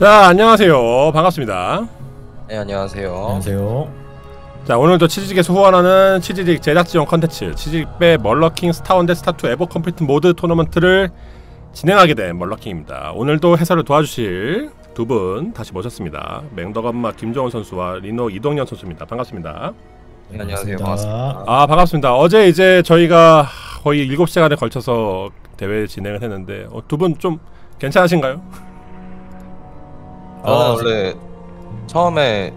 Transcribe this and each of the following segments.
자 안녕하세요 반갑습니다 네 안녕하세요. 안녕하세요. 자 오늘도 치지직에서 후원하는 치지직 제작 지원 컨텐츠 치지직배 멀럭킹 스타 one대 스타2 Evo Complete 모드 토너먼트를 진행하게 된 멀럭킹입니다 오늘도 해설을 도와주실 두 분 다시 모셨습니다 맹덕엄마 김정은 선수와 리노 이동현 선수입니다 반갑습니다 네, 안녕하세요. 반갑습니다. 아 반갑습니다 어제 이제 저희가 거의 7시간에 걸쳐서 대회 진행을 했는데 어, 두분 좀 괜찮으신가요? 저는 아, 원래 처음에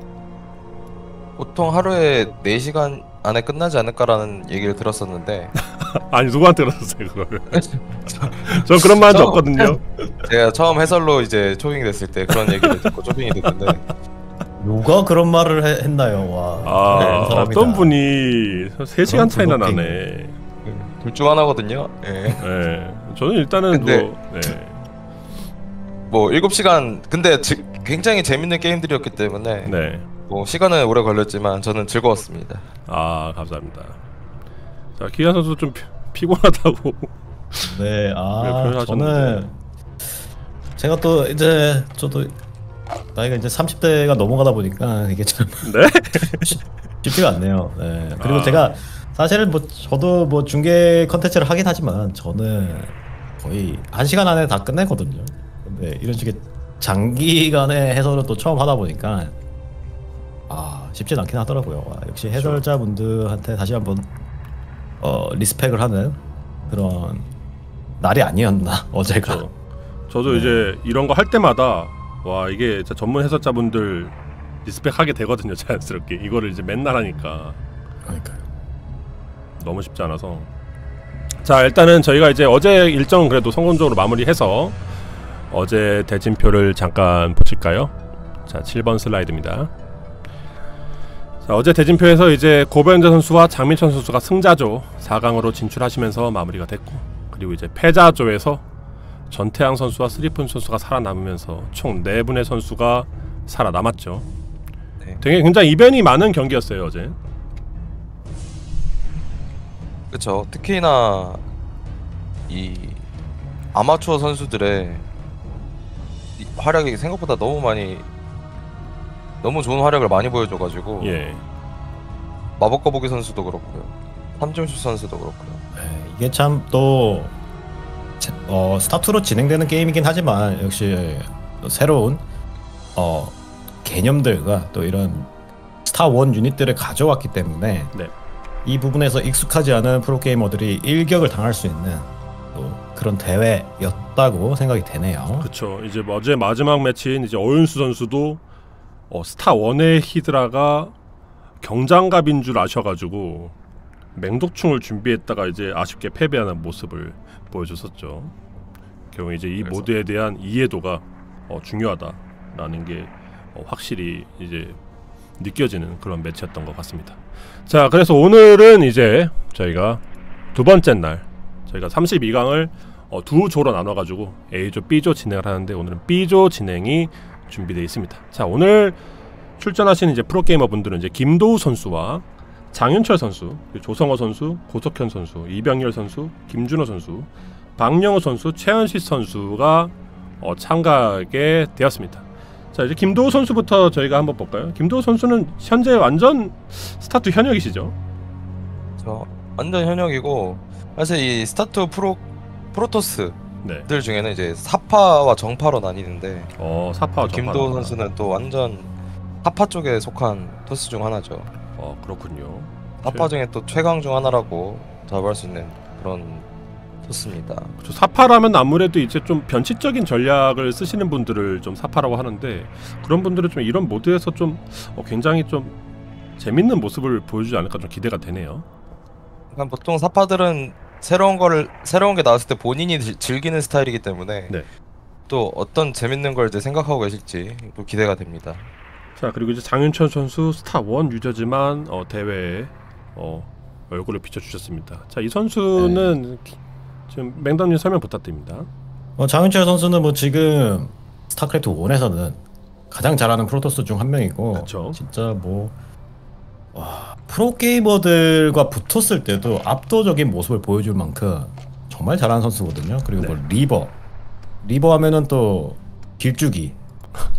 보통 하루에 4시간 안에 끝나지 않을까라는 얘기를 들었었는데 아니 누구한테 그러셨어요 그거를 전 그런 말한적 저- 없거든요 제가 처음 해설로 이제 초빙 됐을 때 그런 얘기를 듣고 초빙이 됐는데 누가 그런 말을 해- 했나요? 와. 아 네. 어떤 분이 3시간 그런 차이나. 나네 둘 중 하나거든요. 예. 네. 저는 일단은 근데- 뭐 네. 뭐 7시간 근데 지- 굉장히 재밌는 게임들이었기 때문에 네. 뭐 시간은 오래 걸렸지만 저는 즐거웠습니다. 아 감사합니다 자 기아 선수 좀 피, 피곤하다고 네, 네, 아. 저는 제가 또 이제 저도 나이가 이제 30대가 넘어가다 보니까 이게 참 네? 쉽지가 않네요. 네. 그리고 아. 제가 사실은 뭐 저도 뭐 중계 컨텐츠를 하긴 하지만 저는 거의 한 시간 안에 다 끝내거든요. 근데 이런 식의 장기간의 해설을 또 처음 하다 보니까 아 쉽진 않긴 하더라고요. 와, 역시 해설자분들한테 다시 한번 어 리스펙을 하는 그런 날이 아니었나 어제가. 저, 저도 이제 이런 거 할 때마다 와 이게 전문 해설자분들 리스펙하게 되거든요 자연스럽게 이거를 이제 맨날 하니까 그러니까요. 너무 쉽지 않아서 자 일단은 저희가 이제 어제 일정 그래도 성공적으로 마무리해서 어제 대진표를 잠깐 보실까요? 자 7번 슬라이드입니다 자 어제 대진표에서 이제 고변재 선수와 장민철 선수가 승자조 4강으로 진출하시면서 마무리가 됐고 그리고 이제 패자조에서 전태양 선수와 스리픈 선수가 살아남으면서 총 4분의 선수가 살아남았죠 네. 되게 굉장히 이변이 많은 경기였어요 어제 그렇죠. 특히나 이 아마추어 선수들의 이 활약이 생각보다 너무 많이 너무 좋은 활약을 많이 보여줘가지고 예 마법 거북이 선수도 그렇고요. 삼중슛 선수도 그렇고요. 네, 이게 참또 어, 스타투로 진행되는 게임이긴 하지만 역시 또 새로운 어, 개념들과 또 이런 스타 원 유닛들을 가져왔기 때문에 네. 이 부분에서 익숙하지 않은 프로게이머들이 일격을 당할 수 있는 또 그런 대회였다고 생각이 되네요. 그쵸 이제 뭐 어제 마지막 매치인 이제 어윤수 선수도 어, 스타 원의 히드라가 경장갑인 줄 아셔가지고 맹독충을 준비했다가 이제 아쉽게 패배하는 모습을 보여줬었죠. 결국 이제 이 그래서- 모드에 대한 이해도가 어, 중요하다라는 게 어, 확실히 이제 느껴지는 그런 매치였던 것 같습니다. 자, 그래서 오늘은 이제 저희가 두 번째 날 저희가 32강을 어, 두 조로 나눠가지고 A조, B조 진행을 하는데 오늘은 B조 진행이 준비되어 있습니다. 자, 오늘 출전하시는 이제 프로게이머 분들은 이제 김도우 선수와 장윤철 선수, 조성호 선수, 고석현 선수, 이병렬 선수, 김준호 선수, 박영호 선수, 최현식 선수가 어, 참가하게 되었습니다. 자 이제 김도우 선수부터 저희가 한번 볼까요? 김도우 선수는 현재 완전 스타2 현역이시죠? 저 완전 현역이고 사실 이 스타2 프로 프로토스들 네. 중에는 이제 사파와 정파로 나뉘는데 어 사파 김도호 선수는 또 완전 사파 쪽에 속한 토스 중 하나죠. 어 그렇군요. 사파 중에 또 최강 중 하나라고 잡을 수 있는 그런 토스입니다. 그렇죠. 사파라면 아무래도 이제 좀 변칙적인 전략을 쓰시는 분들을 좀 사파라고 하는데 그런 분들은 좀 이런 모드에서 좀 어, 굉장히 좀 재밌는 모습을 보여주지 않을까 좀 기대가 되네요. 그러니까 보통 사파들은 새로운 거를 새로운 게 나왔을 때 본인이 즐- 즐기는 스타일이기 때문에 네. 또 어떤 재밌는 걸 이제 생각하고 계실지 또 기대가 됩니다. 자 그리고 이제 장윤철 선수 스타 one 유저지만 어, 대회에 어, 얼굴을 비춰주셨습니다. 자 이 선수는 기- 지금 맹덕님 설명 부탁드립니다. 어, 장윤철 선수는 뭐 지금 스타크래프트 1에서는 가장 잘하는 프로토스 중 한 명이고 그쵸. 진짜 뭐 와, 프로게이머들과 붙었을 때도 압도적인 모습을 보여줄 만큼 정말 잘하는 선수거든요. 그리고 뭐 리버 리버 하면은 또 길쭉이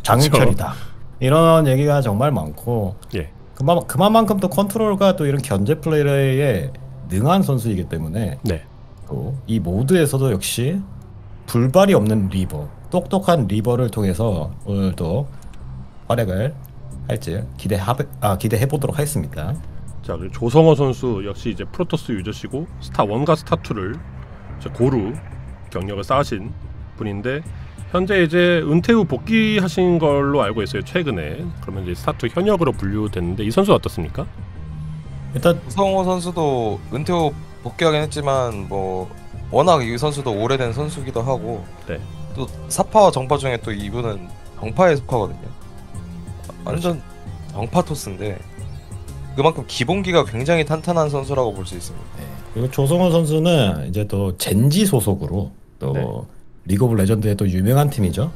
장철이다. 이런 얘기가 정말 많고 예. 그만 그만큼 또 컨트롤과 또 이런 견제 플레이에 능한 선수이기 때문에 네. 또이 모드에서도 역시 불발이 없는 리버, 똑똑한 리버를 통해서 오늘도 활약을 할지 기대 아 기대해 보도록 하겠습니다. 자 그리고 조성호 선수 역시 이제 프로토스 유저시고 스타 1과 스타 2를 고루 경력을 쌓으신 분인데 현재 이제 은퇴 후 복귀하신 걸로 알고 있어요 최근에 그러면 이제 스타 2 현역으로 분류됐는데 이 선수 어떻습니까? 일단 성호 선수도 은퇴 후 복귀하긴 했지만 뭐 워낙 이 선수도 오래된 선수기도 하고 네. 또 사파와 정파 중에 또 이분은 정파에 속하거든요. 완전 정파 토스인데 그만큼 기본기가 굉장히 탄탄한 선수라고 볼 수 있습니다. 그리고 조성호 선수는 이제 또 젠지 소속으로 또 네. 리그 오브 레전드의 또 유명한 팀이죠.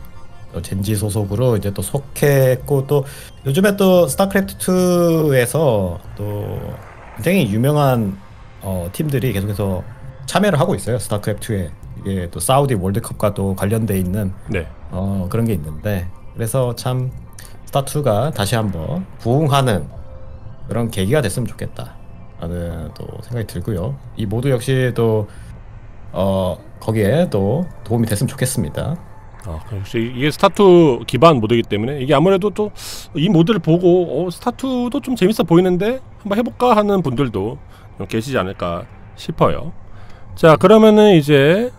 또 젠지 소속으로 이제 또 속했고 또 요즘에 또 스타크래프트 2에서 또 굉장히 유명한 어, 팀들이 계속해서 참여를 하고 있어요. 스타크래프트 2에 이게 또 사우디 월드컵과 또 관련돼 있는 네. 어, 그런 게 있는데 그래서 참 스타2가 다시 한번 부흥하는 그런 계기가 됐으면 좋겠다. 라는 또 생각이 들고요. 이 모드 역시 또 어, 거기에 또 도움이 됐으면 좋겠습니다. 아, 역시 이게 스타2 기반 모드이기 때문에 이게 아무래도 또 이 모드를 보고 어, 스타2도 좀 재밌어 보이는데 한번 해볼까 하는 분들도 좀 계시지 않을까 싶어요. 자 그러면은 이제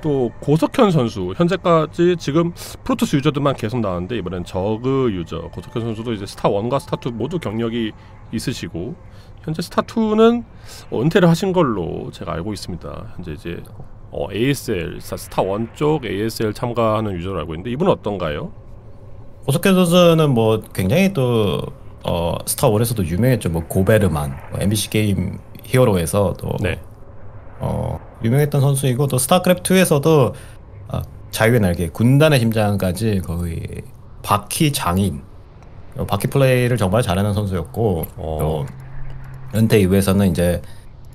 또 고석현 선수 현재까지 지금 프로토스 유저들만 계속 나왔는데 이번엔 저그 유저 고석현 선수도 이제 스타 1과 스타 2 모두 경력이 있으시고 현재 스타 2는 은퇴를 하신 걸로 제가 알고 있습니다. 현재 이제 어, ASL 사- 스타 1 쪽 ASL 참가하는 유저로 알고 있는데 이분은 어떤가요? 고석현 선수는 뭐 굉장히 또 어, 스타 1에서도 유명했죠 뭐 고베르만 뭐 MBC 게임 히어로에서 또 네. 어, 유명했던 선수이고 또 스타크래프트 2에서도 아, 자유의 날개, 군단의 심장까지 거의 바퀴 장인, 어, 바퀴 플레이를 정말 잘하는 선수였고 어. 또 은퇴 이후에서는 이제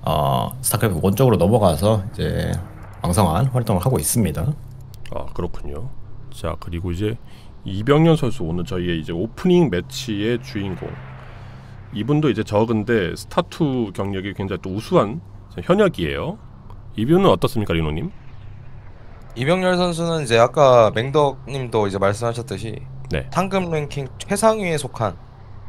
어, 스타크래프트 1 쪽으로 넘어가서 이제 왕성한 활동을 하고 있습니다. 아 그렇군요. 자 그리고 이제 이병현 선수 오늘 저희의 이제 오프닝 매치의 주인공. 이분도 이제 적은데 스타2 경력이 굉장히 또 우수한 현역이에요. 이분은 어떻습니까, 리노님? 이병렬 선수는 이제 아까 맹덕님도 이제 말씀하셨듯이 네. 상금 랭킹 최상위에 속한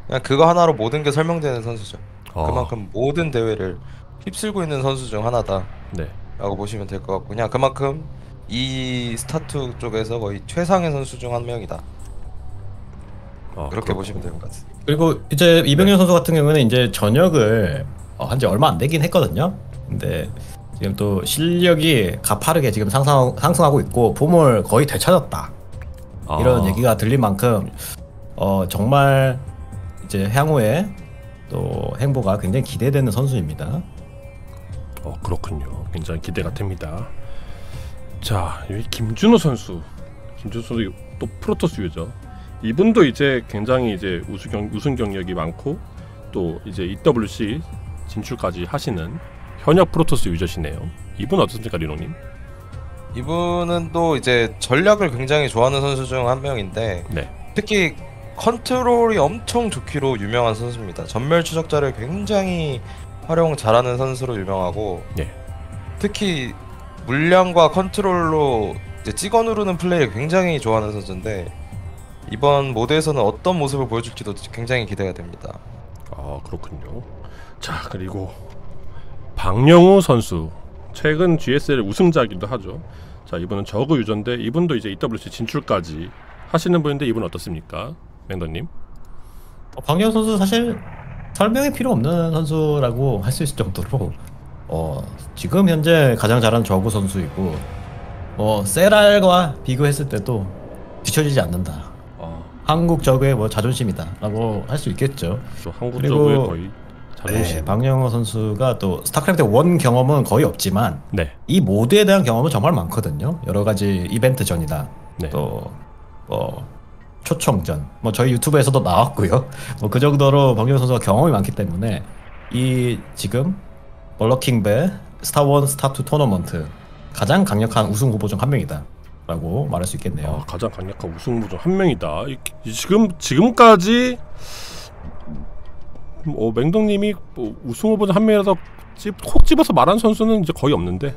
그냥 그거 하나로 모든 게 설명되는 선수죠. 아, 그만큼 모든 대회를 휩쓸고 있는 선수 중 하나다라고 네. 보시면 될 것 같고 그냥 그만큼 이 스타투 쪽에서 거의 최상의 선수 중 한 명이다. 아, 그렇게 그렇- 보시면 될 것 같습니다. 그리고 이제 이병현 선수 같은 경우는 이제 전역을 어, 한지 얼마 안 되긴 했거든요. 근데 지금 또 실력이 가파르게 지금 상승, 상승하고 있고 폼을 거의 되찾았다. 아, 이런 얘기가 들린 만큼 어, 정말 이제 향후에 또 행보가 굉장히 기대되는 선수입니다. 어, 그렇군요. 굉장히 기대가 됩니다. 자, 여기 김준호 선수. 김준호 선수 또 프로토스 유저. 이분도 이제 굉장히 이제 우승 경 우승 경력이 많고 또 이제 EWC 진출까지 하시는 현역 프로토스 유저시네요. 이분 어떻습니까, 리노님? 이분은 또 이제 전략을 굉장히 좋아하는 선수 중 한 명인데 네. 특히 컨트롤이 엄청 좋기로 유명한 선수입니다. 전멸 추적자를 굉장히 활용 잘하는 선수로 유명하고 네. 특히 물량과 컨트롤로 찍어 누르는 플레이를 굉장히 좋아하는 선수인데 이번 모드에서는 어떤 모습을 보여줄지도 굉장히 기대가 됩니다. 아 그렇군요. 자 그리고 박영우 선수 최근 GSL 우승자기도 하죠. 자 이분은 저그 유저인데 이분도 이제 EWC 진출까지 하시는 분인데 이분 어떻습니까, 맹더님? 어, 박영 선수 사실 설명이 필요 없는 선수라고 할 수 있을 정도로 어, 지금 현재 가장 잘하는 저구 선수이고 어, 세랄과 비교했을 때도 뒤처지지 않는다. 아, 한국 저그의 뭐 자존심이다 라고 할 수 있겠죠. 또 한국 쪽에 거의 자존심. 네, 박영호 선수가 또 스타크래프트 1 경험은 거의 없지만 네, 이 모드에 대한 경험은 정말 많거든요. 여러 가지 이벤트 전이다. 네. 또뭐 초청전. 뭐 저희 유튜브에서도 나왔고요. 뭐 그 정도로 박영호 선수가 경험이 많기 때문에 이 지금 벌러킹배 스타1 스타2 토너먼트 가장 강력한 우승 후보 중 한 명이다. 라고 말할 수 있겠네요. 아, 가장 강력한 우승 후보 중 한 명이다. 지금 지금까지 어, 맹동님이 뭐 우승 후보 중한 명이라서 찝, 콕 집어서 말한 선수는 이제 거의 없는데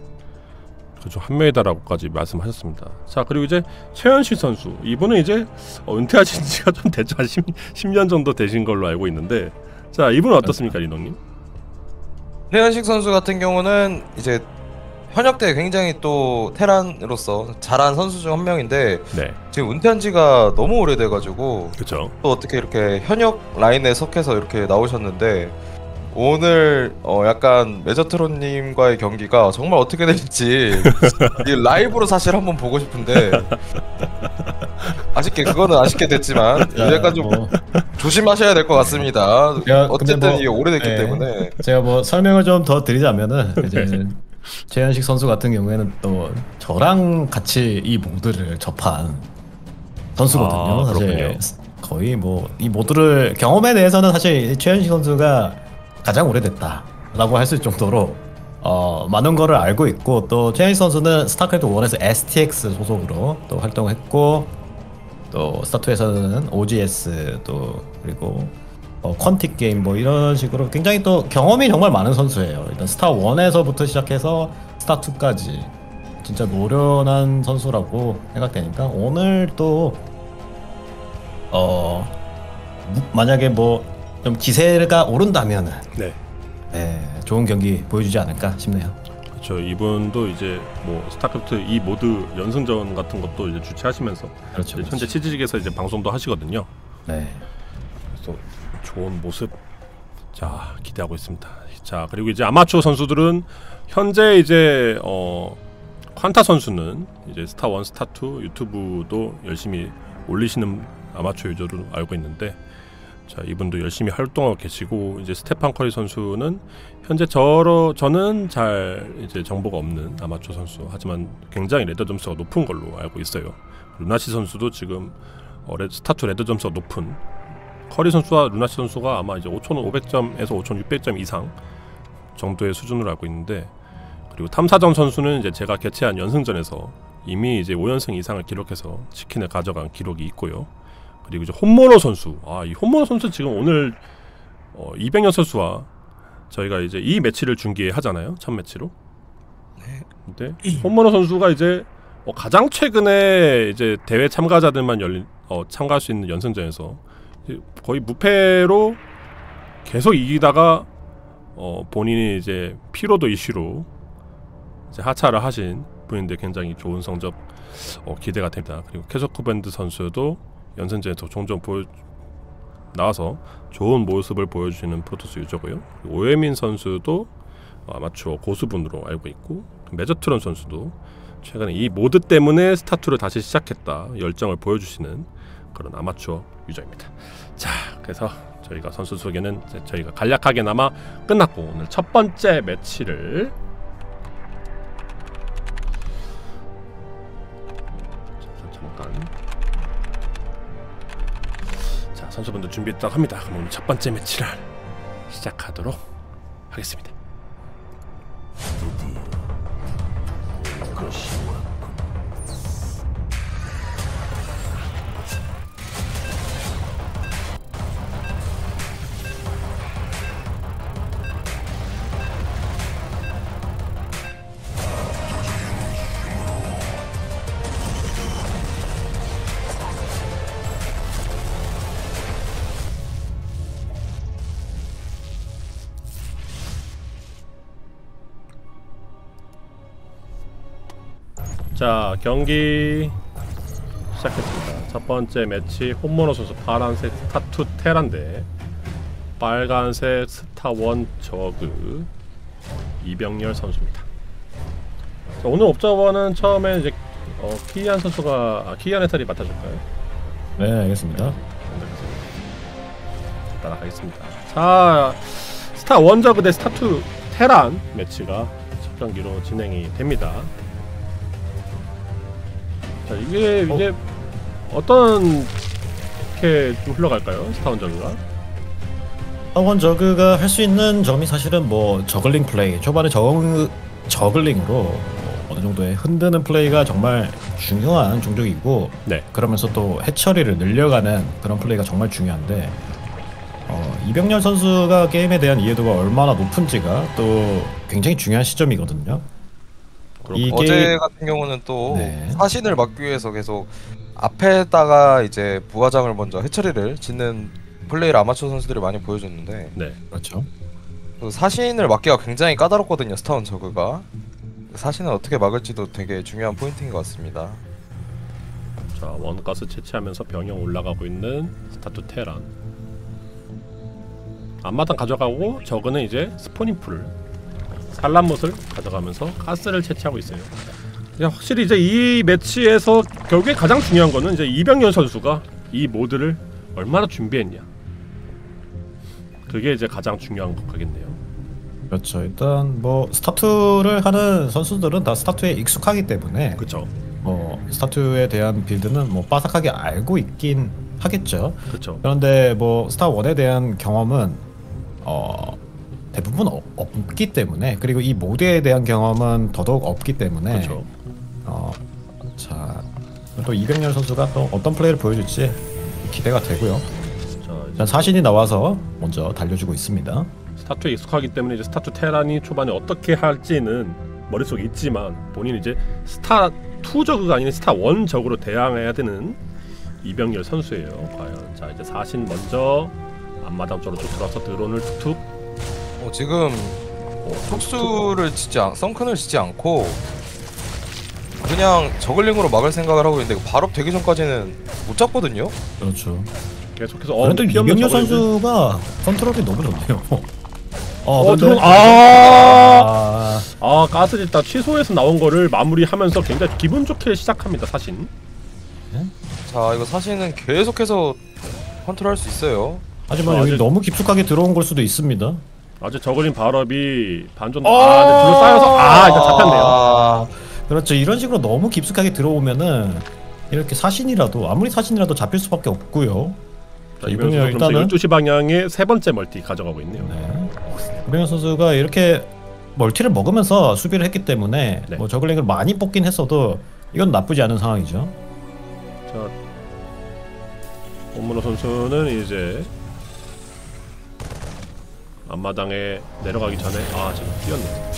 그중 한 명이다라고까지 말씀하셨습니다. 자 그리고 이제 최현실 선수 이분은 이제 어, 은퇴하신 지가 좀한 10, 10 년 정도 되신 걸로 알고 있는데 자 이분은 어떻습니까 리노님? 최현식 선수 같은 경우는 이제 현역 때 굉장히 또 테란으로서 잘한 선수 중 한 명인데 네 지금 은퇴한 지가 너무 오래돼가지고 그렇죠. 또 어떻게 이렇게 현역 라인에 속해서 이렇게 나오셨는데 오늘 어 약간 메저트론님과의 경기가 정말 어떻게 될지 이 라이브로 사실 한번 보고 싶은데 아쉽게 그거는 아쉽게 됐지만 약간 좀 뭐, 조심하셔야 될 것 같습니다. 야, 어쨌든 뭐, 이게 오래됐기 예. 때문에 제가 뭐 설명을 좀 더 드리자면은 이제 최현식 선수 같은 경우에는 또 저랑 같이 이 모드를 접한 선수거든요. 아, 사실 그렇군요. 거의 뭐 이 모드를 경험에 대해서는 사실 최현식 선수가 가장 오래됐다라고 할 수 있을 정도로 어, 많은 거를 알고 있고 또 최현식 선수는 스타크래프트 1에서 STX 소속으로 또 활동했고 또 스타2에서는 OGS 또 그리고 어, 퀀틱 게임 뭐 이런 식으로 굉장히 또 경험이 정말 많은 선수예요. 일단 스타 1에서부터 시작해서 스타 2까지 진짜 노련한 선수라고 생각되니까 오늘 또 어, 무- 만약에 뭐 좀 기세가 오른다면은 네. 네, 좋은 경기 보여주지 않을까 싶네요. 그렇죠. 이분도 이제 뭐 스타크래프트 이 모드 연승전 같은 것도 이제 주최하시면서 그렇죠. 이제 현재 치지직에서 이제 방송도 하시거든요. 네. 그래서 좋은 모습 자 기대하고 있습니다. 자 그리고 이제 아마추어 선수들은 현재 이제 어 퀀타 선수는 이제 스타 1, 스타 2 유튜브도 열심히 올리시는 아마추어 유저로 알고 있는데 자 이분도 열심히 활동하고 계시고 이제 스테판 커리 선수는 현재 저러 저는 잘 이제 정보가 없는 아마추어 선수 하지만 굉장히 ladder 점수가 높은 걸로 알고 있어요. 루나시 선수도 지금 어, 레, 스타투 ladder 점수가 높은 커리 선수와 루나시 선수가 아마 이제 5,500점에서 5,600점 이상 정도의 수준으로 알고 있는데 그리고 탐사정 선수는 이제 제가 개최한 연승전에서 이미 이제 5연승 이상을 기록해서 치킨을 가져간 기록이 있고요. 그리고 이제 혼모노 선수, 아이 혼모노 선수 지금 오늘 어, 200년 선수와 저희가 이제 이 매치를 중계하잖아요, 첫 매치로. 근데 혼모노 선수가 이제 어, 가장 최근에 이제 대회 참가자들만 열린 어, 참가할 수 있는 연승전에서 거의 무패로 계속 이기다가 어, 본인이 이제 피로도 이슈로 이제 하차를 하신 분인데 굉장히 좋은 성적 어, 기대가 됩니다. 그리고 캐서쿠밴드 선수도 연승전에서 종종 보여 나와서 좋은 모습을 보여주시는 프로토스 유저고요. 오예민 선수도 어, 아마추어 고수분으로 알고 있고 메저트론 선수도 최근에 이 모드 때문에 스타투를 다시 시작했다 열정을 보여주시는 그런 아마추어 유저입니다. 자, 그래서 저희가 선수 소개는 저희가 간략하게나마 끝났고 오늘 첫 번째 매치를 자, 잠깐 자 선수분들 준비했다고 합니다. 그럼 오늘 첫 번째 매치를 시작하도록 하겠습니다. 자 경기 시작했습니다. 첫 번째 매치 혼모노 선수 파란색 스타투 테란데 빨간색 스타원 저그 이병렬 선수입니다. 자, 오늘 observer는 처음에 이제 어, 키안 선수가 아, 키안 해설이 맡아줄까요? 네, 알겠습니다. 따라가겠습니다. 자 스타 원 저그 대 스타투 테란 매치가 첫 경기로 진행이 됩니다. 자 이게 이제 어떤 이렇게 좀 흘러갈까요? 스타 원 저그가? 스타 원 저그가 할 수 있는 점이 사실은 뭐 저글링 플레이 초반에 저 저글링으로 뭐 어느 어느 정도의 흔드는 플레이가 정말 중요한 종족이고 네. 그러면서 또 hatchery를 늘려가는 그런 플레이가 정말 중요한데 어, 이병렬 선수가 게임에 대한 이해도가 얼마나 높은지가 또 굉장히 중요한 시점이거든요. 이게 어제 같은 경우는 또 네. 사신을 막기 위해서 계속 앞에다가 이제 부화장을 먼저 해처리를 짓는 플레이를 아마추어 선수들이 많이 보여줬는데 네. 그렇죠. 그 사신을 막기가 굉장히 까다롭거든요 스타운 저그가 사신을 어떻게 막을지도 되게 중요한 포인트인 것 같습니다 자 원가스 채취하면서 병영 올라가고 있는 스타투 테란 앞마당 가져가고 저거는 이제 스포닝풀을 산란못을 가져가면서 가스를 채취하고 있어요. 이제 확실히 이제 이 매치에서 결국에 가장 중요한 거는 이제 이병현 선수가 이 모드를 얼마나 준비했냐. 그게 이제 가장 중요한 것 같겠네요. 그렇죠. 일단 뭐 스타투를 하는 선수들은 다 스타투에 익숙하기 때문에 그쵸. 뭐 스타투에 대한 build는 뭐 빠삭하게 알고 있긴 하겠죠. 그쵸. 그런데 뭐 스타 원에 대한 경험은 어 대부분 어- 없기 때문에 그리고 이 모드에 대한 경험은 더더욱 없기 때문에 그쵸 어자또 이병렬 선수가 또 어떤 플레이를 보여줄지 기대가 되고요. 일단 사신이 나와서 먼저 달려주고 있습니다. 스타투에 익숙하기 때문에 이제 스타투 테란이 초반에 어떻게 할지는 머릿속에 있지만 본인이 이제 스타 2 저그가 아닌 스타 1 저그로 대항해야 되는 이병렬 선수예요. 과연 자 이제 사신 먼저 앞마당 쪽으로 쭉 들어와서 드론을 툭툭 어, 지금 촉수를 짓지 않, sunken을 짓지 않고 그냥 저글링으로 막을 생각을 하고 있는데 발업 되기 전까지는 못 잡거든요 그렇죠. 계속해서 어 없는 이병렬. 선수가 컨트롤이 너무 좋네요. 어, 어 근데- 드론 아 아, 아 가스질다 취소해서 나온 거를 마무리하면서 굉장히 기분 좋게 시작합니다 사신 자 이거 사실은 계속해서 컨트롤 할 수 있어요 하지만 아, 여기 아직- 너무 깊숙하게 들어온 걸 수도 있습니다. 아직 저글링 발업이 반전 어! 아 네, 둘러싸여서 아 일단 잡혔네요 아, 그렇죠. 이런 식으로 너무 깊숙하게 들어오면은 이렇게 사신이라도 아무리 사신이라도 잡힐 수밖에 없고요. 자, 이병렬 이병렬 일단은 일단은 12시 방향에 세 번째 멀티 가져가고 있네요. 네. 이병현 선수가 이렇게 멀티를 먹으면서 수비를 했기 때문에 네. 뭐 저글링을 많이 뽑긴 했어도 이건 나쁘지 않은 상황이죠. 자, 온문호 선수는 이제 앞마당에 내려가기 전에 아 지금 뛰었네요.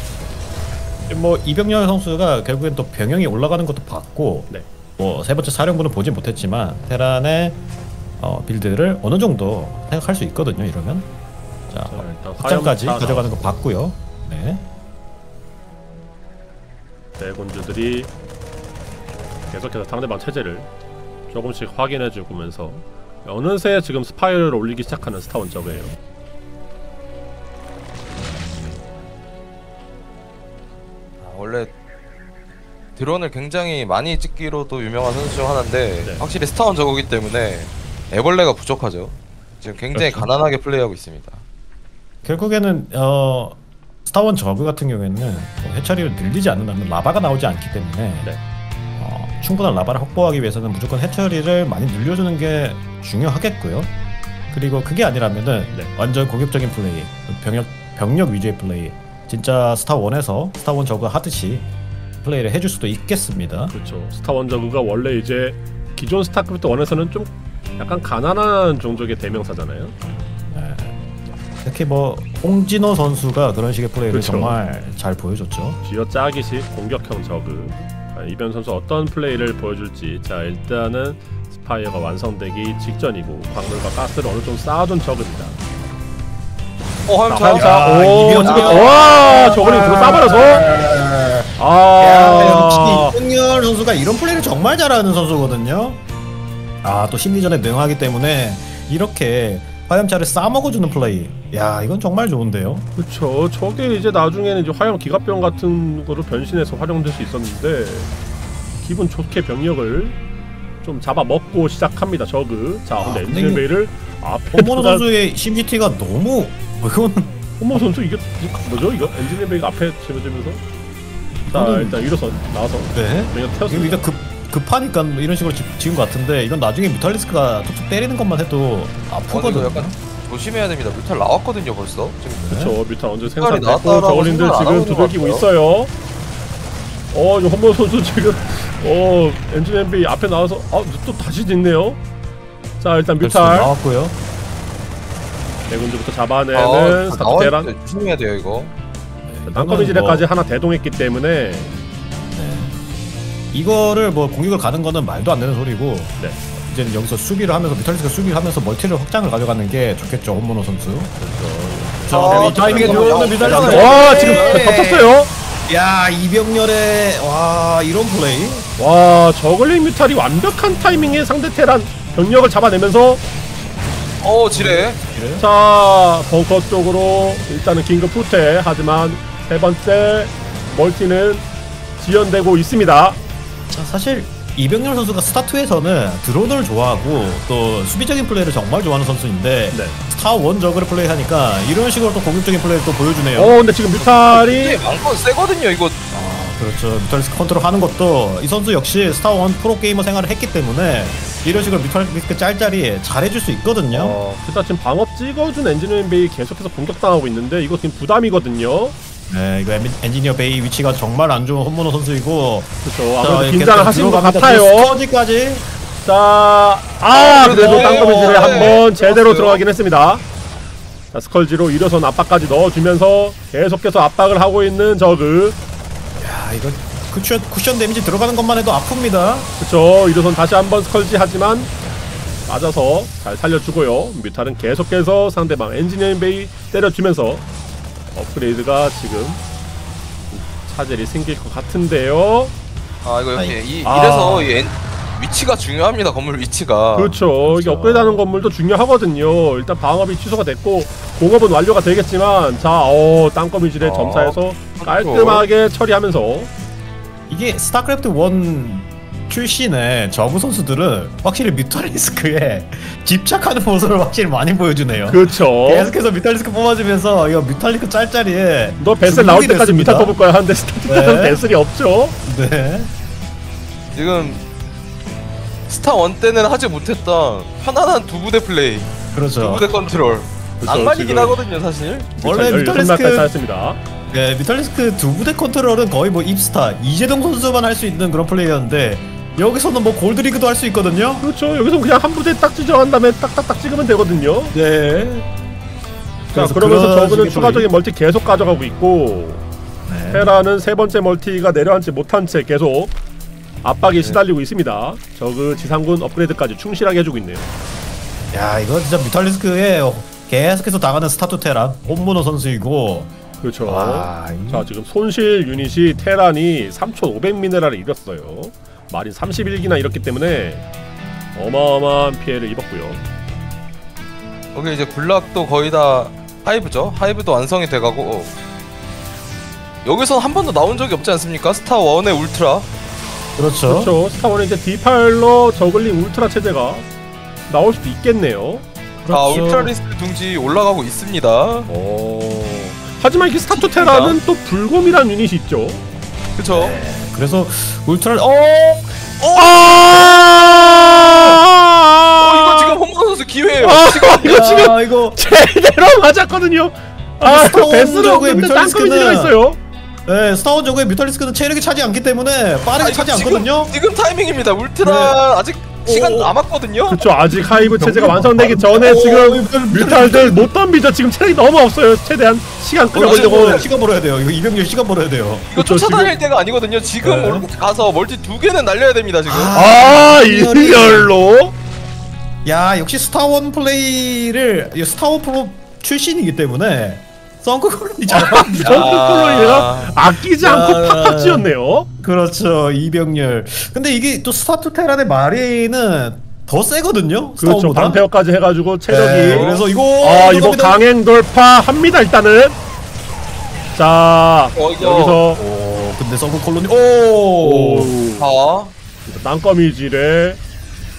뭐 이병렬 선수가 결국엔 또 병영이 올라가는 것도 봤고 네. 뭐세 번째 사령부는 보진 못했지만 테란의 어, 빌드를 어느 정도 생각할 수 있거든요. 이러면 자 자, 일단 확장까지 가져가는 거 봤고요. 네. 대군주들이 계속해서 상대방 체제를 조금씩 확인해 주면서 어느새 지금 스파이를 올리기 시작하는 스타원 저그예요. 원래 드론을 굉장히 많이 찍기로도 유명한 선수 중 하나인데 네. 확실히 스타원 저거기 때문에 애벌레가 부족하죠 지금 굉장히 그렇죠. 가난하게 플레이하고 있습니다 결국에는 어 스타원 저그 같은 경우에는 뭐 해처리를 늘리지 않는다면 라바가 나오지 않기 때문에 네. 어, 충분한 라바를 확보하기 위해서는 무조건 해처리를 많이 늘려주는 게 중요하겠고요. 그리고 그게 아니라면은 네. 완전 공격적인 플레이, 병력 병력 위주의 플레이, 진짜 스타 one에서 스타 one 저그 하듯이 플레이를 해줄 수도 있겠습니다. 그렇죠. 스타 one 저그가 원래 이제 기존 스타크래프트 1에서는 좀 약간 가난한 종족의 대명사잖아요. 네. 특히 뭐 홍진호 선수가 그런 식의 플레이를 그렇죠. 정말 잘 보여줬죠. 쥐어 짜기식 공격형 저그 아, 이병렬 선수 어떤 플레이를 보여줄지 자 일단은 spire가 완성되기 직전이고 광물과 가스를 어느 정도 쌓아둔 저그입니다 어 자, 화염차 야, 오 이변 지금 선수. 와 들어 싸버려서 야, 아 역시 이승열 선수가 이런 플레이를 정말 잘하는 선수거든요. 아 또 심리전에 능하기 때문에 이렇게 화염차를 싸먹어주는 플레이. 야 이건 정말 좋은데요. 그쵸 저게 이제 나중에는 이제 화염 기갑병 같은 거로 변신해서 활용될 수 있었는데 기분 좋게 병력을 좀 잡아먹고 시작합니다 저그 자 근데 아, 근데 엔진 이게- 베이를 앞에 홍모노 두달- 선수의 심지티가 너무 이건 홍모 선수 이게 뭐죠? 이거 엔진 베이가 앞에 집어주면서? 자 이거는- 일단 일어선 나와서 네. 이거 태웠습니다. 이거 급 급하니까 뭐 이런 식으로 지, 지은 것 같은데 이건 나중에 뮤탈리스크가 툭툭 때리는 것만 해도 어, 아프거든요. 이거 약간 조심해야 됩니다. 뮤탈 나왔거든요 벌써. 지금. 그쵸 뮤탈 언제 생산됐고 안 지금 두들기고 있어요. 어, 홈런 선수 지금 어 엔진 엠비 앞에 나와서 아, 또 다시 짓네요. 자, 일단 뮤탈. 나왔고요. 대군주부터 아, 잡아내는 스타 two 테란 나와 조심해야 돼요 이거. 땅거미 지뢰까지 하나 대동했기 때문에 네. 이거를 뭐 공격을 가는 거는 말도 안 되는 소리고 네. 이제는 여기서 수비를 하면서 뮤탈리스크가 수비를 하면서 멀티를 확장을 가져가는 게 좋겠죠 홈모노 선수. 자, 아, 이 타이밍에 또 들어오는. 야, 와, 네. 지금 덮쳤어요. 야 이병렬의 와 이런 플레이. 와, 저글링 뮤탈이 완벽한 타이밍에 상대 테란 병력을 잡아내면서 어 지뢰. 자 벙커 쪽으로 일단은 긴급 후퇴 하지만 세 번째 멀티는 지연되고 있습니다. 자 사실 이병렬 선수가 스타2에서는 드론을 좋아하고 또 수비적인 플레이를 정말 좋아하는 선수인데 네. 스타 one 저그를 플레이하니까 이런 식으로 또 공격적인 플레이를 또 보여주네요. 어 근데 지금 뮤탈이 완전 세거든요 이거. 아, 그렇죠. 뮤탈리스크 컨트롤 하는 것도 이 선수 역시 스타1 프로 게이머 생활을 했기 때문에 이런 식으로 뮤탈리스크 짤짤이 잘해줄 수 있거든요. 어, 일단 지금 방업 찍어준 engineering bay 계속해서 공격당하고 있는데 이거 지금 부담이거든요. 네, 이거 엔지- engineer bay 위치가 정말 안 좋은 홈모노 선수이고 그렇죠. 아무래도 긴장을 하신 것 같아요. 스컬지까지 자, 아 그래도 네. 땅거미 지뢰에 네. 한번 제대로. 들어가긴 했습니다. 자, 스컬지로 의료선 압박까지 넣어주면서 계속해서 압박을 하고 있는 저그. 야, 이거 쿠션, 쿠션 데미지 들어가는 것만 해도 아픕니다. 그쵸 의료선 다시 한번 스컬지 하지만 맞아서 잘 살려주고요 뮤탈은 계속해서 상대방 engineering bay 때려주면서 업그레이드가 지금 차질이 생길 것 같은데요 아 이거 이렇게 아니. 이, 아. 이래서 이 엔- 위치가 중요합니다 건물 위치가. 그렇죠 이게 그렇죠. 업그레이드하는 건물도 중요하거든요 일단 방업이 취소가 됐고 공업은 완료가 되겠지만 자 어 땅거미 지뢰 어, 점사에서 깔끔하게 처리하면서 이게 스타크래프트 1 출신의 저그 선수들은 확실히 뮤탈리스크에 집착하는 모습을 확실히 많이 보여주네요. 그렇죠 계속해서 뮤탈리스크 뽑아주면서 이거 뮤탈리스크 짤짤이에 너 베슬 나올 때까지 뮤탈. 뽑을 거야 하는데 스타 two 때는 네. 베슬이 없죠 네. 지금 스타 one 때는 하지 못했던 편안한 두 부대 플레이, 두 그렇죠. 부대 컨트롤. 그렇죠, 지금. 하거든요 사실. 원래 뮤탈 16마까지 뮤탈리스크 네, 뮤탈리스크 두 부대 컨트롤은 거의 뭐 입스타 이재동 선수만 할 수 있는 그런 플레이였는데 여기서는 뭐 골드리그도 할 수 있거든요. 그렇죠. 여기서 그냥 한 부대 딱 지정한 다음에 딱딱딱 찍으면 되거든요. 네. 자, 그러면서 저그는 추가적인 멀티 계속 가져가고 있고 네. 테란은 세 번째 멀티가 내려앉지 못한 채 계속 압박에 시달리고 있습니다. 저그 지상군 업그레이드까지 충실하게 해주고 있네요. 야 이거 진짜 뮤탈리스크에 계속해서 나가는 스타 two 테란 홈모노 선수이고 그렇죠. 와, 이- 자, 지금 손실 유닛이 테란이 3,500 미네랄을 잃었어요. 마린 31기나 잃었기 때문에 어마어마한 피해를 입었고요. 여기 이제 군락도 거의 다 hive죠. hive도 완성이 돼가고 어. 여기서 한 번도 나온 적이 없지 않습니까? 스타 one의 울트라. 그렇죠. 그렇죠. 스타 one의 이제 디파일러 저글링 울트라 체제가 나올 수도 있겠네요. 아 그렇죠. 울트라리스크 둥지 올라가고 있습니다. 오. 하지만 이게 스타 two 테란은 또 불곰이란 유닛이 있죠. 그쵸? 그래서 울트라 어 아! 어 이거 지금 홈모노 선수 기회예요. 아, 지금 이거 지금 야, 이거 제대로 맞았거든요. 아, 땅거미 들어 있어요. 네, 스타 one 저그의 뮤탈리스크는 체력이 차지 않기 때문에 빠르게 아, 이거 차지 지금, 않거든요. 지금 타이밍입니다. 울트라 네. 아직 시간 오. 남았거든요. 그렇죠. 아직 hive 체제가 완성되기 전에 오, 지금 이거 뮤탈들 못 덤비죠. 지금 체력이 너무 없어요. 최대한 시간 끌어보려고. 시간 벌어야 돼요. 이거 이병렬 시간 벌어야 돼요. 이거 그쵸, 쫓아다닐 때가 아니거든요. 지금 네. 올- 가서 멀티 두 개는 날려야 됩니다. 지금. 아, 일렬로. 야 역시 스타 one 플레이를 이 스타 one 프로 출신이기 때문에 sunken colony 잘합니다. sunken colony가 아끼지 않고 야. 팍팍 지었네요. 그렇죠 이병렬. 근데 이게 또 스타 two 테란의 마린은 더 세거든요. 그렇죠. 방패업까지 해가지고 체력이. 네, 그래서 이거 아 이거. 강행 돌파 합니다 일단은. 자 어, 이거- 여기서 오 근데 sunken colony 오. 오 자, 땅거미질에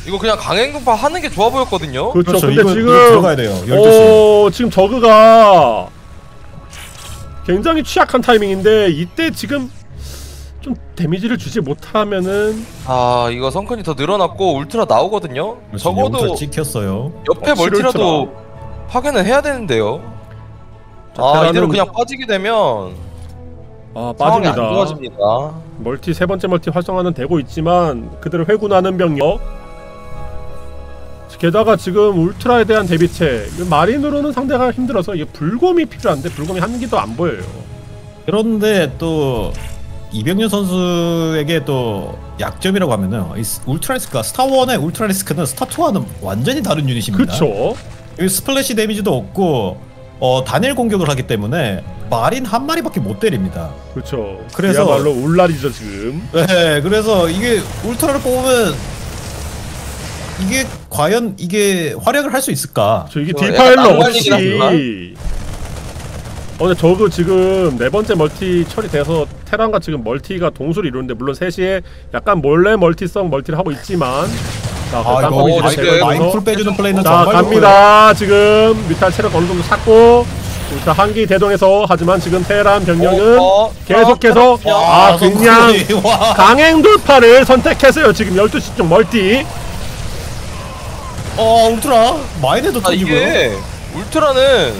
이거 그냥 강행군파 하는 게 좋아 보였거든요. 그렇죠. 그렇죠. 근데 이거, 지금 이거 들어가야 돼요. 12시. 오 지금 저그가 굉장히 취약한 타이밍인데 이때 지금 좀 데미지를 주지 못하면은 아 이거 성큰이 더 늘어났고 울트라 나오거든요. 적어도 그렇죠. 찍혔어요. 옆에 어, 멀티라도 파괴는 해야 되는데요. 자, 아 이대로 그냥 빠지게 되면 아 빠집니다. 좋아집니다. 멀티 세 번째 멀티 활성화는 되고 있지만 그대로 회군하는 병력 게다가 지금 울트라에 대한 대비책 마린으로는 상대가 힘들어서 이게 불곰이 필요한데 불곰이 한 기도 안 보여요. 그런데 또 이병렬 선수에게 또 약점이라고 하면은 울트라리스크가 스타원의 울트라리스크는 스타2와는 완전히 다른 유닛입니다. 그쵸. 스플래시 데미지도 없고 어 단일 공격을 하기 때문에 마린 한 마리밖에 못 때립니다. 그쵸. 그래서- 그야말로 울랄이죠 지금. 네, 그래서 이게 울트라를 뽑으면 이게 과연 이게 활약을 할 수 있을까? 저 이게 저 디파일러 약간 없이 어 근데 저거 지금 네 번째 멀티 처리돼서 테란과 지금 멀티가 동수를 이루는데 물론 3시에 약간 몰래 멀티성 멀티를 하고 있지만 자 저그 이거 어, 지금 제거해서 마인 풀 빼주는 플레이는 자 갑니다 지금 뮤탈 체력 어느 정도 찼고 자 한기 대동해서 하지만 지금 테란 병력은 어, 어, 계속해서 어, 아 그냥 좋고요. 와. 강행 돌파를 선택했어요 지금 12시 쪽 멀티 어 울트라 마인에도 아 터지고요. 이게 울트라는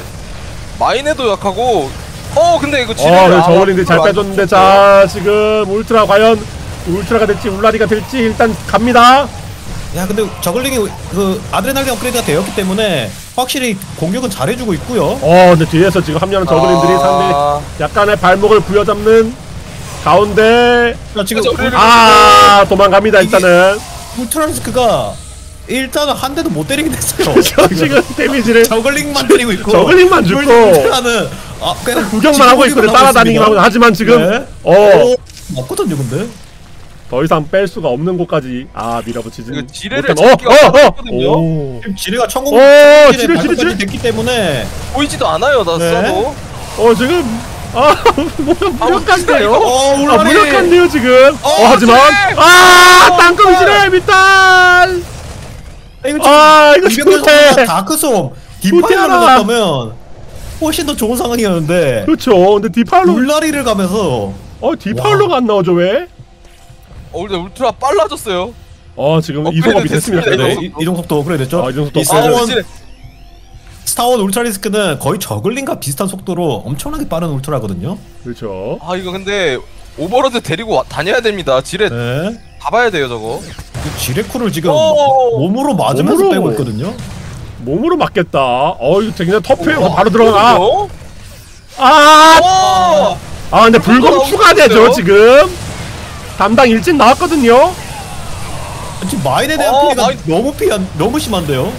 마인에도 약하고 어 근데 이거 지뢰를 어, 네, 아, 저울인데 잘안 빼줬는데. 자 지금 울트라 과연 울트라가 될지 울라리가 될지 일단 갑니다. 야 근데 저글링이 그 아드레날린 업그레이드가 되었기 때문에 확실히 공격은 잘해주고 있고요. 어, 근데 뒤에서 지금 합류하는 저글링들이 상대 아, 약간의 발목을 부여잡는 가운데 자, 지금 저글링을 아 도망갑니다 이게- 일단은 울트라리스크가 일단은 한 대도 못 때리게 됐어요. 저 지금 데미지를 저글링만 때리고 있고 저글링만 죽고 울트라는 아 그냥 구경만 하고 지키기만 따라다니기만 하고. 하지만 지금 네. 어더 맞거든요 근데. 이상 뺄 수가 없는 곳까지 아 밀어붙이지 지뢰를 잡기가 어렵거든요. 오. 지금 지뢰가 천공 오, 지뢰, 지뢰. 됐기 때문에 보이지도 않아요 나 네. 써도 어 지금 아 뭐야 무력한데요? 어 아 무력한데요 지금 어, 어, 하지만 지뢰! 아 어, 땅콩 지뢰! 지뢰 미탈 이거 아 이거 이병렬 못해 다크솜 못해라. 갔다면 훨씬 더 좋은 상황이었는데 그렇죠 근데 디파일로 울라리를 가면서 어 디파일러가 안 나오죠 왜? 어 근데 울트라 빨라졌어요 어 지금 이속업이 됐습니다 네. 이거. 네, 이- 이동 속도 업그레이드 됐죠? 아, 이동 속도 이 업그레이드. 스타원, 지뢰. 스타원 울트라 리스크는 거의 저글링과 비슷한 속도로 엄청나게 빠른 울트라거든요. 그렇죠 아 이거 근데 오버로드 데리고 와- 다녀야 됩니다 지뢰 네. 가봐야 돼요 저거 그 지뢰쿨을 지금 오! 몸으로 맞으면서 몸으로. 빼고 있거든요. 몸으로 맞겠다 어 이거 그냥 터프에 바로 들어가 어? 아, 근데 나오고 추가되죠? 지금 담당 일진 나왔거든요 지금 마인에 대한 어, 피해가 마인. 너무 피해 너무 심한데요.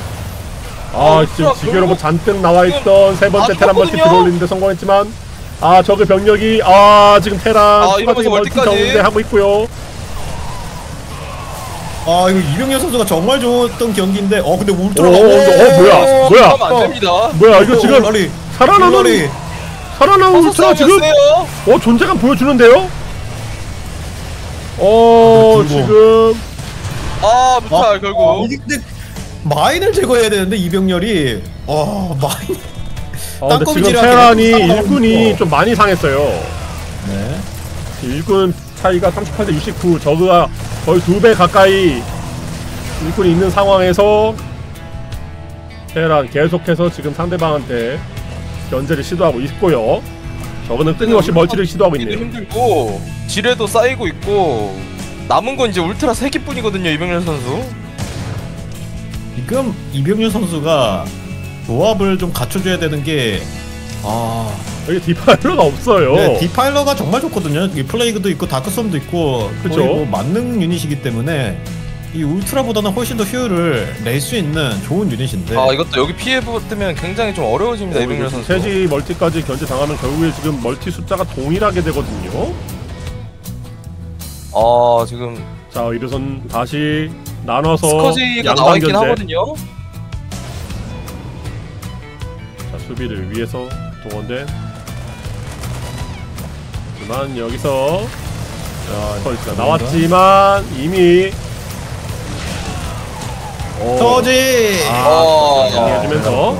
아 아, 지금 지게로봇 결국 잔뜩 나와있던 세 번째 아, 테란 멀티? 들어올리는데 성공했지만 아 저그 병력이 아 지금 테란 아, 추가적인 멀티. 정대 하고 있고요 아 이거 이병렬 선수가 정말 좋았던 경기인데 어 근데 오, 울트라가 오, 오, 뭐야? 어, 뭐야? 그러면 안 됩니다. 뭐야 이거 지금 살아남은 울라리. 살아남은 울트라 지금 세요. 어 존재감 보여주는데요? 어 아. 지금. 아 무탈 결국. 이게 근데 마인을 제거해야 되는데 이병렬이. 어 마인. 어 근데 지금 상관없고. 일꾼이 좀 많이 상했어요. 네. 일꾼 차이가 38대 69 저그가 거의 두 배 가까이 일꾼이 있는 상황에서 테란 계속해서 지금 상대방한테 견제를 시도하고 있고요. 저거는 끊임없이 멀티를 시도하고 있네요. 힘들고 지뢰도 쌓이고 있고 남은 건 이제 울트라 3기뿐이거든요 이병렬 선수. 지금 이병렬 선수가 조합을 좀 갖춰줘야 되는 게 아, 여기 디파일러가 없어요. 네, 디파일러가 정말 좋거든요. 이 플레이그도 있고 다크섬도 있고 그쵸. 거의 뭐 만능 유닛이기 때문에 이 울트라보다는 훨씬 더 효율을 낼 수 있는 좋은 유닛인데. 아 이것도 여기 피해 뜨면 굉장히 좀 어려워집니다 어, 이병렬 선수 세지 멀티까지 견제 당하면 결국에 지금 멀티 숫자가 동일하게 되거든요. 아 지금 자 이르선 다시 나눠서 스커지가 나와 양방 있긴 견제. 하거든요. 자 수비를 위해서 동원된 하지만 여기서 자 펄스가 나왔지만 이미 오, 터지! 아, 어. 정리해주면서.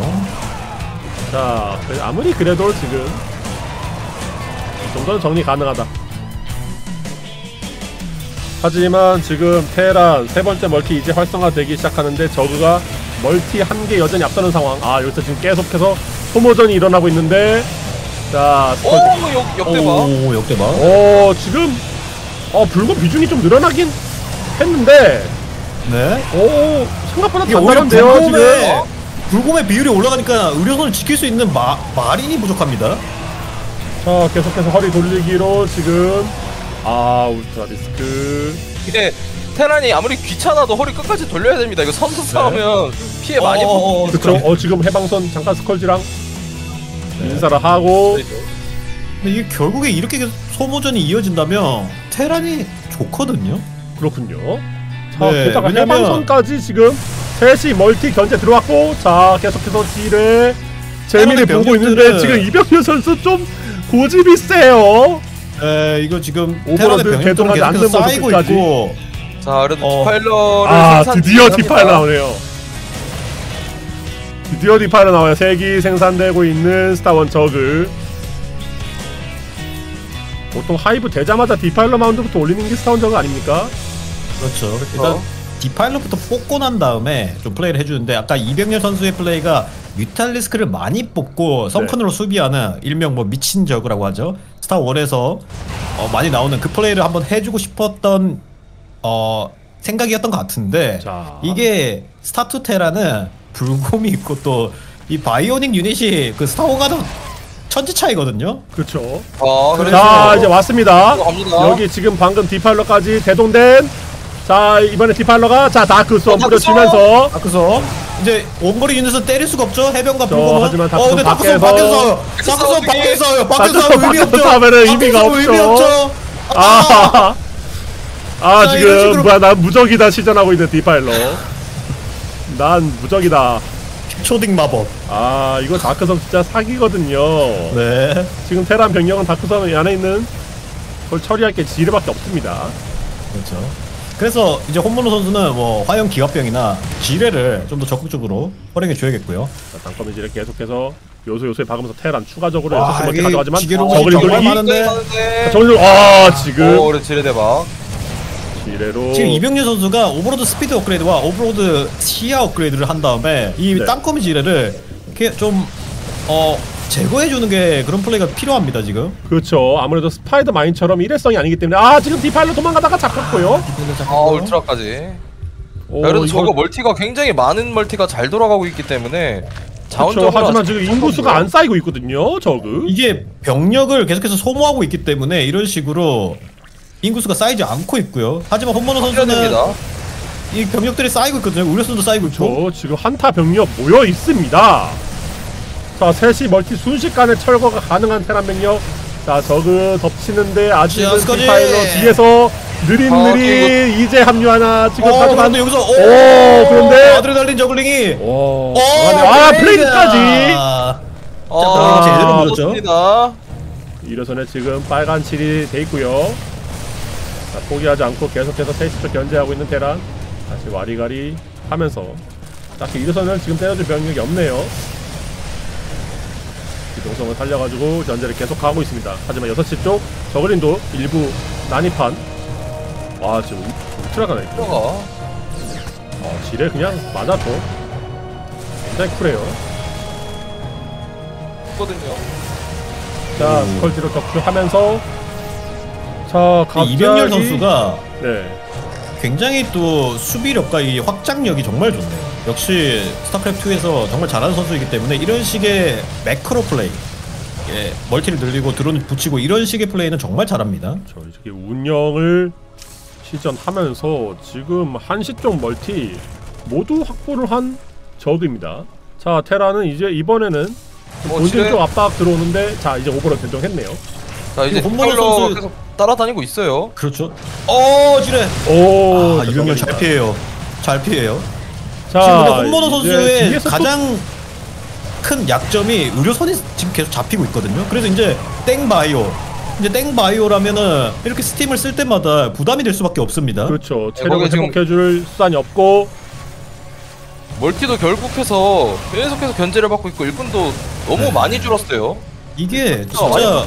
자 그래- 아무리 그래도 지금 이 정도는 정리 가능하다. 하지만 지금 테란 세 번째 멀티 이제 활성화되기 시작하는데 저그가 멀티 한 개 여전히 앞서는 상황. 아 여기서 지금 계속해서 소모전이 일어나고 있는데 자 오 역, 역대박. 오 역대박. 오 지금 어 불금 비중이 좀 늘어나긴 했는데. 네. 오 생각보다 단단한데요 지금. 불곰의 비율이 올라가니까 의료선을 지킬 수 있는 마, 마린이 부족합니다. 자 계속해서 허리 돌리기로 지금. 아 울트라 디스크. 이게 테란이 아무리 귀찮아도 허리 끝까지 돌려야 됩니다. 이거 선수 싸우면 피해 많이 어, 어, 어, 보고 그쵸. 어 지금 해방선 잠깐 스컬지랑 인사를 하고 근데 이게 결국에 이렇게 계속 소모전이 이어진다면 테란이 좋거든요. 그렇군요 자 네, 게다가 왜냐면- 해방선까지 지금 셋이 멀티 견제 들어왔고 자 계속해서 딜에 재미를 보고 있는데 병력들은- 지금 이병현 선수 좀 고집이 세요 에 이거 지금 오버로드 병력들이 않는 모습까지. 있고 자 그래도 어. 디파일러를 아 드디어. 디파일러 나오네요 드디어 디파일러 나와요 세 기 생산되고 있는 스타원 저그 보통 하이브 되자마자 디파일러 마운드부터 올리는 게 스타원 저그 아닙니까? 그렇죠. 일단 디파일러부터 뽑고 난 다음에 좀 플레이를 해주는데 아까 이병렬 선수의 플레이가 뮤탈리스크를 많이 뽑고 성큰으로 수비하는 일명 뭐 미친 저그라고 하죠. 스타 원에서 어, 많이 나오는 그 플레이를 한번 해주고 싶었던 어, 생각이었던 것 같은데 자. 이게 스타투 테란은 불곰이 있고 또 이 바이오닉 유닛이 그 스타원과도 천지 차이거든요. 그렇죠. 아 그래서 자 이제 왔습니다. 갑니다. 여기 지금 방금 디파일러까지 대동된 자 이번에 디파일러가 자 어, 뿌려주면서. 아 그래서 이제 원거리 유닛은 때릴 수가 없죠? 해병과 저, 불곰은? 하지만 어 다크선 근데 다크선 밖에서- 밖에서 밖에서요. 밖에서 하면 의미 밖에서 없죠 하면은 의미가 밖에서 의미 없죠. 아, 아. 자, 이런 지금 뭐야 난 무적이다 시전하고 있는 디파일러 난 무적이다. 초딩 마법. 아 이거 다크섬 진짜 사기거든요. 네. 지금 테란 병력은 다크섬 안에 있는 그걸 처리할 게 지뢰밖에 없습니다. 그렇죠. 그래서 이제 홈모노 선수는 뭐 화염 기갑병이나 지뢰를 좀 더 적극적으로 활용해 줘야겠고요. 자 땅거미 지뢰 계속해서 요소 요소에 박으면서 테란 추가적으로 와, 6시 멀티 이게 가져가지만 저글링 돌리기. 저글링 아 지금. 오 그래 지뢰 대박 지뢰로 지금 이병렬 선수가 오버로드 스피드 업그레이드와 오버로드 시야 업그레이드를 한 다음에 이 네. 땅거미 지뢰를 이렇게 좀 어, 제거해 주는 게 그런 플레이가 필요합니다 지금 그렇죠 아무래도 스파이더 마인처럼 일회성이 아니기 때문에 아 지금 디파일러 도망가다가 잡혔고요 아 울트라까지 오, 야, 그래도 이거- 저거 멀티가 굉장히 많은 멀티가 잘 돌아가고 있기 때문에 그렇죠. 자원적으로 하지만 지금 인구수가 안 쌓이고 있거든요. 저그. 이게 병력을 계속해서 소모하고 있기 때문에 이런 식으로 인구수가 쌓이지 않고 있고요. 하지만 홈모노 선수는 됩니다. 이 병력들이 쌓이고 있거든요. 의료선도 쌓이고 있고. 저 지금 한타 병력 모여 있습니다. 자, 세 시 멀티 순식간에 철거가 가능한 테란 병력. 자, 저그 덮치는데 아직은! 디파일러 뒤에서 느릿느릿 이제 합류하나 지금 어, 하지만 여기서 오, 오, 그런데 아드레날린 저글링이 오, 오, 아 플레이까지 아, 아, 제대로 물었죠. 좋습니다. 이로선에 지금 빨간 칠이 돼 있고요. 자, 포기하지 않고 계속해서 세시쪽 견제하고 있는 테란 다시 와리가리 하면서 딱히 이로선은 지금 때려줄 병력이 없네요. 기동성을 살려가지고 견제를 계속하고 있습니다. 하지만 6시 쪽 저글링도 일부 난입한 와 지금 울트라가 나 있고 들어가. 어, 지뢰 그냥 맞아도 굉장히 쿨해요. 있거든요. 자 스컬지로 격추하면서 자 갑자기 이병렬 선수가 네 굉장히 또 수비력과 이 확장력이 정말 좋네요. 역시 스타크래프트 2에서 정말 잘하는 선수이기 때문에 이런 식의 매크로 플레이, 예, 멀티를 늘리고 드론 붙이고 이런 식의 플레이는 정말 잘합니다. 저 이렇게 운영을 시전하면서 지금 한시 쪽 멀티 모두 확보를 한 적입니다. 자 테라는 이제 이번에는 어, 본진. 쪽 압박 들어오는데 자 이제 오버로 결정했네요. 자 이제 선수- 계속 따라다니고 있어요. 그렇죠. 어, 지뢰. 오 아, 이병렬 잘 피해요. 잘 피해요. 자 지금 근데 이제 선수의 가장 큰 약점이 의료선이 지금 계속 잡히고 있거든요. 그래서 이제 땡 바이오. 이제 땡 바이오라면은 이렇게 스팀을 쓸 때마다 부담이 될 수밖에 없습니다. 그렇죠 거기 체력을 지금- 회복해줄 수단이 없고 멀티도 결국해서 계속해서 견제를 받고 있고 일꾼도 너무 많이 줄었어요. 이게 아, 진짜 줄었다.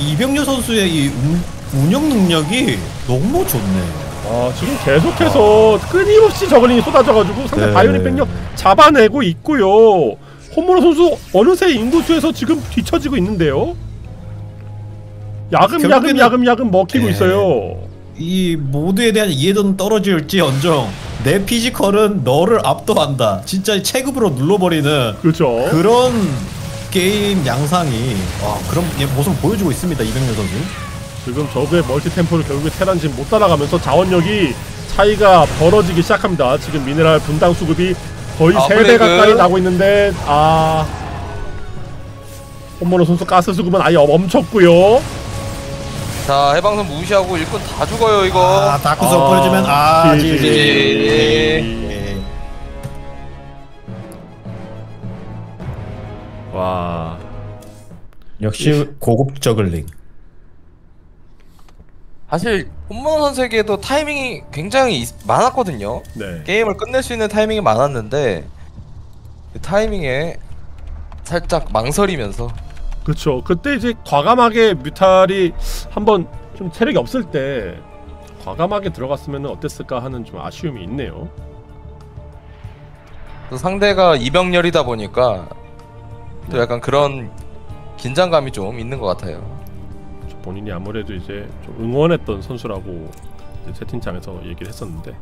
이병렬 선수의 이 운, 운영 능력이 너무 좋네요. 아 지금 계속해서 끊임없이 저글링이 쏟아져가지고 상대 네. 바이오닉 병력 잡아내고 있고요. 홈모노 선수 어느새 인구수에서 지금 뒤처지고 있는데요. 야금 야금 결국에는- 야금 야금 먹히고 네. 있어요. 이 모드에 대한 이해도는 떨어질지언정 내 피지컬은 너를 압도한다. 진짜 체급으로 눌러버리는 그렇죠. 그런 게임 양상이 와, 그런 게 모습을 보여주고 있습니다. 이병렬 선수. 지금 저그의 멀티 템포를 결국에 테란 지금 못 따라가면서 자원력이 차이가 벌어지기 시작합니다. 지금 미네랄 분당 수급이 거의 아, 3배 블레이크. 가까이 나고 있는데 아 홈모노 선수 가스 수급은 아예 멈췄고요. 자 해방선 무시하고 일꾼 다 죽어요 이거. 아, 다크스 아, 엎어지면 아. GG. 와 역시 고급 저글링. 사실 홈런 선수에게도 타이밍이 굉장히 있- 많았거든요. 네. 게임을 끝낼 수 있는 타이밍이 많았는데 그 타이밍에 살짝 망설이면서 그렇죠. 그때 이제 과감하게 뮤탈이 한번 좀 체력이 없을 때 과감하게 들어갔으면 어땠을까 하는 좀 아쉬움이 있네요. 또 상대가 이병렬이다 보니까 또 약간 그런 긴장감이 좀 있는 것 같아요. 본인이 아무래도 이제 좀 응원했던 선수라고 채팅창에서 얘기를 했었는데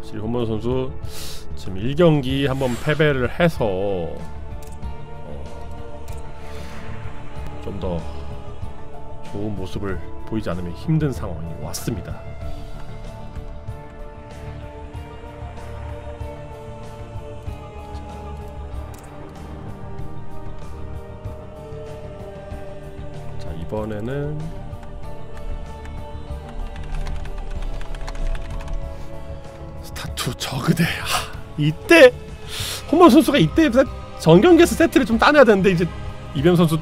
사실 홍범 선수 지금 1경기 한번 패배를 해서 어, 좀더 좋은 모습을 보이지 않으면 힘든 상황이 왔습니다. 이번에는 스타투 저그대 하, 이때 홍범 선수가 이때 세- 전경기에서 세트를 좀 따내야 되는데 이제 이병 선수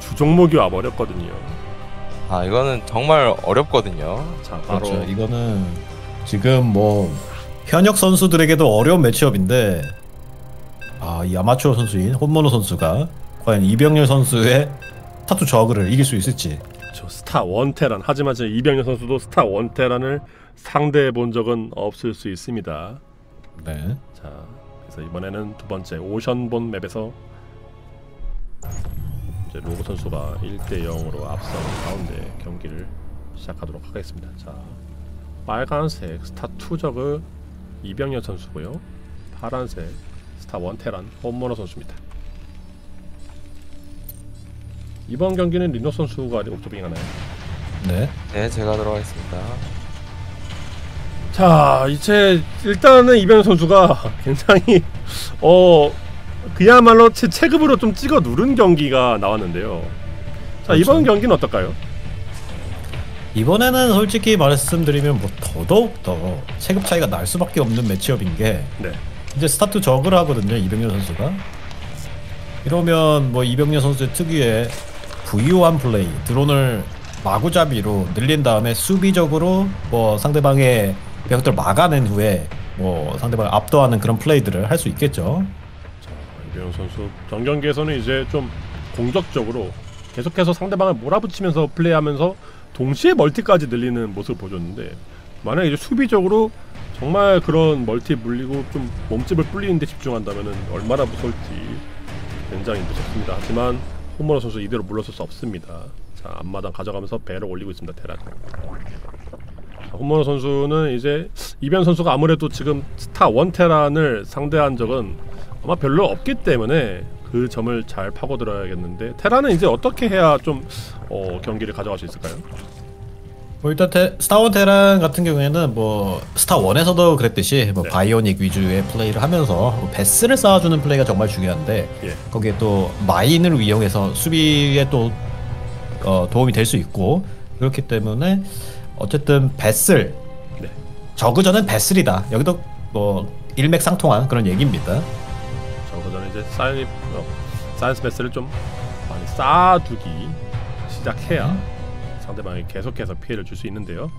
주 종목이 와버렸거든요. 아 이거는 정말 어렵거든요. 자 바로 그렇죠. 이거는 지금 뭐 현역 선수들에게도 어려운 매치업인데 아, 이 아마추어 선수인 혼모노 선수가 과연 이병렬 선수의 스타투 저그를 이길 수 있을지. 저 스타 원테란 하지만 저 이병렬 선수도 스타 원테란을 상대해 본 적은 없을 수 있습니다. 네. 자 그래서 이번에는 두 번째 오션본 맵에서 이제 로고 선수가 1대 0으로 앞선 가운데 경기를 시작하도록 하겠습니다. 자 빨간색 스타 투저그 이병렬 선수고요. 파란색 스타 원테란 홈모너 선수입니다. 이번 경기는 리노 선수가 옵저빙 하나요? 네. 네 제가 들어가겠습니다. 자 이제 일단은 이병현 선수가 굉장히 어 그야말로 체, 체급으로 좀 찍어 누른 경기가 나왔는데요. 자 이번 그렇죠. 경기는 어떨까요? 이번에는 솔직히 말씀드리면 뭐 더더욱 더 체급 차이가 날 수밖에 없는 매치업인 게 네, 이제 스타투 저그를 하거든요 이병렬 선수가 이러면 뭐 이병렬 선수의 특유의 부유한 플레이 드론을 마구잡이로 늘린 다음에 수비적으로 뭐 상대방의 병력들 막아낸 후에 뭐 상대방을 압도하는 그런 플레이들을 할 수 있겠죠 이병렬 선수 전 경기에서는 이제 좀 공격적으로 계속해서 상대방을 몰아붙이면서 플레이하면서 동시에 멀티까지 늘리는 모습을 보여줬는데 만약에 이제 수비적으로 정말 그런 멀티 물리고 좀 몸집을 불리는데 집중한다면은 얼마나 무서울지 굉장히 무섭습니다. 하지만 홈모너 선수 이대로 물러설 수 없습니다. 자 앞마당 가져가면서 배를 올리고 있습니다. 테란. 자, 홈모너 선수는 이제 이변 선수가 아무래도 지금 스타 원테란을 상대한 적은 아마 별로 없기 때문에 그 점을 잘 파고들어야겠는데 테란은 이제 어떻게 해야 좀 어, 경기를 가져갈 수 있을까요? 뭐 일단 테, 스타원 테란 같은 경우에는 뭐 스타 1에서도 그랬듯이 뭐 네. 바이오닉 위주의 플레이를 하면서 뭐 베슬을 쌓아주는 플레이가 정말 중요한데 예. 거기에 또 마인을 이용해서 수비에 또 어, 도움이 될 수 있고 그렇기 때문에 어쨌든 베슬 네. 저그전은 베슬이다 여기도 뭐 일맥상통한 그런 얘기입니다 저거는 이제 사이언 어, science vessel을 좀 많이 쌓아두기 시작해야 상대방이 계속해서 피해를 줄 수 있는데요.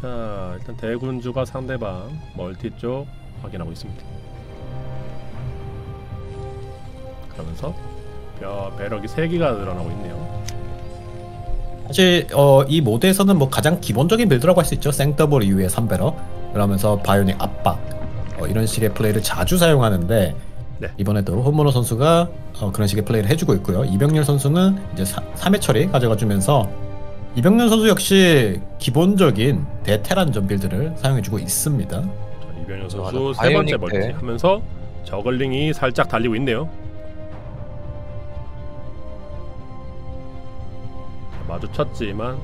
자 일단 대군주가 상대방 멀티 쪽 확인하고 있습니다. 그러면서 벼, 배럭이 3개가 늘어나고 있네요. 사실 어, 이 모드에서는 뭐 가장 기본적인 빌드라고 할 수 있죠 생더블 이후에 3배럭 그러면서 bionic 압박 어, 이런 식의 플레이를 자주 사용하는데 네. 이번에도 홈모노 선수가 어, 그런 식의 플레이를 해주고 있고요. 이병렬 선수는 이제 3회 처리 가져가주면서 이병렬 선수 역시 기본적인 대테란 전 빌드를 사용해주고 있습니다. 자, 이병현 선수 맞아. 세 번째 멀티 때. 하면서 저글링이 살짝 달리고 있네요. 자, 마주쳤지만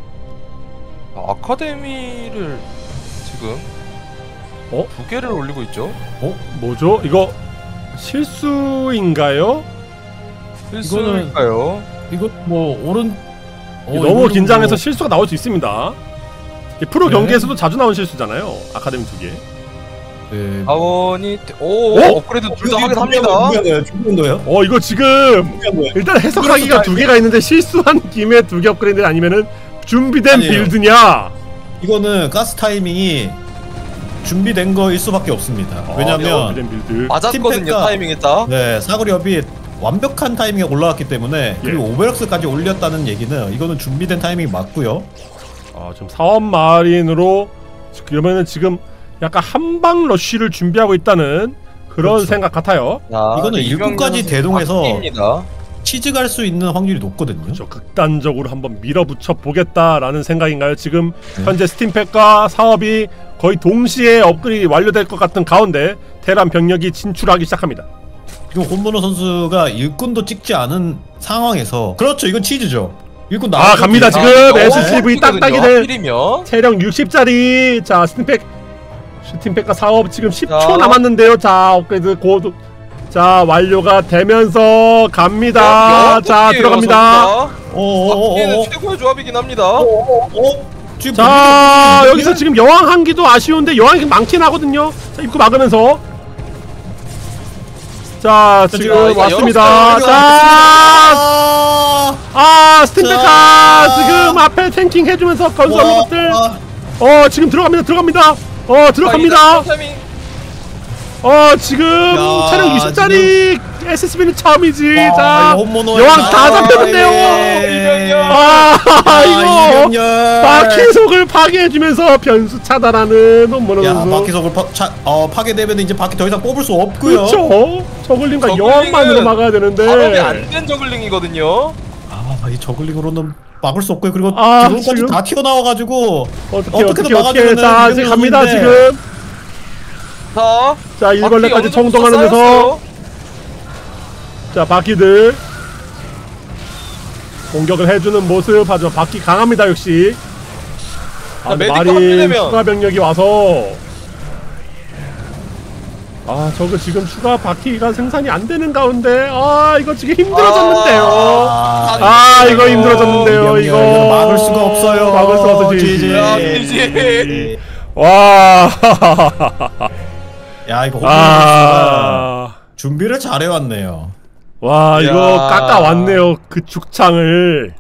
아, 아카데미를 지금 어? 두 개를 올리고 있죠. 뭐죠? 이거 실수인가요? 필수일까요? 이거 뭐 오른 어, 너무 긴장해서 뭐- 실수가 나올 수 있습니다. 이 프로 네. 경기에서도 자주 나온 실수잖아요. 아카데미 두 개. 네. 자원이 오, 어? 업그레이드 둘 다 하긴 합니다. 어 이거 지금 일단 해석하기가 두 개가 있는데 실수한 김에 두 개 업그레이드 아니면은 준비된 아니에요. 빌드냐? 이거는 가스 타이밍이 준비된 거일 수밖에 없습니다. 어, 왜냐면 준비된 빌드. 맞았거든요 타이밍에 딱. 네 사거리 업이 완벽한 타이밍에 올라왔기 때문에 그리고 오베럭스까지 올렸다는 얘기는 이거는 준비된 타이밍이 맞고요. 아 지금 사원 마린으로 그러면은 지금 약간 한방 러쉬를 준비하고 있다는 그런 그렇죠. 생각 같아요. 자, 이거는 선수 대동해서 바퀴입니다. 치즈 갈 수 있는 확률이 높거든요. 저 극단적으로 한번 밀어붙여 보겠다라는 생각인가요? 지금 네. 현재 스팀팩과 사업이 거의 동시에 업그레이드 완료될 것 같은 가운데 테란 병력이 진출하기 시작합니다. 지금 홈모노 선수가 일꾼도 찍지 않은 상황에서 그렇죠 이건 치즈죠. 일꾼 아, 나와 갑니다, 지금. 아, SCV 너무 딱딱이들. 하필이면 체력 60짜리 자 스팀팩 스팀팩과 사업 지금 10초 자. 남았는데요. 자 업그레이드 곧. 자 완료가 되면서 갑니다. 야, 자 들어갑니다. 어어어어 바퀴는 최고의 조합이긴 합니다. 지금 자 여기서 지금 여왕 한기도 아쉬운데 여왕이 많긴 하거든요. 자 입구 막으면서 자 지금 왔습니다. 여왕 자, 아, 아 스팀백카 자. 지금 앞에 탱킹 해주면서 건설 와, 로봇들. 와. 어 지금 들어갑니다. 들어갑니다. 어 들어갑니다. 어 지금 야, 체력 20짜리 SSB는 처음이지. 와, 자 여왕 다 나- 잡혔는데요. 예. 아 야, 이거 이병렬. 바퀴속을 파괴해주면서 변수 차단하는 홈모노 야 선수. 바퀴속을 파, 차, 어, 파괴되면 이제 바퀴 더 이상 뽑을 수 없고요. 그렇죠. 저글링과 여왕만으로 막아야 발업이 되는데. 안된 저글링이거든요. 아, 이 저글링으로는 막을 수 없고요. 그리고 아, 드론까지 지금? 다 튀어나와가지고 어떻게 어떻게든 어떻게 어떻게 막아주면은 자 지금 갑니다. 지금. 자, 자 일벌레까지 총동하면서 쌓였어요. 자 바퀴들 공격을 해주는 모습 하죠. 바퀴 강합니다 역시. 아, 마린. 추가 병력이 와서 아 저거 지금 추가 바퀴가 생산이 안 되는 가운데 아 이거 지금 힘들어졌는데요. 아, 아 이거 힘들어졌는데요 이거 이거 막을 수가 없어요. 막을 수 없어 지지. 지지. 와. 야 이거 아. 준비를 잘해왔네요. 와 이거 야. 깎아왔네요 그 죽창을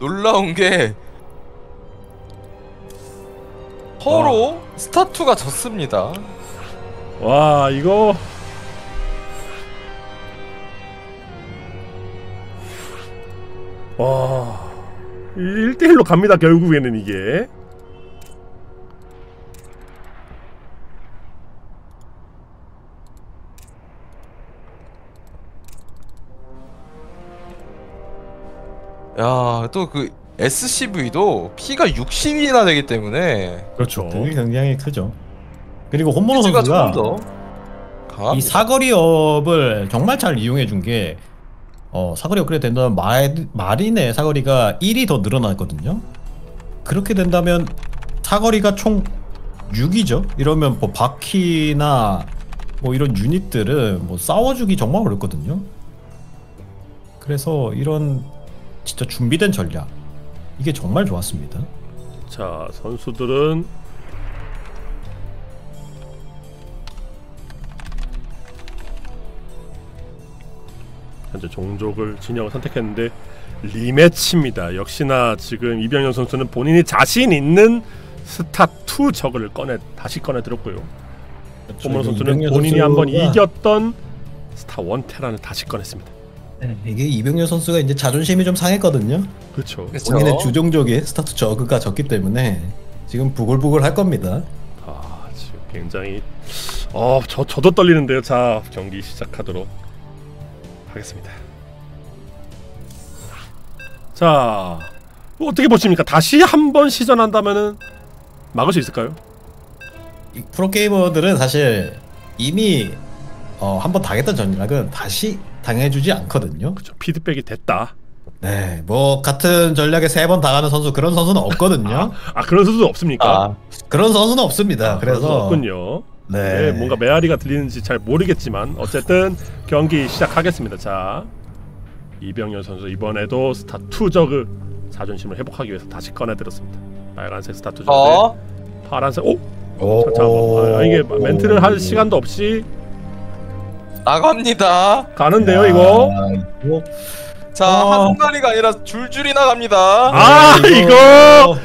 놀라운 게 서로 스타투가 졌습니다. 와 이거 와 1대1로 갑니다 결국에는 이게 야, 또 그 SCV도 피가 60이나 되기 때문에 그렇죠 되게 굉장히 크죠. 그리고 홈모노 선수가 조금 더 강합니다. 이 사거리업을 정말 잘 이용해 준 게 어, 사거리 업그레이드 된다면 말, 마린의 사거리가 1이 더 늘어났거든요. 그렇게 된다면 사거리가 총 6이죠. 이러면 뭐 바퀴나 뭐 이런 유닛들은 뭐 싸워주기 정말 어렵거든요. 그래서 이런 진짜 준비된 전략 이게 정말 좋았습니다. 자 선수들은 현재 종족을 진영을 선택했는데 리매치입니다. 역시나 지금 이병현 선수는 본인이 자신 있는 스타 2 저그를 꺼내 다시 꺼내 들었고요. 호모 선수는 이병렬 본인이 한번 선수가- 이겼던 스타 1 테란을 다시 꺼냈습니다. 네, 이게 이병렬 선수가 이제 자존심이 좀 상했거든요. 그렇죠. 그쵸? 본인의 주종족이 스타트 저그가 적기 때문에 지금 부글부글 할 겁니다. 아 지금 굉장히 어, 저 저도 떨리는데요. 자, 경기 시작하도록 하겠습니다. 자, 뭐 어떻게 보십니까? 다시 한 번 시전한다면은 막을 수 있을까요? 이 프로게이머들은 사실 이미 어, 한번 당했던 전략은 다시 당해주지 않거든요. 그렇죠. 피드백이 됐다. 네, 뭐 같은 전략에 세 번 당하는 선수 그런 선수는 없거든요. 아, 그런 선수 없습니까? 아, 그런 선수는 없습니다. 아, 그런 선수 그래서 없군요. 네, 네, 뭔가 메아리가 들리는지 잘 모르겠지만 어쨌든 경기 시작하겠습니다. 자, 이병렬 선수 이번에도 스타투 저그 자존심을 회복하기 위해서 다시 꺼내들었습니다. 빨간색 스타투 저그 어? 파란색 오 오, 자, 잠깐만 아, 이게 멘트를 할 시간도 없이 나갑니다. 가는데요 이거 이거 자, 어. 한 마리가 아니라 줄줄이 나갑니다. 아 이거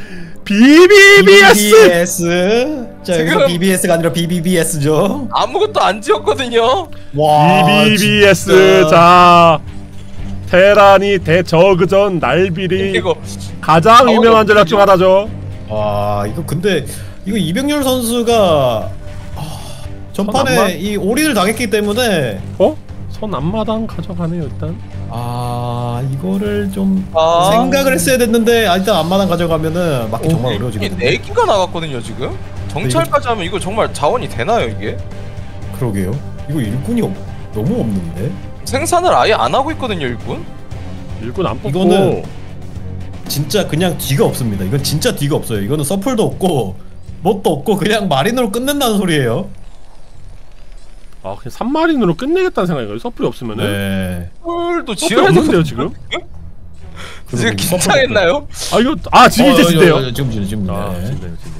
BBBS BBS 자 지금- 여기서 BBS가 아니라 BBBS죠. 아무것도 안 지었거든요. 와 BBBS 진짜. 자 테란이 대저그전 날비리 이거 가장 아, 유명한? 전략 중 하나죠. 와 이거 근데 이거 이병렬 선수가 아, 전판에 선안만? 이 올인을 당했기 때문에 어? 선 앞마당 가져가네요 일단. 아 이거를 좀 아. 생각을 했어야 됐는데 아, 일단 앞마당 가져가면은 막기 정말 어려워지거든요. 네 기가 나갔거든요 지금. 정찰까지 하면 이거 정말 자원이 되나요 이게? 그러게요. 이거 일꾼이 없, 너무 없는데. 생산을 아예 안 하고 있거든요 일꾼. 일꾼 안 뽑고 이거는 진짜 그냥 뒤가 없습니다. 이건 진짜 뒤가 없어요. 이거는 서플도 없고 뭣도 없고 그냥 marine으로 끝낸다는 소리예요. 아 그냥 3marine으로 끝내겠다는 생각이에요. 서플이 없으면은 네. 네. 홀도 서플이 지어야 없는데요 되는데요 지금? 지금 긴장했나요? 아 이거 아 지금 이제 진대요. 어, 지금 지금 지금 아 네. 진대요 진대.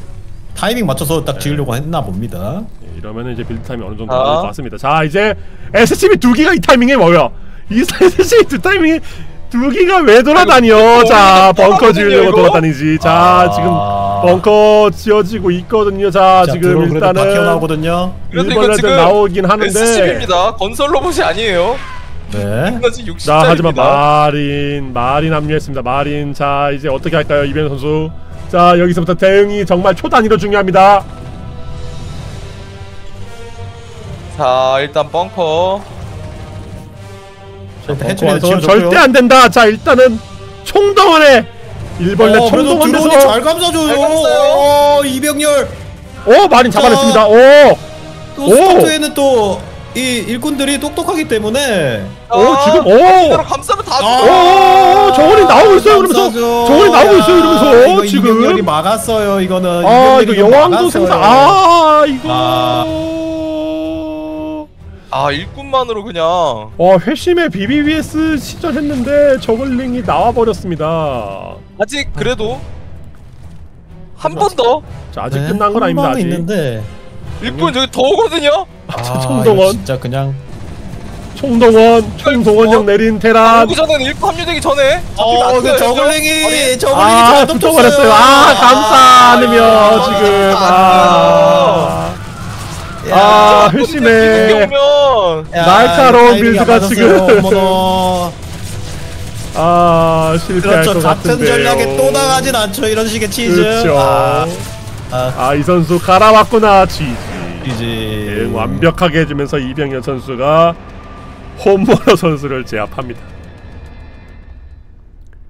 타이밍 맞춰서 딱 지으려고 했나 봅니다. 네, 이러면은 이제 build 타임이 어느 정도 아. 같습니다. 자 이제 SCB 두 기가 이 타이밍에 뭐야? 이 SCB 두 타이밍에 두 기가 왜 돌아다녀? 자 이거 벙커 지으려고 이거? 돌아다니지. 자 아. 지금 벙커 지어지고 있거든요. 자, 자, 지금 일단은 튀어나오거든요. 그래도 이거 지금 나오긴 하는데 SCB입니다. 건설 로봇이 아니에요. 네. 이거지 60짜리입니다. 자 하지만 마린 마린 합류했습니다. 마린 자 이제 어떻게 할까요 이병 선수? 자 여기서부터 대응이 정말 초단위로 중요합니다. 자 일단 벙커. 일단 지어줬고요. 절대 안 된다. 자 일단은 총동원에 일벌레 어, 그래도 총동원 드론이 돼서 잘 감싸줘요. 잘 감싸요. 어, 이병렬. 오 마린 잡아냈습니다. 오, 또 오! 스타트에는 또 이 일꾼들이 똑똑하기 때문에 오 지금 이대로 오, 감싸면 다 아, 죽어. 오 저걸이 나오고 있어요. 그러면서 감싸죠. 저걸이 나오고 야, 있어요. 이러면서 이거 지금 이병렬이 막았어요. 이거는 아 이거 여왕도 막았어요. 생산 아 이거 아. 아 일꾼만으로 그냥 와 회심의 BBBS 시전했는데 저글링이 나와 버렸습니다. 아직 그래도 한 번 더. 자 아직 네, 끝난 건한 아닙니다. 아직. 있는데 일꾼 저기 더 오거든요. 아, 총동원. 이거 진짜 그냥 총동원 총동원형 내린 테란. 오기 전에는 일꾼 합류되기 전에. 어, 그 돼요, 저글링이 저글링이 아잘 붙어버렸어요. 아 감사 않으며 아, 지금 아, 아, 아. 야, 날카로운 빌드가. 지금. 어머나. 아 실패할 그렇죠. 것 같은 같은데요. 전략에 또 나가진 않죠. 이런 식의 치즈. 그렇죠. 아, 아, 아 이 선수 갈아왔구나 지지. 이제 대응 완벽하게 해주면서 이병현 선수가 홈모너 선수를 제압합니다.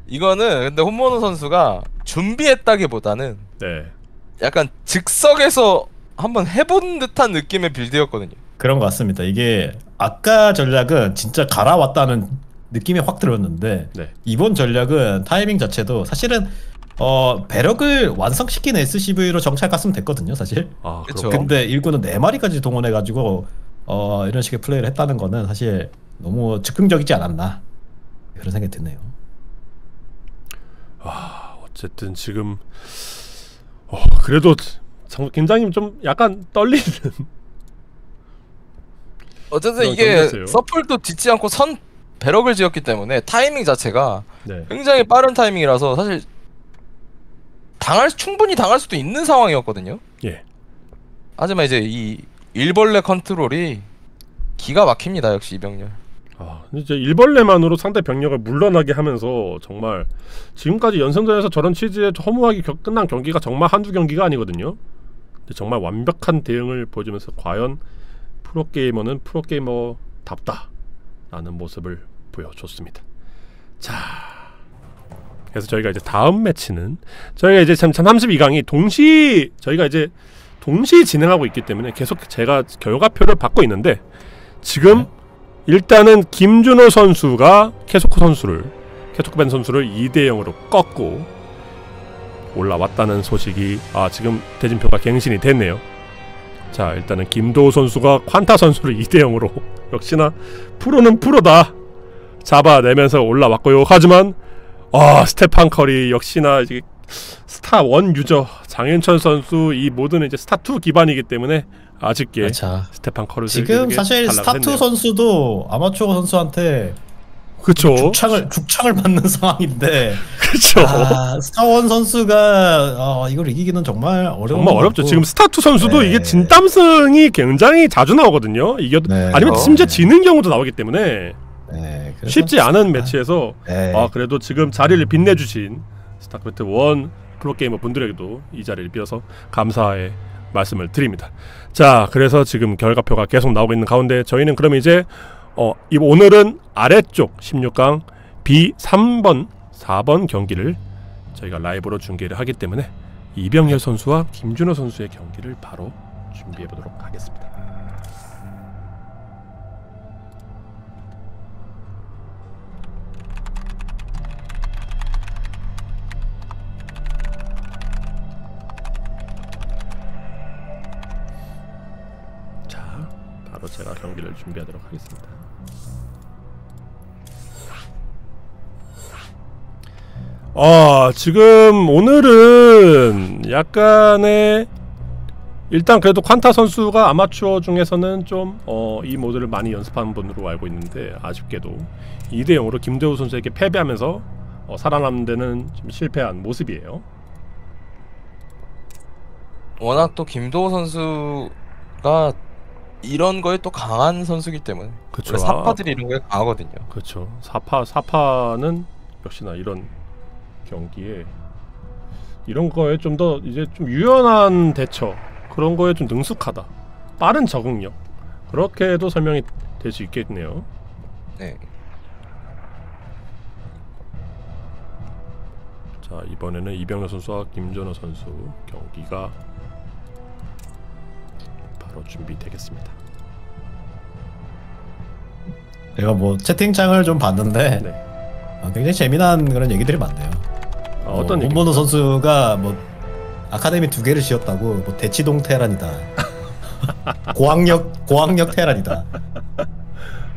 이거는 근데 홈모노 선수가 준비했다기보다는 네. 약간 즉석에서 한번 해본 듯한 느낌의 빌드였거든요. 그런 것 같습니다. 이게 아까 전략은 진짜 갈아왔다는 느낌이 확 들었는데 네. 이번 전략은 타이밍 자체도 사실은 어 배럭을 완성시킨 SCV로 정찰 갔으면 됐거든요, 사실. 아 그쵸. 그렇 근데 일꾼은 네 마리까지 동원해가지고 어 이런 식의 플레이를 했다는 거는 사실 너무 즉흥적이지 않았나 그런 생각이 드네요. 어쨌든 지금 어, 그래도 장, 굉장히 좀 약간 떨리는 어쨌든 이게. 서플도 뒤지 않고 선 배럭을 지었기 때문에 타이밍 자체가 네. 굉장히 빠른 타이밍이라서 사실 당할 충분히 당할 수도 있는 상황이었거든요. 예. 하지만 이제 이 일벌레 컨트롤이 기가 막힙니다. 역시 이병렬. 아, 이제 일벌레만으로 상대 병력을 물러나게 하면서 정말 지금까지 연승전에서 저런 치즈에 허무하게 겨- 끝난 경기가 정말 한두 경기가 아니거든요. 정말 완벽한 대응을 보여주면서 과연 프로게이머는 프로게이머답다 라는 모습을 보여줬습니다. 자 그래서 저희가 이제 다음 매치는 저희가 이제 참, 참 32강이 동시 저희가 이제 동시 진행하고 있기 때문에 계속 제가 결과표를 받고 있는데 지금 일단은 김준호 선수가 캐소코 선수를 캐소코벤 선수를 2대 0으로 꺾고 올라왔다는 소식이 아 지금 대진표가 갱신이 됐네요. 자 일단은 김도호 선수가 콴타 선수를 2대 0으로 역시나 프로는 프로다 잡아내면서 올라왔고요. 하지만 아 스테판 커리 역시나 이제 스타 원 유저 장윤철 선수 이 모드는 이제 스타 2 기반이기 때문에 아쉽게 자 스테판 커리 지금 사실 스타투 선수도 아마추어 선수한테 그쵸 죽창을 죽창을 맞는 상황인데 그쵸 아, 스타원 선수가 어, 이걸 이기기는 정말 어려운 정말 것 어렵죠. 지금 스타투 선수도 네. 이게 진땀승이 굉장히 자주 나오거든요. 이겨 네. 아니면 어. 심지어 지는 경우도 나오기 때문에 네, 쉽지 않은 매치에서 네. 아 그래도 지금 자리를 빛내주신 스타크래프트 원 프로게이머 분들에게도 이 자리를 빌어서 감사의 말씀을 드립니다. 자 그래서 지금 결과표가 계속 나오고 있는 가운데 저희는 그럼 이제 어, 이 오늘은 아래쪽 16강 B 3번 4번 경기를 저희가 라이브로 중계를 하기 때문에 이병렬 선수와 김준호 선수의 경기를 바로 준비해 보도록 하겠습니다. 자, 바로 제가 경기를 준비하도록 하겠습니다. 아, 지금 오늘은 약간의 일단 그래도 콴타 선수가 아마추어 중에서는 좀 어, 이 모드를 많이 연습한 분으로 알고 있는데 아쉽게도 2대 0으로 김대호 선수에게 패배하면서 어, 살아남는 데는 좀 실패한 모습이에요. 워낙 또 김도호 선수가 이런 거에 또 강한 선수기 때문에 그쵸. 사파들이 이런 거에 강하거든요. 그렇죠. 사파 사파는 역시나 이런 경기에 이런 거에 좀 더 이제 좀 유연한 대처 그런 거에 좀 능숙하다. 빠른 적응력 그렇게도 설명이 될 수 있겠네요. 네. 자 이번에는 이병렬 선수와 김준호 선수 경기가 바로 준비되겠습니다. 제가 뭐 채팅창을 좀 봤는데 네. 어, 굉장히 재미난 그런 얘기들이 많네요. 아, 어떤 얘기? 원본호 선수가 뭐 아카데미 두 개를 지었다고 뭐 대치동 테란이다. 고학력 고학력 테란이다.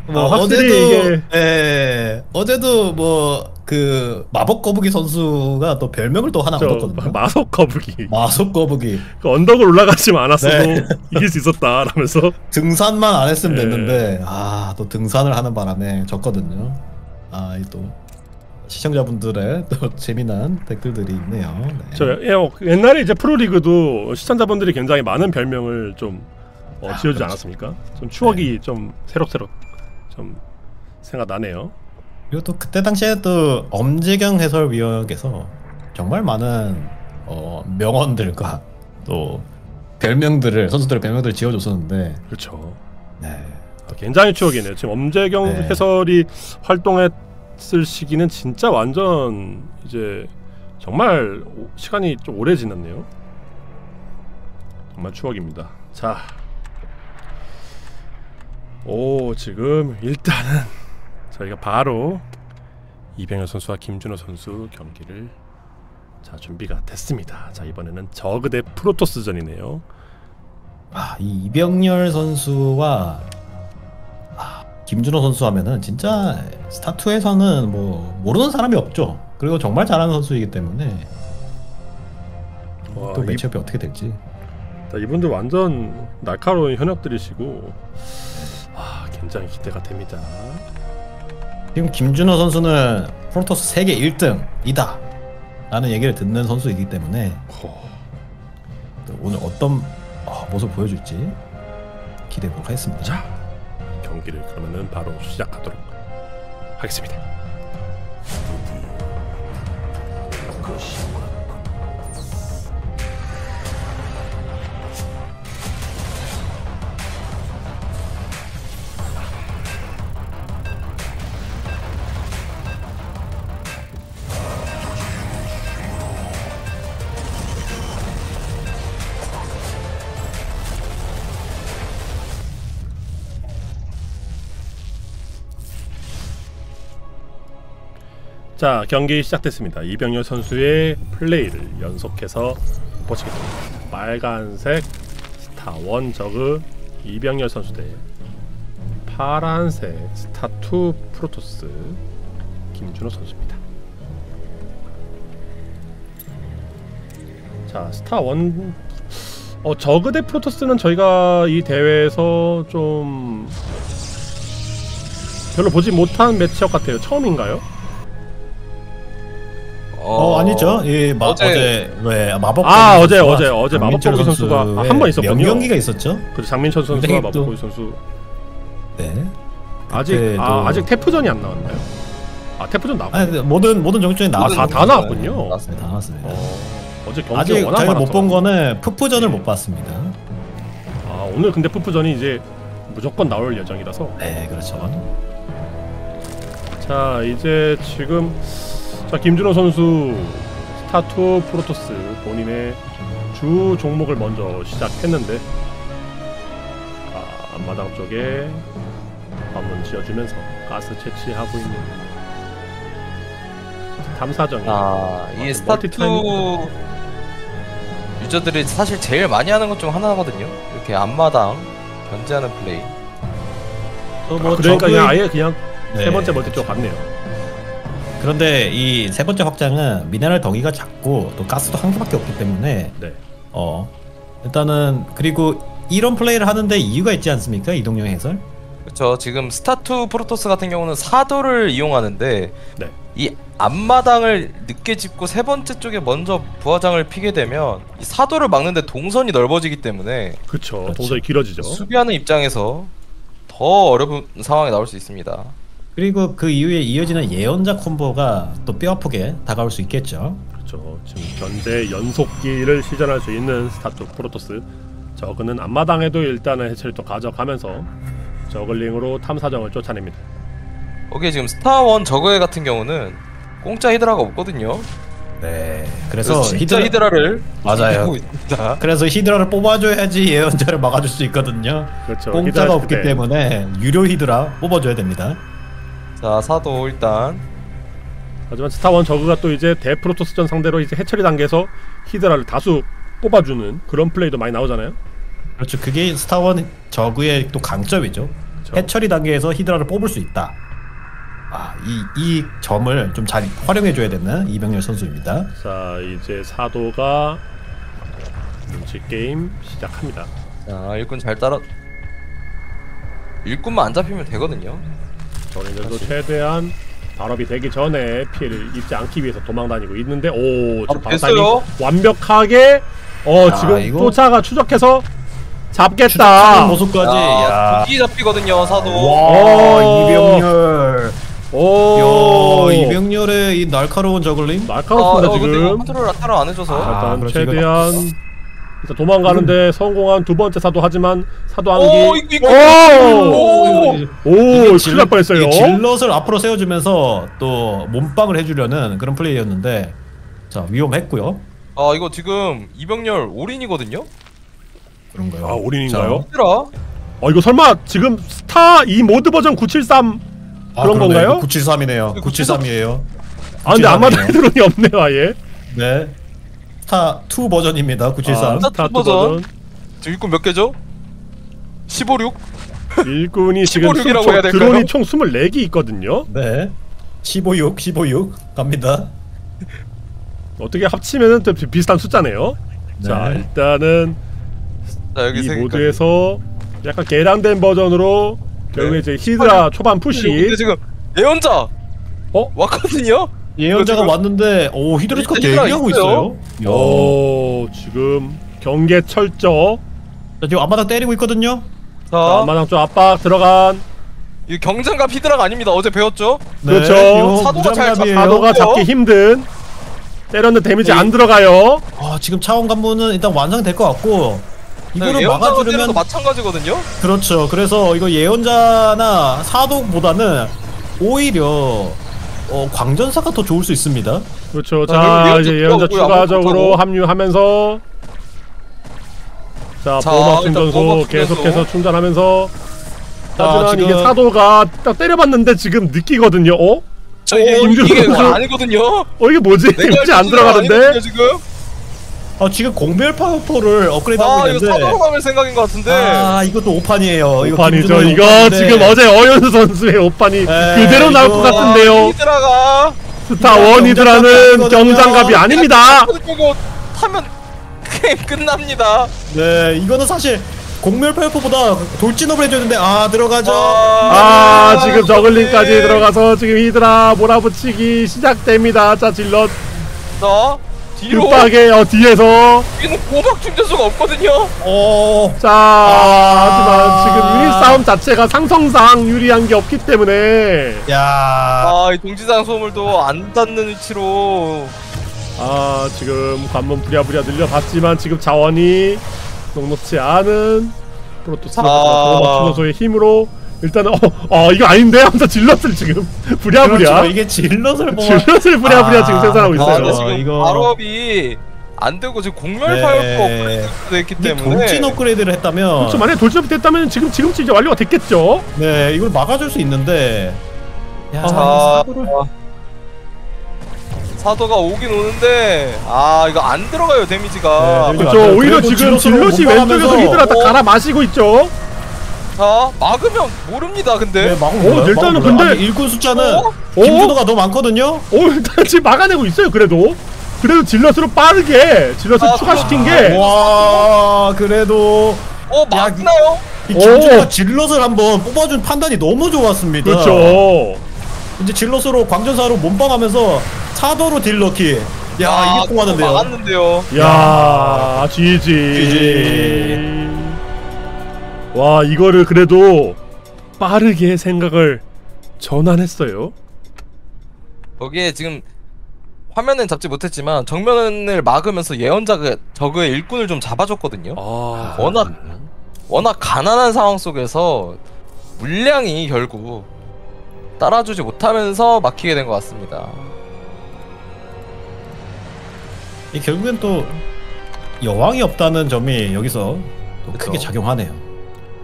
뭐 아, 어제도 이게- 예 어제도 뭐 그 마법 거북이 선수가 또 별명을 또 하나 저 얻었거든요. 마석 거북이 마법 거북이 그 언덕을 올라가지만 않았어도 네. 이길 수 있었다라면서 등산만 안 했으면 네. 됐는데 아 또 등산을 하는 바람에 졌거든요. 아또 시청자분들의 또 재미난 댓글들이 있네요. 네. 저 예, 어, 옛날에 이제 프로리그도 시청자분들이 굉장히 많은 별명을 좀 어, 지어주지 그렇죠. 않았습니까? 좀 추억이 좀 새록새록 좀 생각 나네요. 그리고 또 그때 당시에 또 엄지경 해설위원께서 정말 많은 어, 명언들과 또 별명들을 선수들의 별명들을 지어줬었는데 그렇죠. 네. 아, 굉장히 추억이네요. 지금 엄재경 네. 해설이 활동했 을 시기는 진짜 완전 이제 정말 오- 시간이 좀 오래 지났네요. 정말 추억입니다. 자, 오 지금 일단은 저희가 바로 이병현 선수와 김준호 선수 경기를 자 준비가 됐습니다. 자 이번에는 저그 대 프로토스전이네요. 아, 이 이병렬 선수와 아, 김준호 선수 하면은 진짜 스타2에서는 뭐 모르는 사람이 없죠. 그리고 정말 잘하는 선수이기 때문에 와, 또 이- 매치업이 어떻게 될지 자, 이분들 완전 날카로운 현역들이시고 아 굉장히 기대가 됩니다. 지금 김준호 선수는 프로토스 세계 1등이다 라는 얘기를 듣는 선수이기 때문에 호, 또 오늘 어떤 어, 모습 보여줄지 기대해 보도록 하겠습니다. 자 경기를 그러면은 바로 시작하도록 하겠습니다. 자 경기 시작됐습니다. 이병렬 선수의 플레이를 연속해서 보시겠습니다. 빨간색 스타원 저그 이병렬 선수 대 파란색 스타투 프로토스 김준호 선수입니다. 자 스타원 어 저그 대 프로토스는 저희가 이 대회에서 좀 별로 보지 못한 매치업 같아요. 처음인가요? 어, 아니죠. 예, 마, 어제- 어제, 왜 마법 아, 어제, 어제, 어제 강민철 선수가 선수의 한 번 있었군요. 명경기가 있었죠. 그리고 장민철 굉장히 또- 마법고이 선수 네. 아직 그때도- 아, 아직 태프전이 안 나왔나요? 아 태프전 나왔. 아니, 근데 모든 모든 정전이 아, 나왔어요. 다, 다 나왔군요. 네, 나왔습니다. 다 나왔습니다. 어, 어제 경기 아직 워낙 저희가 많아서. 못본 거는 푸푸전을 못 봤습니다. 아 오늘 근데 프프전이 이제 무조건 나올 예정이라서. 네, 그렇죠. 자 이제 지금 자 김준호 선수 스타투 프로토스 본인의 주 종목을 먼저 시작했는데 아, 앞마당 쪽에 관문 지어주면서 가스 채취하고 있는 탐사정이 아, 이 아, 스타투. 유저들이 사실 제일 많이 하는 것 중 하나거든요. 이렇게 앞마당 견제하는 플레이. 또 아, 그러니까 저그의- 그냥 아예 그냥 네, 세 번째 멀티 쪽 같네요. 그런데 이 세 번째 확장은 미네랄 덩이가 작고 또 가스도 한 개밖에 없기 때문에 네. 어 일단은 그리고 이런 플레이를 하는데 이유가 있지 않습니까? 이동영 해설? 그렇죠. 지금 스타투 프로토스 같은 경우는 사도를 이용하는데 네. 이 앞마당을 늦게 짓고 세 번째 쪽에 먼저 부화장을 피게 되면 이 사도를 막는데 동선이 넓어지기 때문에 그쵸. 그렇죠. 동선이 길어지죠. 수비하는 입장에서 더 어려운 상황이 나올 수 있습니다. 그리고 그 이후에 이어지는 예언자 콤보가 또 뼈아프게 다가올 수 있겠죠. 그렇죠. 지금 견제 연속기를 시전할 수 있는 스타투 프로토스. 저그는 앞마당에도 일단은 hatchery를 또 가져가면서 zergling으로 탐사정을 쫓아냅니다. 거기에 지금 스타원 저그에 같은 경우는 공짜 히드라가 없거든요. 네. 그래서 그래서 진짜 히드라 히드라를 맞아요. 그래서 히드라를 뽑아줘야지 예언자를 막아줄 수 있거든요. 그렇죠. 공짜가 없기 때. 때문에 유료 히드라 뽑아줘야 됩니다. 자 사도 일단 하지만 스타원 저그가 또 이제 대프로토스전 상대로 이제 해처리 단계에서 히드라를 다수 뽑아주는 그런 플레이도 많이 나오잖아요. 그렇죠. 그게 스타원 저그의 또 강점이죠. 그렇죠. 해처리 단계에서 히드라를 뽑을 수 있다. 아, 이, 이 점을 좀 잘 활용해줘야 되는 이병렬 선수입니다. 자 이제 사도가 눈치 게임 시작합니다. 자 일꾼 잘 따라 일꾼만 안 잡히면 되거든요. 저희들도 최대한 발업이 되기 전에 피해를 입지 않기 위해서 도망 다니고 있는데 오 지금 아? 타이밍 완벽하게 어 야, 지금 이거- 쫓아가 추적해서 잡겠다. 추적하는 모습까지. 야, 야. 두기 잡히거든요 사도. 와, 오. 이병렬. 오 야, 이병렬의 이 날카로운 zergling. 날카롭습니다 어, 근데 이거 지금. 컨트롤 따로 안 해줘서. 아, 일단 최대한 일단 도망가는데 성공한 두 번째 사도 하지만 사도 한기. 오 이거 이거. 오! 오! 오, 큰일 날 뻔했어요. 이 zealot을 앞으로 세워주면서 또 몸빵을 해주려는 그런 플레이였는데 자 위험했고요. 아 이거 지금 이병렬 올인이거든요. 그런가요? 아, 올인인가요? 히드라. 어 이거 설마 지금 스타 이 모드 버전 973 아, 그런. 건가요? 973이네요. 973이에요. 아 근데 앞마당 드론이 없네요 아예. 네. 스타 2 버전입니다. 973. 아, 스타 스타투 버전. 버전 지금 일꾼 몇 개죠? 15육. 일꾼이 지금 15 이라고 총- 해야 될까요? 드론이 총 24기 있거든요. 네. 156, 156 갑니다. 어떻게 합치면은 또 비- 비슷한 숫자네요. 자 네. 일단은 자 여기 이. 모드에서 약간 개량된 버전으로 결국에 네. 이제 히드라 초반 푸시 근데 지금 예언자. 어? 왔거든요. 예언자가 이거 왔는데 오 히드로스가 히드라 대기하고 있어요. 있어요. 야. 오 지금 경계 철저 자, 지금 앞마당 때리고 있거든요. 자, 자, 앞마당 쪽 압박 들어간 이 경쟁갑 히드라가 아닙니다. 어제 배웠죠? 그렇죠. 이거 사도가 잘 무장갑이에요. 사도가? 잡기 힘든 때렸는데 데미지 네. 안 들어가요. 아 지금 차원 관문은 일단 완성될 것 같고 이거를 때려도 막아주려면 마찬가지거든요. 그렇죠. 그래서 이거 예언자나 사독보다는 오히려 어, 광전사가 더 좋을 수 있습니다. 그렇죠. 자, 자 이제 예언자. 추가적으로 합류하면서 자 자, 보호막 충전소 계속해서. 충전하면서 자, 하지만 이게 지금- 사도가 딱 때려봤는데 지금 느끼거든요. 어? 저 이게, 어, 이게. 아니거든요. 어 이게 뭐지? 데미지 안 들어가는데? 아니거든요, 지금. 어, 지금 공명 파열포를 업그레이드 하고 아 이거 있는데 사도로 가면 생각인 것 같은데. 아 이것도 오판이에요. 이거 오판이죠. 이거 오판인데. 지금 어제 어윤 선수의 오판이 에, 그대로 나올 것 이거- 같은데요. Hydra가 스타 one Hydra는 경장갑이거든요. 경장갑이 아닙니다. 이거 타면 게임 끝납니다. 네 이거는 사실 공멸 파워포보다 돌진업을 해줬는데 아 들어가죠. 아 아, 지금 저글링까지 네. 들어가서 지금 히드라 몰아붙이기 시작됩니다. 자 질럿 자 뒤로 뒷박에 어 뒤에서 여기는 고막 충전소가 없거든요. 어. 자 아. 하지만 지금 유닛 싸움 자체가 상성상 유리한 게 없기 때문에 야. 아이 동지상 소물도 안 닿는 위치로 아 지금 관문 부랴부랴 늘려봤지만 지금 자원이 녹록치 않은 프로토스가 아. 추노소의 힘으로 일단은 어, 어 이거 아닌데 하면서 질럿을 지금 부랴부랴 그렇죠. 이게 질럿을 뽑아. 질럿을 부랴부랴 아, 지금 생산하고 아 있어요. 어, 지금 이거- 발업이 안 되고 지금 공멸 네. 업그레이드가 됐기 이게 때문에 돌진 업그레이드를 했다면 그렇죠. 만약에 돌진업이 됐다면 지금 지금쯤 이제 완료가 됐겠죠. 네 이걸 막아줄 수 있는데. 야, 자 이거 사고를- 사도가 오긴 오는데 아 이거 안 들어가요 데미지가 네, 그렇죠. 오히려 지금 질럿이 못 왼쪽에서 히드라 다 어. 갈아 마시고 있죠. 자 막으면 모릅니다 근데 네, 막은 어, 몰라요. 일단은. 근데- 아니, 일꾼 숫자는 어? 김준호가 더 많거든요. 오 일단 지금 막아내고 있어요. 그래도 그래도 질럿으로 빠르게 질럿을 아, 추가시킨. 게 와 그래도 어 막나요? 이 오. 김준호가 질럿을 한번 뽑아준 판단이 너무 좋았습니다. 그렇죠. 이제 질럿으로 광전사로 몸빵하면서 사도로 딜러키. 야 아, 이게 통하는데요. 막았는데요 야, GG. GG. 와, 이거를 그래도 빠르게 생각을 전환했어요. 거기에 지금 화면은 잡지 못했지만 정면을 막으면서 예언자가 저그의 일꾼을 좀 잡아줬거든요 아, 워낙 워낙 가난한 상황 속에서 물량이 결국 따라주지 못하면서 막히게 된 것 같습니다. 이 결국엔 또 여왕이 없다는 점이 여기서. 크게 작용하네요.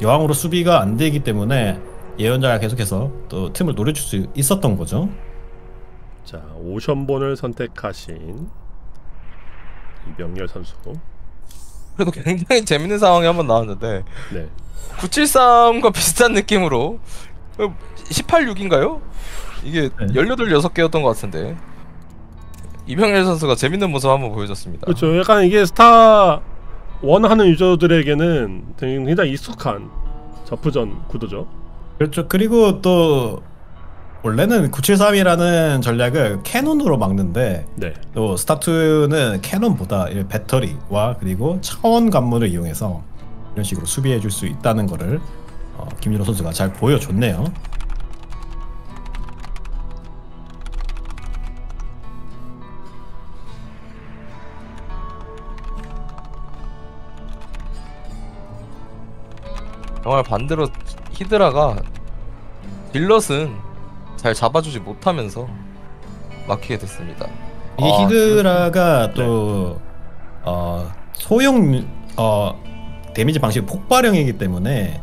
여왕으로 수비가 안 되기 때문에 예언자가 계속해서 또 틈을 노려줄 수 있었던 거죠. 자, 오션본을 선택하신 이병렬 선수. 그래도 굉장히 재밌는 상황이 한번 나왔는데 네. 973과 비슷한 느낌으로 18, 6인가요? 이게 네. 18, 6개였던 것 같은데 이병렬 선수가 재밌는 모습 한번 보여줬습니다. 그렇죠. 약간 이게 스타 one 하는 유저들에게는 굉장히 익숙한 저프전 구도죠. 그렇죠. 그리고 또 원래는 973이라는 전략을 cannon으로 막는데 네. 또 스타2는 cannon보다 이 배터리와 그리고 차원 관문을 이용해서 이런 식으로 수비해 줄 수 있다는 거를 어, 김준호 선수가 잘 보여줬네요. 정말 반대로 히드라가 딜럿은 잘 잡아주지 못하면서 막히게 됐습니다. 이 아, 히드라가 또 어, 소형 어, 데미지 방식이 폭발형이기 때문에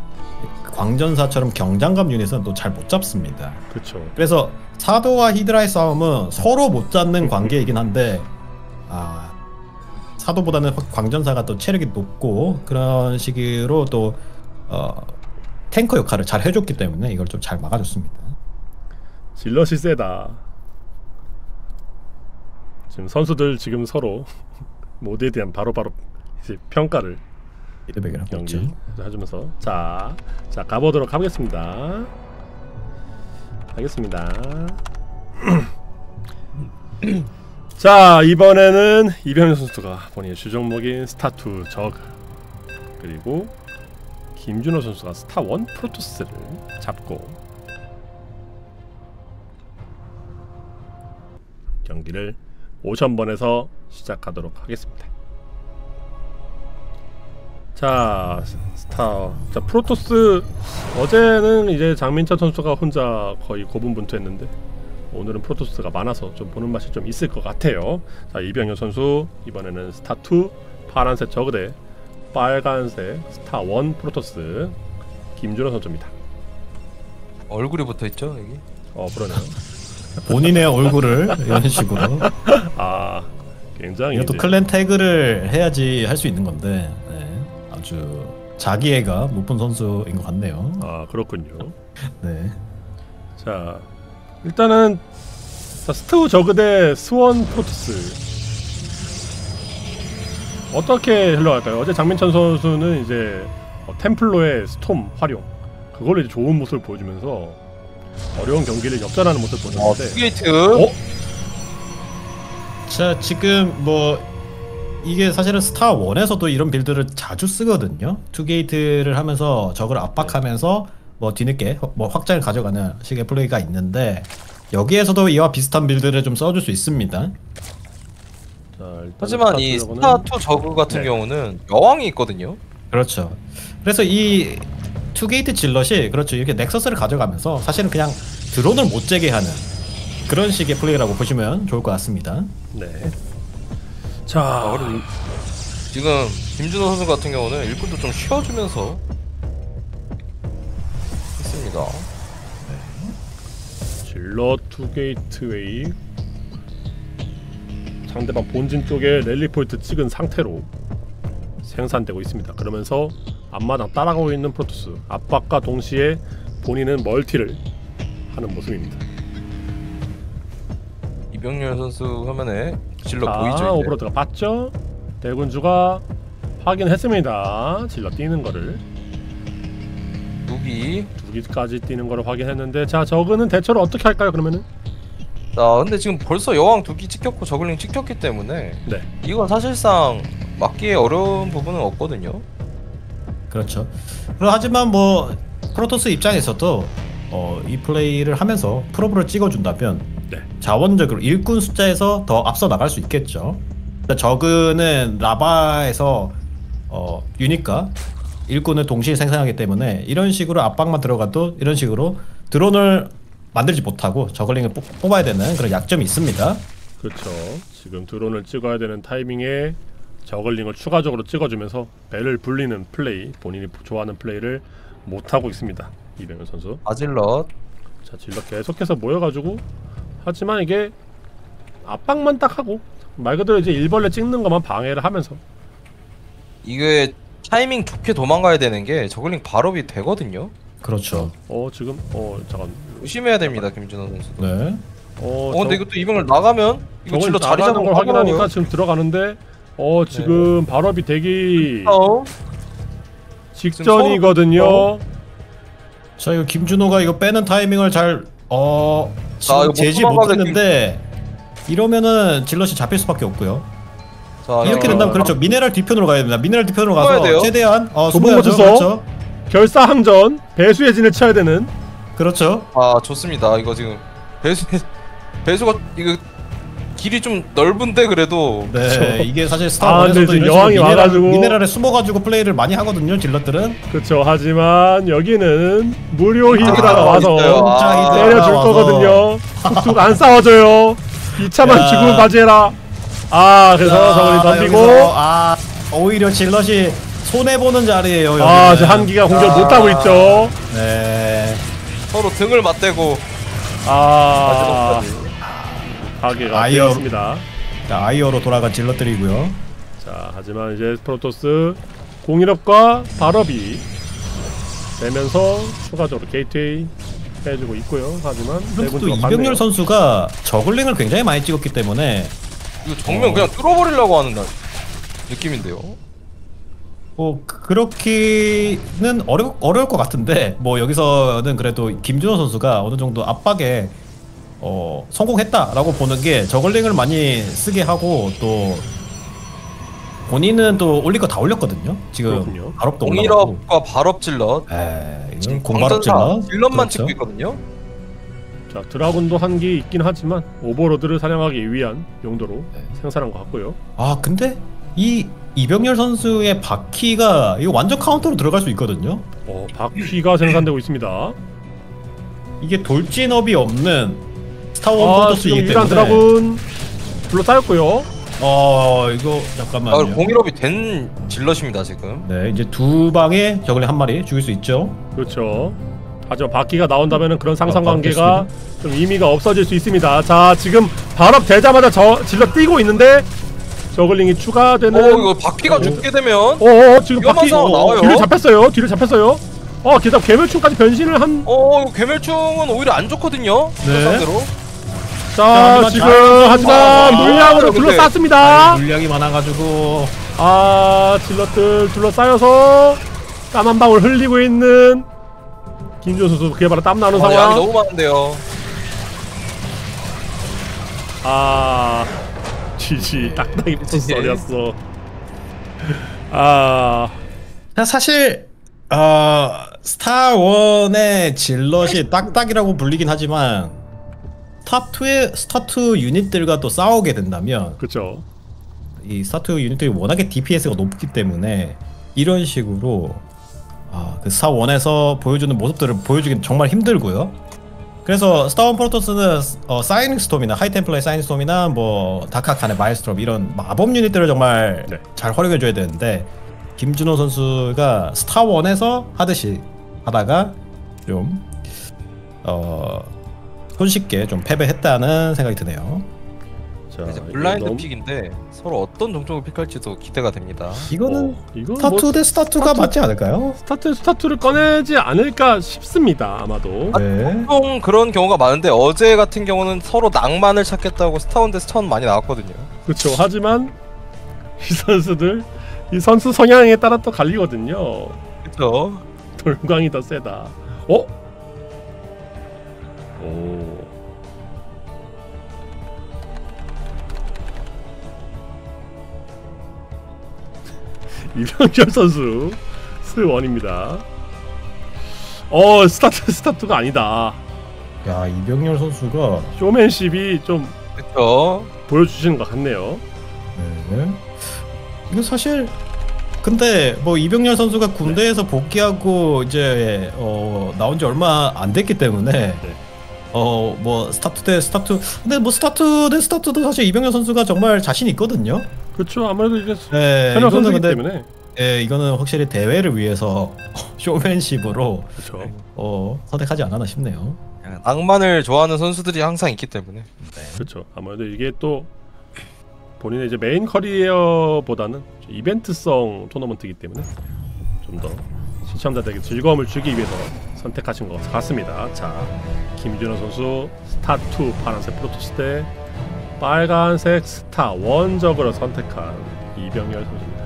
광전사처럼 경장감 유닛은 또 잘 못 잡습니다. 그렇죠. 그래서 사도와 히드라의 싸움은 서로 못 잡는 관계이긴 한데 아 사도보다는 확 광전사가 또 체력이 높고 그런 식으로 또 어, 탱커 역할을 잘 해줬기 때문에 이걸 좀 잘 막아줬습니다. 질럿이 세다. 지금 선수들 지금 서로 모드에 대한 바로바로 이제 평가를 이드백이랑 경기. 해주면서 자, 자 가보도록 하겠습니다. 하겠습니다. 자 이번에는 이병현 선수가 본인의 주종목인 스타2 저그 그리고 김준호 선수가 스타1 프로토스를 잡고 경기를 5천번에서 시작하도록 하겠습니다. 자 스타 자 프로토스 어제는 이제 장민철 선수가 혼자 거의 고군분투했는데 오늘은 프로토스가 많아서 좀 보는 맛이 좀 있을 것 같아요. 자 이병렬 선수 이번에는 스타 2 파란색 저그 대 빨간색 스타 1 프로토스 김준호 선수입니다. 얼굴이 붙어 있죠 여기. 어 그러네요. 본인의 얼굴을 이런 식으로 아 굉장히 이것도 clan tag를 해야지 할 수 있는 건데 네, 아주 자기애가 높은 선수인 것 같네요. 아 그렇군요. 네. 자 일단은 자, 스two 저그 대 스one 프로토스 어떻게 흘러갈까요? 어제 장민철 선수는 이제 어, Templar의 storm 활용 그걸로 이제 좋은 모습을 보여주면서 어려운 경기를 역전하는 모습을 어, 보여줬는데 two gate. 어? 자 지금 뭐 이게 사실은 스타 1에서도 이런 빌드를 자주 쓰거든요. two gate를 하면서 적을 압박하면서 뭐 뒤늦게 뭐 확장을 가져가는 식의 플레이가 있는데 여기에서도 이와 비슷한 빌드를 좀 써줄 수 있습니다. 자, 일단 하지만 이 스타2로는- 스타2 저그 같은 네. 경우는 여왕이 있거든요. 그렇죠. 그래서 이 two gate Zealot이 그렇죠 이렇게 Nexus를 가져가면서 사실은 그냥 드론을 못 째게 하는 그런 식의 플레이라고 보시면 좋을 것 같습니다. 네. 아, 자, 그리고 지금 김준호 선수 같은 경우는 일꾼도 좀 쉬어주면서 했습니다. Zealot two gateway 상대방 본진 쪽에 rally point 찍은 상태로 생산되고 있습니다. 그러면서 앞마당 따라가고 있는 프로토스 압박과 동시에 본인은 멀티를 하는 모습입니다. 이병렬 선수 화면에 Zealot 자, 보이죠? 이제? Overlord가 봤죠? 대군주가 확인했습니다. Zealot 뛰는 거를 무기. 두 기까지 뛰는 거를 확인했는데 자 저그는 대처를 어떻게 할까요? 그러면은 자, 근데 지금 벌써 여왕 두기 찍혔고 저글링 찍혔기 때문에 네. 이건 사실상 막기에 어려운 부분은 없거든요. 그렇죠. 하지만 뭐 프로토스 입장에서도 어, 이 플레이를 하면서 프로브를 찍어준다면 네. 자원적으로 일꾼 숫자에서 더 앞서 나갈 수 있겠죠. 저그는 라바에서 어, 유니까 일꾼을 동시에 생산하기 때문에 이런 식으로 압박만 들어가도 이런 식으로 드론을 만들지 못하고 저글링을 뽑, 뽑아야 되는 그런 약점이 있습니다. 그렇죠. 지금 드론을 찍어야 되는 타이밍에 저글링을 추가적으로 찍어주면서 배를 불리는 플레이, 본인이 좋아하는 플레이를 못 하고 있습니다. 이병현 선수. 아질럿. 자, 질러 계속해서 모여가지고 하지만 이게 압박만 딱 하고 말 그대로 이제 일벌레 찍는 것만 방해를 하면서 이게 타이밍 좋게 도망가야 되는 게 저글링 발업이 되거든요. 그렇죠. 어 지금 어 잠깐 조심해야 됩니다, 김준호 선수. 네. 어, 어, 근데 저- 이것도 이병을 나가면 이거 질러 자리 잡은 걸거 확인하니까 지금 들어가는데 어 지금 발업이 되기 어? 직전이거든요. 자 이거 김준호가 이거 빼는 타이밍을 잘 어, 자, 이거 못 제지 도망가게 못했는데 이러면은 질럿이 잡힐 수밖에 없고요. 자, 이렇게 어. 된다면 그렇죠. 미네랄 뒤편으로 가야 됩니다. 미네랄 뒤편으로 가서 돼요. 최대한 어, 숨어야죠. 곳에서. 그렇죠. 결사항전 배수의 진을 쳐야 되는 그렇죠. 아 좋습니다. 이거 지금 배수 배수가 이거 길이 좀 넓은데 그래도 네, 이게 사실 아, 지금 이런 여왕이 미네랄, 와가지고. 미네랄에 숨어가지고 플레이를 많이 하거든요. 질럿들은 그렇죠. 하지만 여기는 무료 히드라가 아, 와서 아, 때려줄 와서. 거거든요. 툭툭 안 싸워줘요. 2차만 야. 죽으면 바지해라. 아 그래서 저걸 덤비고 아 오히려 질럿이 손해 보는 자리예요. 아 여기는. 이제 한기가 공격 아. 못하고 있죠. 네. 서로 등을 맞대고 아 가게가 아이어. 되었습니다. 자, 아이어로 돌아간 질럿들이고요. 자 하지만 이제 프로토스 공인업과 발업이 되면서 추가적으로 게이트웨이 빼주고 있고요. 하지만 그리고 또 이병렬. 선수가 저글링을 굉장히 많이 찍었기 때문에 이거 정면 그냥 뚫어버리려고 하는 날 느낌인데요. 뭐 그- 그렇기는 어려 어려울 것 같은데 뭐 여기서는 그래도 김준호 선수가 어느 정도 압박에 어 성공했다라고 보는 게 저글링을 많이 쓰게 하고 또 본인은 또 올릴 거 다 올렸거든요. 지금 그렇군요. 발업도 올라가고. 공일업과 발업 Zealot 에 지금 공발업 Zealot. Zealot만 그렇죠. 찍고 있거든요. 자 Dragoon도 한기 있긴 하지만 Overlord를 사냥하기 위한 용도로 네. 생산한 것 같고요. 아 근데 이 이병렬 선수의 바퀴가 이거 완전 카운터로 들어갈 수 있거든요. 어 바퀴가 생산되고 있습니다. 이게 돌진업이 없는 스타 one 아 프로토스이기 유일한 때문에 드라군 둘러싸였고요. 어 이거 아, 잠깐만요. 공일업이 된 질럿입니다 지금. 네 이제 두 방에 저글링 한 마리 죽일 수 있죠. 그렇죠. 하지만 바퀴가 나온다면은 그런 상상관계가 좀 의미가 없어질 수 있습니다. 자 지금 발업 되자마자 저 질러 뛰고 있는데 저글링이 추가되는. 어 이거 바퀴가 죽게 되면 어어 지금 위험한 바퀴 상황 나와요. 뒤를 잡혔어요. 뒤를 잡혔어요. 어 게다가 괴물충까지 변신을 한. 어 이거 괴멸충은 오히려 안 좋거든요. 네. 상대로. 자 하지만 지금 잘- 하지만 아, 물량으로 근데- 둘러쌌습니다. 물량이 많아가지고 아 질럿들 둘러싸여서 땀 한 방울 흘리고 있는 김준 선수 그에 바로 땀 나는 아, 양이 상황. 너무 많은데요. 아 GG 딱딱이 붙어 GG. 썰렸어. 아 사실 어, 스타 one의 Zealot이 딱딱이라고 불리긴 하지만 스타2의 스타2 유닛들과 또 싸우게 된다면 그쵸. 이 스타2 유닛들이 워낙에 DPS가 높기 때문에 이런 식으로 아, 그 스타1에서 보여주는 모습들을 보여주긴 정말 힘들고요. 그래서 스타 one 프로토스는 어, 사이닝 스톰이나 하이템플러의 사이닝 스톰이나 뭐 Dark Archon의 Maelstrom 이런 마법 유닛들을 정말 네. 잘 활용해 줘야 되는데 김준호 선수가 스타1에서 하듯이 하다가 좀 어, 손쉽게 좀 패배했다는 생각이 드네요. 자 이제 이거 블라인드 너무- pick인데 서로 어떤 종족을 pick할지도 기대가 됩니다. 이거는 어, 이거 스타2 뭐대 스타2가 스타2 맞지 않을까요? 스타2 스타2를 꺼내지 않을까 싶습니다 아마도. 네. 보통 그런 경우가 많은데 어제 같은 경우는 서로 낭만을 찾겠다고 스타 one 대 스타 one 많이 나왔거든요. 그렇죠. 하지만 이 선수들 이 선수 성향에 따라 또 갈리거든요. 그렇죠. 돌광이 더 세다. 어? 오. 이병렬 선수 스 one입니다. 어 스타 two 스타 two가 아니다. 야 이병렬 선수가 쇼맨십이 좀 그렇죠. 보여주시는 것 같네요. 네. 이거 사실 근데 뭐 이병렬 선수가 군대에서 복귀하고 이제 어 나온 지 얼마 안 됐기 때문에 네. 어뭐 스타트 대 스타트 근데 뭐 스타트 대 스타트도 사실 이병렬 선수가 정말 자신 있거든요. 그렇죠. 아무래도 이제 네, 현역 근데 때문에 예, 이거는 확실히 대회를 위해서 쇼맨십으로 그렇죠. 어 선택하지 않았나 싶네요. 낭만을 좋아하는 선수들이 항상 있기 때문에. 그렇죠. 아무래도 이게 또 본인의 이제 메인 커리어보다는 이벤트성 토너먼트이기 때문에 좀 더 시청자들에게 즐거움을 주기 위해서 선택하신 것 같습니다. 자, 김준호 선수 스타 2 파란색 프로토스 대 빨간색 스타 one 저그로 선택한 이병렬 선수입니다.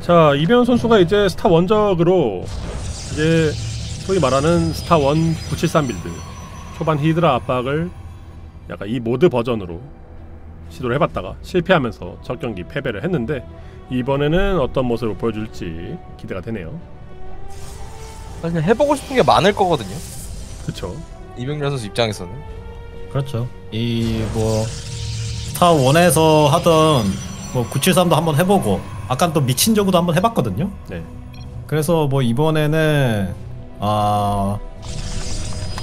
자, 이병렬 선수가 이제 스타 one 저그로 이제 소위 말하는 스타 one 973 build 초반 히드라 압박을 약간 이 mod 버전으로 시도를 해봤다가 실패하면서 첫 경기 패배를 했는데 이번에는 어떤 모습을 보여줄지 기대가 되네요. 사실 해보고 싶은 게 많을 거거든요. 그쵸? 이병렬 선수 입장에서는. 그렇죠. 이 뭐 스타 one에서 하던 뭐 973도 한번 해보고 아까 또 미친 저구도 한번 해봤거든요. 네. 그래서 뭐 이번에는 아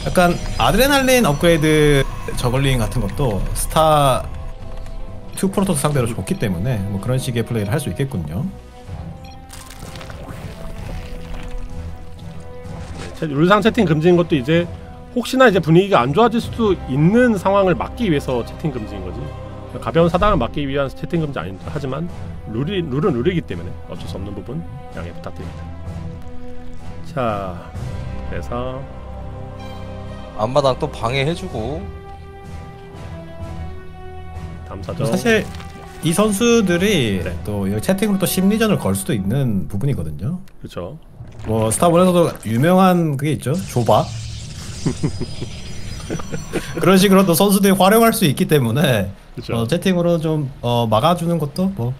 약간 아드레날린 업그레이드 저글링 같은 것도 스타 2 프로토스 상대로 좋기 때문에 뭐 그런 식의 플레이를 할 수 있겠군요. 룰상 채팅 금지인 것도 이제 혹시나 이제 분위기가 안 좋아질 수도 있는 상황을 막기 위해서 채팅 금지인 거지. 가벼운 사단을 막기 위한 채팅 금지 아닙니다. 하지만 룰이 룰은 룰이기 때문에 어쩔 수 없는 부분 양해 부탁드립니다. 자, 그래서 앞마당 또 방해해주고. 다음 사정 사실 이 선수들이 네. 또 여기 채팅으로 또 심리전을 걸 수도 있는 부분이거든요. 그렇죠. 뭐 스타원에서도 유명한 그게 있죠. 조바. 그런 식으로 또 선수들이 활용할 수 있기 때문에. 어, 채팅으로 좀 어, 막아주는 것도 뭐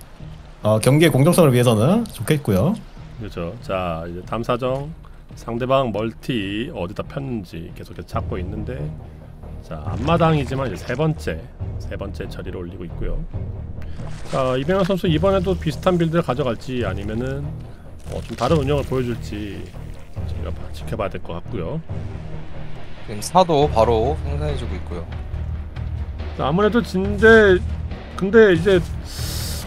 어, 경기의 공정성을 위해서는 좋겠고요. 그렇죠. 자 이제 다음 사정 상대방 멀티 어디다 폈는지 계속해서 찾고 있는데 자 앞마당이지만 이제 세 번째 세 번째 처리를 올리고 있고요. 자 이병헌 선수 이번에도 비슷한 빌드를 가져갈지 아니면은 어, 좀 다른 운영을 보여줄지 저희가 봐- 지켜봐야 될 것 같고요. 지금 사도 바로 생산해주고 있고요. 자, 아무래도 진데 근데 이제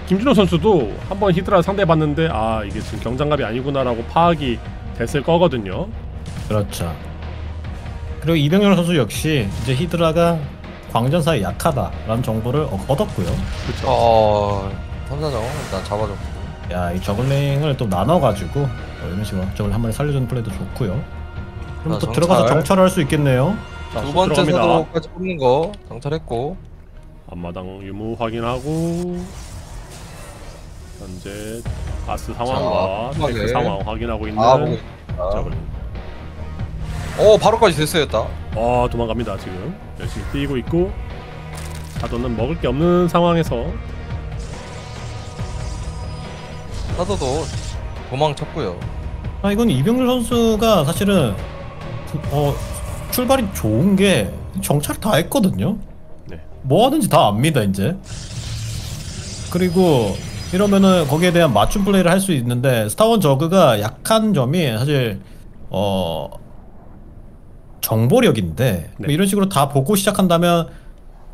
김준호 선수도 한번 히드라 상대해봤는데 아 이게 지금 경장갑이 아니구나라고 파악이 됐을 거거든요. 그렇죠. 그리고 이병렬 선수 역시 이제 히드라가 광전사에 약하다라는 정보를 얻- 얻었고요. 그렇죠. 어 탐사정 일단 잡아줬고 야, 이 저글링을 또 나눠가지고 어, 이런 식으로 저걸 한 마리 살려주는 플레이도 좋고요. 그럼 자, 또 들어가서 정찰. 정찰할 수 있겠네요. 자, 두쑥 번째 들어갑니다. 사도까지 뽑는 거 정찰했고 앞마당 유무 확인하고 현재 가스 상황과 자, 탱크 네. 상황 확인하고 있는 아 보고 있다 저글링. 어 바로까지 됐어요 딱어 도망갑니다 지금 열심히 뛰고 있고 사도는 먹을 게 없는 상황에서 사도도 도망쳤고요 아, 이건 이병렬 선수가 사실은 어, 출발이 좋은 게 정찰 다 했거든요. 네. 뭐 하는지 다 압니다 이제. 그리고 이러면은 거기에 대한 맞춤 플레이를 할 수 있는데 스타원 저그가 약한 점이 사실 어 정보력인데 뭐 네. 이런 식으로 다 보고 시작한다면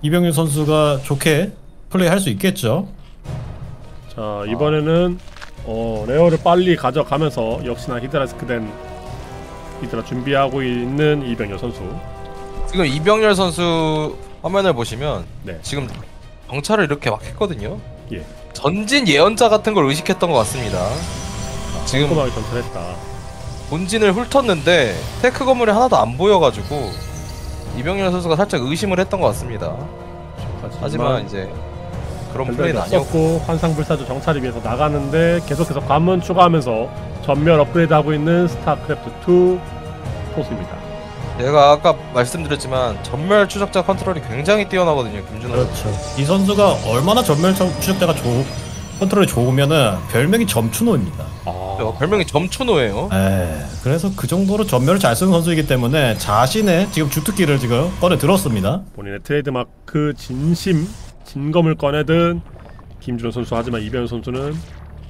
이병렬 선수가 좋게 플레이할 수 있겠죠. 자 이번에는 어, 레어를 빨리 가져가면서 역시나 히드라스크 den 히드라 준비하고 있는 이병렬 선수. 지금 이병렬 선수 화면을 보시면 네. 지금 정찰을 이렇게 막 했거든요. 예. 전진 예언자 같은 걸 의식했던 것 같습니다. 지금 꼼꼼하게 정찰했다. 본진을 훑었는데 tech 건물이 하나도 안 보여가지고 이병렬 선수가 살짝 의심을 했던 것 같습니다. 하지만 이제 그런 플레이는 아니었고 환상불사조 정찰을 위해서 나가는데 계속해서 관문 추가하면서 전멸 업그레이드하고 있는 스타크래프트 2 토스입니다 제가 아까 말씀드렸지만 전멸 추적자 컨트롤이 굉장히 뛰어나거든요 김준호 그렇죠. 이 선수가 얼마나 전멸 참- 추적자가 좋 컨트롤이 좋으면은 별명이 점추노입니다. 아 어, 별명이 점추노예요 에 그래서 그 정도로 전멸을 잘 쓰는 선수이기 때문에 자신의 지금 주특기를 지금 꺼내 들었습니다. 본인의 트레이드마크 진심 진검을 꺼내든 김준호 선수 하지만 이병렬 선수는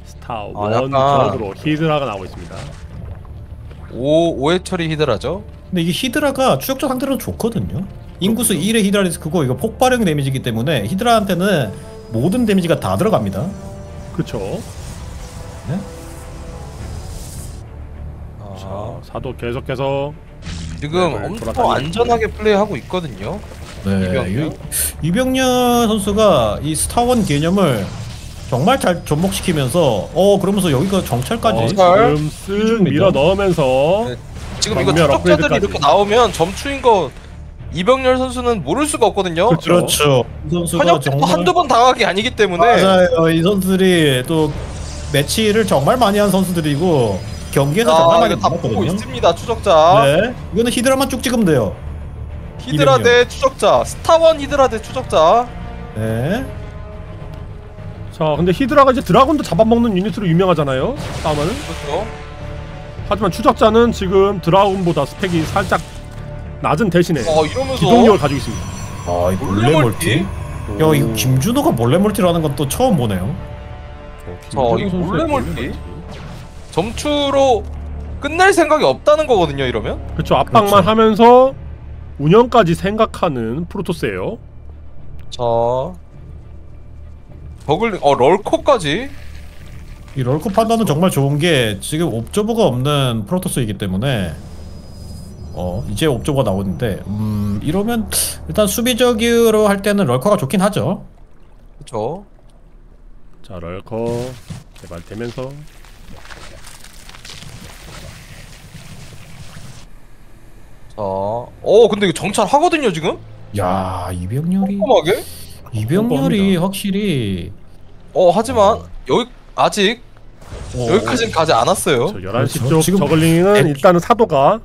스타 one 아, 약간- 히드라가 나오고 있습니다. 오 오 해처리 히드라죠? 근데 이게 히드라가 추적자 상대로 좋거든요. 인구수 1의 히드라리스크고 이거 폭발형 damage이기 때문에 히드라한테는 모든 damage가 다 들어갑니다. 그렇죠 아, 자 사도 계속해서 지금 맵을 엄청 돌아다니고 안전하게 플레이하고 있거든요 네, 이병렬? 이- 이병렬 선수가 이 스타원 개념을 정말 잘 접목시키면서 어 그러면서 여기가 정찰까지 어, 정찰? 지금 쓱. 밀어 넣으면서 네. 지금 이거 추적자들이 업그레이드까지. 이렇게 나오면 점추인 거 이병렬 선수는 모를 수가 없거든요 그렇죠. 그렇죠. 이 선수가 현역 정말 한두 번 당하기 아니기 때문에 맞아요. 이 선수들이 또 매치를 정말 많이 한 선수들이고 경기에서 정말 아, 많이 이거 다 보고. 있습니다 추적자 네, 이거는 히드라만 쭉 찍으면 돼요. 히드라. 대 추적자 스타원 히드라 대 추적자 네, 자 근데 히드라가 이제 드라곤도 잡아먹는 유닛으로 유명하잖아요 싸움하는 그렇죠 하지만 추적자는 지금 드라곤보다 스펙이 살짝 낮은 대신에 어 기동력을 가지고 있습니다 아, 이 몰래 multi? multi. 야, 이거 김준호가 몰래 multi라는 건 또 처음 보네요. 자, 이거 몰래 multi? 점추로 끝낼 생각이 없다는 거거든요 이러면 그렇죠 압박만 그렇죠. 하면서 운영까지 생각하는 프로토스예요. 자. 저글링 어 럴커까지? 이 럴커 판단은 정말 좋은 게 지금 옵저버가 없는 프로토스이기 때문에 어 이제 옵저버가 나오는데 음 이러면 일단 수비적으로 할 때는 럴커가 좋긴 하죠. 그렇죠 자 럴커 개발되면서 어 근데 이거 정찰 하거든요 지금 야 이병렬이 꼼꼼하게 이병렬이. 확실히 어 하지만 여기 아직 어, 여기까지는 가지 않았어요 저 11시 그렇죠. 쪽 지금 저글링은 대- 일단은 사도가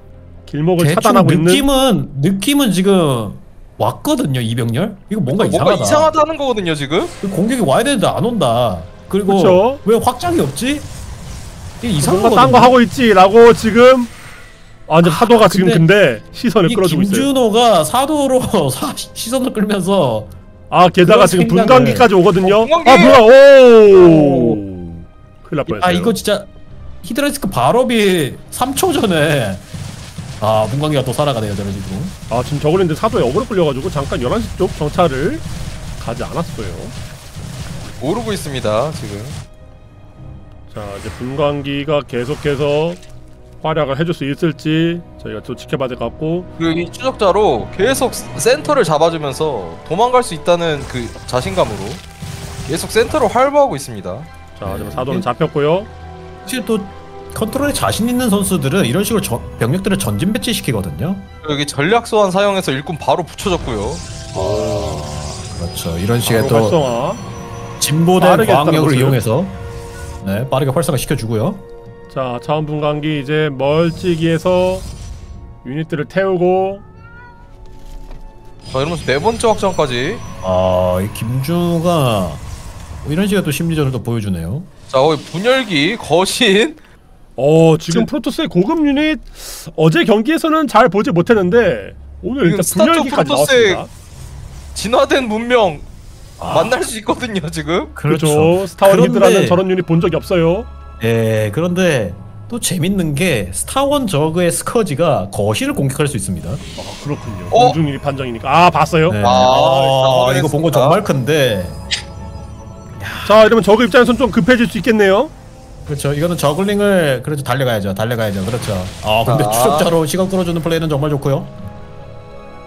길목을 대충 차단하고 있는 느낌은 느낌은 지금 왔거든요 이병렬 이거 뭔가 뭔가 이상하다. 이상하다는 거거든요 지금 공격이 와야 되는데 안 온다. 그리고 그쵸. 왜 확장이 없지? 이게 이상한 뭔가 거거든요. 딴거 하고 있지라고 지금 아 근데 사도가 지금 근데 시선을 이 끌어주고 있어요. 김준호가 사도로 사- 시선을 끌면서 아 게다가 지금 생각을- 분광기까지 오거든요. 어, 분광기! 아 뭐야 오! 큰일 날 뻔했어요. 아 이거 진짜 히드라스크 발업이 3초 전에. 아 분광기가 또 살아가네요 저는 지금. 아 지금 저글링인데 사도에 어그로 끌려가지고 잠깐 11시 쪽 정찰을 가지 않았어요. 오르고 있습니다 지금. 자 이제 분광기가 계속해서 활약을 해줄 수 있을지 저희가 또 지켜봐야 될 것 같고 그리고 이 추적자로 계속 센터를 잡아주면서 도망갈 수 있다는 그 자신감으로 계속 센터를 활보하고 있습니다. 자 지금 네. 사도는 잡혔고요 사실 또 컨트롤에 자신 있는 선수들은 이런 식으로 저- 병력들을 전진 배치시키거든요. 여기 전략 소환 사용해서 일꾼 바로 붙여줬고요. 그렇죠. 이런 식의 또 활성화 진보된 과학력을. 이용해서 네, 빠르게 활성화 시켜주고요. 자 차원 분광기 이제 멀찍이에서 유닛들을 태우고 자 이러면서 네 번째 확장까지. 아, 이 김준호가 이런 식의 또 심리전을 또 보여주네요. 자 거기 분열기 거신. 어 지금 프로토스의 고급 유닛 어제 경기에서는 잘 보지 못했는데 오늘 일단 분열기까지 프로토스의 나왔습니다 진화된 문명 만날 수 있거든요 지금. 그렇죠 스타 one 그런데- 히드라는 저런 유닛 본 적이 없어요 예, 그런데 또 재밌는 게 스타 one 저그의 스커지가 거신을 공격할 수 있습니다. 아 그렇군요 어? 공중 유닛 판정이니까 아 봤어요 네. 아, 아, 이거 본 거. 정말 큰데 자 이러면 저그 입장에선 좀 급해질 수 있겠네요 그렇죠. 이거는 저글링을 그렇죠 달려가야죠. 달려가야죠. 그렇죠. 아 근데 아. 추적자로 시간 끌어주는 플레이는 정말 좋고요.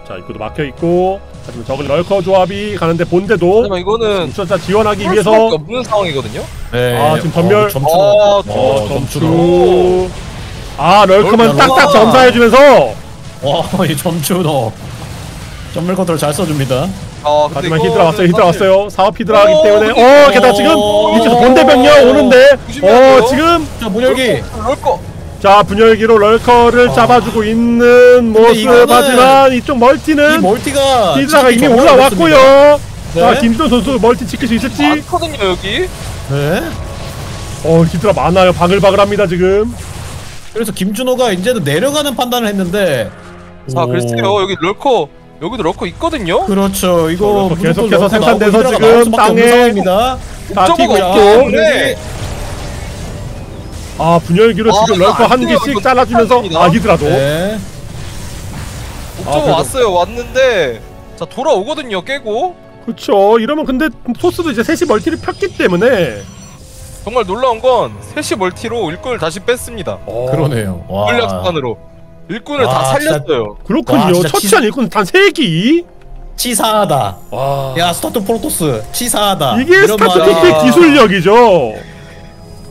자 입구도 막혀 있고 하지만 저글 럴커 조합이 가는데 본대도 하지만 이거는 우천자 지원하기 수밖에 위해서 없는 상황이거든요. 네. 아, 지금 전멸. 점추. 어, 어 점추. 점추 아 럴커만 럴커. 딱딱 점사해주면서 와, 이 점추도 전멸 컨트롤 잘 써줍니다. 아, 근데 하지만 이거는 히드라 왔어요 히드라 사실 왔어요 사업 히드라이기 어, 때문에 어 게다가 지금 어, 이쪽에서 본대 병력 오는데 조심해야 돼요. 어 지금 자 분열기. 럴커 자 분열기로 럴커를 잡아주고 있는 모습 이거는- 하지만 이쪽 이 multi는 multi가 히드라가 이미 올라왔고요 어렵습니다. 자 네. 김준호 선수 multi 지킬 수 있을지 많거든요 여기. 네. 어 히드라 많아요 바글바글합니다 지금 그래서 김준호가 이제는 내려가는 판단을 했는데 자 오. 글쎄요 여기 럴커 여기도 럴커 있거든요. 그렇죠. 이거 계속해서 생산돼서 지금 땅에 상황입니다. 자 튀고. 있고 네. 아 분열기로 아, 지금 럴커 안한 돼요. 개씩 잘라주면서. 아 히드라도 네. 옥저버 그래도- 왔어요 왔는데 자 돌아오거든요 깨고 그쵸 이러면 근데 토스도 이제 세 시 multi를 폈기 때문에 정말 놀라운 건 세 시 multi로 일꾼을 다시 뺐습니다. 어, 그러네요. 소환으로 일꾼을 와, 다 진짜- 살렸어요. 그렇군요 와, 진짜 처치한 일꾼 단 3기 치사하다. 와 야 스타 two 프로토스 치사하다. 이게 이런 말은 스타 two pick 기술력이죠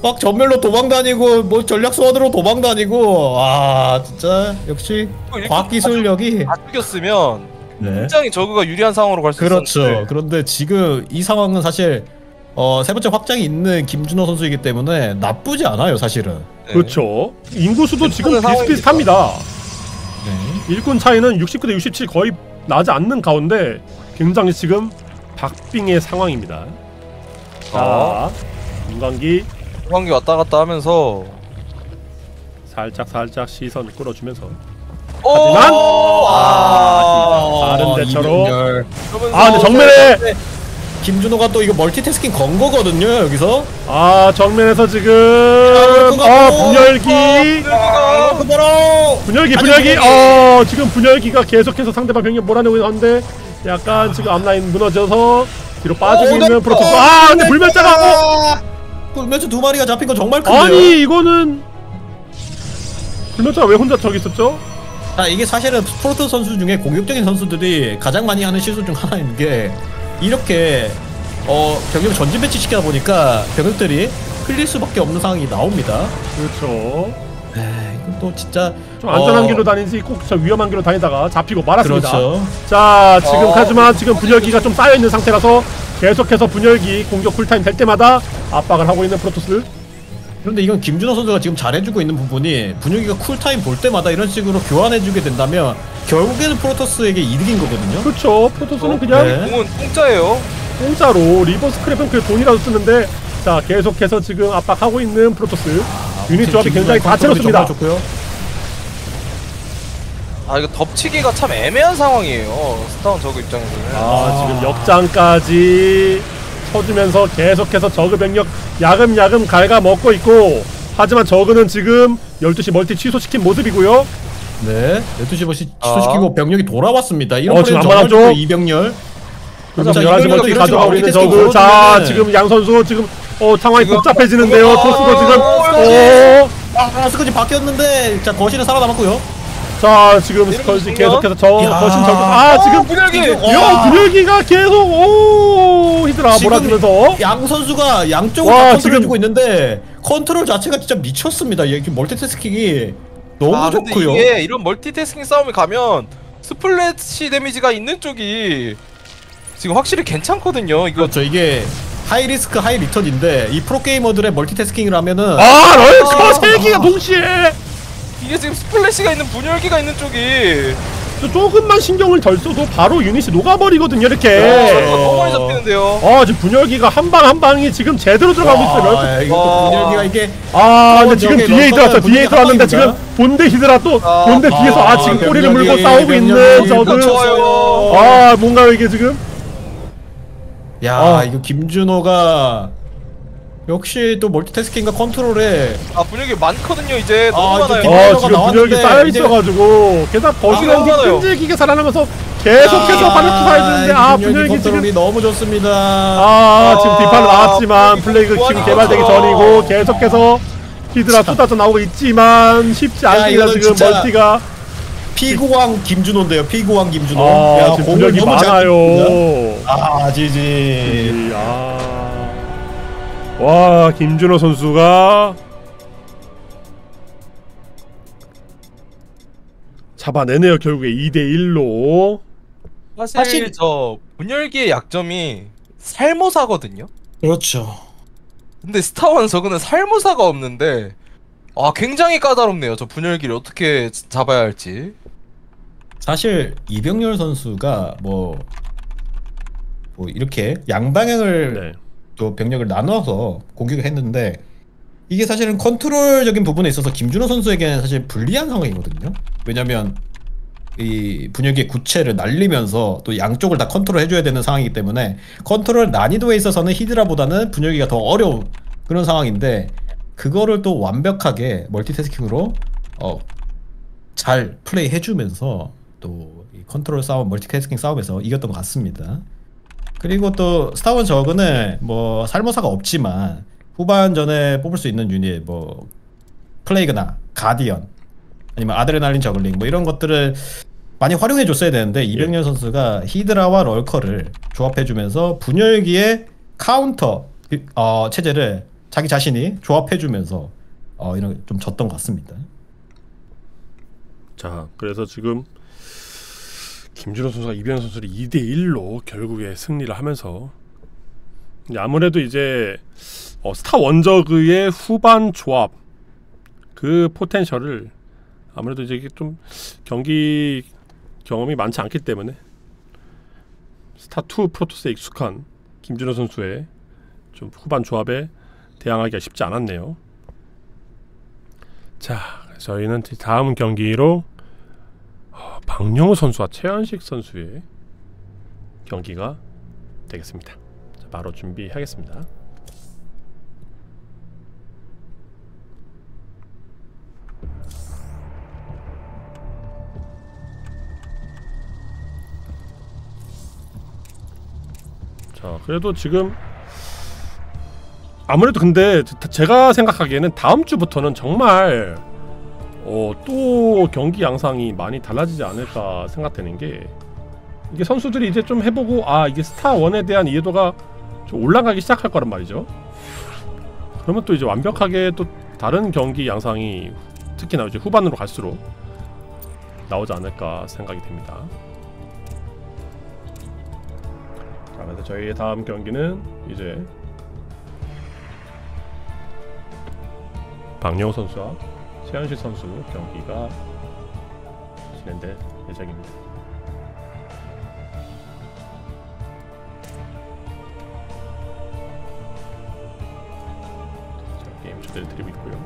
막 전멸로 도망 다니고 뭐 전략 소환으로 도망 다니고 아 진짜 역시 이거 이렇게 과학 기술력이 다 죽였으면 네. 굉장히 저그가 유리한 상황으로 갈 수 그렇죠. 있었는데 그런데 지금 이 상황은 사실 어, 세 번째 확장이 있는 김준호 선수이기 때문에 나쁘지 않아요, 사실은. 네. 그렇죠 인구수도 지금 괜찮은 비슷비슷합니다 네. 일꾼 차이는 69 대 67 거의 나지 않는 가운데 굉장히 지금 박빙의 상황입니다 자 인광기 관계 왔다 갔다 하면서 살짝 살짝 시선 끌어주면서 오! 하지만- 아, 다른 데처럼. 이병렬. 그러면서 아 근데 정면에 김준호가 또 이거 멀티태스킹 건 거거든요, 여기서. 아 정면에서 지금 아, 어 분열기 아. 분열기 분열기 분열기. 어 지금 분열기가 계속해서 상대방 병력 몰아내고 있는데 약간 지금 앞라인 무너져서 뒤로 빠지고 어, 있는 네. 프로토스 아 근데 불멸자가 어, 불면초 두 마리가 잡힌 건 정말 큰데요. 아니 이거는 불멸자가 왜 혼자 저기 있었죠? 자 이게 사실은 프로토 선수 중에 공격적인 선수들이 가장 많이 하는 실수 중 하나인 게 이렇게 어 병력을 전진 배치 시키다 보니까 병력들이 흘릴 수밖에 없는 상황이 나옵니다. 그렇죠 에이, 이건 또 진짜 좀 안전한 어, 길로 다니지 꼭 저 위험한 길로 다니다가 잡히고 말았습니다 그렇죠. 자 지금 어. 하지만 지금 분열기가 좀 쌓여 있는 상태라서 계속해서 분열기 공격 쿨타임 될 때마다 압박을 하고 있는 프로토스 그런데 이건 김준호 선수가 지금 잘해주고 있는 부분이 분위기가 쿨타임 볼 때마다 이런 식으로 교환해주게 된다면 결국에는 프로토스에게 이득인 거거든요. 그렇죠 프로토스는 그냥 네. 공은 공짜예요. 공짜로 reaver scarab은 그 돈이라도 쓰는데 자 계속해서 지금 압박하고 있는 프로토스 유닛 조합이 굉장히 다채롭습니다 좋고요. 아 이거 덮치기가 참 애매한 상황이에요. 스타원 저그 입장에서는. 아 지금 역장까지 쳐주면서 계속해서 저그 병력 야금야금 갉아먹고 있고 하지만 저그는 지금 12시 멀티 취소시킨 모습이고요 네, 12시 버시 아. 취소시키고 병력이 돌아왔습니다. 이런 어, 지금 안 정말 받았죠? 좋고요, 이병렬. 그래서 자, 11시 이걸 멀티 가져가고 멀티 있는 저그 자 지금 양 선수 지금 어 상황이 지금- 복잡해지는데요 어, 토스도 지금 어, 어, 아 스크지 바뀌었는데 자 거실은 살아남았고요. 자 지금 중요? 계속해서 저 야. 거신 저그 아 지금 분열기! 야 분열기가 계속 오 히드라 지금 몰아주면서 양 선수가 와, 다 지금- 컨트롤해주고 있는데 컨트롤 자체가 진짜 미쳤습니다. 이게 멀티태스킹이 너무 아 근데 좋고요. 이게 이런 멀티태스킹 싸움에 가면 splash damage가 있는 쪽이 지금 확실히 괜찮거든요. 이거 그렇죠. 이게 high risk high return인데 이 프로 게이머들의 멀티태스킹을 하면은 아 럴커 아. 세 개가 동시에 이게 지금 스플래시가 있는 분열기가 있는 쪽이 저 조금만 신경을 덜 써도 바로 유닛이 녹아버리거든요 이렇게 아, 너무 많이 잡히는데요. 아 지금 분열기가 한 방 한 방이 지금 제대로 들어가고 있어요 아, 이거 분열기가 이게 아 근데 어, 지금 뒤에 들어왔어 뒤에 들어왔는데 지금. 본대 히드라 또 아, 본대 뒤에서 아, 아, 지금 꼬리를 물고 싸우고 있는 겹쳐요. 아 뭔가 이게 지금 야 아. 이거 김준호가 역시 또 멀티태스킹과 컨트롤에 아 분열기 많거든요 이제 아, 너무 이거 많아요. 김- 어 히드라가 지금 나왔는데 분열기 쌓여 이제- 있어가지고 게다가 아, 버시는 많아요. 끈질기게 살아나면서 계속해서 아, 사야 되는데 아 분열기 지금 컨트롤이 너무 좋습니다. 아 지금 아, 디팔로 나왔지만 분열기 플레이그 지금 개발되기. 전이고 계속해서 히드라 쏟아져 나오고 있지만 쉽지 않습니다 지금 멀티가 피고왕 김준호인데요. 피고왕 김준호. 아 야, 지금 공을 분열기 너무 잘 많아요. 아 지지. 아. 와 김준호 선수가 잡아내네요 결국에 2대 1로 사실, 사실- 저 분열기의 약점이 살모사거든요. 그렇죠. 근데 스타원 저그는 살모사가 없는데 아 굉장히 까다롭네요. 저 분열기를 어떻게 잡아야 할지. 사실 이병렬 선수가 뭐, 뭐 이렇게 양방향을 네. 또 병력을 나눠서 공격을 했는데 이게 사실은 컨트롤적인 부분에 있어서 김준호 선수에게는 사실 불리한 상황이거든요. 왜냐면 이 분열기의 구체를 날리면서 또 양쪽을 다 컨트롤 해줘야 되는 상황이기 때문에 컨트롤 난이도에 있어서는 히드라보다는 분열기가 더 어려운 그런 상황인데 그거를 또 완벽하게 멀티태스킹으로 어, 잘 플레이 해주면서 또이 컨트롤 싸움, 멀티태스킹 싸움에서 이겼던 것 같습니다. 그리고 또 스타원 저그는 뭐 살모사가 없지만 후반전에 뽑을 수 있는 유닛 뭐 plague나 가디언 아니면 아드레날린 저글링 뭐 이런 것들을 많이 활용해 줬어야 되는데 이병렬 선수가 히드라와 럴커를 조합해 주면서 분열기의 카운터 어, 체제를 자기 자신이 조합해 주면서 어, 이런 좀 졌던 것 같습니다. 자 그래서 지금 김준호 선수가 이병현 선수를 2대 1로 결국에 승리를 하면서 아무래도 이제 어, 스타 원저그의 후반 조합 그 포텐셜을 아무래도 이제 좀 경기 경험이 많지 않기 때문에 스타 2 프로토스에 익숙한 김준호 선수의 좀 후반 조합에 대항하기가 쉽지 않았네요. 자, 저희는 다음 경기로 어, 박영호 선수와 최현식 선수의 경기가 되겠습니다. 자, 바로 준비하겠습니다. 자, 그래도 지금 아무래도 근데 제- 제가 생각하기에는 다음 주부터는 정말 어, 또 경기 양상이 많이 달라지지 않을까 생각되는 게 이게 선수들이 이제 좀 해보고 아 이게 스타 원에 대한 이해도가 좀 올라가기 시작할 거란 말이죠. 그러면 또 이제 완벽하게 또 다른 경기 양상이 특히나 이제 후반으로 갈수록 나오지 않을까 생각이 됩니다. 자, 그래서 저희의 다음 경기는 이제 박영호 선수와 최현실 선수 경기가 진행될 예정입니다. 자, 게임 초대를 드리고 있고요.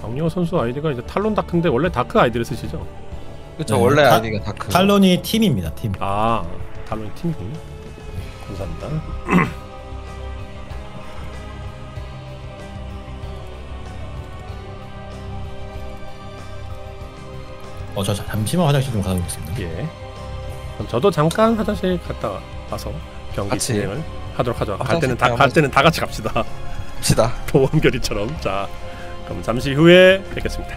박영호 선수 아이디가 이제 탈론 다크인데 원래 다크 아이디를 쓰시죠? 그쵸 네, 원래 다- 아니가 다크. 탈론이 팀입니다. 팀. 아 탈론 팀이군요. 감사합니다. 어, 저 잠시만 화장실 좀 가다 오겠습니다. 예. 그럼 저도 잠깐 화장실 갔다 와서 경기 같이. 진행을 하도록 하죠. 갈 때는 다, 갈 때는 다 같이 갑시다. 갑시다. 도원결이처럼. 자, 그럼 잠시 후에 뵙겠습니다.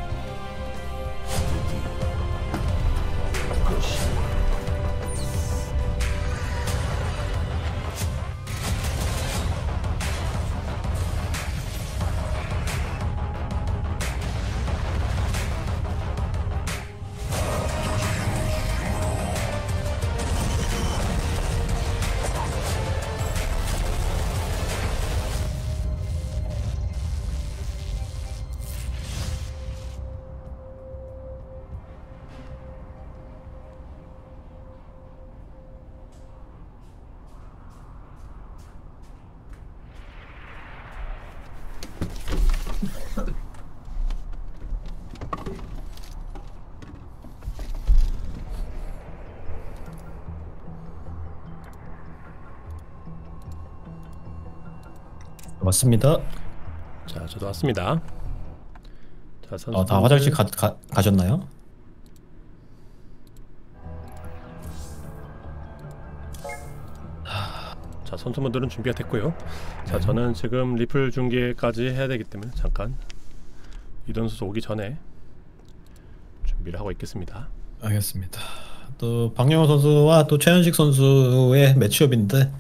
맞습니다. 자, 저도 왔습니다. 자, 선수 어, 다 화장실 가, 가, 가셨나요? 자, 선수분들은 준비가 됐고요. 네. 자, 저는 지금 리플 중계까지 해야 되기 때문에 잠깐 이동 선수 오기 전에 준비를 하고 있겠습니다. 알겠습니다. 또 박영호 선수와 또 최현식 선수의 매치업인데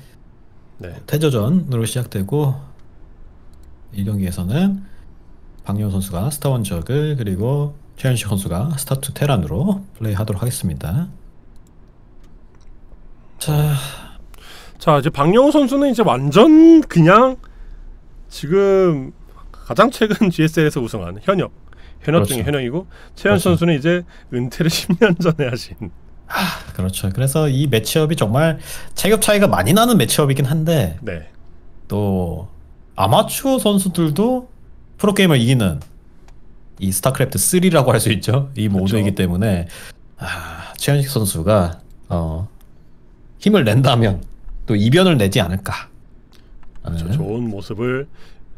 네. 태저전으로 시작되고 이 경기에서는 박영호 선수가 스타원 적을 그리고 최현식 선수가 스타투 테란으로 플레이하도록 하겠습니다. 자, 자 이제 박영호 선수는 이제 완전 그냥 지금 가장 최근 GSL에서 우승한 현역 현역 중에 그렇죠. 현역이고 최현 그렇죠. 선수는 이제 은퇴를 10년 전에 하신 그렇죠. 그래서 이 매치업이 정말 체급 차이가 많이 나는 매치업이긴 한데 네 또 아마추어 선수들도 프로게이머를 이기는 이 스타크래프트 3라고 할 수 있죠. 이 모드이기 때문에 아, 최현식 선수가 어, 힘을 낸다면 또 이변을 내지 않을까. 하는 저 좋은 모습을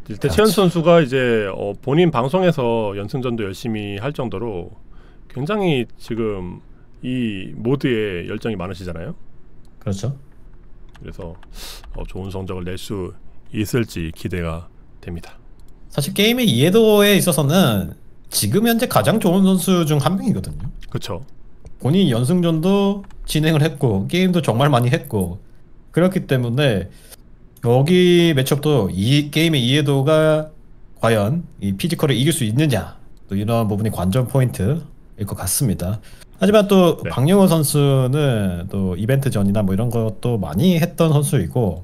일단 그렇죠. 최현 선수가 이제 어, 본인 방송에서 연승전도 열심히 할 정도로 굉장히 지금 이 모드에 열정이 많으시잖아요. 그렇죠. 그래서 어, 좋은 성적을 낼수 있을지 기대가 됩니다. 사실 게임의 이해도에 있어서는 지금 현재 가장 좋은 선수 중 한 명이거든요. 그렇죠. 본인이 연승전도 진행을 했고 게임도 정말 많이 했고 그렇기 때문에 여기 매첩도 이 게임의 이해도가 과연 이 physical을 이길 수 있느냐 또 이러한 부분이 관전 포인트일 것 같습니다. 하지만 또 네. 박영호 선수는 또 이벤트 전이나 뭐 이런 것도 많이 했던 선수이고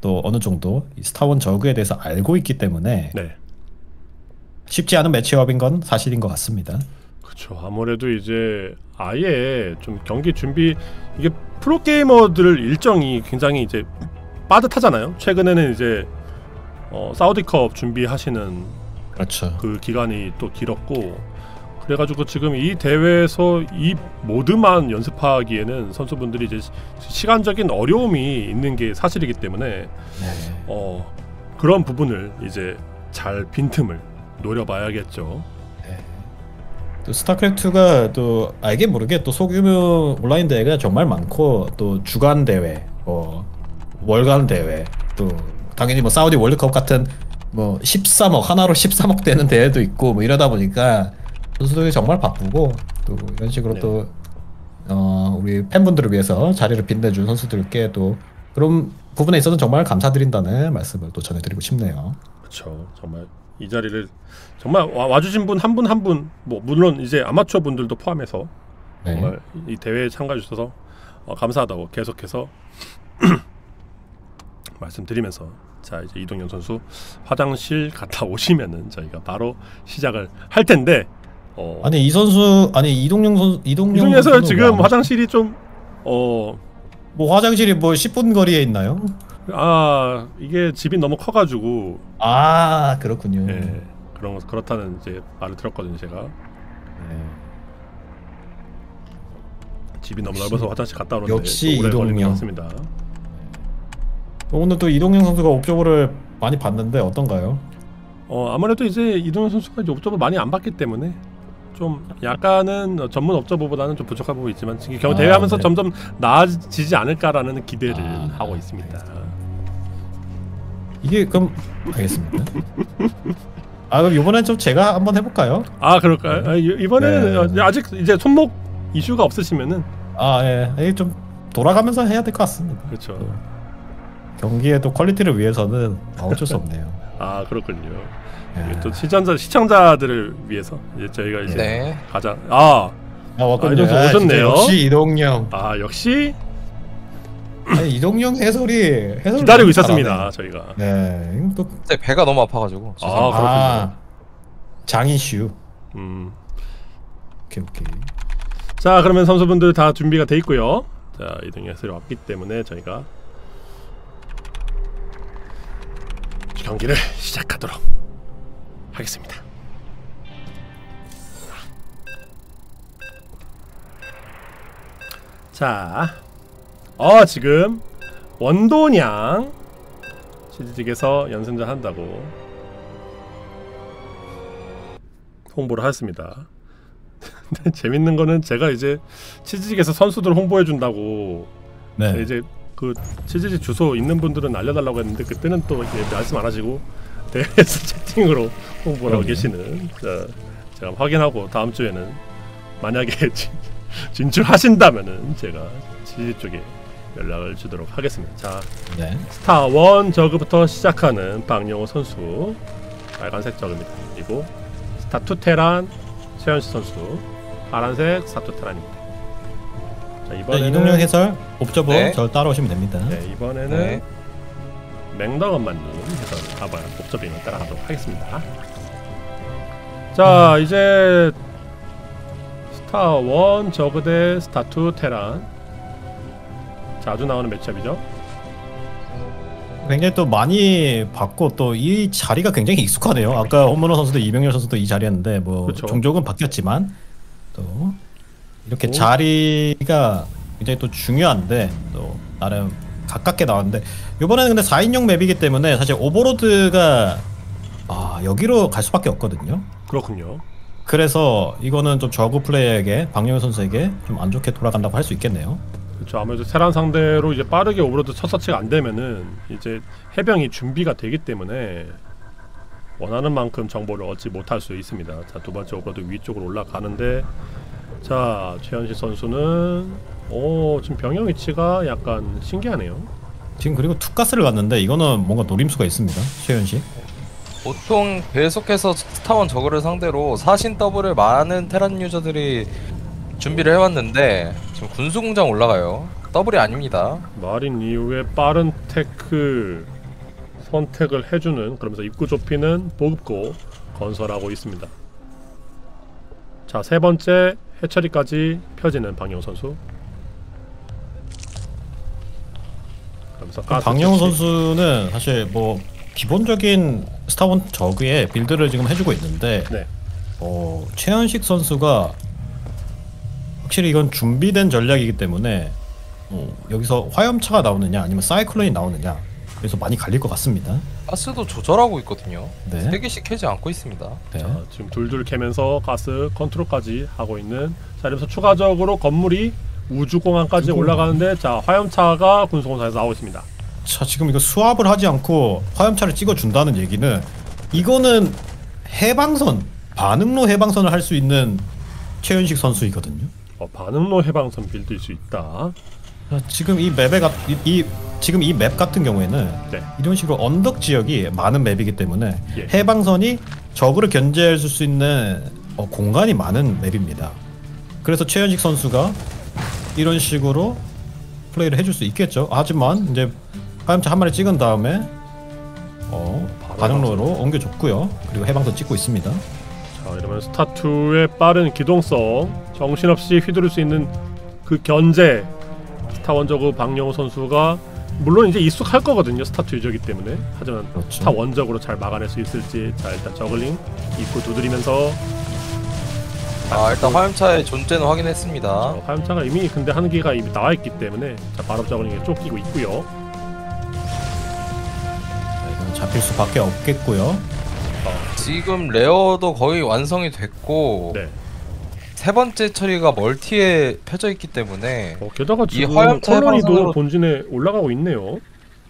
또 어느 정도 이 스타원 저그에 대해서 알고 있기 때문에 네. 쉽지 않은 matchup인 건 사실인 것 같습니다. 그렇죠. 아무래도 이제 아예 좀 경기 준비 이게 프로 게이머들 일정이 굉장히 이제 빠듯하잖아요. 최근에는 이제 어, 사우디컵 준비하시는 그렇죠. 그 기간이 또 길었고 그래가지고 지금 이 대회에서 이 모드만 연습하기에는 선수분들이 이제 시- 시간적인 어려움이 있는 게 사실이기 때문에 네. 어 그런 부분을 이제 잘 빈틈을 노려봐야겠죠. 또 스타크래프트가 또 알게 모르게 또 소규모 온라인 대회가 정말 많고 또 주간 대회, 뭐 월간 대회, 또 당연히 뭐 사우디 월드컵 같은 뭐 13억 하나로 13억 되는 대회도 있고 뭐 이러다 보니까 선 수들이 정말 바쁘고 또 이런 식으로 네. 또 어, 우리 팬분들을 위해서 자리를 빛내준 선수들께 또 그런 부분에 있어서는 정말 감사드린다는 말씀을 또 전해드리고 싶네요. 그렇죠. 정말 이 자리를 정말 와, 와주신 분 한 분 한 분 뭐 물론 이제 아마추어 분들도 포함해서 네. 정말 이 대회에 참가해 주셔서 어, 감사하다고 계속해서 말씀드리면서 자 이제 이동현 선수 화장실 갔다 오시면은 저희가 바로 시작을 할 텐데 어, 아니 이 선수 아니 이동영 선수 이동영 선수는 지금 왜 안- 화장실이 좀어 뭐 화장실이 뭐 10분 거리에 있나요? 아 이게 집이 너무 커가지고 아 그렇군요. 예, 그런 그렇다는 이제 말을 들었거든요 제가 네. 집이 너무 역시- 넓어서 화장실 갔다 오는데 역시 이동영. 같습니다. 오늘 또 이동영 선수가 옵저버를 많이 봤는데 어떤가요? 어 아무래도 이제 이동현 선수가 이제 옵저버 많이 안 받기 때문에 좀 약간은 어, 전문 업자보다는 좀 부족한 부분이 있지만 지금 경 아, 대회하면서 네. 점점 나아지지 않을까라는 기대를 아, 하고 있습니다. 이게 그럼 알겠습니다. 아 그럼 이번엔 좀 제가 한번 해볼까요? 아 그럴까요? 아, 이- 이번에는 네. 어, 아직 이제 손목 이슈가 없으시면은 아 예, 이게 좀 돌아가면서 해야 될 것 같습니다. 그렇죠. 경기에도 퀄리티를 위해서는 어쩔 수 없네요. 아 그렇군요. 예. 또 시청자 시청자들을 위해서 이제 저희가 이제 네. 가장 아 아 왔군요. 아, 아, 오셨네요. 역시 이동영. 아 역시 아니, 이동영 해설이 해설 기다리고 있었습니다 저희가 네, 이건 또 근데 배가 너무 아파가지고. 아 죄송합니다. 그렇군요 아, 장이슈. 음. 오케이 오케이. 자 그러면 선수분들 다 준비가 돼 있고요 자 이동희 해설이 왔기 때문에 저희가 경기를 시작하도록 하겠습니다 자, 어 지금 원도냥 시즈직에서 연승전 한다고 홍보를 하였습니다. 근데 재밌는 거는 제가 이제 치즈직에서 선수들 홍보해 준다고 네. 이제 그 치즈직 주소 있는 분들은 알려달라고 했는데 그때는 또 이제 말씀 안 하시고 대회에서 채팅으로 홍보를 하고 그럼요. 계시는 자, 제가 확인하고 다음 주에는 만약에 진- 진출하신다면은 제가 치지직 쪽에 연락을 주도록 하겠습니다. 자 네. 스타 원 저그부터 시작하는 박영호 선수 빨간색 저그입니다. 그리고 스타 투 테란 최연식 선수 파란색 스타 투 테란입니다. 자 자, 이번에는 이동영 해설 옵저버 네. 절 따라오시면 됩니다. 네, 이번에는 네. 맹덕엄마님 해설 가봐요. observing을 따라가도록 하겠습니다. 자 이제 스타 원 저그 대 스타 투 테란 자주 나오는 matchup이죠. 굉장히 또 많이 봤고 또 이 자리가 굉장히 익숙하네요. 아까 김준호 선수도 이병렬 선수도 이 자리였는데 뭐 그쵸. 종족은 바뀌었지만 또 이렇게 오. 자리가 굉장히 또 중요한데 또 나름 가깝게 나왔는데 이번에는 근데 4인용 맵이기 때문에 사실 오버로드가 아 여기로 갈 수밖에 없거든요. 그렇군요. 그래서 이거는 좀 저그 플레이어에게 박영호 선수에게 좀 안 좋게 돌아간다고 할 수 있겠네요. 그렇죠. 아무래도 테란 상대로 이제 빠르게 오버로드 첫 서치가 안 되면은 이제 해병이 준비가 되기 때문에 원하는 만큼 정보를 얻지 못할 수 있습니다. 자, 두 번째 오버로드 위쪽으로 올라가는데 자, 최연식 선수는 오, 지금 병영 위치가 약간 신기하네요. 지금 그리고 two가스를 갔는데 이거는 뭔가 노림수가 있습니다. 최현 씨. 보통 계속해서 스타 one Zerg를 상대로 사신 더블을 많은 Terran 유저들이 준비를 해왔는데 지금 군수공장 올라가요. 더블이 아닙니다. marine 이후에 빠른 tech 선택을 해주는 그러면서 입구 좁히는 보급고 건설하고 있습니다. 자, 세 번째 해처리까지 펴지는 방영 선수. 그러면서 채취. 선수는 사실 뭐 기본적인 스타원 저그의 빌드를 지금 해주고 있는데 네. 어, 최현식 선수가 확실히 이건 준비된 전략이기 때문에 어, 여기서 화염차가 나오느냐 아니면 사이클론이 나오느냐 그래서 많이 갈릴 것 같습니다. 가스도 조절하고 있거든요. 네. 세 개씩 캐지 않고 있습니다. 네. 자, 지금 둘둘 캐면서 가스 컨트롤까지 하고 있는 자, 이러면서 추가적으로 건물이 우주공항까지 우주공항. 올라가는데 자, 화염차가 군수공사에서 나오고 있습니다. 자 지금 이거 수압을 하지 않고 화염차를 찍어준다는 얘기는 이거는 해방선 반응로 해방선을 할 수 있는 최현식 선수이거든요. 어, 반응로 해방선 빌드일 수 있다. 자, 지금 이 맵에 가, 이, 이 지금 이 맵 같은 경우에는 네. 이런 식으로 언덕 지역이 많은 맵이기 때문에 예. 해방선이 적으로 견제할 수 있는 어, 공간이 많은 맵입니다. 그래서 최현식 선수가 이런 식으로 플레이를 해줄 수 있겠죠. 하지만 이제 화염차 한 마리 찍은 다음에 어, 반응로로 옮겨줬고요. 그리고 해방선 찍고 있습니다. 자, 이러면 스타2의 빠른 기동성, 정신없이 휘두를 수 있는 그 견제, 스타 one Zerg 박영호 선수가 물론 이제 익숙할 거거든요. 스타2 유저기 때문에. 하지만 그렇죠. 스타 one Zerg로 잘 막아낼 수 있을지. 자, 일단 zergling 입구 두드리면서 아 일단 화염차의 존재는 확인했습니다. 어, 화염차가 이미 근데 한기가 이미 나와 있기 때문에 자, 바로 zergling에 쫓기고 있고요. 잡힐 수밖에 없겠고요. 지금 레어도 거의 완성이 됐고 네. 세 번째 hatchery가 멀티에 펴져 있기 때문에 어, 게다가 이 지금 해방선으로- 본진에 올라가고 있네요.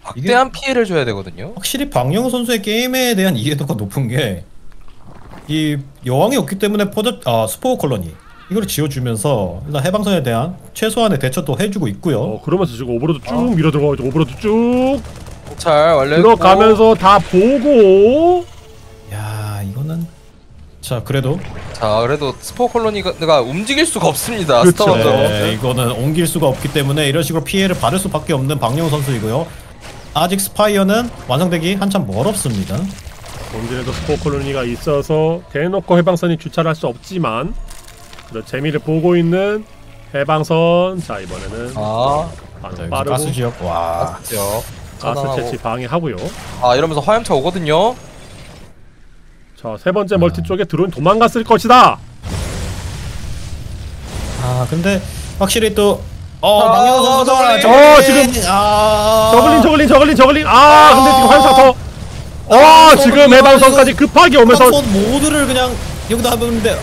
막대한 피해를 줘야 되거든요. 확실히 박영호 선수의 게임에 대한 이해도가 높은 게 이 여왕이 없기 때문에 포저 아 spore colony 이걸 지어주면서 일단 해방선에 대한 최소한의 대처도 해주고 있고요. 어, 그러면서 지금 overlord 쭉 어. 밀어 들어가고 overlord 쭉 잘 완료. 들어가면서 다 보고 야 이거는 자 그래도 자 그래도 spore colony가 움직일 수가 없습니다. 그렇죠. 스타 one은. 네, 이거는 옮길 수가 없기 때문에 이런 식으로 피해를 받을 수밖에 없는 박영호 선수이고요. 아직 spire는 완성되기 한참 멀었습니다. 본진에도 spore colony가 있어서 대놓고 해방선이 주차를 할 수 없지만 재미를 보고 있는 해방선 자 이번에는 아 자, 여기서 빠르고 가스 지역 와. 가스 차단 하고. 채취 방해하고요. 아 이러면서 화염차 오거든요. 자세 번째 멀티 쪽에 드론 도망갔을 것이다. 아 근데 확실히 또 어, 아, 박영호 선수가 저글링. 어, 지금 아 저글링 저글링 저글링 저글링 아 근데 지금 화염차 더. 어 아, 지금 해방선까지 급하게 오면서 선수 모두를 그냥 여기다 하는데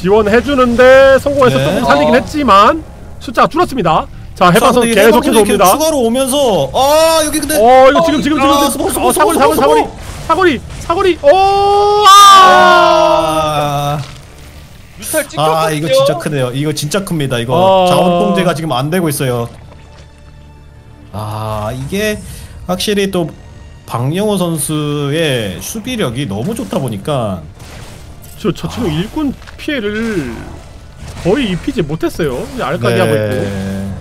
지원해주는데 성공해서 네. 조금 살리긴 어. 했지만 숫자가 줄었습니다. 자 해방선 근데 계속해서 옵니다. 추가로 오면서 아 여기 근데 어 이거 지금 지금 지금 아, 지금 스포, 어 사거리 사거리 사거리 사거리 사거리 오 아! 아, 뮤탈 찍혔거든요. 아 이거 진짜 크네요. 이거 진짜 큽니다. 이거 어. 자원 공제가 지금 안 되고 있어요. 아 이게 확실히 또 박영호 선수의 수비력이 너무 좋다 보니까 저, 저 지금 일꾼 피해를 거의 입히지 못했어요. 알까기 네. 하고 있고.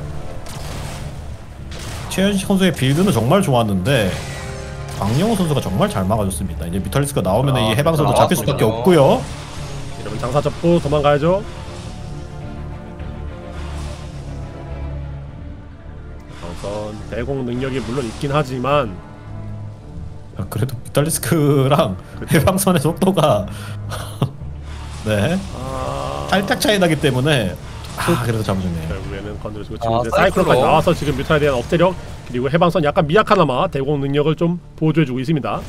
최현식 선수의 빌드는 정말 좋았는데 박영호 선수가 정말 잘 막아줬습니다. 이제 뮤탈리스가 나오면 아, 이 해방선도 잡힐 수밖에. 없고요. 이러면 장사 접고 도망가야죠. 우선 대공 능력이 물론 있긴 하지만 아, 그래도 뮤탈리스크랑 해방선의 속도가 네 아 살짝 차이 나기 때문에 아 그래도 잡아줬네요. 건드려주고 지금 아, 이제 사이클론까지 사이클론. 나와서 지금 뮤탈에 대한 억제력 그리고 해방선 약간 미약하나마 대공 능력을 좀 보조해주고 있습니다.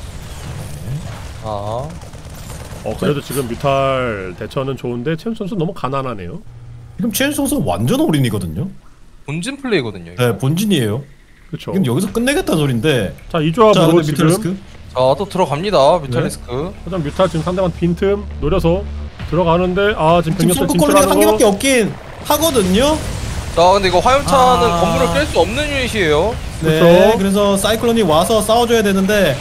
아 어 그래도 지금 뮤탈 대처는 좋은데 최현 선수 너무 가난하네요. 지금 최현식 선수 완전 올인이거든요. 본진 플레이거든요. 이거. 네 본진이에요. 그렇죠. 지금 여기서 끝내겠다는 소린데. 자이자 조합으로 근데 지금 뮤탈리스크 자또 들어갑니다. 뮤탈리스크. 하지만 뮤탈 지금 상대방 빈틈 노려서 들어가는데 아 지금 병력들 싱크 콜로니가 한 진출하는 개밖에 거 없긴 하거든요. 자 근데 이거 화염차는 아. 건물을 깰 수 없는 유닛이에요. 네. 그렇죠. 그래서 사이클론이 와서 싸워줘야 되는데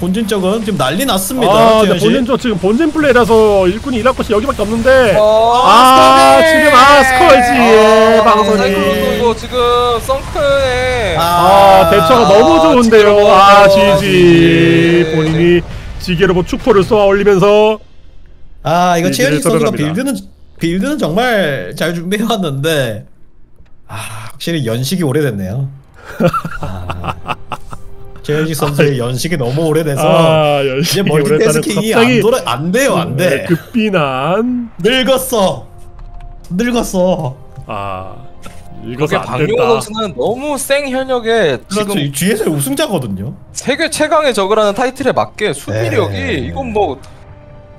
본진 쪽은 지금 난리 났습니다. 아. 본인 쪽 지금 본진 플레이라서 일꾼이 일할 곳이 여기밖에 없는데 아, 아 스컬지! 지금 아 스컬지의 아, 방송이 사이클론도 이거 지금 썬크에 아 대처가 너무 좋은데요 지금 아 뭐, GG 네. 본인이 지게로 뭐 축포를 쏘아 올리면서 아 이거 빌드를 최현식 선수가 썰어갑니다. 빌드는 빌드는 정말 잘 준비해왔는데 아 확실히 연식이 오래됐네요. 아, 최현식 선수의 연식이 너무 오래돼서 아 이제 열심히 멀티태스킹이 안 갑자기 돌아 안 돼요 안 네, 돼. 급비난 늙었어. 늙었어. 아 이게 안 박용호 선수는 너무 생 현역에 그렇죠. 지금 이 뒤에서 우승자거든요. 세계 최강의 적이라는 타이틀에 맞게 수비력이 네. 이건 뭐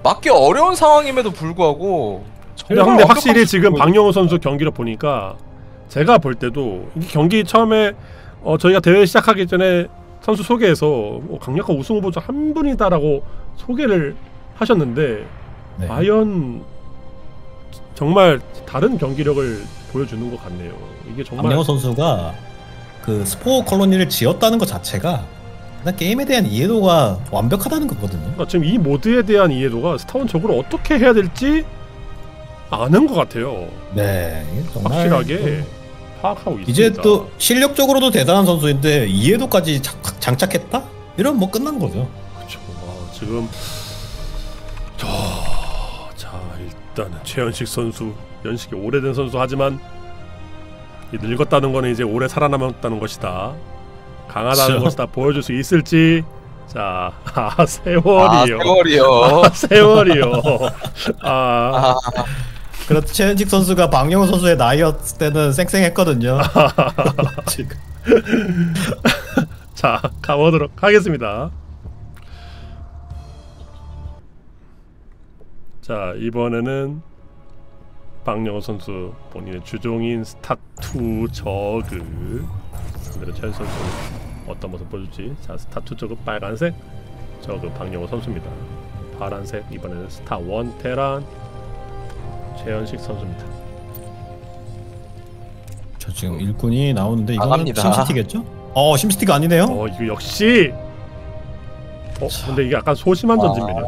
맞기 어려운 상황임에도 불구하고 근데, 정말 근데 완벽한 확실히 지금 박영호 선수 경기를 보니까 제가 볼 때도 이 경기 처음에 어, 저희가 대회 시작하기 전에 선수 소개에서 뭐 강력한 우승 후보자 한 분이다라고 소개를 하셨는데 네. 과연 정말 다른 경기력을 보여주는 것 같네요. 이게 정말 박영호 선수가 그 스포 콜로니를 지었다는 것 자체가 그냥 게임에 대한 이해도가 완벽하다는 거거든요. 그러니까 지금 이 모드에 대한 이해도가 스타원 적으로 어떻게 해야 될지 아는 것 같아요. 네, 확실하게 또 파악하고 있습니다. 이제 또 실력적으로도 대단한 선수인데 이해도까지 자- 장착했다? 이러면 뭐 끝난 거죠. 그렇죠. 아, 지금 저, 자 일단은 최현식 선수 연식이 오래된 선수 하지만 이 늙었다는 거는 이제 오래 살아남았다는 것이다. 강하다는 그렇죠. 것이다 보여줄 수 있을지 자 아, 아 세월이요. 세월이요. 아, 세월이요. 아, 아, 그렇죠. 최현식 선수가 박영호 선수의 나이였을 때는 쌩쌩했거든요. 지금 자 가보도록 하겠습니다. 자 이번에는 박영호 선수 본인의 주종인 스타2 저그 상대로 최현 선수 어떤 모습 보여줄지 자 스타2 저그 빨간색 저그 박영호 선수입니다 파란색 이번에는 스타1 테란 최현식 선수입니다 저 지금 일꾼이 나오는데 이거는 나갑니다. SimCity겠죠? 어 SimCity가 아니네요. 어 이거 역시 어 근데 이게 약간 소심한 전진입니다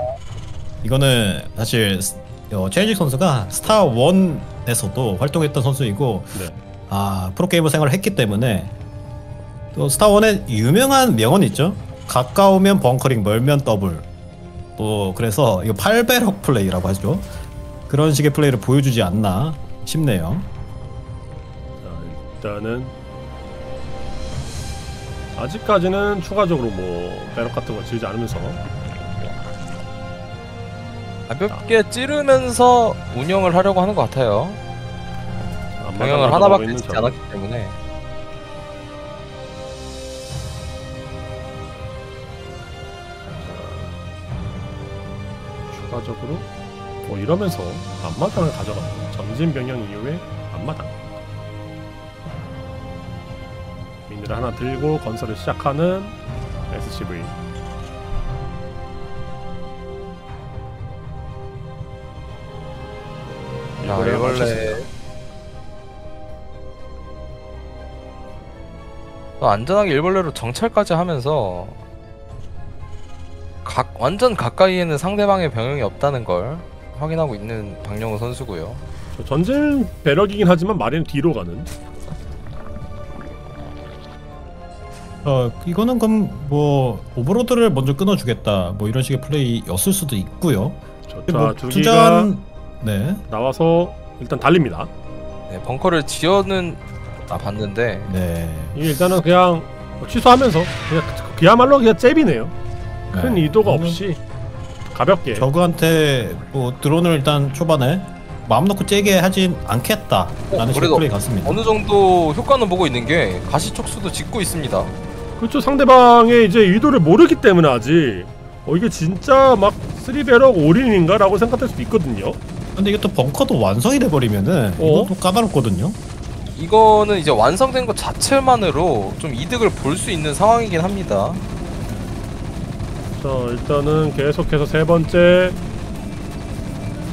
이거는 사실 스- 어, 최현식 선수가 스타 1에서도 활동했던 선수이고 네. 아 프로게이머 생활을 했기 때문에 또 스타 1에 유명한 명언 있죠. 가까우면 bunkering, 멀면 더블. 또 그래서 이거 8배럭 플레이라고 하죠. 그런 식의 플레이를 보여주지 않나 싶네요. 자 일단은 아직까지는 추가적으로 뭐 배럭 같은 거 지르지 않으면서 가볍게 찌르면서 운영을 하려고 하는 것 같아요. 방향을 가져가고 하나밖에 짓지 저- 않았기 때문에 추가적으로 뭐 이러면서 앞마당을 가져갑니다. 전진 병영 이후에 앞마당 미니를 하나 들고 건설을 시작하는 SCV 맞췄습니다. 또 안전하게 일벌레로 정찰까지 하면서 각 완전 가까이에는 상대방의 병영이 없다는 걸 확인하고 있는 박영호 선수고요. 저 전진 배럭이긴 하지만 마리는 뒤로 가는 어 이거는 그럼 뭐 오버로드를 먼저 끊어주겠다 뭐 이런 식의 플레이였을 수도 있고요. 저, 뭐자 두기가 투자한 네, 나와서 일단 달립니다. 네, 벙커를 지어는 아 봤는데 네. 이게 일단은 그냥 취소하면서 그냥 그야말로 그냥 잽이네요. 큰 네. 의도가 저는 없이 가볍게 저그한테 뭐 드론을 일단 초반에 마음 놓고 째게 하진 않겠다 라는 어, 식의 플레이 같습니다. 어느 정도 효과는 보고 있는 게 가시촉수도 짓고 있습니다. 그렇죠 상대방의 이제 의도를 모르기 때문에 아직 어 이게 진짜 막 3배럭 올인인가 라고 생각할 수도 있거든요. 근데 이게 또 벙커도 완성이 돼 버리면은 어? 이것도 까다롭거든요. 이거는 이제 완성된 것 자체만으로 좀 이득을 볼 수 있는 상황이긴 합니다. 자 일단은 계속해서 세 번째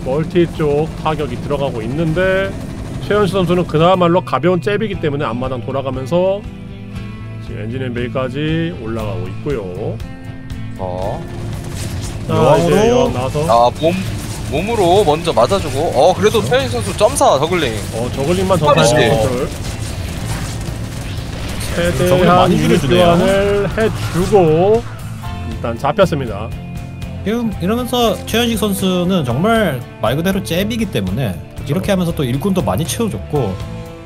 멀티 쪽 타격이 들어가고 있는데 최현수 선수는 그나말로 가벼운 잽이기 때문에 앞마당 돌아가면서 지금 엔진 베이까지 올라가고 있고요. 어, 자 이제 나와서 아 몸 몸으로 먼저 맞아주고, 어 그래도 최현 선수 점사 저글링. 어 저글링만 더 하나씩. 가지고 컨트롤. 저글링 최대한 많이 줄여주네요. 교환을 해주고 일단 잡혔습니다. 지금 이러면서 최현식 선수는 정말 말 그대로 잽이기 때문에 이렇게 하면서 또 일꾼도 많이 채워줬고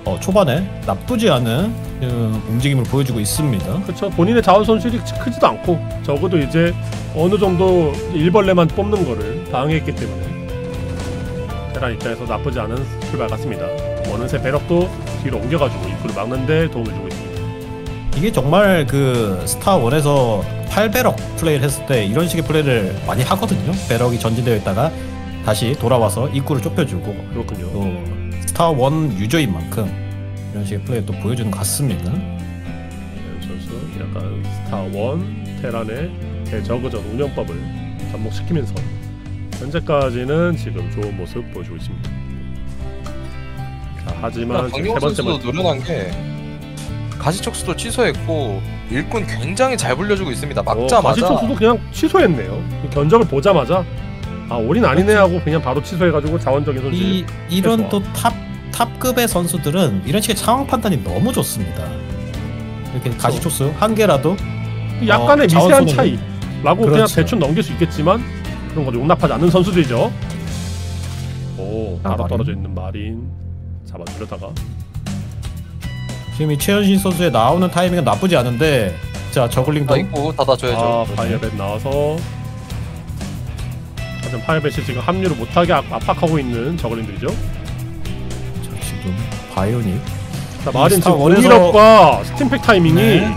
어, 초반에 나쁘지 않은 음, 움직임을 보여주고 있습니다. 그렇죠. 본인의 자원 손실이 크지도 않고 적어도 이제 어느 정도 일벌레만 뽑는 거를 당했기 때문에 Terran 입장에서 나쁘지 않은 출발 같습니다. 어느새 barrack도 뒤로 옮겨가지고 입구를 막는데 도움을 주고 있습니다. 이게 정말 그 스타 1에서 8barrack 플레이를 했을 때 이런 식의 플레이를 많이 하거든요. barrack이 전진되어 있다가 다시 돌아와서 입구를 좁혀주고 그렇군요. 또 스타 1 유저인 만큼 이런 식의 플레이 또 보여주는 것 같습니다. 현 선수 약간 스타 one Terran의 대Zerg전 운영법을 접목시키면서 현재까지는 지금 좋은 모습 보여주고 있습니다. 자, 하지만 지금 세 번째 선수도 노련한 게 가시촉수도 취소했고 일꾼 굉장히 잘 불려주고 있습니다. 어, 막자마자 가시촉수도 그냥 취소했네요. 이 견적을 보자마자 아 올인 아니네 하고 그냥 바로 취소해가지고 자원적인 손실. 이 이런. 또 top top급의 선수들은 이런 식의 상황 판단이 너무 좋습니다. 이렇게 가시촉수 한 개라도 약간의 어, 미세한 차이라고 그냥 그렇죠. 대충 넘길 수 있겠지만 그런 거 용납하지 않는 선수들이죠. 오 아, 바로 marine. 떨어져 있는 marine 잡아주려다가 지금 이 최현신 선수의 나오는 타이밍은 나쁘지 않은데 자 zergling도 다 있고 닫아줘야죠. 아 파이어벳 나와서 하지만 파이어벳이 지금 합류를 못하게 압- 압박하고 있는 zergling들이죠. 자, 지금 bionic 자 marine 스타 지금 one에서- 공격과 stimpack 타이밍이 네.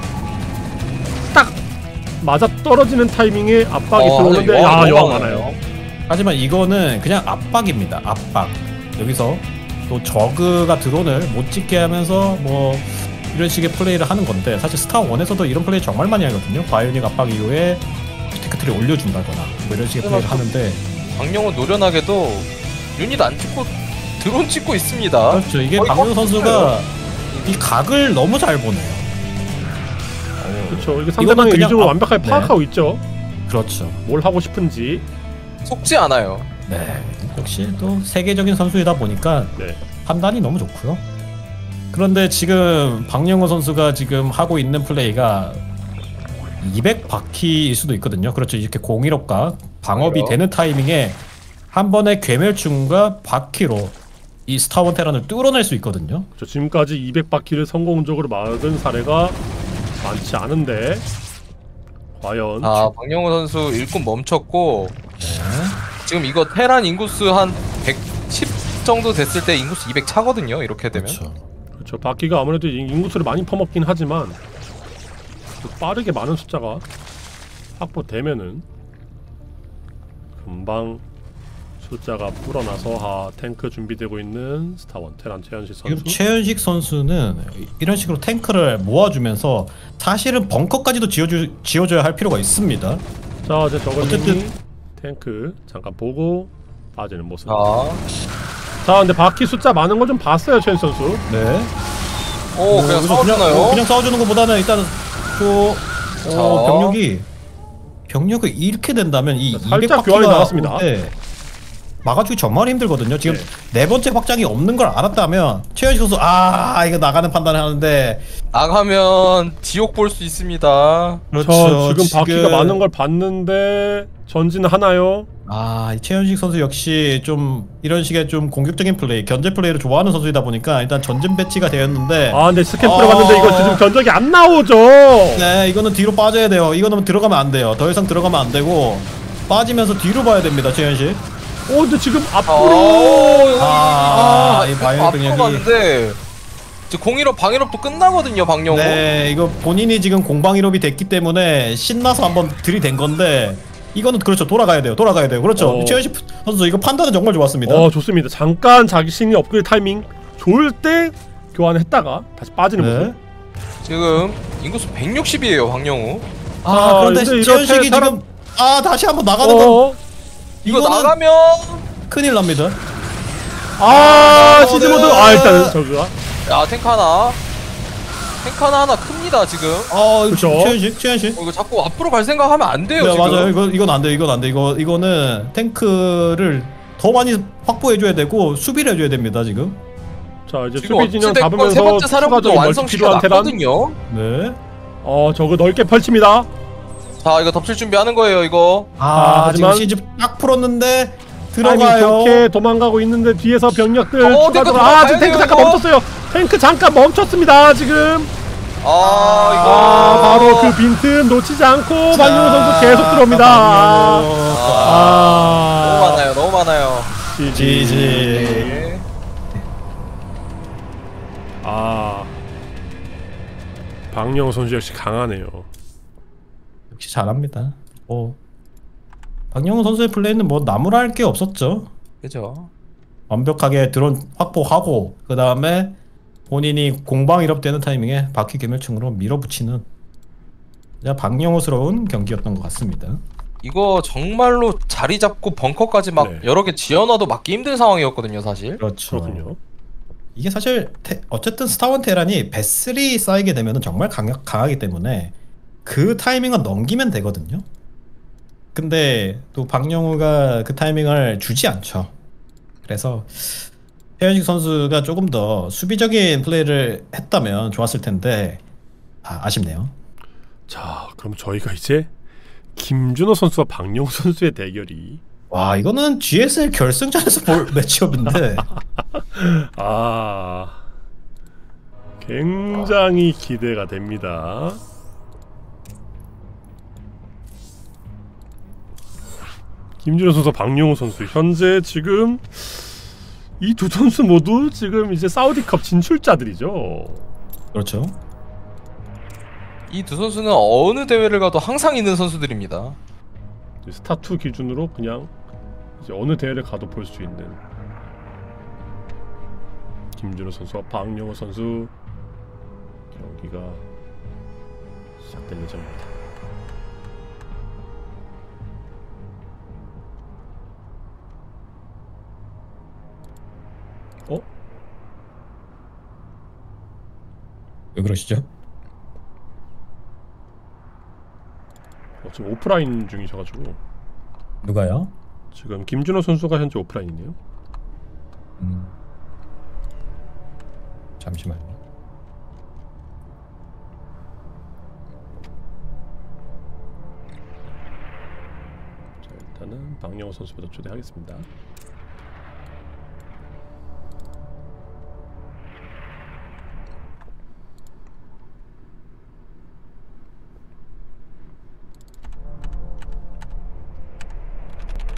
딱 맞아 떨어지는 타이밍에 압박이 어, 들어오는데 아 여왕. 많아요. 하지만 이거는 그냥 압박입니다. 압박 여기서 또 Zerg가 드론을 못 찍게 하면서 뭐 이런 식의 플레이를 하는 건데 사실 스타 1에서도 이런 플레이 정말 많이 하거든요. bionic 압박 이후에 스티크트를 올려준다거나 뭐 이런 식의 플레이를 하는데 박영호 노련하게도 유닛 안 찍고 드론 찍고 있습니다. 그렇죠. 이게 컴퓨터예요. 선수가 이 각을 너무 잘 보네요. 그렇죠. 이게 상대방의 앞- 완벽하게 네. 파악하고 있죠. 그렇죠. 뭘 하고 싶은지. 속지 않아요. 네. 역시 또 세계적인 선수이다 보니까 네. 판단이 너무 좋고요. 그런데 지금 박영호 선수가 지금 하고 있는 플레이가 200바퀴일 수도 있거든요. 그렇죠. 이렇게 공일업과 방업이 그래요? 되는 타이밍에 한 번에 괴멸충과 바퀴로 이 스타원 테란을 뚫어낼 수 있거든요. 그렇죠. 지금까지 200바퀴를 성공적으로 막은 사례가 많지 않은데 과연 아 박영호 선수 일꾼 멈췄고 네. 지금 이거 테란 인구수 한 110 정도 됐을 때 인구수 200 차거든요. 이렇게 되면. 그렇죠. 그렇죠. 바퀴가 아무래도 이 인구수를 많이 퍼먹긴 하지만 또 빠르게 많은 숫자가 확보되면은 금방 숫자가 불어나서 하 탱크 준비되고 있는 스타원 테란 최현식 선수. 최현식 선수는 이런 식으로 탱크를 모아주면서 사실은 벙커까지도 지어주, 지어줘야 할 필요가 있습니다. 자 이제 저걸링이 어쨌든- 탱크 잠깐 보고 빠지는 모습. 자, 자 근데 바퀴 숫자 많은 걸 좀 봤어요 최현식 선수. 네. 오 그냥 여기서 싸워주나요? 그냥, 그냥 싸워주는 것보다는 일단은 또 자. 어, 병력이 병력이 이렇게 된다면 이 살짝 200 교환이 나왔습니다. 올 때 막아주기 정말 힘들거든요. 지금 네. 네, 번째 확장이 없는 걸 알았다면 최현식 선수 아 이거 나가는 판단을 하는데 나가면 지옥 볼 수 있습니다. 그렇죠. 저 지금 바퀴가 많은 걸 봤는데 전진 하나요? 아, 이 최현식 선수 역시 좀 이런 식의 좀 공격적인 플레이, 견제 플레이를 좋아하는 선수이다 보니까 일단 전진 배치가 되었는데 아 근데 스캔 어. 들어갔는데 이거 지금 견적이 안 나오죠. 네, 이거는 뒤로 빠져야 돼요. 이거는 들어가면 안 돼요. 더 이상 들어가면 안 되고 빠지면서 뒤로 봐야 됩니다, 최현식. 오 근데 지금 앞으로 오, 아, 이 바이오 앞으로 능력이- 갔는데 이제 공일업 방일업도 끝나거든요, 박영호. 네, 이거 본인이 지금 공방일업이 됐기 때문에 신나서 한번 들이댄 건데 이거는 그렇죠. 돌아가야 돼요. 돌아가야 돼요. 그렇죠. 어. 최현식 선수 이거 판단은 정말 좋았습니다. 어 좋습니다. 잠깐 자신이 업그레이드 타이밍 좋을 때 교환했다가 다시 빠지는 네. 모습. 지금 인구수 160이에요, 박영호. 아, 아, 그런데 근데 최현식이 이렇게 지금 아 다시 한번 나가는 건 어. 이거 나가면 큰일 납니다. 아 시즈 시즈모드 아 일단은 저거가 야 탱크 하나 탱크 하나 하나 큽니다 지금 아, 그쵸. 최현식, 최현식. 어, 이거 자꾸 앞으로 갈 생각하면 안 돼요 네, 지금 맞아요. 이거 이건 안 돼. 이건 안 돼. 이거 이거는 탱크를 더 많이 확보해 줘야 되고 수비를 해 줘야 됩니다, 지금. 자 이제 지금 수비 진영 어찌됐건 세 잡으면서 번째 필요한 테란. 났거든요 네. 어 저거 넓게 펼칩니다. 자 이거 덮칠 준비하는 거예요 이거 아, 아, 지금 하지만- 시즈 딱 풀었는데 타이밍 들어가요. 좋게 도망가고 있는데 뒤에서 병력들 어, 추가적으로 탱크 아 들어가야 지금 탱크 돼요, 잠깐 이거. 멈췄어요. 탱크 잠깐 멈췄습니다 지금. 아 아 이거 바로 그 빈틈 놓치지 않고 박용호 선수 계속 들어옵니다. 아, 아, 너무 아 많아요 너무 많아요 지지. 예. 아 박영호 선수 역시 강하네요. 역시 잘합니다. 뭐 박영호 선수의 플레이는 뭐 나무라 할 게 없었죠. 그죠 완벽하게 드론 확보하고 그 다음에 본인이 공방 일업되는 타이밍에 바퀴 개멸충으로 밀어붙이는 그냥 박영호스러운 경기였던 것 같습니다. 이거 정말로 자리 잡고 벙커까지 막 네. 여러 개 지어놔도 막기 힘든 상황이었거든요 사실 그렇죠. 그렇군요. 이게 사실 테, 어쨌든 스타원 테란이 배슬이 쌓이게 되면 정말 강력, 강하기 때문에 그 타이밍은 넘기면 되거든요. 근데 또 박영우가 그 타이밍을 주지 않죠. 그래서 최현식 선수가 조금 더 수비적인 플레이를 했다면 좋았을 텐데 아, 아쉽네요. 자 그럼 저희가 이제 김준호 선수와 박영호 선수의 대결이 와 이거는 GSL 결승전에서 볼 매치업인데 아 굉장히 기대가 됩니다. 김준호 선수, 박용호 선수 현재 지금 이 두 선수 모두 지금 이제 사우디컵 진출자들이죠. 그렇죠. 이 두 선수는 어느 대회를 가도 항상 있는 선수들입니다 스타2 기준으로 그냥 이제 어느 대회를 가도 볼 수 있는 김준호 선수와 박영호 선수 경기가 시작될 예정입니다. 왜 그러시죠? 어, 지금 오프라인 중이셔가지고 누가요? 지금 김준호 선수가 현재 오프라인이네요. 음. 잠시만요. 자 일단은 박영호 선수부터 초대하겠습니다.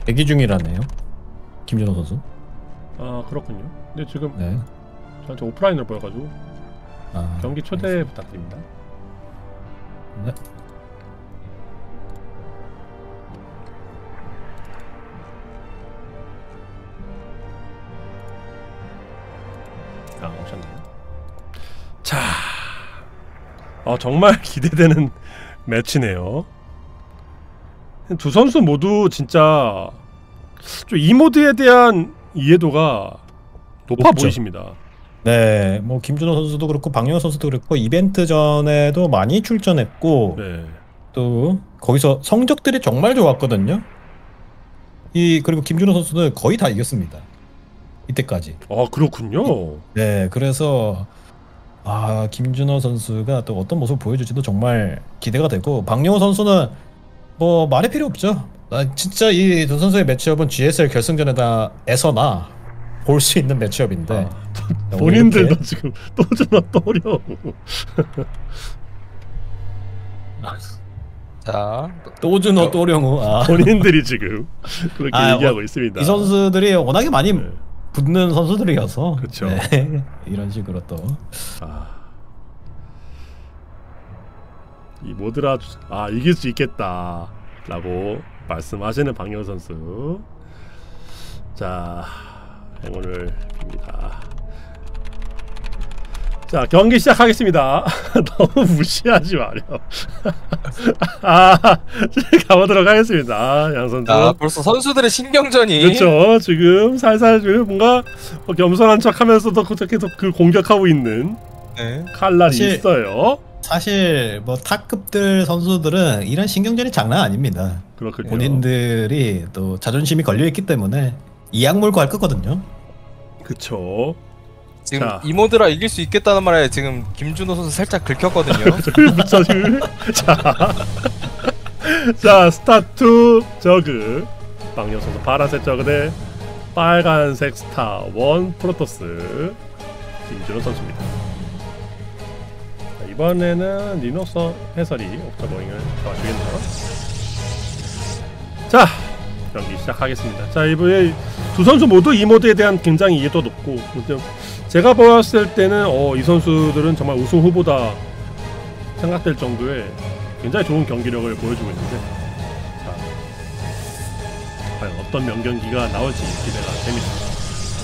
대기 중이라네요. 김준호 선수. 아 그렇군요. 근데 지금 네. 저한테 오프라인으로 보여가지고 아, 경기 초대 부탁드립니다. 네. 아 오셨네요. 자, 어, 정말 기대되는 매치네요. 두 선수 모두 진짜 좀이 모드에 대한 이해도가 높아 높죠. 보이십니다. 네, 뭐 김준호 선수도 그렇고 박영호 선수도 그렇고 이벤트 전에도 많이 출전했고 네, 또 거기서 성적들이 정말 좋았거든요. 이 그리고 김준호 선수는 거의 다 이겼습니다. 이때까지. 아 그렇군요. 네, 그래서 아 김준호 선수가 또 어떤 모습을 보여줄지도 정말 기대가 되고 박영호 선수는 뭐 말이 필요 없죠. 아, 진짜 이 두 선수의 매치업은 GSL 결승전에다에서나 볼 수 있는 매치업인데 아, 네, 본인들도 지금 또 전화 떠려. 자, 또준호 또령우 아, 본인들이 지금 그렇게 아, 얘기하고 어, 있습니다. 이 선수들이 워낙에 많이 네. 붙는 선수들이어서 그쵸. 네, 이런 식으로 또 아. 이 모드라 주- 아 이길 수 있겠다 라고 말씀하시는 박영호 선수. 자 행운을 빕니다. 자 경기 시작하겠습니다. 너무 무시하지 마려. 아 가보도록 하겠습니다. 양 선수. 자 벌써 선수들의 신경전이 그렇죠. 지금 살살 지금 뭔가 뭐 겸손한 척하면서도 계속 그 공격하고 있는 네. 칼날이 사실- 있어요. 사실 뭐 탑급들 선수들은 이런 신경전이 장난 아닙니다. 그렇군요. 본인들이 또 자존심이 걸려 있기 때문에 이악 물고 할 거거든요. 그쵸. 지금 자. 이모드라 이길 수 있겠다는 말에 지금 김준호 선수 살짝 긁혔거든요. 붙여줄. 자, 자 스타 two Zerg 박영 선수 파란색 Zerg 대 빨간색 스타 one Protoss 김준호 선수입니다. 자, 이번에는 리노스 해설이 observing을 도와주겠네요. 자 경기 시작하겠습니다. 자 이번에 두 선수 모두 이 모드에 대한 굉장히 이해도 높고 좀 제가 보았을 때는 어, 이 선수들은 정말 우승 후보다 생각될 정도의 굉장히 좋은 경기력을 보여주고 있는데 자 과연 어떤 명경기가 나올지 기대가 됩니다.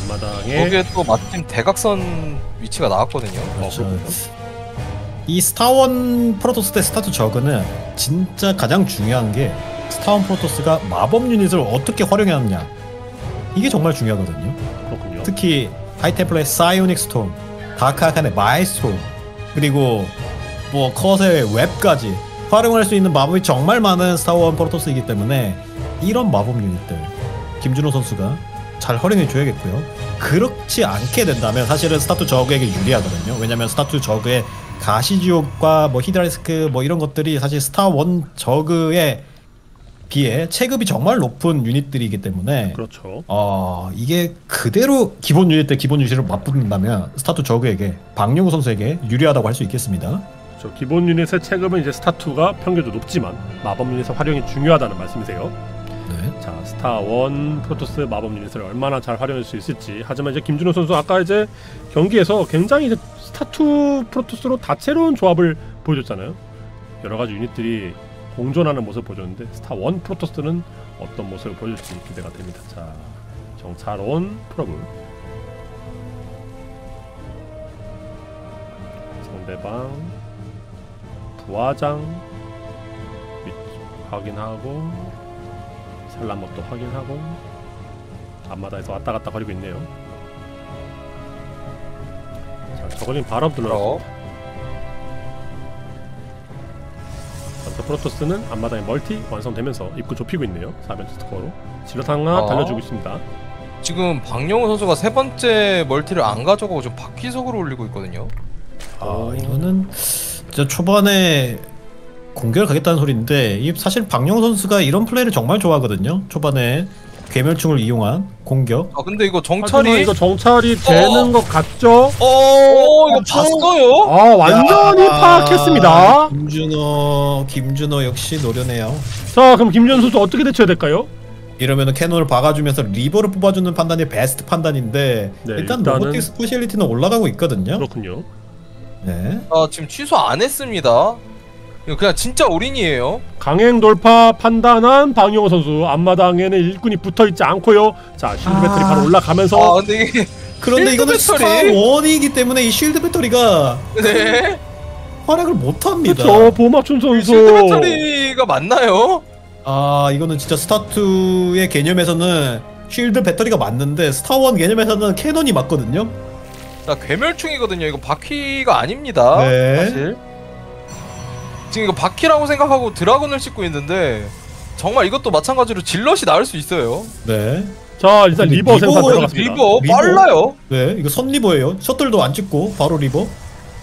앞마당에 거기에 또 마침 대각선 위치가 나왔거든요. 어, 그렇죠. 그렇군요. 이 스타 one Protoss 대 스타 two Zerg는 진짜 가장 중요한 게 스타 one Protoss가 마법 유닛을 어떻게 활용하느냐 이게 정말 중요하거든요. 그렇군요. 특히 high templar의 psionic storm, 다크아칸의 마이스톰, 그리고 뭐 corsair의 web까지 활용할 수 있는 마법이 정말 많은 스타 one 프로토스이기 때문에 이런 마법 유닛들 김준호 선수가 잘 활용해 줘야겠고요. 그렇지 않게 된다면 사실은 스타 two 저그에게 유리하거든요. 왜냐면 스타 two 저그의 가시지옥과 뭐 hydralisk 뭐 이런 것들이 사실 스타 one 저그에 비해 체급이 정말 높은 유닛들이기 때문에 그렇죠. 어 이게 그대로 기본 유닛 대 기본 유닛을 맞붙는다면 스타 two 저그에게 박용우 선수에게 유리하다고 할 수 있겠습니다. 저 기본 유닛의 체급은 이제 스타2가 평균도 높지만 마법 유닛의 활용이 중요하다는 말씀이세요. 네. 자 스타 1 프로토스 마법 유닛을 얼마나 잘 활용할 수 있을지 하지만 이제 김준호 선수 아까 이제 경기에서 굉장히 이제 스타 2 프로토스로 다채로운 조합을 보여줬잖아요. 여러 가지 유닛들이 공존하는 모습을 보여줬는데 스타 1 프로토스는 어떤 모습을 보여줄지 기대가 됩니다. 자온 probe 상대방 부화장 확인하고 산란목도 확인하고 앞마다에서 왔다 갔다 거리고 있네요. 자, 저걸린 바람. 어. 전투 프로토스는 앞마당에 멀티 완성되면서 입구 좁히고 있네요. 4변 스코어로 하나 어. 달려주고 있습니다. 지금 박영호 선수가 세 번째 멀티를 안 가져가고 좀 바퀴속으로 올리고 있거든요. 아 이거는 진짜 초반에 공격을 가겠다는 소리인데 이 사실 박용 선수가 이런 플레이를 정말 좋아하거든요. 초반에 괴멸충을 이용한 공격. 아 근데 이거 정찰이 이거 정찰이 되는 어. 것 같죠? 어 이거 봤어요? 아 완전히 야, 파악했습니다. 김준호, 김준호 역시 노련해요. 자 그럼 김준 선수 어떻게 대처해야 될까요? 이러면은 cannon을 박아주면서 reaver를 뽑아주는 판단이 베스트 판단인데 네, 일단 일단은- robotics facility는 올라가고 있거든요. 그렇군요. 네. 아 지금 취소 안 했습니다. 이거 그냥 진짜 all-in이에요. 강행 돌파 판단한 방영호 선수 앞마당에는 일꾼이 붙어 있지 않고요. 자 shield 아. 배터리 바로 올라가면서 아 근데 이게 그런데 이거는 배터리? 스타 one이기 때문에 이 shield 배터리가 네 활약을 못합니다. 그렇죠 보마춘 선수 shield 배터리가 맞나요? 아 이거는 진짜 스타2의 개념에서는 shield 배터리가 맞는데 스타1 개념에서는 cannon이 맞거든요 자 괴멸충이거든요. 이거 바퀴가 아닙니다. 네. 사실 지금 이거 바퀴라고 생각하고 dragoon을 싣고 있는데 정말 이것도 마찬가지로 zealot이 나올 수 있어요. 네. 자 일단 근데 reaver 생산 들어갔습니다. reaver reaver? 빨라요. 네 이거 선 reaver예요 셔틀도 안 찍고 바로 reaver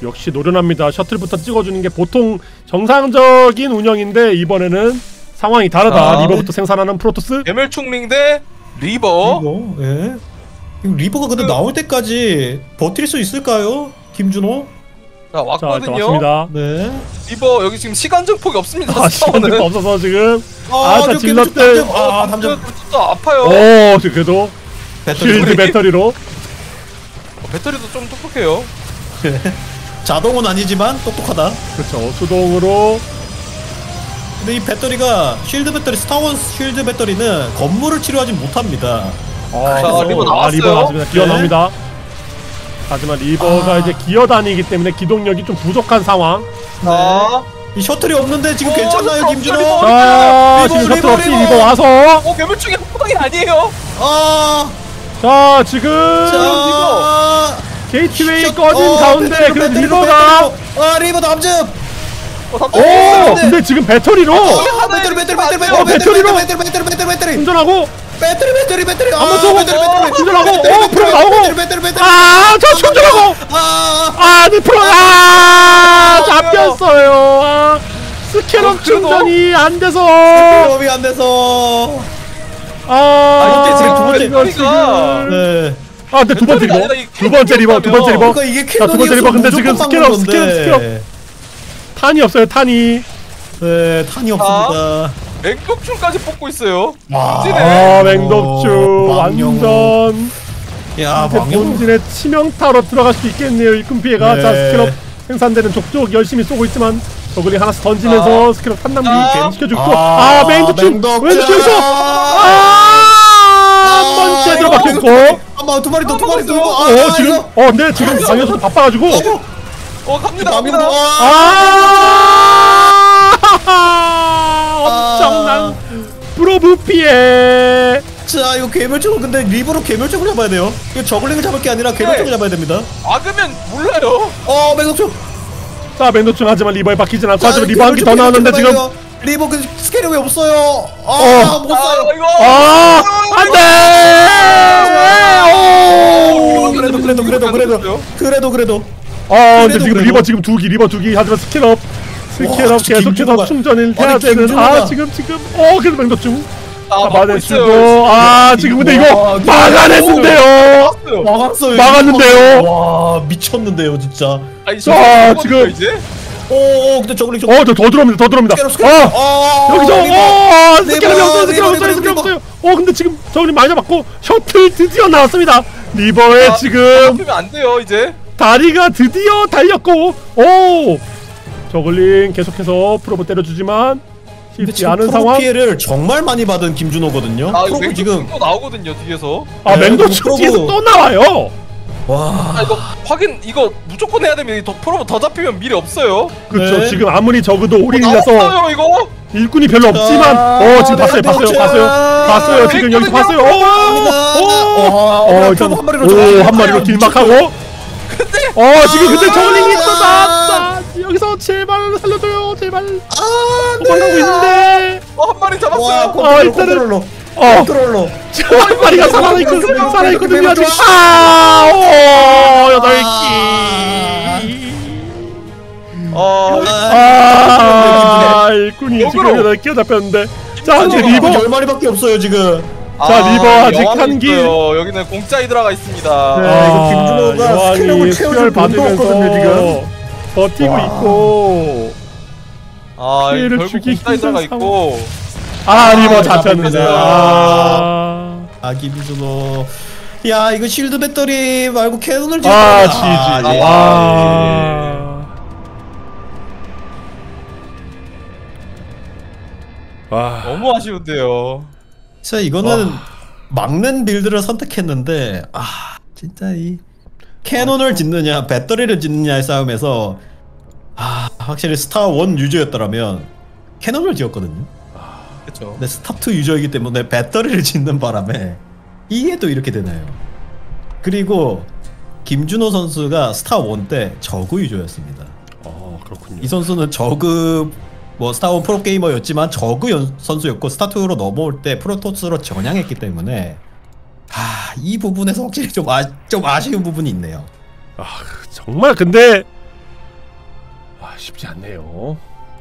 역시 노련합니다. 셔틀부터 찍어주는 게 보통 정상적인 운영인데 이번에는 상황이 다르다. 아. reaver부터 생산하는 프로토스. 괴멸충 ling 대 reaver. reaver 예. reaver가 근데 그- 나올 때까지 버틸 수 있을까요? 김준호? 자 자 일단 왔거든요. 왔습니다. 네. reaver 여기 지금 시간 증폭이 없습니다. 아 시간이 스타 one은. 없어서 지금 아, 자, 저 zealot들. 담정. 아아 담정 진짜 아파요. 오 그래도 배터리 shield. 배터리로 어, 배터리도 좀 똑똑해요. 자동은 아니지만 똑똑하다 그렇죠 수동으로 근데 이 배터리가 shield 배터리 스타 one shield 배터리는 건물을 치료하지 못합니다 아, 자, reaver 아, 나왔어요. reaver 나왔습니다. 기어 네. 나옵니다. 하지만 reaver가 아. 이제 기어 다니기 때문에 기동력이 좀 부족한 상황. 자, 이 셔틀이 없는데 지금 어, 괜찮나요 김준호? reaver. 자 reaver, 지금 reaver, 셔틀 없이 reaver. reaver 와서 어 괴멸충이 한방이 아니에요. 아, 자 지금 자, 게이트웨이 셔- 꺼진 어, 가운데 배터리로, 배터리로, reaver가 배터리로. 아 reaver 남즙. 어, 오 오, 근데 지금 배터리로 아, 배터리 배터리 배터리 배터리 어, 배터리로. 배터리 배터리 배터리 배터리 운전하고 배터리 배터리 배터리 아 한번 더 배터리 배터리 충전하고, 배터리, 어, 배터리, 나오고. 배터리 배터리. 배터리 아저 충전하고. 아. 아니 프로. 아 잡혔어요. 아 스캐럿 어? 충전이 안 돼서. 업이 안 돼서. 아 이게 지금 두 번째. 배터리가- 지금. 네. 아 근데 두 번째 리버 두 번째 리버 두 번째 리버? 그러니까 두 번째 리버. 근데 지금 스캐럽, 건데. 스캐럽. 탄이 없어요 탄이. 네 탄이 없습니다 맹독충까지 뽑고 있어요. 와. 찌네. 아 맹독주 왕영호. 완전 야 본진의 치명타로 들어갈 수 있겠네요 일꾼 피해가 네. 자 스캐럽 생산되는 족족 열심히 쏘고 있지만 저글링 하나씩 던지면서 스캐럽 탄남기 아. 괜히 시켜주고 아, 아 맹독주. 왼쪽에서 아한 번째 들어박혔고 한번 두 마리 더두 마리 더 어, 아, 어 지금. 어 근데 지금 방에서도 바빠가지고 어 갑니다. 갑니다. 아 난 probe 피해 자 이거 괴멸충을 근데 reaver로 괴멸충을 잡아야 돼요. 이거 zergling을 잡을 게 아니라 괴멸충을 잡아야 됩니다. 막으면 몰라요. 어 맹독충. 자 맹독충 하지만 reaver에 박히진 않고 자, 하지만 reaver 한 개 더 나왔는데 지금. reaver 그 scarab이 왜 없어요? 어. 아못 아. 아 안돼! 그래도 그래도 그래도 그래도. 그래도 그래도. 아 근데 지금. reaver 지금 두기 reaver 두기. 하지만 scarab 진짜 계속해서 충전을 해야 되는 아 지금 지금. 어 그래도 맹독충 아 막고 잡아내주고 있어요. 아 지금 근데 이거 와, 막아냈는데요. 막았어요. 막았는데요? 와 미쳤는데요 진짜. 아니 저거 지금- 이제? 오오 근데 zergling 좀 어더 더 들어옵니다 더 들어옵니다. 어 아! 여기서. 어 reaver, 없어요 reaver, 없어요 reaver. 없어요 어 근데 지금 저글이 많이 잡았고 셔틀 드디어 나왔습니다. reaver에 아, 지금 잡히면 안 돼요 이제. 다리가 드디어 달렸고 오 zergling 계속해서 probe 때려주지만 근데 쉽지 않은 프로 상황 피해를 정말 많이 받은 김준호거든요 아 이거 probe 지금 또 나오거든요 뒤에서. 아 네, 맹독충 probe. 뒤에서 또 나와요 와. 아 이거 확인 이거 무조건 해야 됩니다. 더 probe 더 잡히면 미래 없어요. 그렇죠. 네. 지금 아무리 적어도 all-in이라서 나왔어요 이거. 일꾼이 별로 없지만 아, 어 지금 네, 봤어요 네, 봤어요 네, 봤어요 네. 봤어요 지금 여기서 봤어요 어, 어 일단 한 마리로 오한 마리로 딜막하고 어 지금 근데 zergling이 아. 또 나왔다 여기서 제발 살려줘요 제발 아, 도망가고 있는데 어 한 마리 와, 잡았어요. 어, 일단은- 컨트롤로. 어 컨트롤로. 한 마리가 살아있거든 어, 살아있거든요 아직 어, 아오 여덟 아. 기어아 일꾼이 지금. 여덟 개 잡혔는데 자 근데 리버. 열 마리밖에 없어요 지금. 자, 리버 아직 여왕이 한 기. 있어요. 여기는 공짜 히드라가 있습니다. 네. 이거 김준호가 스킬력을 채워줄 돈도 없거든요, 지금. 버티고 와. 있고 아 피해를 결국 히드라가 힘든 있고. 아 리버 아, 잡혔는데 잡혔어요. 아, 아 김준호. 야 이거 실드 배터리 말고 캐논을 아. 지지 네. 아와 너무 아쉬운데요. 진짜 이거는 막는 build를 선택했는데 아 진짜 이 cannon을 짓느냐 배터리를 짓느냐의 싸움에서 아 확실히 스타 1 user였더라면 cannon을 지었거든요. 그렇죠. 근데 스타 2 user이기 때문에 배터리를 짓는 바람에 이게 또 이렇게 되나요? 그리고 김준호 선수가 스타 1 때 저그 user였습니다. 어, 그렇군요 이 선수는 저그 뭐 스타 one 프로 게이머였지만 저그 연- 선수였고 스타 2로 넘어올 때 프로토스로 전향했기 때문에 아, 이 부분에서 확실히 좀, 아, 좀 아쉬운 부분이 있네요. 아 정말 근데 아 쉽지 않네요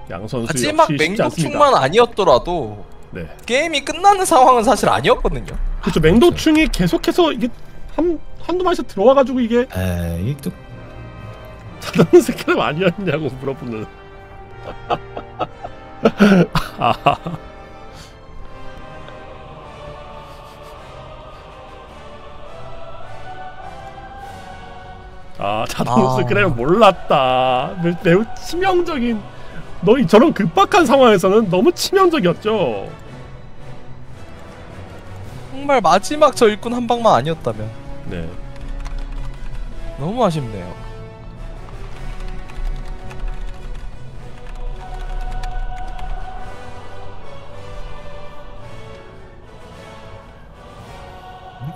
양 선수 마지막 역시 쉽지 않습니다 맹독충만 아니었더라도 네 게임이 끝나는 상황은 사실 아니었거든요. 그렇죠 맹독충이 계속해서 이게 한 한두 마리씩 들어와가지고 이게 에, 이또 사다는 새끼는 아니었냐고 물어보는. 아. 아 자동스 아. 그래 몰랐다. 매- 매우 치명적인. 너희 저런 급박한 상황에서는 너무 치명적이었죠. 정말 마지막 저 일꾼 한 방만 아니었다면 네. 너무 아쉽네요.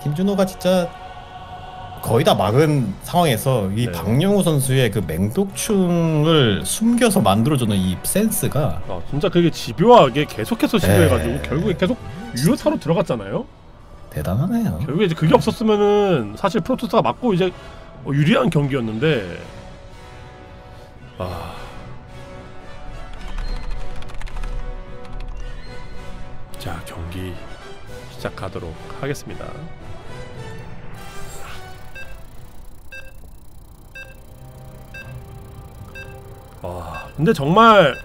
김준호가 진짜 거의 다 막은 상황에서 이 네. 박영우 선수의 그 맹독충을 숨겨서 만들어주는 이 센스가 아, 진짜 그게 집요하게 계속해서 시도해가지고 네. 결국에 계속 유효타로 들어갔잖아요. 대단하네요. 결국에 이제 그게 없었으면은 사실 프로토스가 맞고 이제 뭐 유리한 경기였는데 아. 자 경기 시작하도록 하겠습니다. 아 근데 정말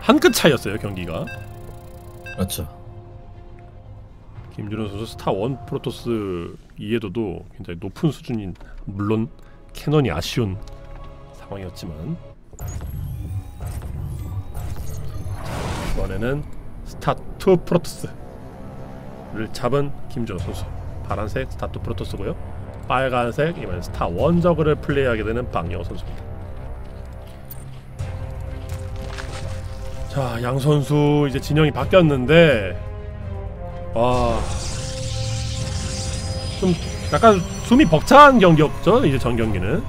한 끗 차이였어요 경기가. 그렇죠. 김준호 선수 스타 one 프로토스 이해도도 굉장히 높은 수준인 물론 cannon이 아쉬운 상황이었지만 이번에는 스타 2 프로토스를 잡은 김준호 선수 파란색 스타 2 프로토스고요 빨간색 이번엔 스타 one 저그를 플레이하게 되는 박영호 선수입니다 자 양 선수 이제 진영이 바뀌었는데 와. 좀 약간 숨이 벅찬 경기였죠. 이제 전 경기는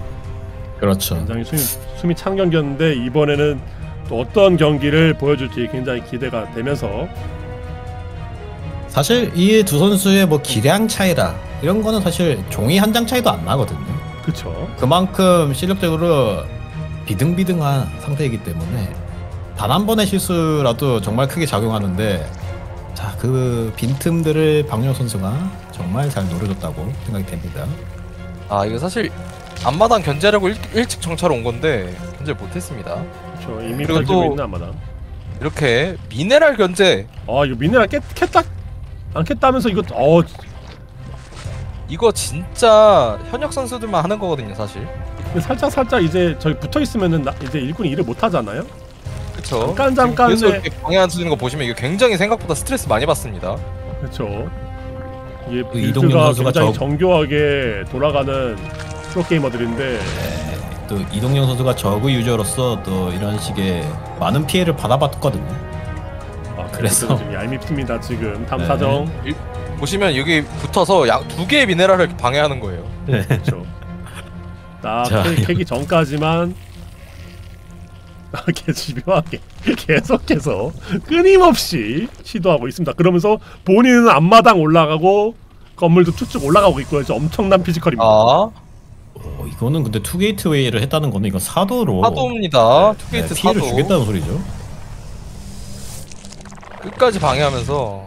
그렇죠. 굉장히 숨이 숨이 찬 경기였는데 이번에는 또 어떤 경기를 보여줄지 굉장히 기대가 되면서 사실 이 두 선수의 뭐 기량 차이라 이런 거는 사실 종이 한 장 차이도 안 나거든요. 그쵸. 그만큼 실력적으로 비등비등한 상태이기 때문에 단 한 번의 실수라도 정말 크게 작용하는데 자 그 빈틈들을 박영 선수가 정말 잘 노려줬다고 생각이 됩니다. 아 이거 사실 앞마당 견제하려고 일, 일찍 정찰 온 건데 견제 못했습니다. 그쵸. 이미 그리고 가지고 또- 있는 아마다. 이렇게 미네랄 견제 아 이거 미네랄 깼 깼다 안 깼다면서 이거 어 이거 진짜 현역 선수들만 하는 거거든요 사실. 살짝 살짝 이제 저기 붙어 있으면은 나, 이제 일꾼이 일을 못 하잖아요. 그쵸. 잠깐, 잠깐, 계속 네. 이렇게 방해안 쓰는 거 보시면 이거 굉장히 생각보다 스트레스 많이 받습니다. 그렇죠. 이게 그 이동영 빌드가 선수가 굉장히 저- 정교하게 돌아가는 프로게이머들인데 또 이동영 선수가 저그 유저로서 또 이런 식의 많은 피해를 받아봤거든요. 아, 그래서- 지금 얄밉습니다 지금 네. 탐사정 일- 보시면 여기 붙어서 양, 두 개의 미네랄을 방해하는 거예요. 네. 그렇죠 딱 캐기 전까지만 이렇게 집요하게 계속해서 끊임없이 시도하고 있습니다. 그러면서 본인은 앞마당 올라가고 건물도 쭉쭉 올라가고 있고요. 이제 엄청난 physical입니다. 아, 어, 이거는 근데 two gateway를 했다는 거는 이거 사도로 사도입니다. 네, two gate 피해를 사도. 주겠다는 소리죠. 끝까지 방해하면서.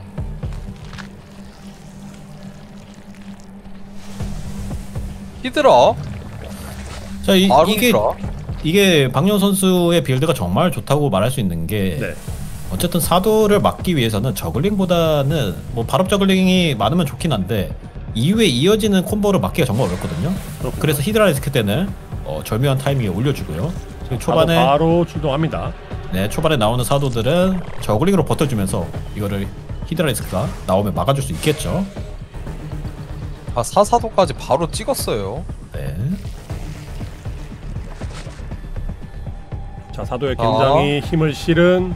히드라 자, 이, 바로 이게 히드라 이게 박영 선수의 빌드가 정말 좋다고 말할 수 있는 게 네. 어쨌든 사도를 막기 위해서는 저글링보다는 뭐 발업 저글링이 많으면 좋긴 한데 이후에 이어지는 콤보를 막기가 정말 어렵거든요. 그렇군요. 그래서 히드라 리스크 때는 어, 절묘한 타이밍에 올려주고요. 지금 초반에 바로, 바로 출동합니다 네 초반에 나오는 사도들은 저글링으로 버텨주면서 이거를 히드라 리스크가 나오면 막아줄 수 있겠죠. 아, 사사도까지 바로 찍었어요. 네. 자 사도에 아. 굉장히 힘을 실은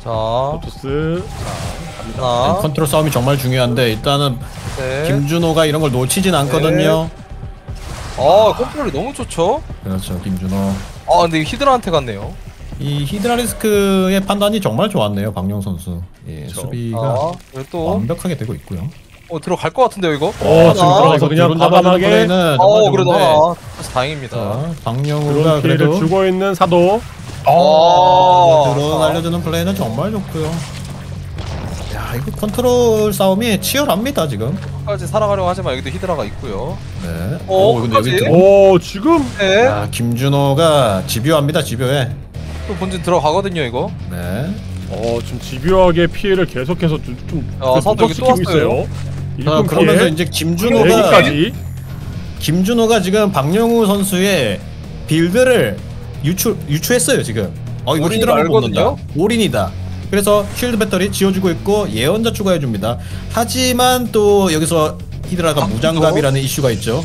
자, 프로토스 자 갑니다 하나, 컨트롤 싸움이 정말 중요한데 일단은 셋. 김준호가 이런 걸 놓치진 않거든요. 아, 컨트롤이 너무 좋죠. 그렇죠, 김준호. 아, 근데 이 히드라한테 갔네요. 이 히드라 리스크의 판단이 정말 좋았네요, 박용 선수. 예, 그렇죠. 수비가 아, 또 완벽하게 되고 있고요. 어, 들어갈 것 같은데요, 이거? 어 지금 들어가서 그냥 정말 어, 그래도 다행입니다. 피해를 그래도 주고 있는 사도 어, 드론 알려주는 플레이는 정말 좋고요. 야, 이거 컨트롤 싸움이 치열합니다 지금. 까지 살아가려고 하지만 여기도 히드라가 있고요. 네. 어, 오, 근데 여기 오 지금 네. 야, 김준호가 집요합니다, 집요해. 또 본진 들어가거든요, 이거. 네. 어 지금 집요하게 피해를 계속해서 좀, 좀 아, 사도 여기 또 왔어요. 있어요. 자, 일분 그러면서 이제 김준호가 여기까지 김준호가 지금 박영우 선수의 빌드를 유추 유추했어요 지금. 어 이거 히드라를? 뽑는다. all-in이다. 그래서 shield battery 지어주고 있고 예언자 추가해 줍니다. 하지만 또 여기서 히드라가 아, 무장갑이라는 이슈가 있죠.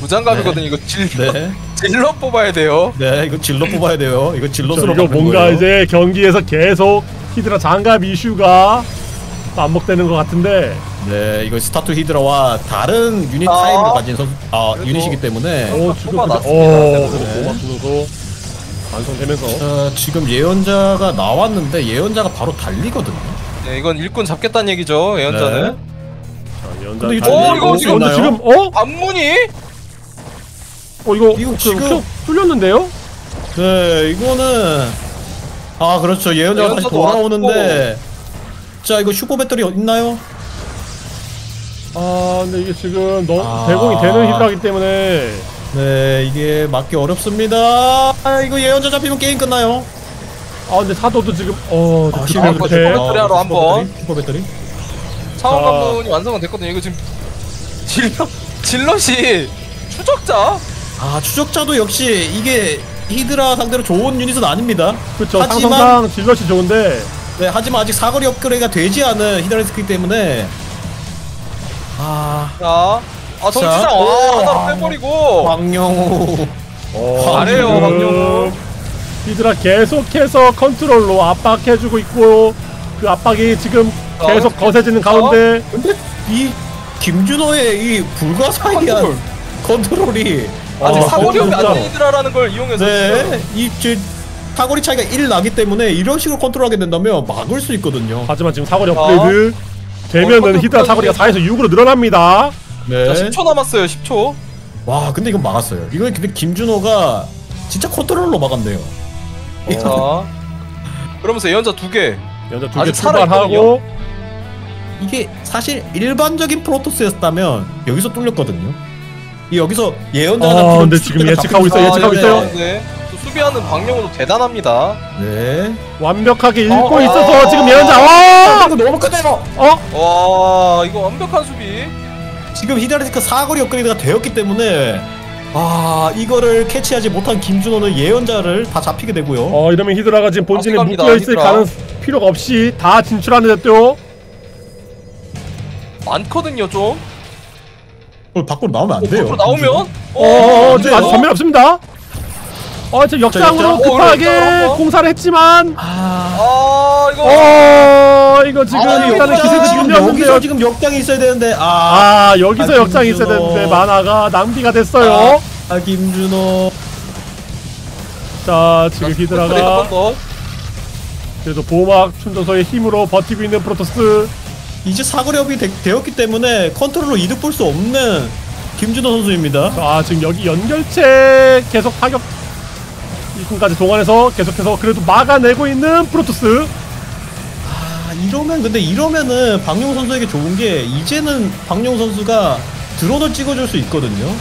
무장갑이거든요, 이거 질, 네, 질럿 뽑아야 돼요. 네 이거 질럿 뽑아야 돼요. 이거 저 질럿으로 이거 뭔가 거예요. 이제 경기에서 계속 히드라 장갑 이슈가 반복되는 것 같은데 네 이거 스타 two 히드라와 다른 유닛 아. 타입을 가진 선수 아 유닛이기 때문에 오 어, 지금 뽑아놨습니다. 오 네. 고맙면서 완성되면서 어, 지금 예언자가 나왔는데 예언자가 바로 달리거든요. 네, 이건 일꾼 잡겠다는 얘기죠, 예언자는. 네. 자, 근데 이거 달리고. 어, 이거 지금 근데? 지금 어? 관문이? 어 이거 이거 그, 지금- 그, 뚫렸는데요? 네, 이거는 아 그렇죠 예언자가 다시 돌아오는데 자 이거 슈퍼 배터리 있나요? 아 근데 이게 지금 너 아. 대공이 되는 히드라기 때문에 네 이게 막기 어렵습니다. 아 이거 예언자 잡히면 게임 끝나요. 아 근데 사도도 지금 어 아, 슈퍼 슈퍼 배터리 하러 한 번. 배터리, 슈퍼 배터리. 차원 자. 관문이 완성은 됐거든요. 이거 지금 질럿, 질럿이 추적자? 아 추적자도 역시 이게 히드라 상대로 좋은 유닛은 아닙니다. 그렇죠 하지만 상성상 질럿이 좋은데 네, 하지만 아직 사거리 업그레이드가 되지 않은 히드라 리스크이기 때문에 아 자, 아. 와, 오. 하나로 빼버리고. 박영호 어, 잘해요, 박영호. 히드라 계속해서 컨트롤로 압박해주고 있고 그 압박이 지금 어, 계속 거세지는 가운데 근데 이 김준호의 이 불가사의한 컨트롤이 아직 어, 사거리 없이 진짜. 안 히드라라는 걸 이용해서. 네, 이제 사거리 차이가 1 나기 때문에 이런 식으로 컨트롤하게 된다면 막을 수 있거든요. 하지만 지금 사거리 업그레이드 되면은 컨트롤 히드라 사거리가 4에서 6으로 늘어납니다 네. 자, 10초 남았어요, 10초. 와, 근데 이건 막았어요. 이건 근데 김준호가 진짜 컨트롤로 막았네요. 자, 그러면서 예언자 두 개. 예언자 두개 아직 출발하고 이게 사실 일반적인 프로토스였다면 여기서 뚫렸거든요. 이 여기서 예언자가 아, 근데 지금 예측하고 있어요, 예측하고 네. 있어요. 네. 또 수비하는 박영호도 대단합니다. 네. 완벽하게 읽고 어, 있어서 어, 지금 어, 예언자 와! 이거 너무 크대요. 어? 와, 이거 완벽한 수비. 지금 히드라리스크 사거리 업그레이드가 되었기 때문에 아 이거를 캐치하지 못한 김준호는 예언자를 다 잡히게 되고요. 어 이러면 히드라가 지금 본진에 묶여 있을 히드라. 가능 필요가 없이 다 진출하는데 또 많거든요 좀. 어, 밖으로 나오면 안 어, 돼요. 밖으로 나오면 어, 지금 아직 돼요? 전면 없습니다. 어, 지금 역장으로 역장? 어, 급하게 한번? 공사를 했지만, 아, 아 이거 어, 이거 지금 아, 일단은 기세도 지금. 여기서 지금 역장이 있어야 되는데 아, 아, 여기서 아, 역장이 있어야. 되는데 만화가 낭비가 됐어요. 아 김준호 자, 지금 히드라가. 그래도 보호막 충전소의 힘으로 버티고 있는 프로토스. 이제 사거리업이 되, 되었기 때문에 컨트롤로 이득 볼 수 없는 김준호 선수입니다. 아, 지금 여기 연결체 계속 타격 이군까지 동원해서 계속해서 그래도 막아내고 있는 프로토스. 아 이러면 근데 이러면은 박용 선수에게 좋은 게 이제는 박용 선수가 드론을 찍어줄 수 있거든요.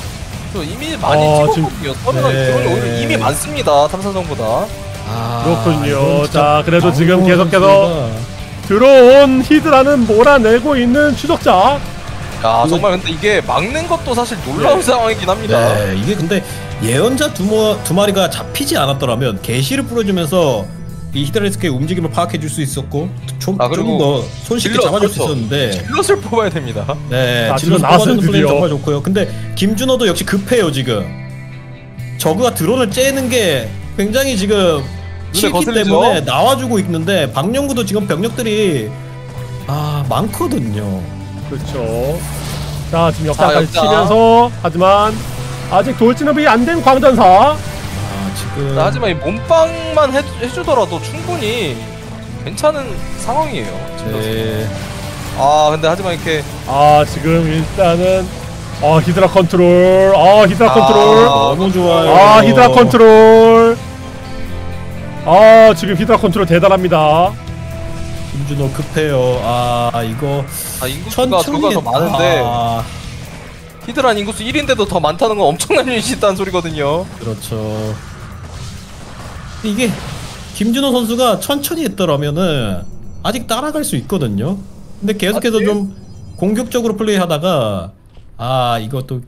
저 이미 많이 어, 찍었거든요. 서면은 네. 드론이 오히려 이미 많습니다. 탐사정보다. 아, 그렇군요. 자, 그래도 지금 계속해서 들어온 히드라는 몰아내고 있는 추적자. 야 이거- 정말 근데 이게 막는 것도 사실 놀라운 네. 상황이긴 합니다. 네, 이게 근데 예언자 두, 마, 두 마리가 잡히지 않았더라면 게시를 뿌려주면서 이 히드라리스크의 움직임을 파악해 줄 수 있었고 좀 아, 더 손쉽게 질러, 잡아줄 수 그렇죠. 있었는데 질럿을 뽑아야 됩니다. 네, 아, 지금 나왔어요, 뽑아주는 플레이 드디어. 정말 좋고요. 근데 김준호도 역시 급해요 지금. 저그가 드론을 째는 게 굉장히 지금 싫기 거슬리죠? 때문에 나와주고 있는데 박영구도 지금 병력들이 아 많거든요. 그렇죠. 자, 지금 자, 역장까지 역장. 치면서 하지만 아직 돌진up이 안 된 광전사. 아 지금 자, 하지만 이 몸빵만 해, 해주더라도 충분히 괜찮은 상황이에요. 제아 근데 하지만 이렇게 아, 지금 일단은 어, 히드라 컨트롤. 아, 히드라 아, 컨트롤. 너무 좋아요. 아, 히드라 컨트롤. 아, 지금 히드라 컨트롤 대단합니다. 김준호 급해요. 아 이거 아 인구수가 천천히 더 많은데 아, 히드란 인구수 1인데도 더 많다는 건 엄청난 유닛이 있다는 소리거든요. 그렇죠. 이게 김준호 선수가 천천히 했더라면은 아직 따라갈 수 있거든요. 근데 계속해서 맞지? 좀 공격적으로 플레이하다가 아 이것도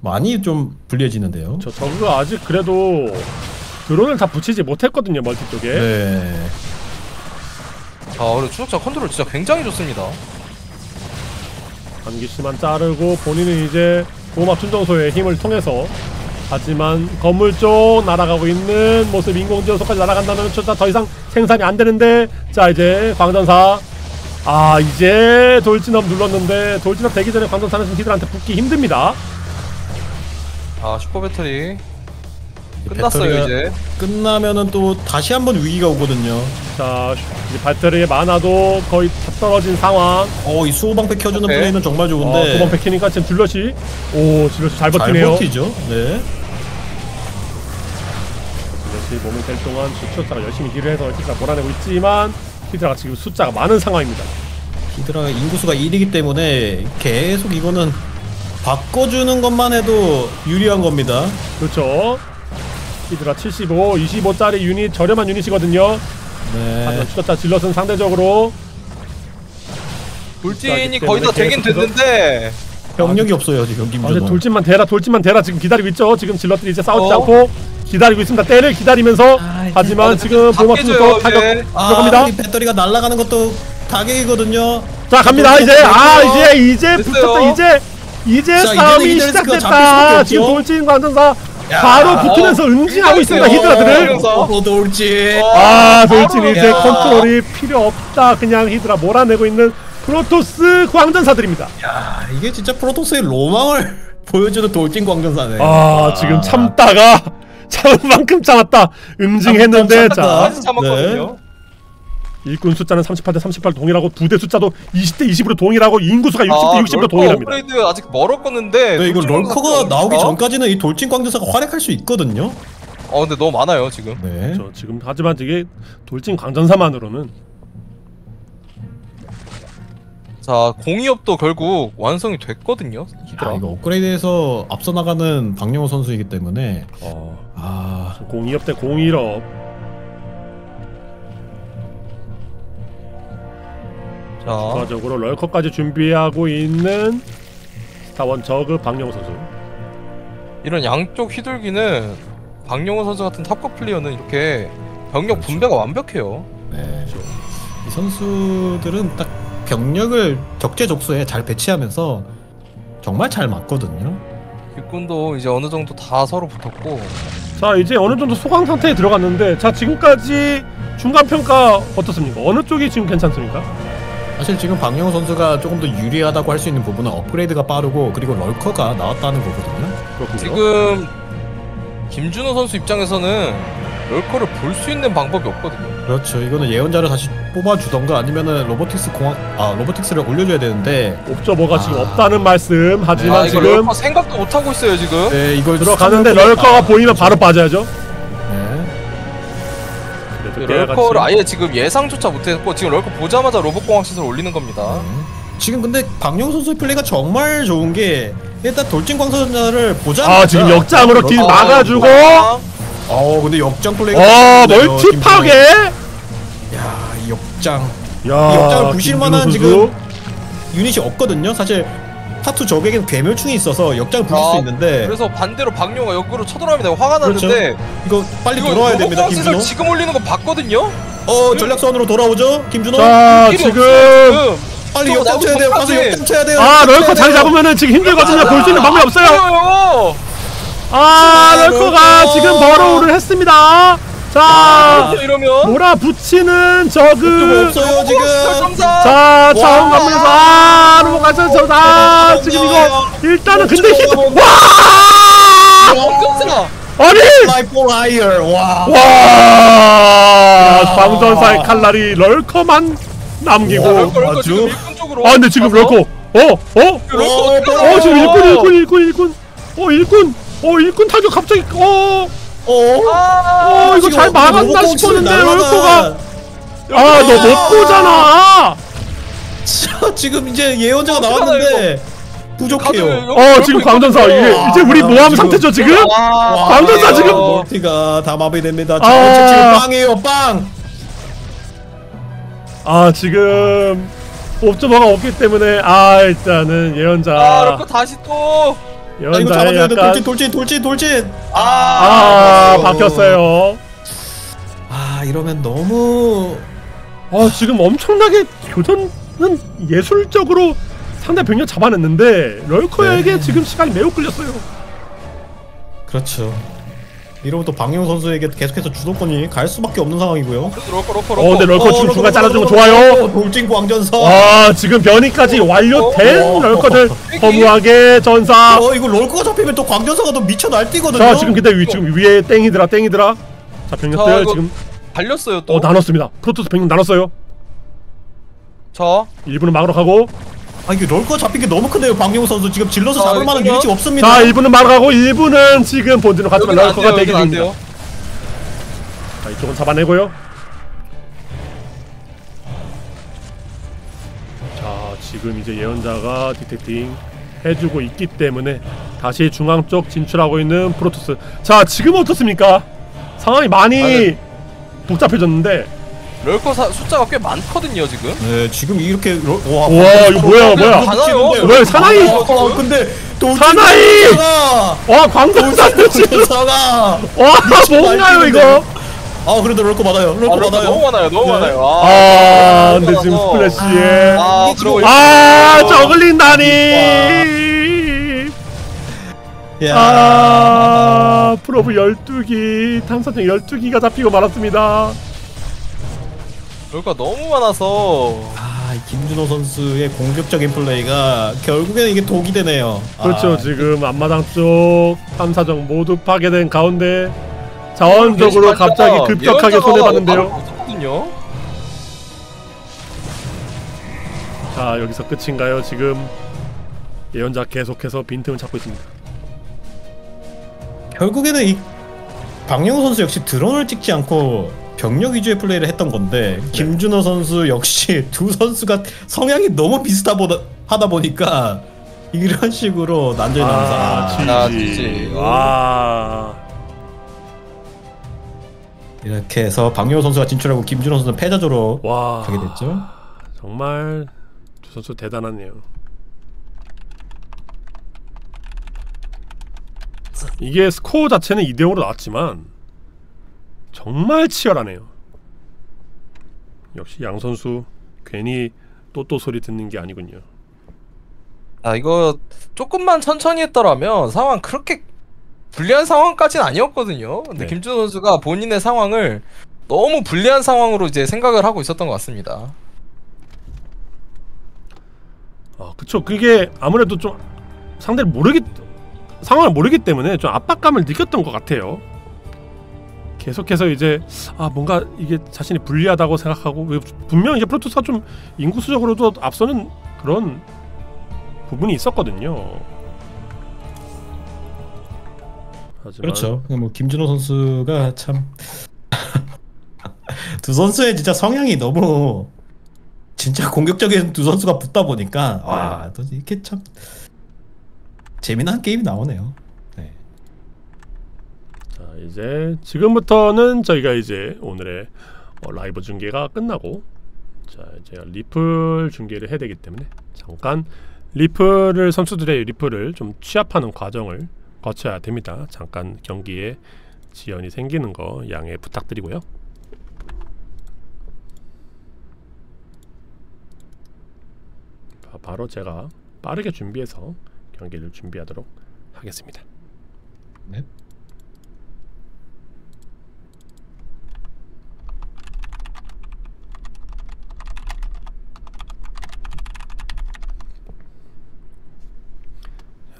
많이 좀 불리해지는데요. 저 저그가 아직 그래도 드론을 다 붙이지 못했거든요, multi 쪽에. 네. 자 그리고 추적자 컨트롤 진짜 굉장히 좋습니다. 한기씩만 자르고 본인은 이제 보호막 충전소의 힘을 통해서 하지만 건물 쪽 날아가고 있는 모습 인공제어소까지 날아간다면 더 이상 생산이 안 되는데 자 이제 광전사. 아 이제 돌진up 눌렀는데 돌진up 되기 전에 광전사는 히드라한테 붙기 힘듭니다. 아 슈퍼 배터리 끝났어요 이제. 끝나면은 또 다시 한번 위기가 오거든요. 자 이제 배터리의 마나도 거의 다 떨어진 상황 어, 이 수호방패 켜주는 오케이. 플레이는 정말 어, 좋은데 두번 백히니까 지금 질럿이 오 질럿이 잘잘 버티네요 버티죠. 네. 질럿이 몸이 될 동안 추적자가 열심히 딜을 해서 히드라 몰아내고 있지만 히드라가 지금 숫자가 많은 상황입니다 히드라가 인구수가 1이기 때문에 계속 이거는 바꿔주는 것만 해도 유리한 겁니다. 그렇죠. 히드라 75, 25짜리 유닛 저렴한 유닛이거든요. 네. 하지만 추적자 질럿은 상대적으로 돌진이 거의 다 되긴 됐는데 병력이 없어요 지금 아, 김준호. 돌진만 대라, 돌진만 대라 지금 기다리고 있죠. 지금 질럿들이 이제 싸우지 어? 않고 기다리고 있습니다. 때를 기다리면서 아, 하지만 어, 지금 이제. 타격 아, 들어갑니다. 이 배터리가 날아가는 것도 타격이거든요. 자 갑니다. 또 이제 또 아. 이제 이제 됐어요. 붙었다. 이제 이제 자, 싸움이 시작됐다. 지금. 돌진 관전사 바로 붙으면서 어, 응징하고 있습니다. 있어요. 히드라들을. 어, 돌진. 아 돌진 바로- 이제 야. 컨트롤이 필요 없다 그냥 히드라 몰아내고 있는 프로토스 광전사들입니다 야, 이게 진짜 프로토스의 로망을 보여주는 돌진 광전사네. 아 지금 참다가 참을 만큼 참았다 응징했는데 자 참았거든요. 일꾼 숫자는 38대 38 동일하고 부대 숫자도 20대 20으로 동일하고 인구수가 60대 아, 60으로 럴커 동일합니다 업그레이드 아직 멀었겠는데. 네, 이거 럴커가 나오기? 전까지는 이 돌진 광전사가 활약할 수 있거든요. 어 근데 너무 많아요 지금. 네. 저 지금 하지만 이게 돌진 광전사만으로는 자 공이업도 결국 완성이 됐거든요. 야, 히드라. 이거 업그레이드에서 앞서 나가는 박영호 선수이기 때문에 어, 아, 02업 대 01업 자 추가적으로 럴커까지 준비하고 있는 스타원 저그 박영호 선수 이런 양쪽 휘둘기는 박용호 선수 같은 탑급 플레이어는 이렇게 병력 그렇죠. 분배가 완벽해요. 네. 이 선수들은 딱 병력을 적재적소에 잘 배치하면서 정말 잘 맞거든요. 일꾼도 이제 어느 정도 다 서로 붙었고 자 이제 어느 정도 소강 상태에 들어갔는데 자 지금까지 중간 평가 어떻습니까? 어느 쪽이 지금 괜찮습니까? 사실 지금 박영호 선수가 조금 더 유리하다고 할 수 있는 부분은 업그레이드가 빠르고 그리고 럴커가 나왔다는 거거든요. 그렇군요. 지금 김준호 선수 입장에서는 럴커를 볼 수 있는 방법이 없거든요. 그렇죠. 이거는 예언자를 다시 뽑아주던가 아니면은 로보틱스 공학 아 로보틱스를 올려줘야 되는데 옵저버가 지금 아. 없다는 말씀 하지만 아 지금 럴커 생각도 못 하고 있어요 지금. 네 이걸 들어가는데 럴커가 아, 보이면 바로 빠져야죠. 네. 럴커를 깨알같이. 아예 지금 예상조차 못했고 지금 럴커 보자마자 로봇공학 시설 올리는 겁니다. 음. 지금 근데 박영호 선수의 플레이가 정말 좋은 게 일단 돌진 광전사를 보자마자 아 지금 역장으로 딜 아, 막아주고 어 근데 역장 플레이가 어 멀티. 파괴 야, 이 역장 야 이 역장을 부실 만한 김준호 지금. 유닛이 없거든요. 사실 스타2 저그에겐 괴멸충이 있어서 역장을 부실 아, 수 있는데 그래서 반대로 박영호가 역으로 쳐들어갑니다. 화가 그렇죠. 났는데 이거 빨리 이거 돌아와야 됩니다, 김준호. 지금 올리는 거 봤거든요. 어 전략선으로 돌아오죠, 김준호. 자 지금. 빨리 역장 쳐야 돼요. 가서 역장 쳐야 돼요. 아 럴커 자리. 잡으면은 지금 힘들거든요 볼 수 있는 방법이 없어요. 아 자, 럴커가 럴커. 지금 버로우를 했습니다 자 이러면 몰아붙이는 좀 저그 없어요 지금. 점사. 자 와. 가면서 아 넘어가서 저다 지금 이거 일단은 근데 히트 와. 아니 라이프 라이어 와. 와 광전사의 칼날이 럴커만 남기고 아주. 아 근데 지금 럴커 어? 어? 어, 어, 어 지금? 일꾼 일꾼 일꾼 일꾼 어 일꾼 어 일꾼 타격 갑자기 어 어. 아, 어, 이거 잘 막았다 로봇공학 싶었는데. 럴커가 아 너 못 보잖아 자, 지금 이제 예언자가 나왔는데 부족해요. 어 지금 광전사 이게 이제 우리 모함 상태죠 지금? 와, 광전사 지금 멀티가 다 마비됩니다. 아. 자, 지금 빵이에요, 빵. 아 지금 옵저버가 없기 때문에 아 일단은 아, 예언자 럴커 다시 또. 아, 이거 잡아줘야 돼. 약간 돌진, 돌진, 돌진, 돌진. 아 아, 박혔어요 아, 이러면 너무 아 지금 엄청나게 교전은 예술적으로 상대 병력 잡아냈는데 럴커에게 네. 지금 시간이 매우 끌렸어요 그렇죠. 이러면 또 박용 선수에게 계속해서 주도권이 갈 수밖에 없는 상황이고요. 그래도 럴커 럴커 어 근데 럴커. 럴커 지금 중간 잘라준 거 좋아요 돌진 광전사. 아 지금 변이까지 완료된 어, 어, 럴커들 어. 허무하게 전사 어, 이거 롤코가 잡히면 또 광전사가 더 미쳐 날뛰거든요. 자 지금 근데 위, 지금 위에 땡이더라 땡이더라 자 자, 병력들 지금 달렸어요 또. 어 나눴습니다 프로토스 병력 나눴어요 자, 1분은 막으러 가고 아 이게 롤코 잡힌 게 너무 크네요. 박용 선수 지금 질러서 아, 잡을 만한 이거요? 유닛이 없습니다. 자 1분은 막으러 가고 1분은 지금 본진으로 갔지만 여기는 안 럴커가 돼요. 대기 여기는 안 중입니다 돼요. 자 이쪽은 잡아내고요 자 지금 이제 예언자가 디텍팅 해주고 있기 때문에 다시 중앙 쪽 진출하고 있는 프로토스 자 지금 어떻습니까? 상황이 많이 아니. 복잡해졌는데 럴커 사, 숫자가 꽤 많거든요 지금. 네 지금 이렇게 롤- 와, 와, 이거 뭐야, 뭐야. 많아요. 뭐야, 사나이! 어, 근데 사나이! 와 광전사는 지금 와 뭔가요 이거 아 그래도 롤코 받아요. 롤코 아, 럴커 받아요. 너무 많아요. 너무 네. 많아요. 아 근데 럴커가 지금. 스플래시에 아, 지금- 아 어. 저글린다니 야. 아 프로브 12기 탐사정 12기가 잡히고 말았습니다 럴커가 너무 많아서. 아, 이 김준호 선수의 공격적인 플레이가 결국에는 이게 독이 되네요. 그렇죠. 아, 지금 앞마당 쪽 탐사정 모두 파괴된 가운데 자원적으로 갑자기 급격하게 손해봤는데요. 자 여기서 끝인가요? 지금 예언자 계속해서 빈틈을 찾고 있습니다. 결국에는 이 박영호 선수 역시 드론을 찍지 않고 병력 위주의 플레이를 했던 건데 네. 김준호 선수 역시 두 선수가 성향이 너무 비슷하 보다 하다 보니까 이런 식으로 난전이 나면서 아, 아, 지지 지지. 와 이렇게 해서 박영호 선수가 진출하고 김준호 선수는 패자조로 와 가게 됐죠. 정말 두 선수 대단하네요. 이게 스코어 자체는 2대 0으로 나왔지만 정말 치열하네요. 역시 양 선수 괜히 또또 소리 듣는 게 아니군요. 아 이거 조금만 천천히 했더라면 상황 그렇게 불리한 상황까지는 아니었거든요. 근데 네. 김준호 선수가 본인의 상황을 너무 불리한 상황으로 이제 생각을 하고 있었던 것 같습니다. 아, 그쵸. 그게 아무래도 좀 상대를 모르기 상황을 모르기 때문에 좀 압박감을 느꼈던 것 같아요. 계속해서 이제 아 뭔가 이게 자신이 불리하다고 생각하고 왜 분명 이제 프로토스가 좀 인구 수적으로도 앞서는 그런 부분이 있었거든요. 그렇죠. 뭐 김준호 선수가 참 두 선수의 진짜 성향이 너무 진짜 공격적인 두 선수가 붙다 보니까 와, 또 이렇게 참 재미난 게임이 나오네요. 이제 지금부터는 저희가 이제 오늘의 어, 라이브 중계가 끝나고 자 제가 리플 중계를 해야 되기 때문에 잠깐 리플을 선수들의 리플을 좀 취합하는 과정을 거쳐야 됩니다. 잠깐 경기에 지연이 생기는 거 양해 부탁드리고요. 바- 바로 제가 빠르게 준비해서 경기를 준비하도록 하겠습니다. 네.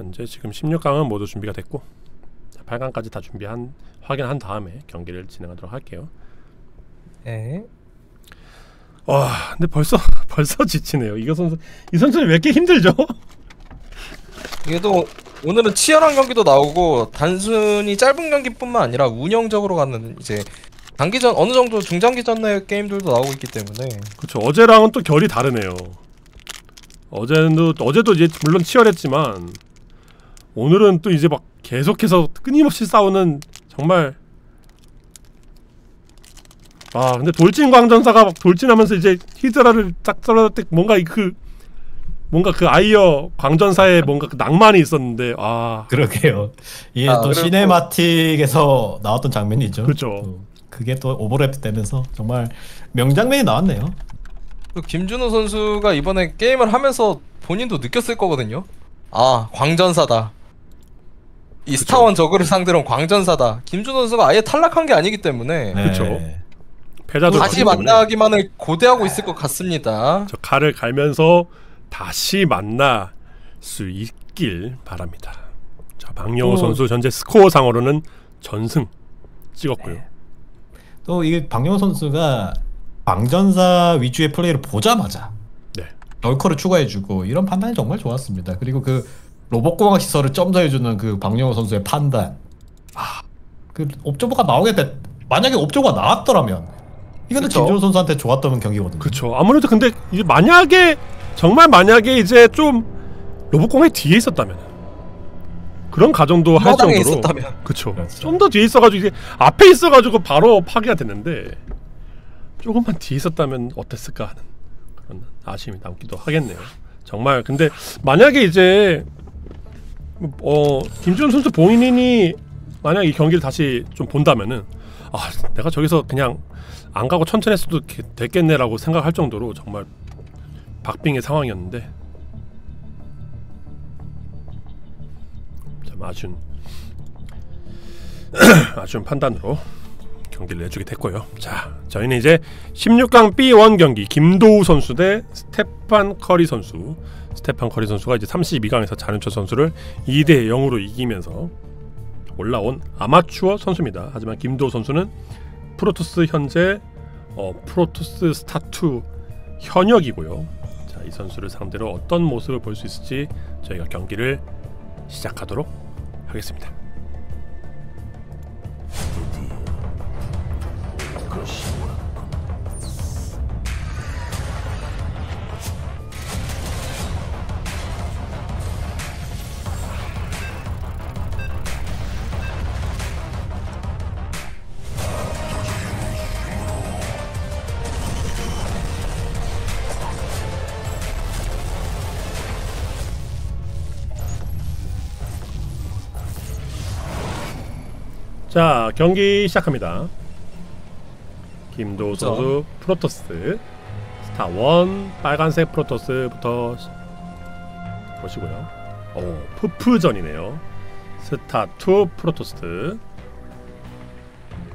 현재 지금 16강은 모두 준비가 됐고 8강까지 다 준비한 확인한 다음에 경기를 진행하도록 할게요. 네. 와, 근데 벌써 벌써 지치네요. 이거 선수 이 선수는 왜 이렇게 힘들죠? 또 오늘은 치열한 경기도 나오고 단순히 짧은 경기뿐만 아니라 운영적으로 가는 이제 단기전 어느 정도 중장기전의 게임들도 나오고 있기 때문에 그렇죠. 어제랑은 또 결이 다르네요. 어제도 어제도 이제 물론 치열했지만 오늘은 또 이제 막 계속해서 끊임없이 싸우는 정말 아 근데 돌진 광전사가 막 돌진하면서 이제 히드라를 딱 썰어낼 때 뭔가 이그 뭔가 그 아이어 광전사에 뭔가 그 낭만이 있었는데 아 그러게요. 이게 아, 또 그리고- 시네마틱에서 나왔던 장면이죠. 그렇죠. 또 그게 또 오버랩 되면서 정말 명장면이 나왔네요. 그 김준호 선수가 이번에 게임을 하면서 본인도 느꼈을 거거든요. 아 광전사다. 이 스타원 저그를 상대로 광전사다. 김준호 선수가 아예 탈락한 게 아니기 때문에 네. 그쵸. 패자도 다시 만나기만을 고대하고 있을 것 같습니다. 저 칼을 갈면서 다시 만날 수 있길 바랍니다. 자 박영호 또- 선수 현재 스코어 상으로는 전승 찍었고요. 또 이게 박영호 선수가 방전사 위주의 플레이를 보자마자 네. 널커를 추가해주고 이런 판단이 정말 좋았습니다. 그리고 그 로봇공학 시설을 점사해주는 그 박영호 선수의 판단. 아, 그 옵저버가 나오게 됐. 만약에 옵저버가 나왔더라면 이거는 그쵸. 김준호 선수한테 좋았던 경기거든요. 그렇죠. 아무래도 근데 이제 만약에 정말 만약에 이제 좀 로봇공의 뒤에 있었다면 그런 가정도 할 정도로 있었다면. 그렇죠. 그렇죠. 좀더 뒤에 있어가지고 이제 앞에 있어가지고 바로 파괴가 됐는데 조금만 뒤에 있었다면 어땠을까 하는 그런 아쉬움이 남기도 하겠네요. 정말 근데 만약에 이제 어 김준 선수 본인이 만약 이 경기를 다시 좀 본다면은 아 내가 저기서 그냥 안 가고 천천히 했어도 게- 됐겠네라고 생각할 정도로 정말 박빙의 상황이었는데 참 아쉬운 아쉬운 판단으로 경기를 내주게 됐고요. 자, 저희는 이제 16강 B1 경기 김도우 선수 대 스테판 커리 선수. 스테판 커리 선수가 이제 32강에서 자른초 선수를 2대 0으로 이기면서 올라온 아마추어 선수입니다. 하지만 김도우 선수는 프로토스 현재 어, 프로토스 스타2 현역이고요. 자, 이 선수를 상대로 어떤 모습을 볼 수 있을지 저희가 경기를 시작하도록 하겠습니다. 자 경기 시작합니다. 그죠. 선수 프로토스 스타 1 빨간색 프로토스부터 시- 보시고요. 오 프프전이네요. 스타 2 프로토스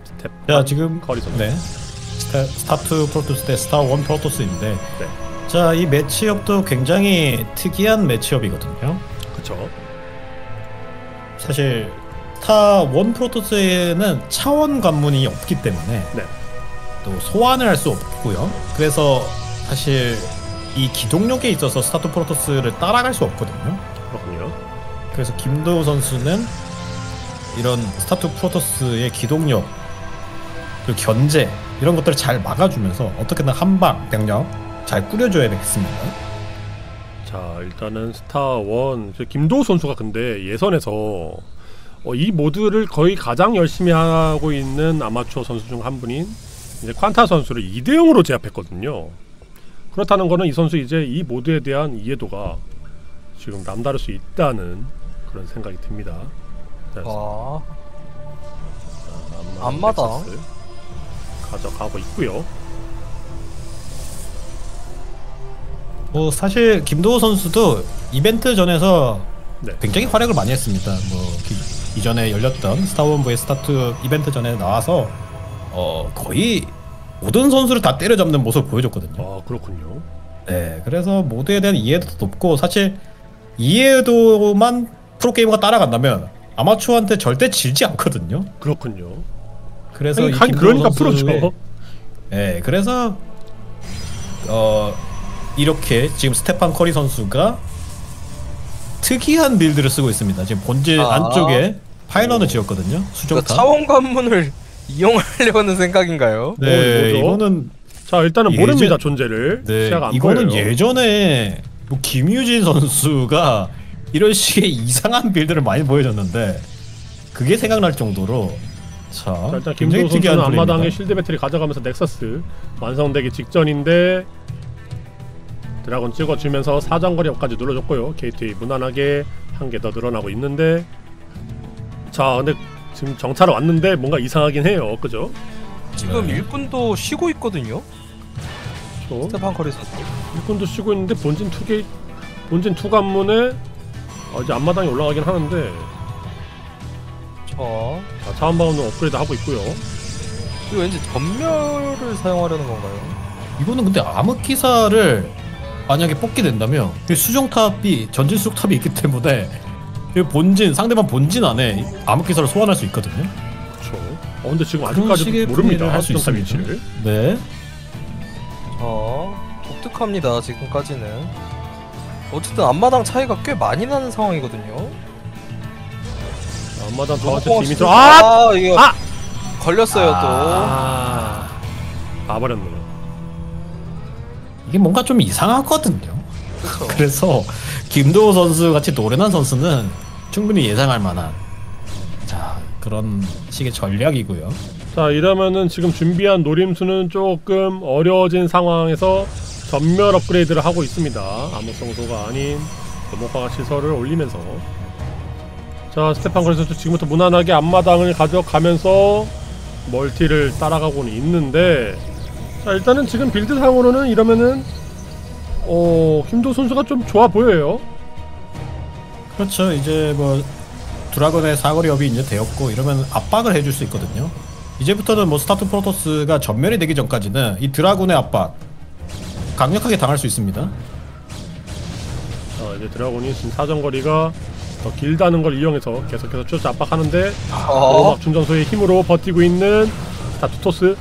스텝 자 지금 선수. 네 스타, 스타2 프로토스 대 스타1 프로토스인데 네. 자 이 매치업도 굉장히 특이한 매치업이거든요 그쵸. 사실 스타1 프로토스에는 차원 관문이 없기 때문에 네. 또 소환을 할 수 없고요 그래서 사실 이 기동력에 있어서 스타2 프로토스를 따라갈 수 없거든요 그렇군요. 그래서 김도우 선수는 이런 스타투 프로토스의 기동력 그리고 견제 이런 것들을 잘 막아주면서 어떻게든 한방 병력 잘 꾸려줘야 되겠습니다. 자 일단은 스타 1 김도우 선수가 근데 예선에서 어, 이 모드를 거의 가장 열심히 하고 있는 아마추어 선수 중 한 분인 이제 퀀타 선수를 2대 0으로 제압했거든요. 그렇다는 거는 이 선수 이제 이 모드에 대한 이해도가 지금 남다를 수 있다는 그런 생각이 듭니다. 자, 아, 앞마당 앞마당. 넥서스 가져가고 있고요. 뭐 사실 김도우 선수도 이벤트 전에서 네. 굉장히 활약을 많이 했습니다. 뭐 기- 이전에 열렸던 스타원 vs 스타투 이벤트 전에 나와서 어 거의 모든 선수를 다 때려잡는 모습을 보여줬거든요. 아 그렇군요. 네, 그래서 모두에 대한 이해도도 높고 사실 이해도만 프로게이머가 따라간다면 아마추어한테 절대 질지 않거든요. 그렇군요. 그래서 아니, 이 그러니까 프로죠. 네, 그래서 어 이렇게 지금 스테판 커리 선수가 특이한 빌드를 쓰고 있습니다. 지금 본진 아. 안쪽에 파일런을 지었거든요. 그러니까 수정탑. 차원 관문을 이용하려는 생각인가요? 네, 뭐죠? 이거는 자 일단은 예전- 모릅니다 존재를 네, 이거는 보여요. 예전에 뭐 김유진 선수가 이런 식의 이상한 빌드를 많이 보여줬는데 그게 생각날 정도로 자, 자, 일단 특이한 선수는 앞마당에. 실드 배터리 가져가면서 넥서스 완성되기 직전인데 드라곤 찍어주면서 사정거리까지 눌러줬고요. 게이트웨이 무난하게 한 개 더 늘어나고 있는데 자 근데 지금 정찰을 왔는데 뭔가 이상하긴 해요. 그죠? 지금 네. 일꾼도 쉬고 있거든요. 저 스테판 커리 선수. 일꾼도 쉬고 있는데 본진 투게 본진 투 관문에 어, 이제 앞마당에 올라가긴 하는데 자, 자, 차원 관문 업그레이드 하고 있고요. 이거 왠지 전멸을 사용하려는 건가요? 이거는 근데 암흑 기사를 만약에 뽑게 된다면 이 수정탑이 전진 수정탑이 있기 때문에 이 본진 상대방 본진 안에 암흑 기사를 소환할 수 있거든요. 그렇죠. 어 근데 지금 아직까지 모릅니다. 할수 있습니다. 위치를. 네. 자, 독특합니다. 지금까지는. 어쨌든 앞마당 차이가 꽤 많이 나는 상황이거든요. 앞마당 저한테 너무 팀이. 들어. 아! 아, 이거 아! 걸렸어요 아, 봐버렸네. 이게 뭔가 좀 이상하거든요. 또. 그래서 김도호 선수 같이 노련한 선수는 충분히 예상할 만한 자 그런 식의 전략이고요. 자 이러면은 지금 준비한 노림수는 조금 어려워진 상황에서 전멸 업그레이드를 하고 있습니다. 암흑성소가 아닌 로봇공학 시설을 올리면서 자 스테판 그래서 지금부터 무난하게 앞마당을 가져가면서 멀티를 따라가고는 있는데 자 일단은 지금 빌드상으로는 이러면은 어 김도 선수가 좀 좋아 보여요. 그렇죠. 이제 뭐 드라군의 사거리 업이 이제 되었고 이러면 압박을 해줄 수 있거든요. 이제부터는 뭐 스타투 프로토스가 전멸이 되기 전까지는 이 드라군의 압박 강력하게 당할 수 있습니다. 자 이제 드라군이 지금 사정거리가 더 길다는 걸 이용해서 계속해서 추적 압박하는데 어, 보호막 충전소의 힘으로 버티고 있는 스타투 프로토스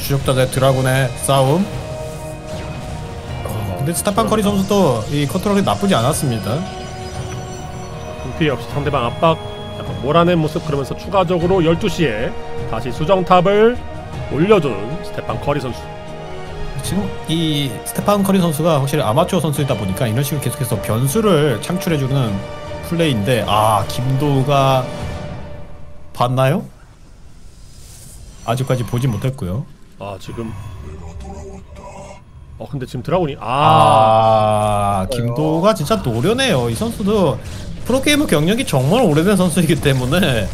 추적자 대 드라군의 싸움. 어, 근데 스테판 커리 선수도 이 컨트롤이 나쁘지 않았습니다. 불피 없이 상대방 압박 약간 몰아낸 모습 그러면서 추가적으로 12시에 다시 수정탑을 올려준 스테판 커리 선수 지금 이 스테판 커리 선수가 확실히 아마추어 선수이다 보니까 이런 식으로 계속해서 변수를 창출해주는 플레이인데 아 김도우가 봤나요? 아직까지 보지 못했고요. 아 지금 어 근데 지금 드라곤이 아, 아, 김도우가 진짜 노련해요. 이 선수도 프로게이머 경력이 정말 오래된 선수이기 때문에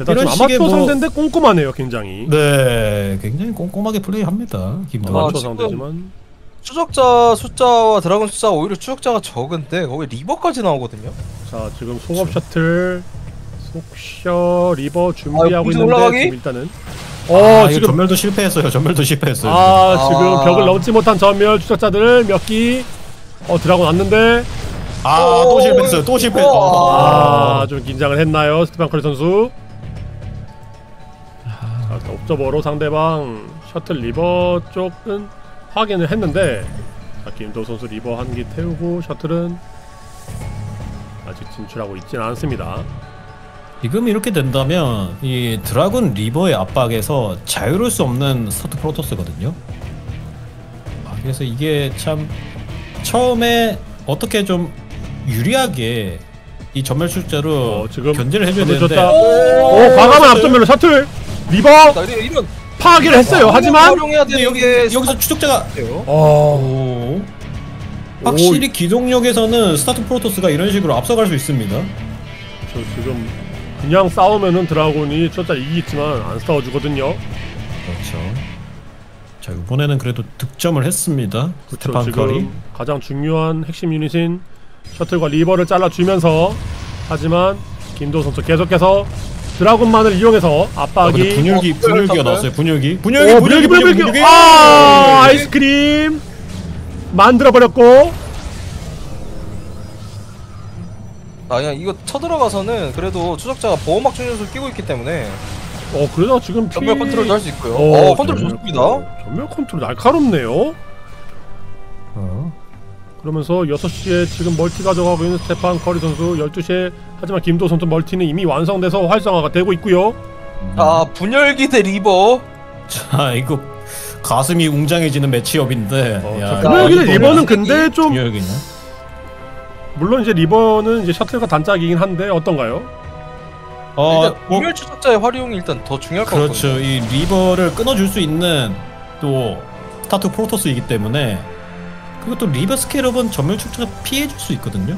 이런 지금 아마추어 식의 뭐- 상대인데 꼼꼼하네요 굉장히 네, 굉장히 꼼꼼하게 플레이합니다. 김도환. 아, 아마추어 지금- 상대지만 추적자 숫자와 드라곤 숫자가 오히려 추적자가 적은데 거기 리버까지 나오거든요. 자 지금 송업 셔틀 속셔 리버 준비하고 아, 있는데 올라가기? 지금 일단은 아, 어 이거 지금 전멸도 실패했어요. 전멸도 실패했어요. 아, 아. 지금 벽을 넘지 못한 전멸 추적자들 몇기어 드라군 왔는데 아, 또 실패했어요. 또 실패. 아 좀 긴장을 했나요 스테판 커리 선수 자 일단 옵저버로 상대방 셔틀 리버 쪽은 확인을 했는데 자 김도 선수 리버 한 기 태우고 셔틀은 아직 진출하고 있지는 않습니다 지금 이렇게 된다면 이 드라군 리버의 압박에서 자유로울 수 없는 스타투 프로토스거든요. 아, 그래서 이게 참 처음에 어떻게 좀 유리하게 이 전멸 추적자로 어, 지금 견제를 해줘야 되는데 줬다. 오 과감한 앞전멸로 셔틀 리버 나 이런 이런 파악을 했어요 하지만 활용해야 되는 여기 게 여기서 추적자가 어 오. 확실히 기동력에서는 스타투 프로토스가 이런 식으로 앞서갈 수 있습니다. 저 지금 그냥 싸우면은 드라군이 추적자 이기겠지만 안 싸워주거든요 그렇죠. 자 이번에는 그래도 득점을 했습니다. 그렇죠. 스테판 지금 커리. 가장 중요한 핵심 유닛인 셔틀과 리버를 잘라주면서 하지만 김도 선수 계속해서 드라군만을 이용해서 아, 압박이 근데 분열기 어, 분열기가 분열 나왔어요. 분열기. 오, 분열기 분열기 분열기 분열기 아 아이스크림 만들어 버렸고 아 그냥 이거 쳐들어가서는 그래도 추적자가 보호막 충전소를 끼고 있기 때문에 어 그러다 지금 피... 전멸 컨트롤도 할 수 있고요. 어, 어, 컨트롤 전멸 좋습니다. 전멸 컨트롤 날카롭네요 어. 그러면서 6시에 지금 멀티 가져가고 있는 스테판 커리 선수 12시에 하지만 김도 선수 멀티는 이미 완성돼서 활성화가 되고 있고요 아 분열기 대 리버. 자 이거 가슴이 웅장해지는 매치업인데. 어, 야, 분열기는 이거는 리버는 근데 좀 분열기는. 물론 이제 리버는 이제 셔틀과 단짝이긴 한데 어떤가요? 어, 뭐, 분열 추적자의 활용이 일단 더 중요할 것 같거든요. 그렇죠. 이 리버를 끊어줄 수 있는 또 스타투 프로토스이기 때문에 그리고 또 리버 스캐럽은 전멸 추적자가 피해줄 수 있거든요.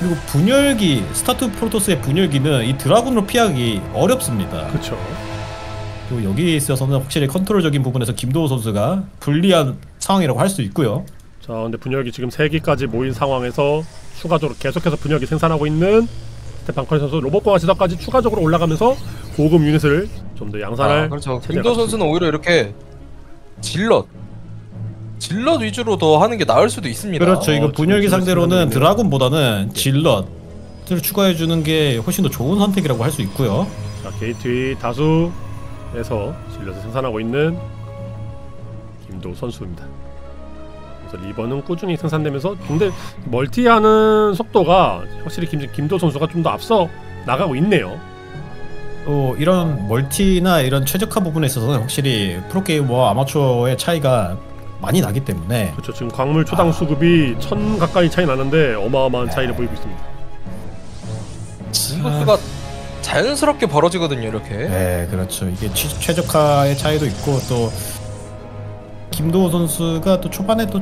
그리고 분열기 스타투 프로토스의 분열기는 이 드라군으로 피하기 어렵습니다. 그렇죠. 또 여기에 있어서는 확실히 컨트롤적인 부분에서 김도우 선수가 불리한 상황이라고 할 수 있고요. 자, 근데 분열기 지금 3기까지 모인 상황에서 추가적으로 계속해서 분열기 생산하고 있는 스테판 커리 선수 로봇공학 지원소까지 추가적으로 올라가면서 고급 유닛을 좀 더 양산할 아, 그렇죠. 체제가 김도 선수는 오히려 이렇게 질럿 질럿 위주로 더 하는 게 나을 수도 있습니다. 그렇죠. 이거 어, 분열기 상대로는 말씀하는 드라군보다는 질럿을 추가해 주는 게 훨씬 더 좋은 선택이라고 할 수 있고요. 자, 게이트웨이 다수에서 진료를 생산하고 있는 김도 선수입니다. 그래서 리버는 꾸준히 생산되면서 근데 멀티하는 속도가 확실히 김, 김도 선수가 좀 더 앞서 나가고 있네요. 또 이런 멀티나 이런 최적화 부분에 있어서는 확실히 프로게이머와 아마추어의 차이가 많이 나기 때문에 그렇죠. 지금 광물 초당 수급이 천 가까이 차이 나는데 어마어마한 차이를 보이고 있습니다. 공격수가 자연스럽게 벌어지거든요. 이렇게. 네 그렇죠 이게 취, 최적화의 차이도 있고 또 김도호 선수가 또 초반에 또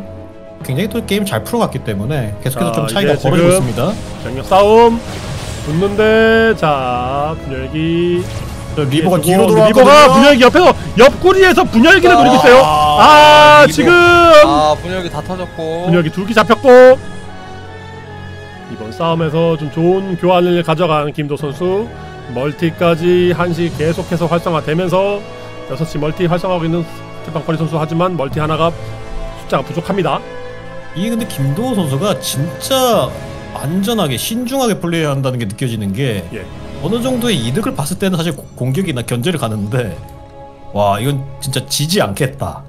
굉장히 또 게임 잘 풀어갔기 때문에 계속해서 자, 좀 차이가 벌어지고 있습니다 병력 싸움 붙는데 자 분열기 저 리버가 해주고, 뒤로 돌아왔거든요 리버가 분열기 옆에서 옆구리에서 분열기를 아, 노리고 있어요. 아, 리버. 지금 아 분열기 다 터졌고. 분열기 두기 잡혔고 이번 싸움에서 좀 좋은 교환을 가져간 김도 선수 멀티까지 한시 계속해서 활성화되면서 6시 멀티 활성화하고 있는 커리 선수 하지만 멀티 하나가 숫자가 부족합니다. 이게 근데 김도호 선수가 진짜 안전하게 신중하게 플레이한다는 게 느껴지는 게 예. 어느 정도의 이득을 봤을 때는 사실 고- 공격이나 견제를 가는데 와 이건 진짜 지지 않겠다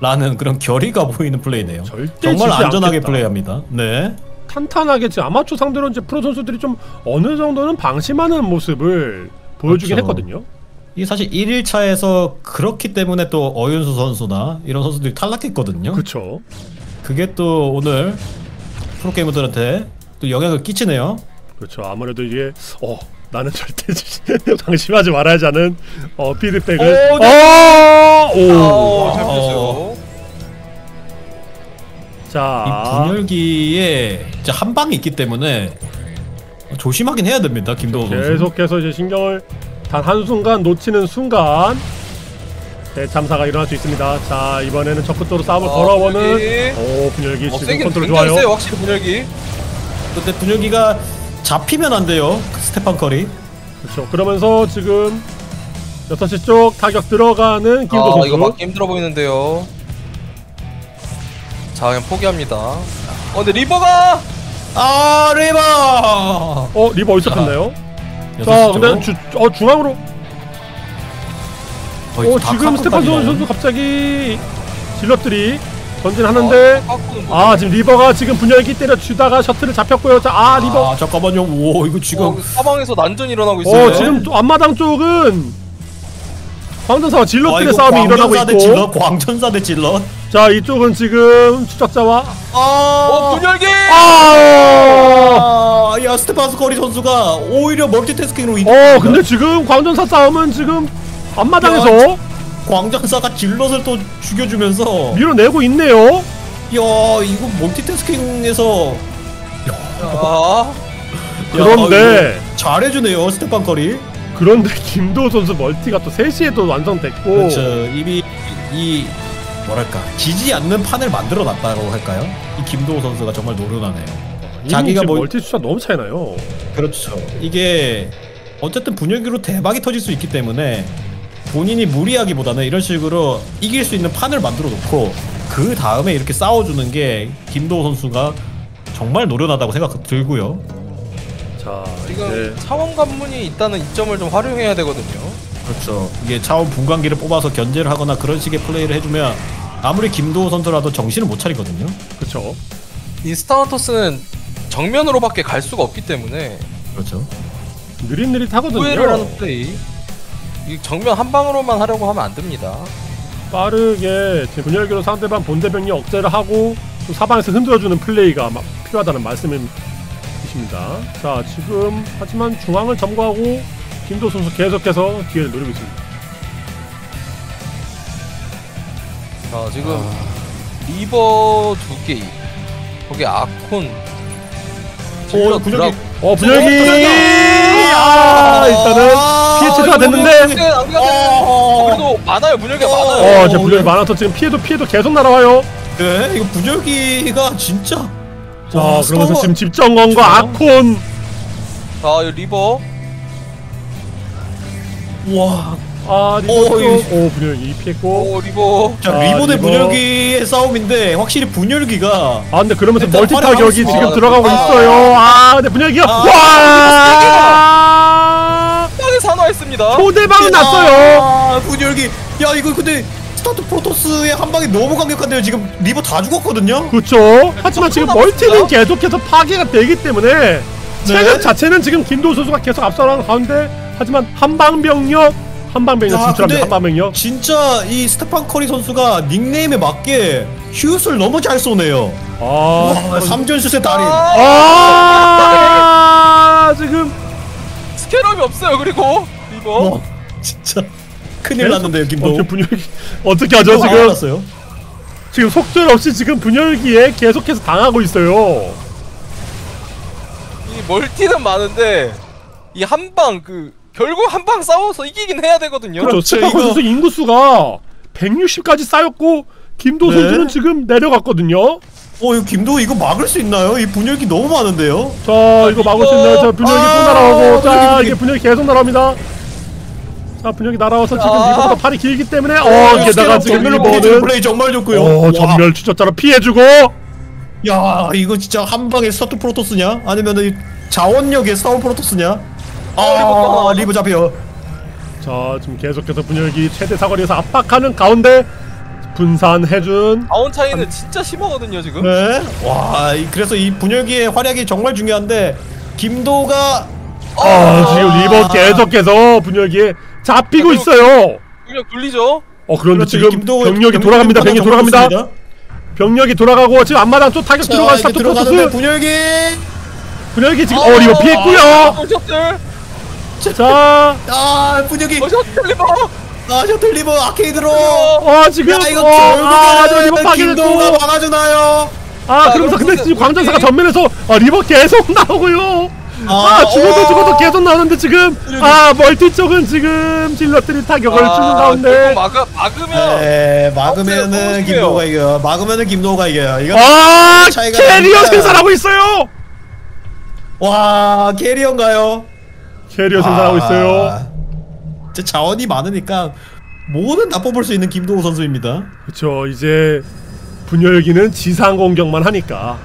라는 그런 결의가 보이는 플레이네요 정말 안전하게 않겠다. 플레이합니다 네 탄탄하게 지금 아마추어 상대로 이제 프로 선수들이 좀 어느 정도는 방심하는 모습을 보여주긴 그렇죠. 했거든요. 이게 사실 1일차에서 그렇기 때문에 또 어윤수 선수나 이런 선수들이 탈락했거든요 그렇죠. 그게 또 오늘 프로게이머들한테 또 영향을 끼치네요 그렇죠. 아무래도 이게 어 나는 절대 방심하지 말아야지 하는 어 피드백을 오, 네. 어! 오! 오, 잘 어. 피했어요. 이 자, 분열기에 진짜 한 방이 있기 때문에 조심하긴 해야 됩니다 김도호 선수. 계속해서 이제 신경을 단 한순간 놓치는 순간 대참사가 일어날 수 있습니다. 자 이번에는 적극적으로 싸움을 어, 걸어보는 분열기. 오 분열기 어, 지금 컨트롤 좋아요. 세요 확실히 분열기 근데 분열기가 잡히면 안 돼요 그 스테판 커리. 그렇죠. 그러면서 지금 6시 쪽 타격 들어가는 김도 아 선수. 이거 막기 힘들어 보이는데요 자 그냥 포기합니다 어 근데 리버가 아 리버. 어 리버 어디서 갔나요? 자 여섯 시 근데 쪽. 주, 어 중앙으로 어다 지금 스테판 선수. 갑자기 질럿들이 전진하는데 아, 아 지금 리버가 지금 분열기 때려주다가 셔틀을 잡혔고요. 자아 리버 아 잠깐만요. 오 이거 지금 어, 사방에서 난전이 일어나고 있어요 어 지금 또 앞마당 쪽은 광전사와 아, 질럿들의 이거 싸움이 일어나고 있고 질럿, 광전사 대 질럿. 자 이쪽은 지금 추적자와 어 분열기 아! 아, 야 스테판 커리 선수가 오히려 멀티태스킹으로. 어 근데 지금 광전사 싸움은 지금 앞마당에서 광전사가 질럿을 또 죽여주면서 밀어내고 있네요 야 이거 멀티태스킹에서 아 그런데 이거 잘해주네요 스테판 커리. 그런데 김도우 선수 멀티가 또 3시에도 완성됐고 그렇죠. 이미 이 뭐랄까 지지 않는 판을 만들어 놨다고 할까요? 이 김도호 선수가 정말 노련하네요. 자기가 뭐- 멀티 숫자 너무 차이나요 그렇죠. 이게 어쨌든 분열기로 대박이 터질 수 있기 때문에 본인이 무리하기보다는 이런 식으로 이길 수 있는 판을 만들어 놓고 그 다음에 이렇게 싸워주는 게 김도호 선수가 정말 노련하다고 생각 들고요. 자 지금 이제 차원 관문이 있다는 이점을 좀 활용해야 되거든요 그렇죠. 이게 차원 분광기를 뽑아서 견제를 하거나 그런 식의 플레이를 해주면 아무리 김도호 선수라도 정신을 못 차리거든요. 그쵸 이 스타워토스는 정면으로밖에 갈 수가 없기 때문에 그렇죠. 느릿느릿하거든요 후회를 하는 플레이 이 정면 한 방으로만 하려고 하면 안 됩니다 빠르게 분열기로 상대방 본대병력 억제를 하고 또 사방에서 흔들어주는 플레이가 막 필요하다는 말씀이십니다. 자 지금 하지만 중앙을 점거하고 김도 선수 계속해서 기회를 노리고 있습니다. 자 지금 리버 두 개에 거기 아콘 질럿 분열기. 어 분열기 아 일단은 피해 체크가 됐는데 돼요. 어. 그래도 많아요 분열기가 어. 많아요 어 이제 분열기 많아서 지금 피해도 피해도 계속 날아와요. 네, 이거 분열기가 진짜. 자 와, 그러면서 지금 집정건과 아콘 자 이 리버 와. 아 리버 어, 쪽. 이거- 오 분열기 피했고 오 리버 자 아, 리버 대 리버. 분열기의 싸움인데 확실히 분열기가 아 근데 그러면서 일단 멀티 활약하고 타격이. 지금 들어가고 아, 있어요. 아 근데 분열기가 아, 와 땅에 산화했습니다 초대박 났어요. 아, 분열기. 야 이거 근데 스타투 프로토스의 한 방이 너무 강력한데요. 지금 리버 다 죽었거든요. 그렇죠. 하지만 지금. 멀티는 계속해서 파괴가 되기 때문에 체력 자체는 지금 김도우 선수가 계속 앞서나가는 가운데 하지만 한방병력 한방병력 야, 진출합니다. 한방병력. 진짜 이 스테판 커리 선수가 닉네임에 맞게 슛을 너무 잘 쏘네요. 아, 와, 삼점 슛의 달인. 아 지금 스캐럽이 없어요 그리고 리버 와, 진짜 큰일 났는데요, 어, 김도우. 지금 분열기 어떻게 하죠 김도우 지금 알았어요. 지금 속절 없이 지금 분열기에 계속해서 당하고 있어요. 이 멀티는 많은데 이 한방 그 결국 한 방 싸워서 이기긴 해야 되거든요 그렇죠. 그렇죠, 이거- 선수 인구수가 160까지 쌓였고 김도우 네. 선수는 지금 내려갔거든요. 어, 이거 김도우 이거 막을 수 있나요? 이 분열기 너무 많은데요. 자 이거 막을 수 있나요? 자 분열기 아, 또 날아오고 자 분열기, 이게 분열기 계속 날아옵니다 자 분열기 날아와서 지금 아. 리버보다 팔이 길기 때문에 어 어, 게다가 지금 리버는 플레이 정말 좋고요. 어 와, 점멸 추적자로 피해주고 야 이거 진짜 한 방에 스타투 프로토스냐? 아니면은 이 자원력의 스타원 프로토스냐? 아 리버 잡혀. 자 지금 계속해서 분열기 최대 사거리에서 압박하는 가운데 분산해준 자원 차이는 진짜 심하거든요 지금 네. 와 이- 그래서 이 분열기의 활약이 정말 중요한데 김도우가 아 지금 리버 계속해서 분열기에 잡히고 아, 있어요 그냥 굴리죠 어 그런데 그렇죠, 지금 김도우- 병력이 김도우 돌아갑니다 병력이 정말 돌아갑니다 좋습니다. 병력이 돌아가고 지금 앞마당 또 타격 자, 들어간 이제 스타투 들어가는데 프로토스 분열기 분열기 지금 어 리버 피했고요 셔틀 자 아 분열기 어 셔틀 리버 아 셔틀 리버 아케이드로 어 지금 야 이거 어, 아, 저 리버 파괴됐고 막아주나요? 아 자, 그러면서 근데 지금 광전사가 전면에서 아, 리버 계속 나오고요 아 죽어도 어. 죽어도 계속 나오는데 지금 아 멀티 쪽은 지금 질럿들이 타격을 주는 가운데 막아, 막으면 네, 막으면은. 김도호가 이겨요. 막으면은 김도호가 이겨요. 이거 아 캐리어. 생산하고 있어요 와 캐리어인가요? 캐리어 생산하고 있어요. 아, 진짜 자원이 많으니까 뭐든 다 뽑을 수 있는 김도호 선수입니다. 그쵸 이제 분열기는 지상 공격만 하니까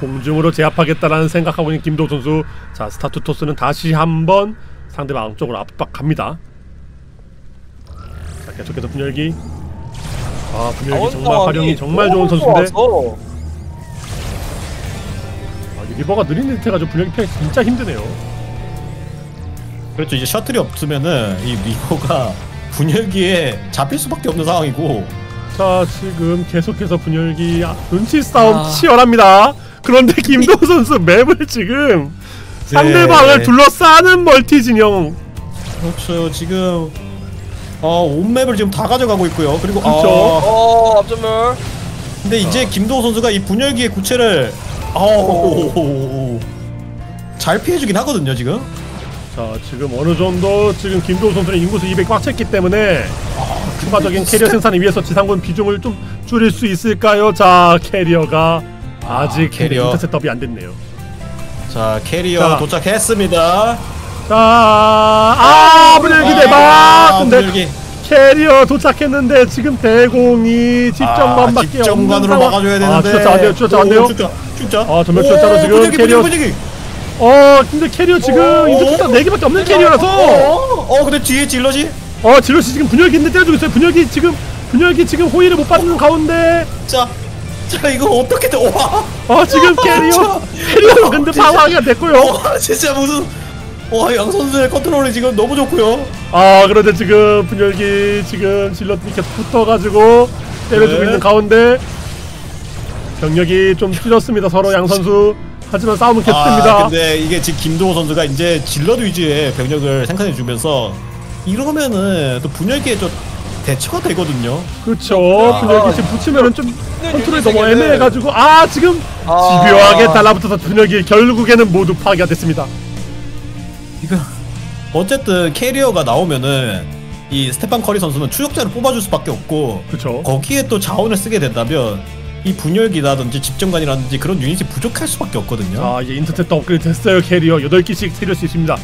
공중으로 제압하겠다라는 생각하고 있는 김도 선수. 자 스타투 토스는 다시 한번 상대방 쪽으로 압박합니다. 자 계속해서 분열기. 아 분열기 정말 활용이 정말 좋은 선수인데. 아, 이 리버가 느린 듯해가지고 분열기 피하기 진짜 힘드네요 그렇죠. 이제 셔틀이 없으면은 이 리버가 분열기에 잡힐 수밖에 없는 상황이고 자 지금 계속해서 분열기 아, 눈치 싸움 아. 치열합니다 그런데 김도 선수 맵을 지금 상대방을 네. 둘러싸는 멀티 진영 그렇죠. 지금 어, 온 맵을 지금 다 가져가고 있고요. 그리고 그렇죠. 어, 어 앞전멸 근데 이제 김도호 선수가 이 분열기의 구체를 어, 잘 피해주긴 하거든요 지금. 자 지금 어느 정도 지금 김도우 선수는 인구수 200 꽉 찼기 때문에 추가적인 캐리어 생산을 위해서 지상군 비중을 좀 줄일 수 있을까요? 자 캐리어가 아직 캐리어. 인터셉트업이 안 됐네요. 자 캐리어 자. 도착했습니다. 자, 아 분열기 대박! 아, 근데 분열기. 캐리어 도착했는데 지금 대공이 집정관밖에 없는 집정관으로 상황. 막아줘야 되는데. 아 추적자 안 돼요, 추적자 안 돼요. 추적자. 아, 점멸 오, 지금 캐리어- 분열기. 어 근데 캐리어 지금 오. 인터셉트 4개밖에 없는 캐리어라서 어, 어, 근데 뒤에 질럿이 어 질럿이 지금 분열기인데 때려주고 있어요. 분열기 지금 분열기 지금 호위를 못 받는 가운데 자, 자 이거 어떻게 돼? 와, 어 지금 캐리어 캐리어 근데. 방어하기가 됐고요. 와, 진짜 무슨 와, 양 선수의 컨트롤이 지금 너무 좋고요. 아 그런데 지금 분열기 지금 질럿이 계속 붙어가지고 때려주고 네. 있는 가운데 병력이 좀 줄었습니다 서로 양 선수. 하지만 싸움은 아, 계속됩니다. 근데 이게 지금 김도우 선수가 이제 질럿 위주의 병력을 생산해 주면서 이러면은 또 분열기에 좀 대처가 되거든요. 그렇죠. 아. 분열기 지금 붙이면은 좀 컨트롤이 너무 애매해가지고 아 지금 아. 집요하게 달라붙어서 분열기 결국에는 모두 파괴가 됐습니다. 이거 어쨌든 캐리어가 나오면은 이 스테판 커리 선수는 추적자를 뽑아줄 수밖에 없고 그렇죠. 거기에 또 자원을 쓰게 된다면 이 분열기라든지 집정관이라든지 그런 유닛이 부족할 수밖에 없거든요. 자 이제 인터셉트 업그레이드 됐어요 캐리어 8개씩 세릴 수 있습니다.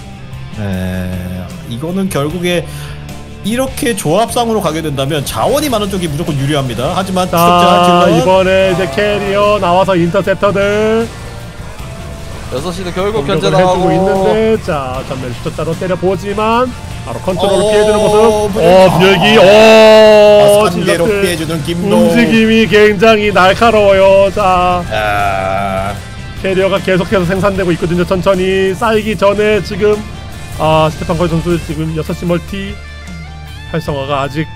네, 이거는 결국에 이렇게 조합상으로 가게 된다면 자원이 많은 쪽이 무조건 유리합니다. 하지만 자 이번에 이제 캐리어 나와서 인터셉터들 6시도 결국 견제 공격을 해주고 나가고 있는데 자 점멸 추적자로 때려보지만 바로 컨트롤을 어, 피해주는 모습. 분열기. 어 분열기. 아, 어 질럿들 피해주는 김도우 움직임이 굉장히 날카로워요. 자 아, 캐리어가 계속해서 생산되고 있거든요. 천천히 쌓이기 전에 지금 아 스테판 커리 선수 지금 6시 멀티. 활성화가 아직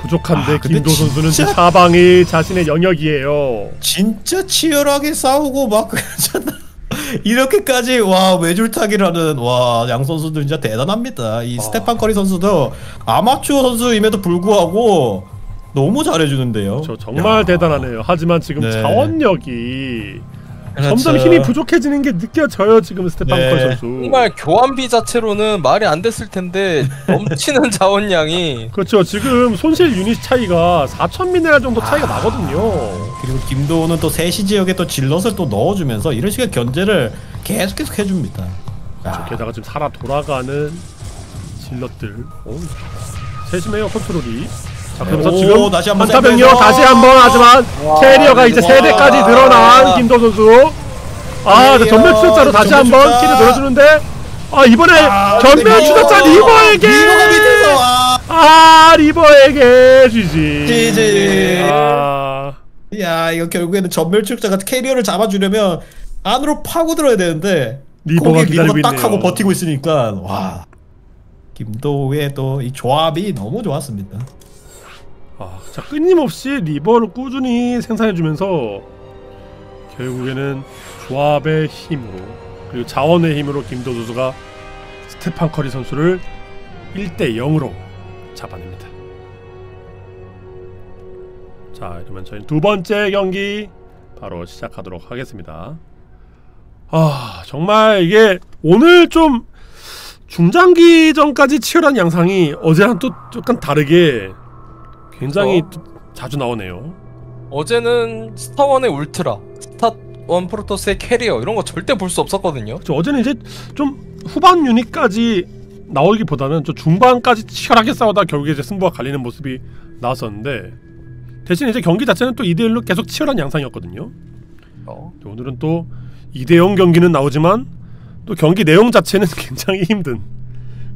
부족한데 아, 김도우 선수는 진짜- 사방이 자신의 영역이에요. 진짜 치열하게 싸우고 막 괜찮아. 이렇게까지 와 외줄타기라는 와양 선수들 진짜 대단합니다. 이 아. 스테판 커리 선수도 아마추어 선수임에도 불구하고 너무 잘해주는데요. 저 정말 야. 대단하네요 하지만 지금 네. 자원력이 그렇죠. 점점 힘이 부족해지는 게 느껴져요 지금 스테판 네. 커리 선수. 정말 교환비 자체로는 말이 안 됐을 텐데 넘치는 자원량이. 그렇죠. 지금 손실 유닛 차이가 4천 미네랄 정도 차이가 나거든요. 그리고 김도우는 또 세시 지역에 또 zealot을 또 넣어주면서 이런 식의 견제를 계속 계속 해줍니다. 야, 게다가 지금 살아 돌아가는 zealot들. 오, 세심해요 컨트롤이 자 그러면서 오, 지금 다시 한번 한타 병력 세면서. 다시 한번 하지만 와, 캐리어가 이제 와. 세대까지 늘어난 김도우 선수 아 캐리어, 점멸 추적자로 다시 한번. 캐리어 늘어주는데 아 이번에 아, 점멸 근데 추적자 reaver- reaver에게 reaver가 밑에서 아, 아 reaver에게 GG GG. 아야 이거 결국에는 점멸 추적자가 캐리어를 잡아주려면 안으로 파고 들어야 되는데 reaver가 기다리고 reaver가 딱 있네요. 하고 버티고 있으니까 와 김도우의 또 이 조합이 너무 좋았습니다. 아, 자 끊임없이 reaver를 꾸준히 생산해주면서 결국에는 조합의 힘으로 그리고 자원의 힘으로 김도우 선수가 스테판 커리 선수를 1대 0으로 잡아냅니다. 자 이러면 저희 두 번째 경기 바로 시작하도록 하겠습니다. 아 정말 이게 오늘 좀 중장기전까지 치열한 양상이 어제랑 또 약간 다르게 굉장히 또 자주 나오네요. 어제는 스타원의 울트라, 스타원 프로토스의 캐리어 이런 거 절대 볼 수 없었거든요. 저 어제는 이제 좀 후반 유닛까지 나오기보다는 좀 중반까지 치열하게 싸우다 결국에 이제 승부가 갈리는 모습이 나왔었는데 대신 이제 경기 자체는 또 2대 1로 계속 치열한 양상이었거든요. 어. 오늘은 또 2대0 경기는 나오지만 또 경기 내용 자체는 굉장히 힘든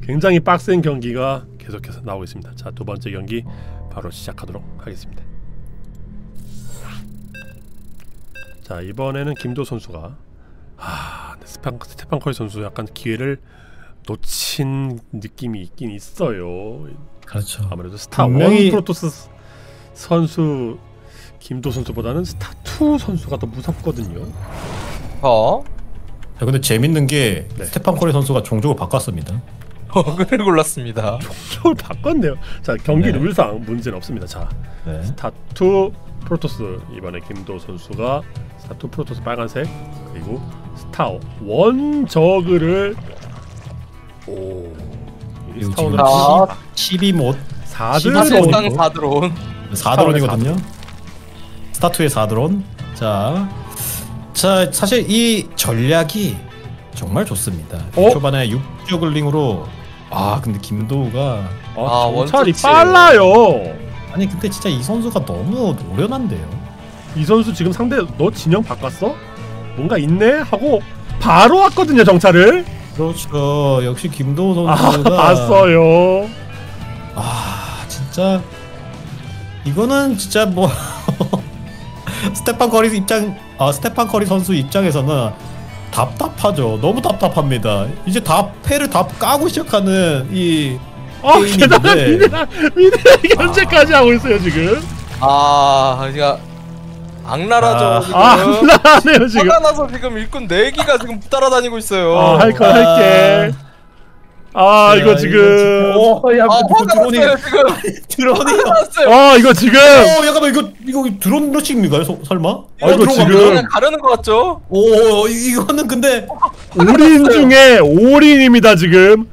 굉장히 빡센 경기가 계속해서 나오고 있습니다. 자, 두 번째 경기 바로 시작하도록 하겠습니다. 자, 이번에는 김도우 선수가 아, 스테판, 스테판 커리 선수 약간 기회를 놓친 느낌이 있긴 있어요. 그렇죠. 아무래도 스타 분명히- 1 프로토스 선수 김도우 선수보다는 스타 2 선수가 더 무섭거든요. 어. 자, 근데 재밌는 게 네. 스테판 커리 선수가 종족을 바꿨습니다. 저그를 골랐습니다. 저그로 바꿨네요. 자 경기 네. 룰상 문제는 없습니다. 자 네. 스타2 프로토스 이번에 김도우 선수가 스타2 프로토스 빨간색 그리고 스타 원 저그를 오 아. 12못 4들 사실상 4드론. 4드론이거든요. 스타투의 4드론. 자, 자 사실 이 전략이 정말 좋습니다. 어? 초반에 6저글링으로 아 근데 김도우가 아, 아, 정찰이 원터치. 빨라요. 아니 근데 진짜 이 선수가 너무 노련한데요. 이 선수 지금 상대 너 진영 바꿨어? 뭔가 있네 하고 바로 왔거든요 정찰을. 그렇죠. 역시 김도우 아 선수가 봤어요. 아 진짜 이거는 진짜 뭐 스테판 커리 입장 아 스테판 커리 선수 입장에서는 답답하죠. 너무 답답합니다. 이제 다 패를 다 까고 시작하는 이아 게임인데. 게다가 미네랄 미네랄 견제까지 하고 있어요 지금. 아, 그러니까 악랄하죠. 지금. 아 나네요 지금. 화가 나서 지금 일꾼 4기가 지금 따라다니고 있어요. 아, 할거 할게. 아 야, 이거 지금. 어야 아, 드론이. 드론이. 아 이거 지금. 어 잠깐만 이거 이거 드론 러시입니까 서- 설마? 아, 이거 드론 지금- 가려는 것 같죠? 오 이거는 근데 올인 중에 올인입니다 지금.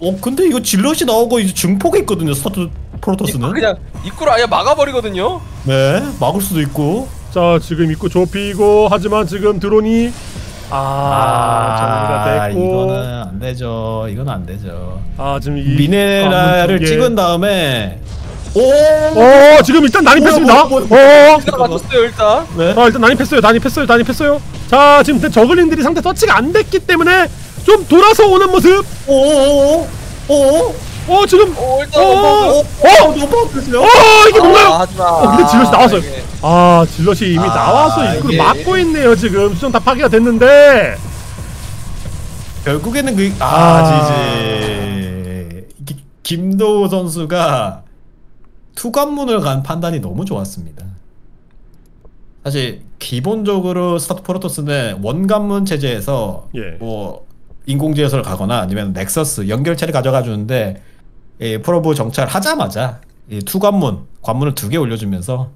어 근데 이거 zealot이 나오고 이제 증폭이 있거든요 스타투 프로토스는 그냥 입구를 아예 막아버리거든요. 네 막을 수도 있고 자 지금 입구 좁히고 하지만 지금 드론이 아, 됐고 이거는 안 되죠 이건 안 되죠 아 지금 이 미네랄을. 찍은 다음에 오어 지금 일단 난입했습니다. 뭐야, 어. 일단 맞췄어요 일단. 네. 아 일단 난입했어요. 난입했어요. 난입했어요. 자 지금 저글링들이 상대 터치가 안 됐기 때문에 좀 돌아서 오는 모습. 오오오 오 어 지금 오 일단 어, 어, 어, 아프세요? 어 이게 뭔가요? 하지마. 어, 근데 zealot이 나왔어요. 이게 아 zealot이 이미 아, 나와서 입구를 이게- 막고 있네요 지금 수정 다 파괴가 됐는데 결국에는 그 아. 아 GG 이게 김도우 선수가 two관문을 간 판단이 너무 좋았습니다. 사실 기본적으로 스타투 프로토스는 one관문 체제에서 예. 뭐 인공제어소를 가거나 아니면 nexus 연결체를 가져가 주는데 이 probe 정찰하자마자 이 two관문 관문을 두 개 올려주면서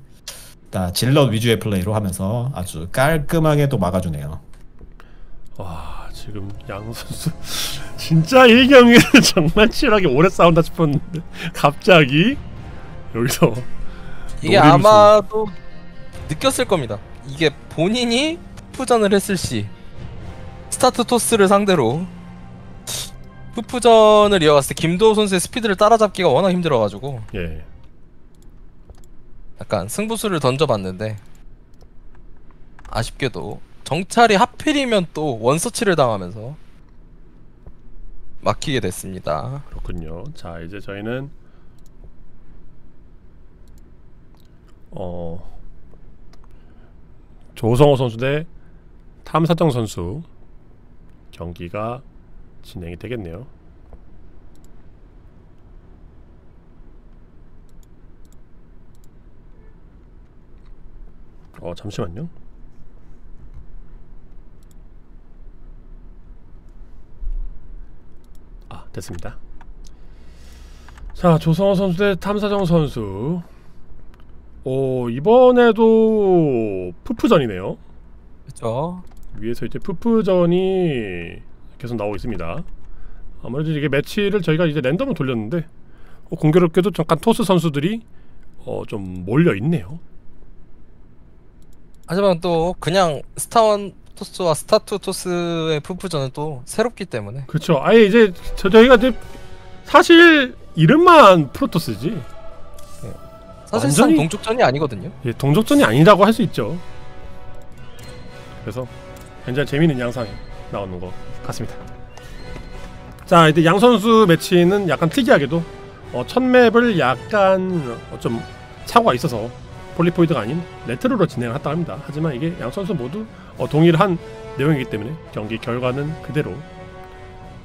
다 zealot 위주의 플레이로 하면서 아주 깔끔하게 또 막아주네요. 와 지금 양 선수 진짜 이 경기를 정말 치열하게 오래 싸운다 싶었는데 갑자기 여기서 이게. 아마도 느꼈을 겁니다. 이게 본인이 프프전을 했을 시 스타투 토스를 상대로 프프전을 이어갔을 때 김도우 선수의 스피드를 따라잡기가 워낙 힘들어가지고 예 약간 승부수를 던져봤는데 아쉽게도 정찰이 하필이면 또 one search를 당하면서 막히게 됐습니다. 그렇군요. 자 이제 저희는 어 조성호 선수 대 탐사정 선수 경기가 진행이 되겠네요. 어 잠시만요. 아 됐습니다. 자 조성호 선수 대 탐사정 선수. 오 이번에도 프프전이네요. 그렇죠. 위에서 이제 프프전이 계속 나오고 있습니다. 아무래도 이게 매치를 저희가 이제 랜덤을 돌렸는데 어, 공교롭게도 잠깐 토스 선수들이 어, 좀 몰려 있네요. 하지만 또 그냥 스타원 토스와 스타투 토스의 프프전은 또 새롭기 때문에 그렇죠. 아예 이제 저 저희가 이제 사실 이름만 프로토스지 사실상 완전히- 동족전이 아니거든요. 예, 동족전이 아니라고 할 수 있죠. 그래서 굉장히 재미있는 양상이 나오는 것 같습니다. 자, 이제 양 선수 매치는 약간 특이하게도 어, 첫 맵을 약간 어, 좀 사고가 있어서 폴리포이드가 아닌 레트로로 진행을 했다 합니다. 하지만 이게 양 선수 모두 어, 동일한 내용이기 때문에 경기 결과는 그대로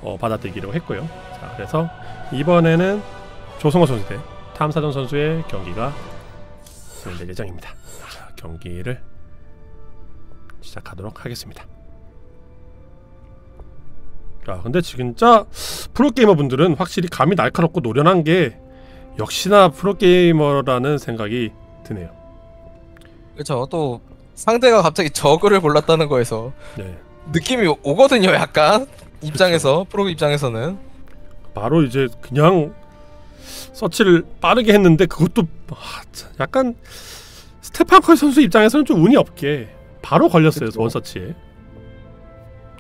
어, 받아들이기로 했고요. 자, 그래서 이번에는 조성호 선수 대 탐사전 선수의 경기가 진행될 예정입니다. 자, 경기를 시작하도록 하겠습니다. 야, 근데 진짜 프로게이머 분들은 확실히 감이 날카롭고 노련한 게 역시나 프로게이머라는 생각이 드네요. 그렇죠. 또 상대가 갑자기 저그를 골랐다는 거에서 네. 느낌이 오- 오거든요. 약간 입장에서 프로 입장에서는 바로 이제 그냥 서치를 빠르게 했는데 그것도 아, 참, 약간 스테판 커 선수 입장에서는 좀 운이 없게 바로 걸렸어요 그쵸. 원서치에.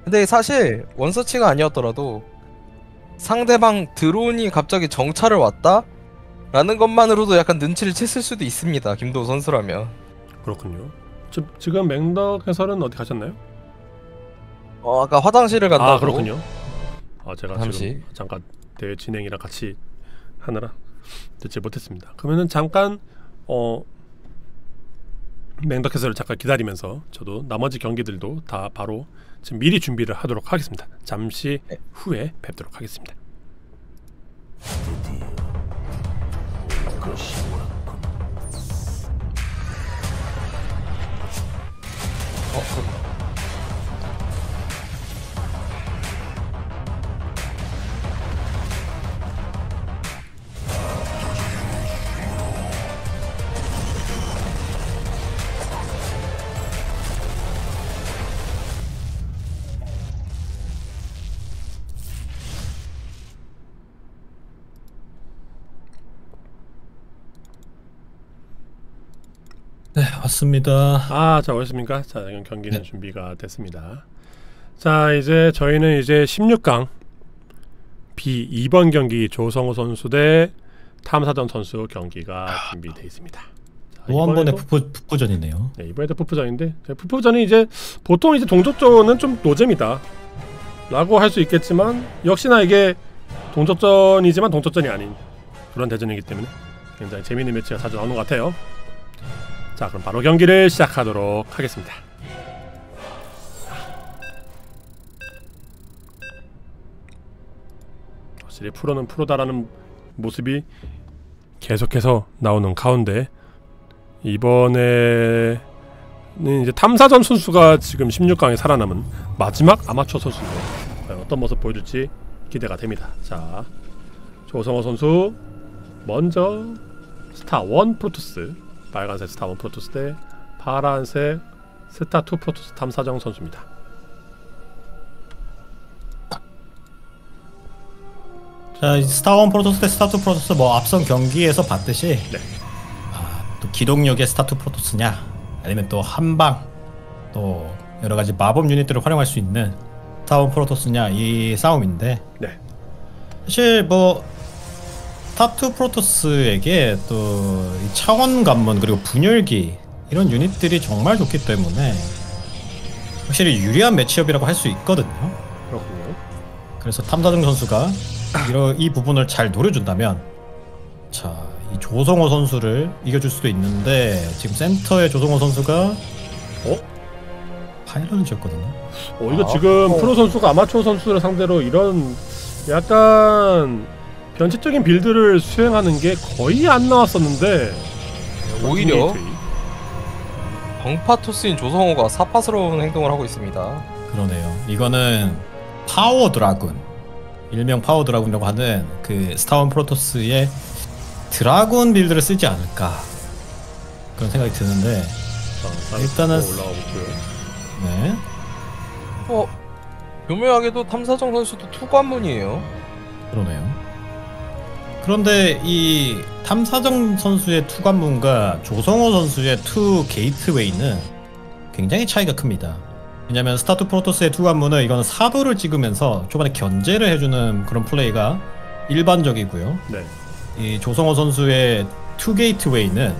근데 사실 one search가 아니었더라도 상대방 드론이 갑자기 정찰을 왔다? 라는 것만으로도 약간 눈치를 챘을 수도 있습니다. 김도우 선수라면. 그렇군요. 지, 지금 맹덕 해설은 어디 가셨나요? 어, 아까 화장실을 간다고. 아 그렇군요. 아 제가 잠시. 지금 잠깐 대회 진행이랑 같이 하느라 듣지 못했습니다. 그러면은 잠깐 어 맹덕 해설을 잠깐 기다리면서 저도 나머지 경기들도 다 바로 지금 미리 준비를 하도록 하겠습니다. 잠시 네. 후에 뵙도록 하겠습니다. 어, 왔습니다. 아, 자, 오셨습니까? 자, 경기는 준비가 됐습니다. 자, 이제 저희는 이제 16강 B 2번 경기 조성호 선수 대 탐사전 선수 경기가 준비되어 있습니다. 자, 또한 번의 이번에도- 푸푸 푸푸전이네요. 네, 이번에도 푸푸전인데 자, 푸푸전이 이제 보통 이제 동족전은 좀 노잼이다 라고 할 수 있겠지만 역시나 이게 동족전이지만 동족전이 아닌 그런 대전이기 때문에 굉장히 재미있는 매치가 자주 나오는 것 같아요 자 그럼 바로 경기를 시작하도록 하겠습니다 확실히 프로는 프로다라는 모습이 계속해서 나오는 가운데 이번에는 이제 탐사전 선수가 지금 16강에 살아남은 마지막 아마추어 선수인데 어떤 모습 보여줄지 기대가 됩니다. 자, 조성호 선수 먼저 스타 1 프로토스 빨간색 스타 1 프로토스 대 파란색 스타 2 프로토스 탐사정 선수입니다. 자, 이 스타원 프로토스 대 스타투 프로토스 뭐 앞선 경기에서 봤듯이 네. 아, 또 기동력의 스타투 프로토스냐 아니면 또 한방 또 여러 가지 마법 유닛들을 활용할 수 있는 스타원 프로토스냐 이 싸움인데 네. 사실 뭐 스타투 프로토스에게 또이 차원 관문 그리고 분열기 이런 유닛들이 정말 좋기 때문에 확실히 유리한 matchup이라고 할 수 있거든요. 그렇군요. 그래서 탐사정 선수가 이러, 이 부분을 잘 노려준다면 자, 이 조성호 선수를 이겨줄 수도 있는데 지금 센터에 조성호 선수가 어? pylon을 지었거든요. 어, 이거 아, 지금 어. 프로 선수가 아마추어 선수를 상대로 이런 약간 변칙적인 build를 수행하는 게 거의 안 나왔었는데 오히려 분위기 트위. 정파 토스인 조성호가 사파스러운 행동을 하고 있습니다. 그러네요. 이거는 power dragoon 일명 power dragoon이라고 하는 그 스타원 프로토스의 dragoon build를 쓰지 않을까 그런 생각이 드는데 자, 일단은. 네. 어 교묘하게도 탐사정 선수도 two관문이에요. 그러네요. 그런데 이 탐사정 선수의 two 관문과 조성호 선수의 two gateway는 굉장히 차이가 큽니다. 왜냐면 스타투 프로토스의 two 관문은 이건 사도를 찍으면서 초반에 견제를 해주는 그런 플레이가 일반적이고요. 네. 이 조성호 선수의 two gateway는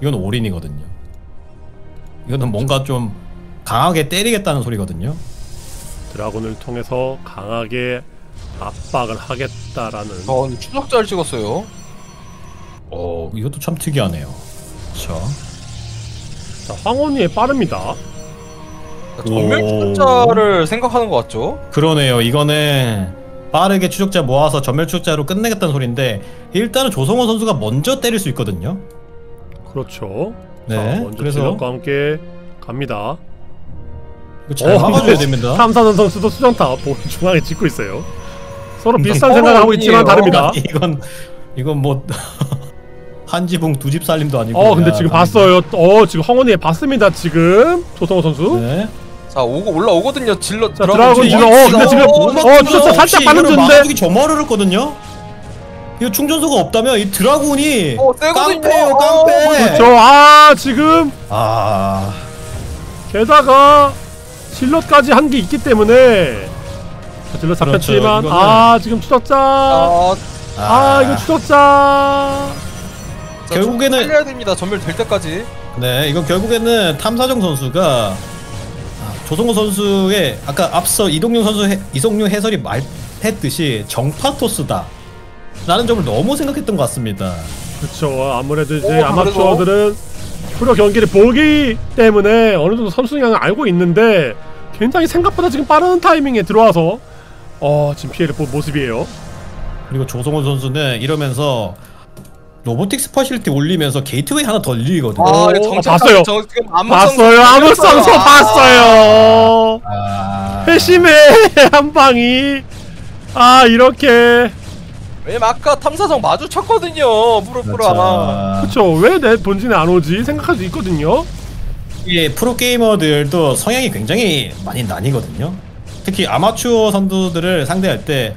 이건 올인이거든요. 이거는 뭔가 좀 강하게 때리겠다는 소리거든요. dragoon을 통해서 강하게 압박을 하겠다라는 어 근데 추적자를 찍었어요. 어, 이것도 참 특이하네요. 그렇죠. 자, 황혼 의회 빠릅니다. 점멸 오. 추적자를 생각하는 것 같죠? 그러네요. 이거는 빠르게 추적자 모아서 전멸 추적자로 끝내겠다는 소리인데 일단은 조성호 선수가 먼저 때릴 수 있거든요. 그렇죠. 네, 자, 먼저 그래서- 질럿과 함께 갑니다. 이거 잘 어, 막아줘야 됩니다. 탐사선 선수도 수정타 보- 중앙에 짓고 있어요. 서로 음, 비슷한 생각을 하고 있지만. 다릅니다. 이건 이건 뭐 한 지붕 두 집 살림도 아니고. 어, 근데 지금. 봤어요. 어, 지금 황혼이 봤습니다. 지금 조성호 선수. 네. 자 오고 올라오거든요. 질러 자, 드라곤 지금 어, 근데 지금 어, 추적자 살짝 빠는데 막아주기 저마를 했거든요. 이거 충전소가 없다면 이 드라군이 어. 깡패예요, 어, 깡패. 그렇죠. 아, 지금 아, 게다가 질럿까지 한 게 있기 때문에 자, 질럿 잡혔지만 그렇죠. 아, 지금 추적자 아, 아, 이거 추적자 결국에는- 살려야 됩니다. 전멸 될 때까지. 네, 이거 결국에는 탐사정 선수가 아, 조성호 선수의 아까 앞서 이동용 선수 해, 이성용 해설이 말했듯이 정파 토스다. 라는 점을 너무 생각했던 것 같습니다. 그렇죠. 아무래도 이제 오, 아마추어들은 프로 경기를 보기 때문에 어느 정도 선수 영향을 알고 있는데 굉장히 생각보다 지금 빠른 타이밍에 들어와서 어 지금 피해를 본 모습이에요. 그리고 조성호 선수는 이러면서 robotics facility 올리면서 게이트웨이 하나 더 늘리거든요. 오, 아, 이거 정찰 봤어요. 정, 지금 봤어요. 암흑 선수 아. 봤어요. 아, 회심의 한 방이 아 이렇게 왜냐면 아까 탐사정 마주쳤거든요. 무릎프라. 그렇죠. 왜 내 본진에 안 오지 생각할 수 있거든요. 이게 프로 게이머들도 성향이 굉장히 많이 나뉘거든요. 특히 아마추어 선수들을 상대할 때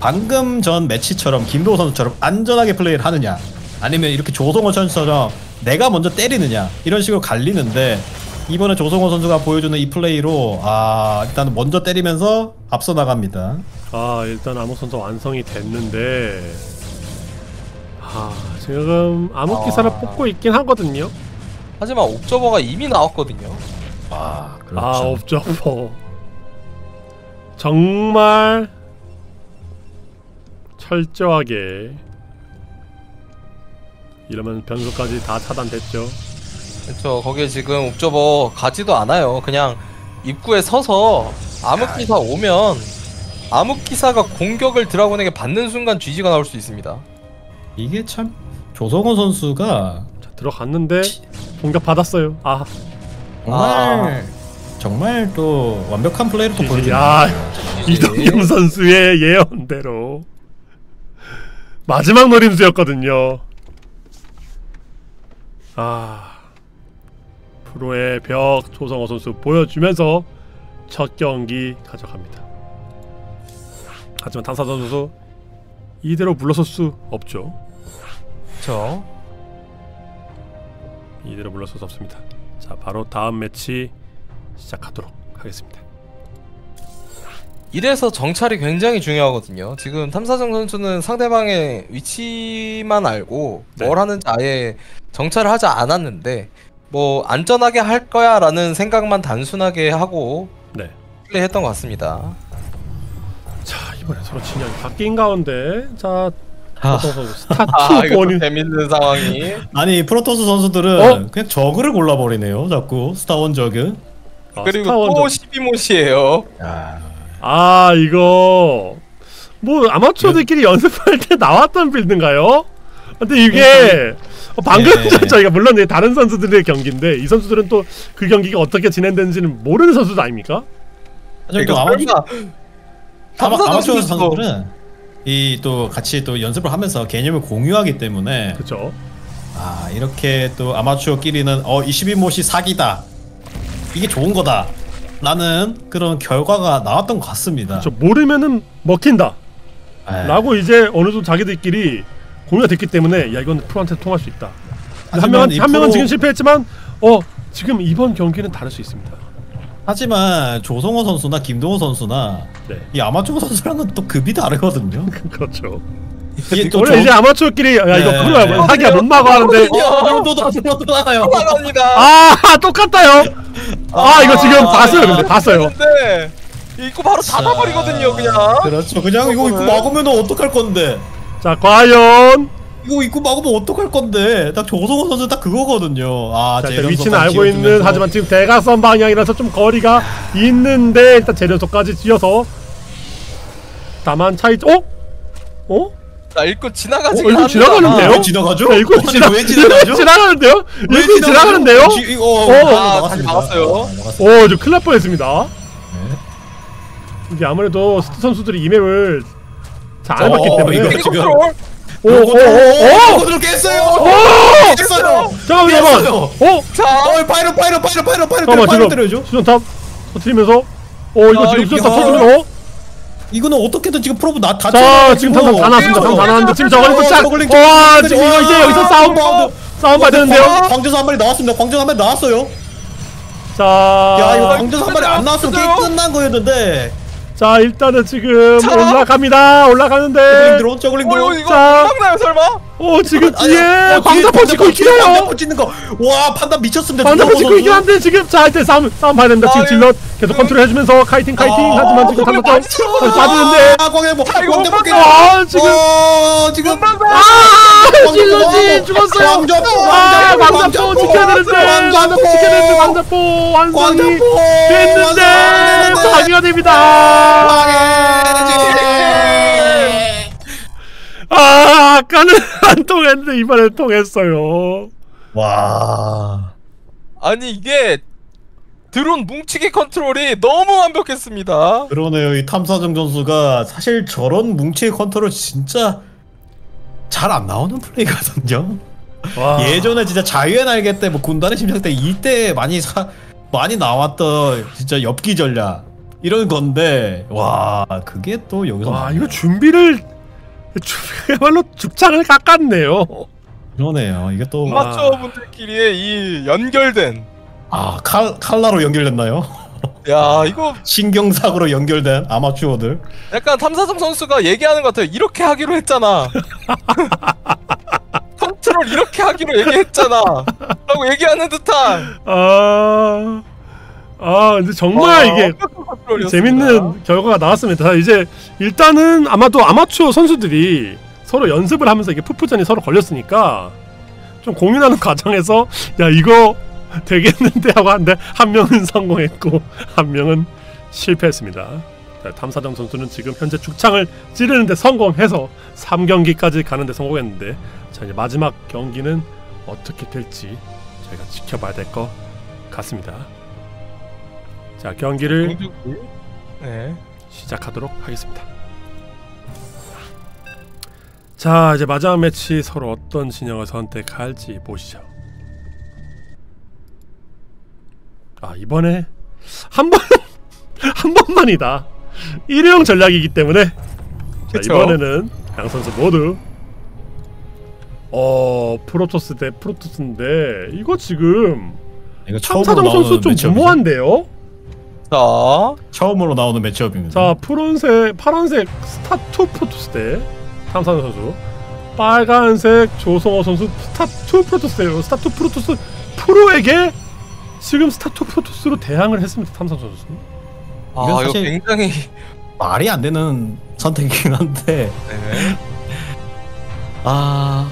방금 전 매치처럼 김도호 선수처럼 안전하게 플레이를 하느냐 아니면 이렇게 조성호 선수처럼 내가 먼저 때리느냐 이런 식으로 갈리는데 이번에 조성호 선수가 보여주는 이 플레이로 아 일단 먼저 때리면서 앞서 나갑니다. 아 일단 암흑 선수 완성이 됐는데 아 지금 암흑 기사를 아. 뽑고 있긴 하거든요. 하지만 옵저버가 이미 나왔거든요. 아아 옵저버 정말 철저하게 이러면 변수까지 다 차단됐죠. 그렇죠. 거기에 지금 옵저버 가지도 않아요. 그냥 입구에 서서 암흑기사 오면 암흑기사가 공격을 드라곤에게 받는 순간 GG가 나올 수 있습니다. 이게 참 조성호 선수가 자 들어갔는데 공격 받았어요. 아 정말 정말 또 완벽한 플레이를 또 거예요. 이동경 선수의 예언대로 마지막 노림수였거든요. 아 프로의 벽 조성호 선수 보여주면서 첫 경기 가져갑니다. 하지만 당사자 선수 이대로 물러설 수 없죠. 그렇죠. 이대로 물러설 수 없습니다. 자 바로 다음 매치 시작하도록 하겠습니다. 이래서 정찰이 굉장히 중요하거든요. 지금 탐사정 선수는 상대방의 위치만 알고 네. 뭘 하는지 아예 정찰을 하지 않았는데 뭐 안전하게 할 거야라는 생각만 단순하게 하고 네. 플레이했던 것 같습니다. 자 이번에 서로 진영이 바뀐 가운데 자 아, 조성호 선수 스타 아2 이거 본인 재밌는 상황이 아니 프로토스 선수들은 어? 그냥 저그를 골라버리네요. 자꾸 스타원 저그. 아, 그리고 또 12못이에요. 아 이거 뭐 아마추어들끼리 연습할 때 나왔던 빌드인가요? 근데 이게 어, 방금 예. 전 저희가 물론 다른 선수들의 경기인데 이 선수들은 또 그 경기가 어떻게 진행되는지는 모르는 선수도 아닙니까? 아마, 아마, 탐사정 아마추어 선수도- 선수들은 이 또 같이 또 연습을 하면서 개념을 공유하기 때문에 그렇죠. 아 이렇게 또 아마추어끼리는 어 22못이 사기다 이게 좋은 거다 라는 그런 결과가 나왔던 것 같습니다. 저 모르면은 먹힌다. 예. 라고 이제 어느 정도 자기들끼리 공유가 됐기 때문에 야 이건 프로한테 통할 수 있다. 한 명은 이한 명은 프로- 지금 실패했지만 어 지금 이번 경기는 다를 수 있습니다. 하지만 조성호 선수나 김동호 선수나 네. 이 아마추어 선수랑은 또 급이 다르거든요. 그렇죠. 이게 또 원래 이제 아마추어끼리 야 이거 네. 프로야 사기야 못 막아 하는데 또또 또 나가요. 나갑니다. 아 똑같다요. 아 이거 지금 봤어요 근데 봤어요. 근데 이거 바로 닫아버리거든요 그냥. 그렇죠. 그냥 이거 입고 막으면 어떡할 건데? 자 과연 이거 입고 막으면 어떡할 건데? 딱 조성호 선수 딱 그거거든요. 아, 자, 일단 재련소 위치는 딱 알고 있는. 하지만 지금 대각선 방향이라서 좀 거리가 있는데 일단 재련소까지 지어서 다만 차이 어? 어? 자 일꾼 어, 지나가지. 일꾼 지나가는데요? 왜 지나가죠? 야, 일꾼 지나 왜 지나가죠? 지나가는데요? 왜 일꾼 지나가는데요? 지- 이거 어, 어, 아, 다시 막았습니다. 오, 저 큰일 날 뻔했습니다. 네. 이게 아무래도 스투 선수들이 이 맵을 잘안 어, 해봤기 때문에 이거 지금-. 오, 오, 오, 오! 오! 깼어요! 오! 깼어요! 잠깐만, 잠깐만! 어? 자. 어, pylon pylon pylon pylon pylon pylon 때려줘. 수정탑 터트리면서 오, 이거 아, 지금 수정탑 터지면 이거는 어떻게든 지금 probe 나 다. 자. 지금 당장 다 나왔습니다. 당장 다 나왔는데 지금 저거는 또! 저글링 와, 좀- 지금 이거 이제 여기서 싸움, 어, 싸움 봐야 되는데요? 광- 광전사 한 마리 나왔습니다. 광전사 한 마리 나왔어요. 자, 야, 이거 광전사 한 마리 안 나왔으면 게임? 끝난 거였는데. 자, 일단은 지금 자. 올라갑니다. 저글링 올라가는데 드론, 저글링 어 이거. 막나요 설마? 오, 지금 아니, 뒤에 어, 광자포 찍고 있긴 해요. 광자포 찍는 거. 와, 판단 미쳤습니다. 광자포 찍고 있긴. 한데 지금 자, 일단 싸움 싸움 봐야 됩니다. 지금 아, zealot 계속 컨트롤 해주면서 kiting kiting 아, 하지만 지금 저글링. 빠지는데 아, 광자포, 광자포 못 깨. 아, 지금 어, 지금. 아, zealot이 죽었어요. 광자포, 아, 광자포, 지켜야 되는데 광자포 지켜야 되는데 광자포 완성이 됐는데. 파괴가 됩니다. 아, 아까는 안 통했는데 이번에 통했어요. 와. 아니 이게 드론 뭉치기 컨트롤이 너무 완벽했습니다. 그러네요. 이 탐사정 선수가 사실 저런 뭉치기 컨트롤 진짜 잘 안 나오는 플레이거든요. 와. 예전에 진짜 자유의 날개 때 뭐 군단의 심장 때 이때 많이 사, 많이 나왔던 진짜 엽기 전략 이런 건데 와 그게 또 여기서 와. 이거 준비를 준비야말로 죽창을 깎았네요. 그러네요. 이게 또 와. 마초분들끼리의 이 연결된 아, 칼, 칼라로 연결됐나요? 야 이거 신경사고로 연결된 아마추어들. 약간 탐사정 선수가 얘기하는 것 같아요. 이렇게 하기로 했잖아. 컨트롤 이렇게 하기로 얘기했잖아. 라고 얘기하는 듯한. 아, 아, 근데 정말 어, 이게. 재밌는 결과가 나왔습니다. 자, 이제 일단은 아마도 아마추어 선수들이 서로 연습을 하면서 이게 푸푸전이 서로 걸렸으니까 좀 고민하는 과정에서 야 이거 되겠는데 하고 한데 한 명은 성공했고 한 명은 실패했습니다. 자, 탐사정 선수는 지금 현재 죽창을 찌르는데 성공해서 3경기까지 가는데 성공했는데 자 이제 마지막 경기는 어떻게 될지 저희가 지켜봐야 될 것 같습니다. 자 경기를 네. 시작하도록 하겠습니다. 자 이제 마지막 매치 서로 어떤 진영을 선택할지 보시죠. 아 이번에 한 번 한 번만이다. 일회용 전략이기 때문에 자. 이번에는 양 선수 모두 어 프로토스 대 프로토스인데 이거 지금 이거 나오는 선수 좀. 무모한데요? 자, 처음으로 나오는 matchup입니다. 자 푸른색 파란색 스타2 프로토스 대 탐사정 선수 빨간색 조성호 선수 스타2 프로토스예요 스타2 프로토스 프로에게 지금 스타2 프로토스로 대항을 했습니다 탐사정 선수 아, 이건 사실- 굉장히 말이 안 되는 선택이긴 한데 네. 아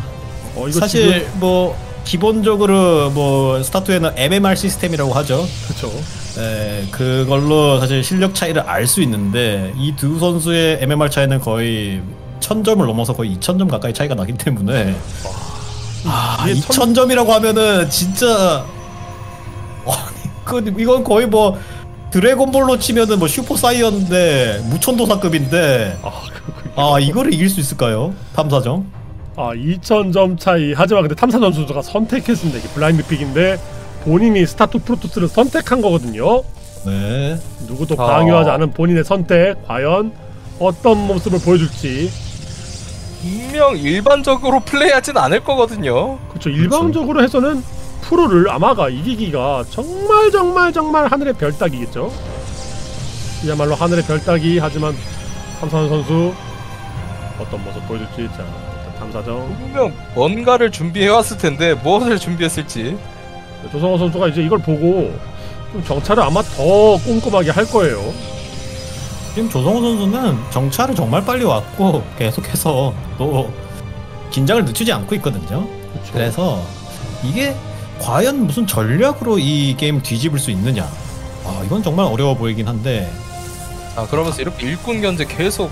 어, 이거 사실 뭐 기본적으로 뭐 스타투에는 MMR 시스템이라고 하죠. 그렇죠 에, 그걸로 사실 실력 차이를 알 수 있는데 이 두 선수의 MMR 차이는 거의 1000점을 넘어서 거의 2000점 가까이 차이가 나기 때문에 아, 이게 2000점이라고 하면은 진짜 아니, 그 이건 거의 뭐 드래곤볼로 치면은 뭐 슈퍼 사이어인인데 무천도사급인데 아, 그- 아 이거를 이길 수 있을까요? 탐사정? 아 2000점 차이. 하지만 근데 탐사정 선수가 선택했습니다. 이게 blind pick인데 본인이 스타2 프로토스를 선택한 거거든요. 네. 누구도 아. 강요하지 않은 본인의 선택. 과연 어떤 모습을 보여줄지. 분명 일반적으로 플레이하진 않을 거거든요. 그렇죠. 일반적으로 해서는 프로를 아마가 이기기가 정말 정말 정말 하늘의 별 따기겠죠. 이야말로 하늘의 별 따기. 하지만 탐사원 선수 어떤 모습 보여줄지. 자 탐사정 분명 뭔가를 준비해 왔을 텐데 무엇을 준비했을지. 조성호 선수가 이제 이걸 보고 좀 정찰을 아마 더 꼼꼼하게 할 거예요 지금 조성호 선수는 정찰을 정말 빨리 왔고 계속해서 또 긴장을 늦추지 않고 있거든요. 그렇죠 그래서 이게 과연 무슨 전략으로 이 게임을 뒤집을 수 있느냐? 아 이건 정말 어려워 보이긴 한데 아 그러면서 이렇게 일꾼 견제 계속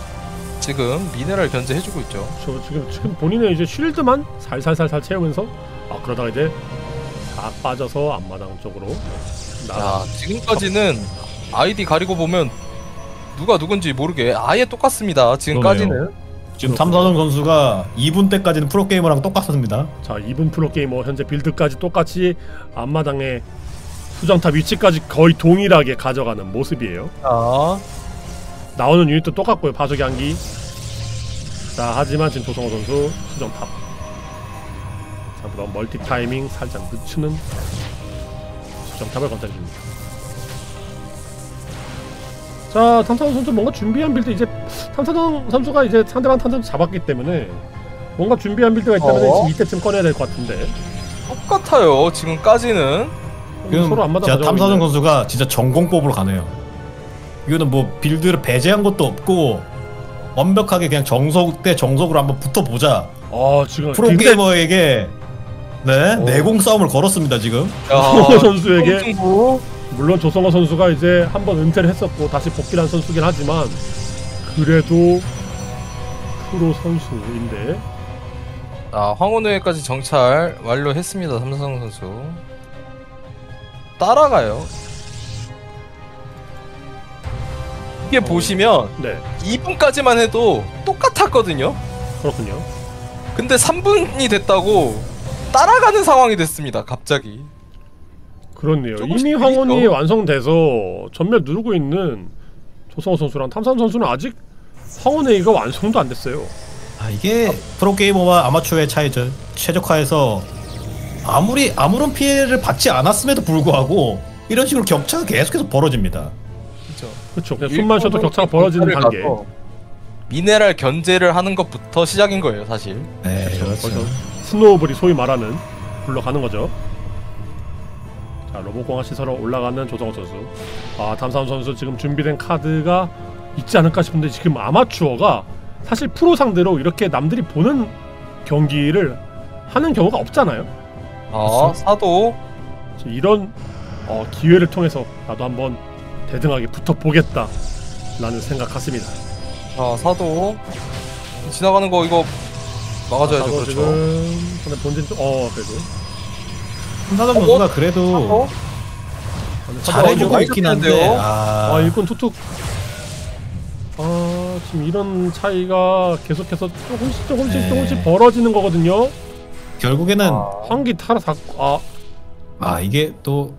지금 미네랄 견제 해주고 있죠. 저 지금 지금 본인의 이제 쉴드만 살살살살 채우면서 아 그러다가 이제 다 빠져서 앞마당 쪽으로 자나 지금까지는 아이디 가리고 보면 누가 누군지 모르게 아예 똑같습니다. 지금까지는 지금 탐사정 선수가 2분 때까지는 프로게이머랑 똑같습니다. 자 2분 프로게이머 현재 build까지 똑같이 앞마당에 수정탑 위치까지 거의 동일하게 가져가는 모습이에요 자 나오는 유닛도 똑같고요. 파수기 한기. 자 하지만 지금 조성호 선수 수정탑. 자 그럼 멀티 타이밍 살짝 늦추는 수정탑을 건설해줍니다. 자 탐사정 선수 뭔가 준비한 build 이제 탐사정 선수가 이제 상대방 탐사정 잡았기 때문에 뭔가 준비한 build가 있다면 어? 지금 이때쯤 꺼내야 될 것 같은데. 똑같아요. 지금까지는. 지금 서로 앞마당 제가 탐사정 선수가 진짜 정공법으로 가네요. 이거는 뭐 build를 배제한 것도 없고 완벽하게 그냥 정석 대 정석으로 한번 붙어보자. 어 지금 프로게이머에게 네 오. 내공 싸움을 걸었습니다 지금. 조성호 선수에게. 물론 조성호 선수가 이제 한번 은퇴를 했었고 다시 복귀한 선수긴 하지만 그래도 프로 선수인데 자 황혼우회까지 정찰 완료했습니다. 삼성 선수 따라가요. 이게 보시면 네 2분까지만 해도 똑같았거든요. 그렇군요. 근데 3분이 됐다고 따라가는 상황이 됐습니다. 갑자기. 그렇네요. 이미 황혼이. 완성돼서 전멸 누르고 있는 조성호 선수랑 탐산 선수는 아직 황혼회의가 완성도 안 됐어요. 아 이게 프로게이머와 아마추어의 차이죠. 최적화에서 아무리 아무런 피해를 받지 않았음에도 불구하고 이런 식으로 격차가 계속해서 벌어집니다. 그렇죠. 숨만 쉬어도 격차가 벌어지는 단계. 미네랄 견제를 하는 것부터 시작인 거예요, 사실. 네, 그렇죠. 벌써 snowball이 소위 말하는 굴러가는 거죠. 자 로봇공학 시설로 올라가는 조성호 선수. 아 탐사정 선수 지금 준비된 카드가 있지 않을까 싶은데 지금 아마추어가 사실 프로 상대로 이렇게 남들이 보는 경기를 하는 경우가 없잖아요. 아, 사도 이런 어, 기회를 통해서 나도 한번 대등하게 붙어 보겠다. 라는 생각 같습니다. 자, 사도 지나가는 거 이거 막아줘야죠. 나도 그렇죠. 지금 근데 본진 좀- 어 그래도 삼사정 어, 선수가 그래도 어? 잘해주고 어, 있긴 한데? 아, 아 일꾼 툭툭 아 지금 이런 차이가 계속해서 조금씩 조금씩 네. 조금씩 벌어지는 거거든요 결국에는 아, 한기 타라 아아 이게 또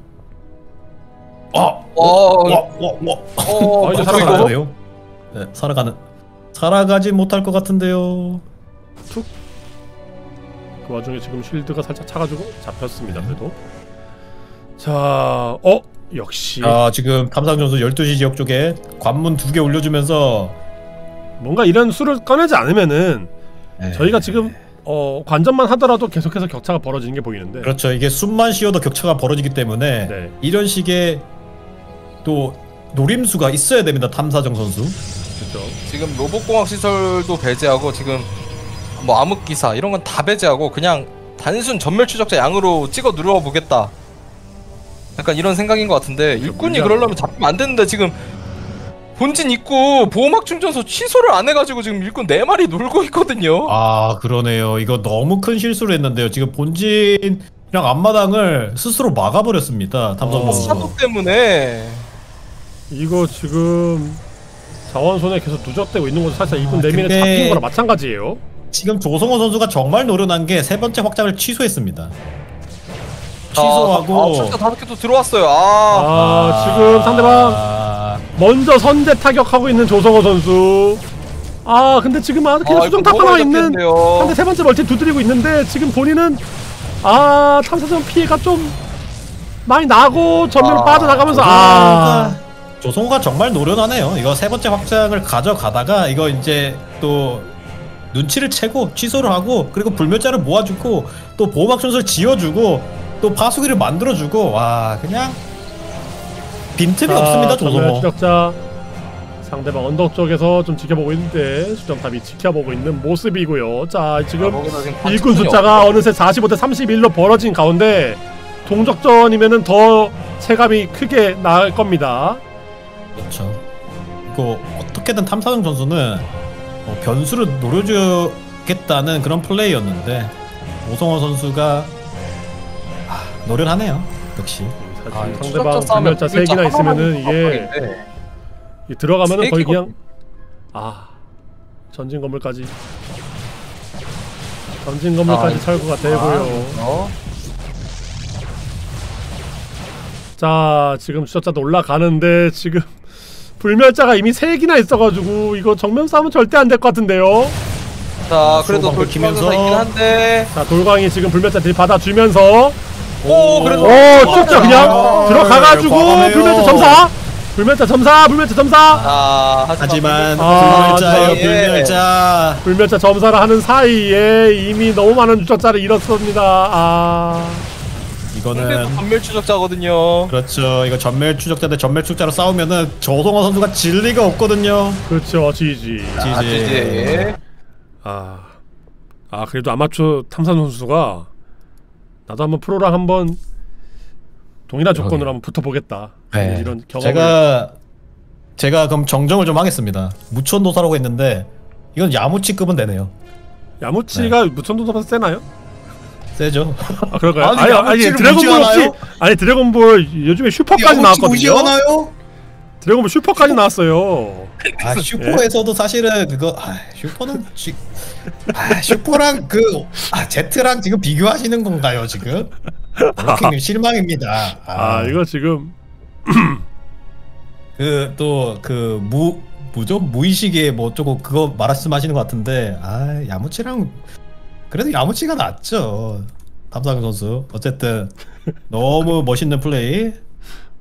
어, 어, 와, 와, 와. 어, 아, 이제 갑자기 살아가요? 이거? 살아가네요. 네, 살아가는 살아가지 못할 것 같은데요. 그 와중에 지금 쉴드가 살짝 차가지고 잡혔습니다 그래도 자 어 역시 아 지금 탐상전수 12시 지역 쪽에 관문 두 개 올려주면서 뭔가 이런 수를 꺼내지 않으면은 네. 저희가 지금 어 관전만 하더라도 계속해서 격차가 벌어지는 게 보이는데 그렇죠. 이게 숨만 쉬어도 격차가 벌어지기 때문에 네 이런 식의 또 노림수가 있어야 됩니다. 탐사정 선수. 그렇죠 지금 로봇공학 시설도 배제하고 지금 뭐 암흑 기사 이런 건 다 배제하고 그냥 단순 전멸 추적자 양으로 찍어 누르어 보겠다. 약간 이런 생각인 것 같은데 일꾼이 문제가- 그러려면 잡히면 안 되는데 지금 본진 입구 보호막 충전소 취소를 안 해가지고 지금 일꾼 네 마리 놀고 있거든요. 아 그러네요. 이거 너무 큰 실수를 했는데요. 지금 본진이랑 앞마당을 스스로 막아버렸습니다. 탐정 어, 선수. 사도 때문에 이거 지금 자원 손에 계속 누적되고 있는 것도 사실 일꾼 아, 내면에 근데- 잡힌 거랑 마찬가지예요 지금 조성호 선수가 정말 노련한 게 세 번째 확장을 취소했습니다. 취소하고 아, 출사 다섯 개도 들어왔어요. 아, 아, 지금 상대방 아, 먼저 선제 타격하고 있는 조성호 선수. 아 근데 지금 아 그냥 아, 수정탑 하나 있는. 상대 세 번째 멀티 두드리고 있는데 지금 본인은 아 탐사정 피해가 좀 많이 나고 전면 아, 빠져나가면서 아 조성호가, 조성호가 정말 노련하네요. 이거 세 번째 확장을 가져가다가 이거 이제 또 눈치를 채고 취소를 하고 그리고 불멸자를 모아주고 또 보호막 전술 지어주고 또 파수기를 만들어주고 와 그냥 빈틈이 없습니다 전면 조성호. 추적자 상대방 언덕 쪽에서 좀 지켜보고 있는데 수정탑이 지켜보고 있는 모습이고요. 자 지금 아, 일꾼 숫자가 어느새 45대 31로 벌어진 가운데 동적전이면은 더 체감이 크게 나을 겁니다. 그렇죠. 이거 어떻게든 탐사정 선수는 어, 변수를 노려주겠다는 그런 플레이였는데 오성호 선수가 아, 노련하네요. 역시. 아, 상대방 추적자 싸움에 불멸자 세 개나 불멸자 있으면은 하나만 이게 이 들어가면은 세 거의. 그냥 아 전진 건물까지 전진 건물까지 아, 철거가 되고요. 어? 자 지금 추적자도 올라가는데 지금 불멸자가 이미 세 개나 있어가지고 이거 정면 싸움은 절대 안 될 것 같은데요. 자, 그래도 긁히면서. 있긴 한데. 자 돌광이 지금 불멸자 들 받아주면서 오, 그래도 오 추적자 그냥 아, 들어가가지고 과감해요. 불멸자 점사 불멸자 점사 불멸자 점사 아, 하지만 아, 불멸자예요 하지만- 불멸자. 불멸자 점사를 하는 사이에 이미 너무 많은 추적자를 잃었습니다. 아 이거는 전멸 추적자거든요. 그렇죠. 이거 전멸 추적자 대 전멸 추적자로 싸우면은 조성호 선수가 질 리가 없거든요. 그렇죠 GG. 아, 지지. 아, 아 그래도 아마추어 탐사 선수가 나도 한번 프로랑 한번 동일한 조건으로 한번 붙어보겠다. 네. 이런 경험을 제가 제가 그럼 정정을 좀 하겠습니다. 무천도사라고 했는데 이건 야무치급은 되네요. 야무치가 무천도사보다 세나요? 세죠. 아 그럴까요? 아니, 아니, 아니 드래곤볼 혹시? 아니 드래곤볼 요즘에 슈퍼까지 나왔거든요. 드래곤볼 슈퍼까지 나왔어요. 아 슈퍼에서도 사실은 그거 아, 슈퍼는 지, 아, 슈퍼랑 그 아, 제트랑 지금 비교하시는 건가요 지금? 킹님 실망입니다. 아, 이거 지금 그 또 그무 뭐죠 무의식에 뭐 조금 그거 말씀하시는 것 같은데 아 야무치랑 그래도 야무치가 낫죠. 담상 선수 어쨌든 너무 멋있는 플레이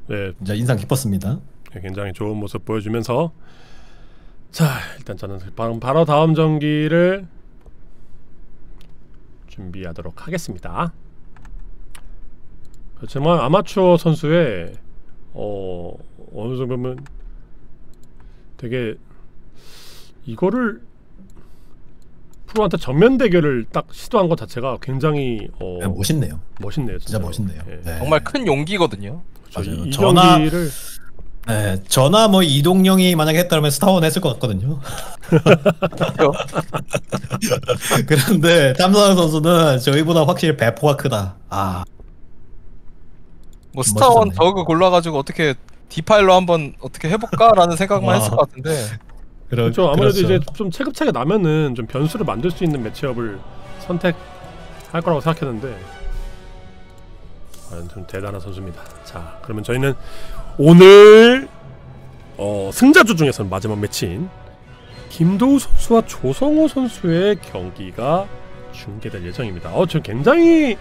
네, 진짜 인상 깊었습니다. 굉장히 좋은 모습 보여주면서 자 일단 저는 바로, 다음 전기를 준비하도록 하겠습니다. 그렇지만 아마추어 선수의 어 어느 정도 보면 되게 이거를 프로한테 정면 대결을 딱 시도한 것 자체가 굉장히 어, 네, 멋있네요. 멋있네요. 진짜 진짜로. 멋있네요. 예. 네. 정말 큰 용기거든요. 그렇죠. 맞아요. 이, 전화- 경기를 네, 저나 뭐 이동영이 만약에 했다면 스타원 했을 것 같거든요. 그런데 탐사원 선수는 저희보다 확실히 배포가 크다. 아, 뭐 스타원 멋있었네. 저그 골라가지고 어떻게 디파일로 한번 어떻게 해볼까라는 생각만 와. 했을 것 같은데. 그렇죠. 아무래도 그렇죠. 이제 좀 체급차가 나면은 좀 변수를 만들 수 있는 매치업을 선택할 거라고 생각했는데 아, 좀 대단한 선수입니다. 자, 그러면 저희는 오늘 어, 승자주 중에서는 마지막 매치인 김도우 선수와 조성호 선수의 경기가 중계될 예정입니다. 어, 저 굉장히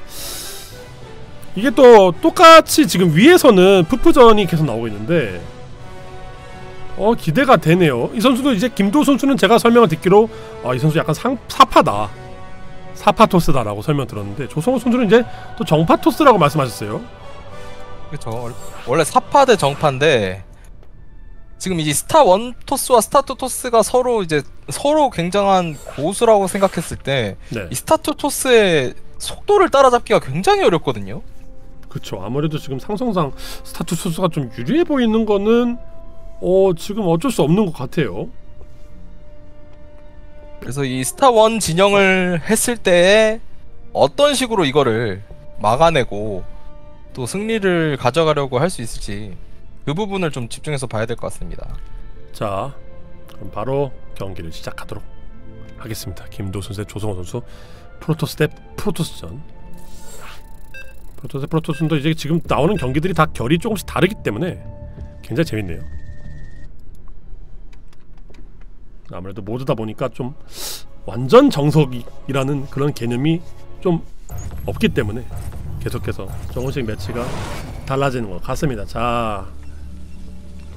이게 또 똑같이 지금 위에서는 푸푸전이 계속 나오고 있는데 어 기대가 되네요. 이 선수도 이제 김도우 선수는 제가 설명을 듣기로 아, 이 선수 약간 상, 사파다. 사파 토스다 라고 설명 들었는데 조성호 선수는 이제 또 정파 토스라고 말씀하셨어요. 그렇죠. 원래 사파 대 정파인데 지금 이제 스타 원 토스와 스타 투 토스가 서로 이제 서로 굉장한 고수라고 생각했을 때이 네, 스타 투 토스의 속도를 따라잡기가 굉장히 어렵거든요. 그렇죠. 아무래도 지금 상성상 스타투 선수가 좀 유리해 보이는 거는 어 지금 어쩔 수 없는 것 같아요. 그래서 이 스타 원 진영을 했을 때 어떤 식으로 이거를 막아내고 또 승리를 가져가려고 할 수 있을지 그 부분을 좀 집중해서 봐야 될 것 같습니다. 자, 그럼 바로 경기를 시작하도록 하겠습니다. 김도우 선수 대 조성호 선수 프로토스 대 프로토스전. 프로토스 프로토스도 이제 지금 나오는 경기들이 다 결이 조금씩 다르기 때문에 굉장히 재밌네요. 아무래도 모두다 보니까 좀 완전 정석이라는 그런 개념이 좀 없기 때문에 계속해서 조금씩 매치가 달라지는 것 같습니다. 자,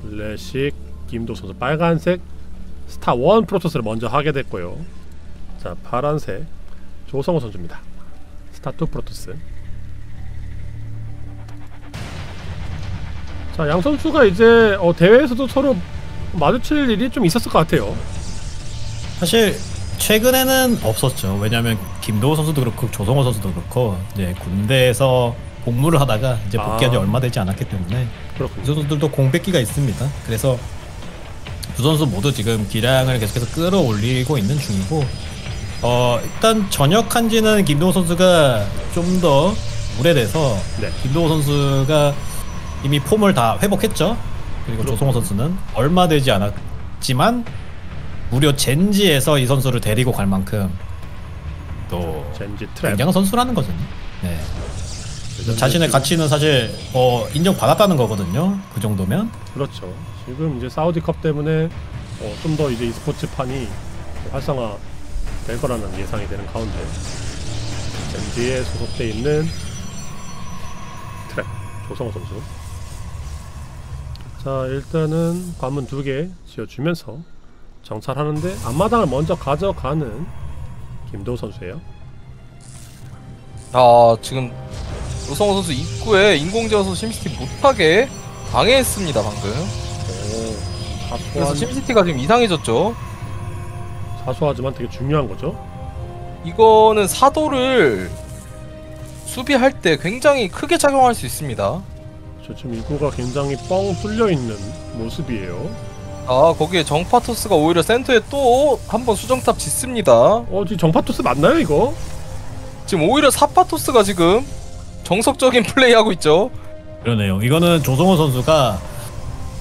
클래식 김도우 선수 빨간색 스타 원 프로토스를 먼저 하게 됐고요. 자, 파란색 조성호 선수입니다. 스타 2 프로토스. 자, 양 선수가 이제 어, 대회에서도 서로 마주칠 일이 좀 있었을 것 같아요. 사실 최근에는 없었죠. 왜냐하면 김도우 선수도 그렇고 조성호 선수도 그렇고 이제 군대에서 복무를 하다가 이제 복귀한 지 아. 얼마 되지 않았기 때문에 그렇군요. 이 선수들도 공백기가 있습니다. 그래서 두 선수 모두 지금 기량을 계속해서 끌어올리고 있는 중이고 어 일단 전역한 지는 김도우 선수가 좀 더 오래돼서 네. 김도우 선수가 이미 폼을 다 회복했죠. 그리고 그렇군요. 조성호 선수는 얼마 되지 않았지만 무려 젠지에서 이 선수를 데리고 갈 만큼 또 젠지 트랩. 굉장한 선수라는 거죠. 네. 자신의 가치는 사실 어, 인정받았다는 거거든요. 그 정도면. 그렇죠. 지금 이제 사우디컵 때문에 어, 좀 더 이제 e스포츠판이 활성화 될 거라는 예상이 되는 가운데 젠지에 소속돼 있는 트랙 조성호 선수. 자 일단은 관문 두 개 지어주면서 정찰하는데 앞마당을 먼저 가져가는 김도우 선수예요. 아 지금 조성호 선수 입구에 인공지어서 심시티 못하게 방해했습니다 방금. 그래서 사소한, 심시티가 지금 이상해졌죠. 사소하지만 되게 중요한 거죠. 이거는 사도를 수비할 때 굉장히 크게 작용할 수 있습니다. 저 지금 입구가 굉장히 뻥 뚫려 있는 모습이에요. 아 거기에 정파토스가 오히려 센터에 또 한 번 수정탑 짓습니다. 어, 지금 정파토스 맞나요 이거? 지금 오히려 사파토스가 지금 정석적인 플레이하고 있죠. 그러네요. 이거는 조성호 선수가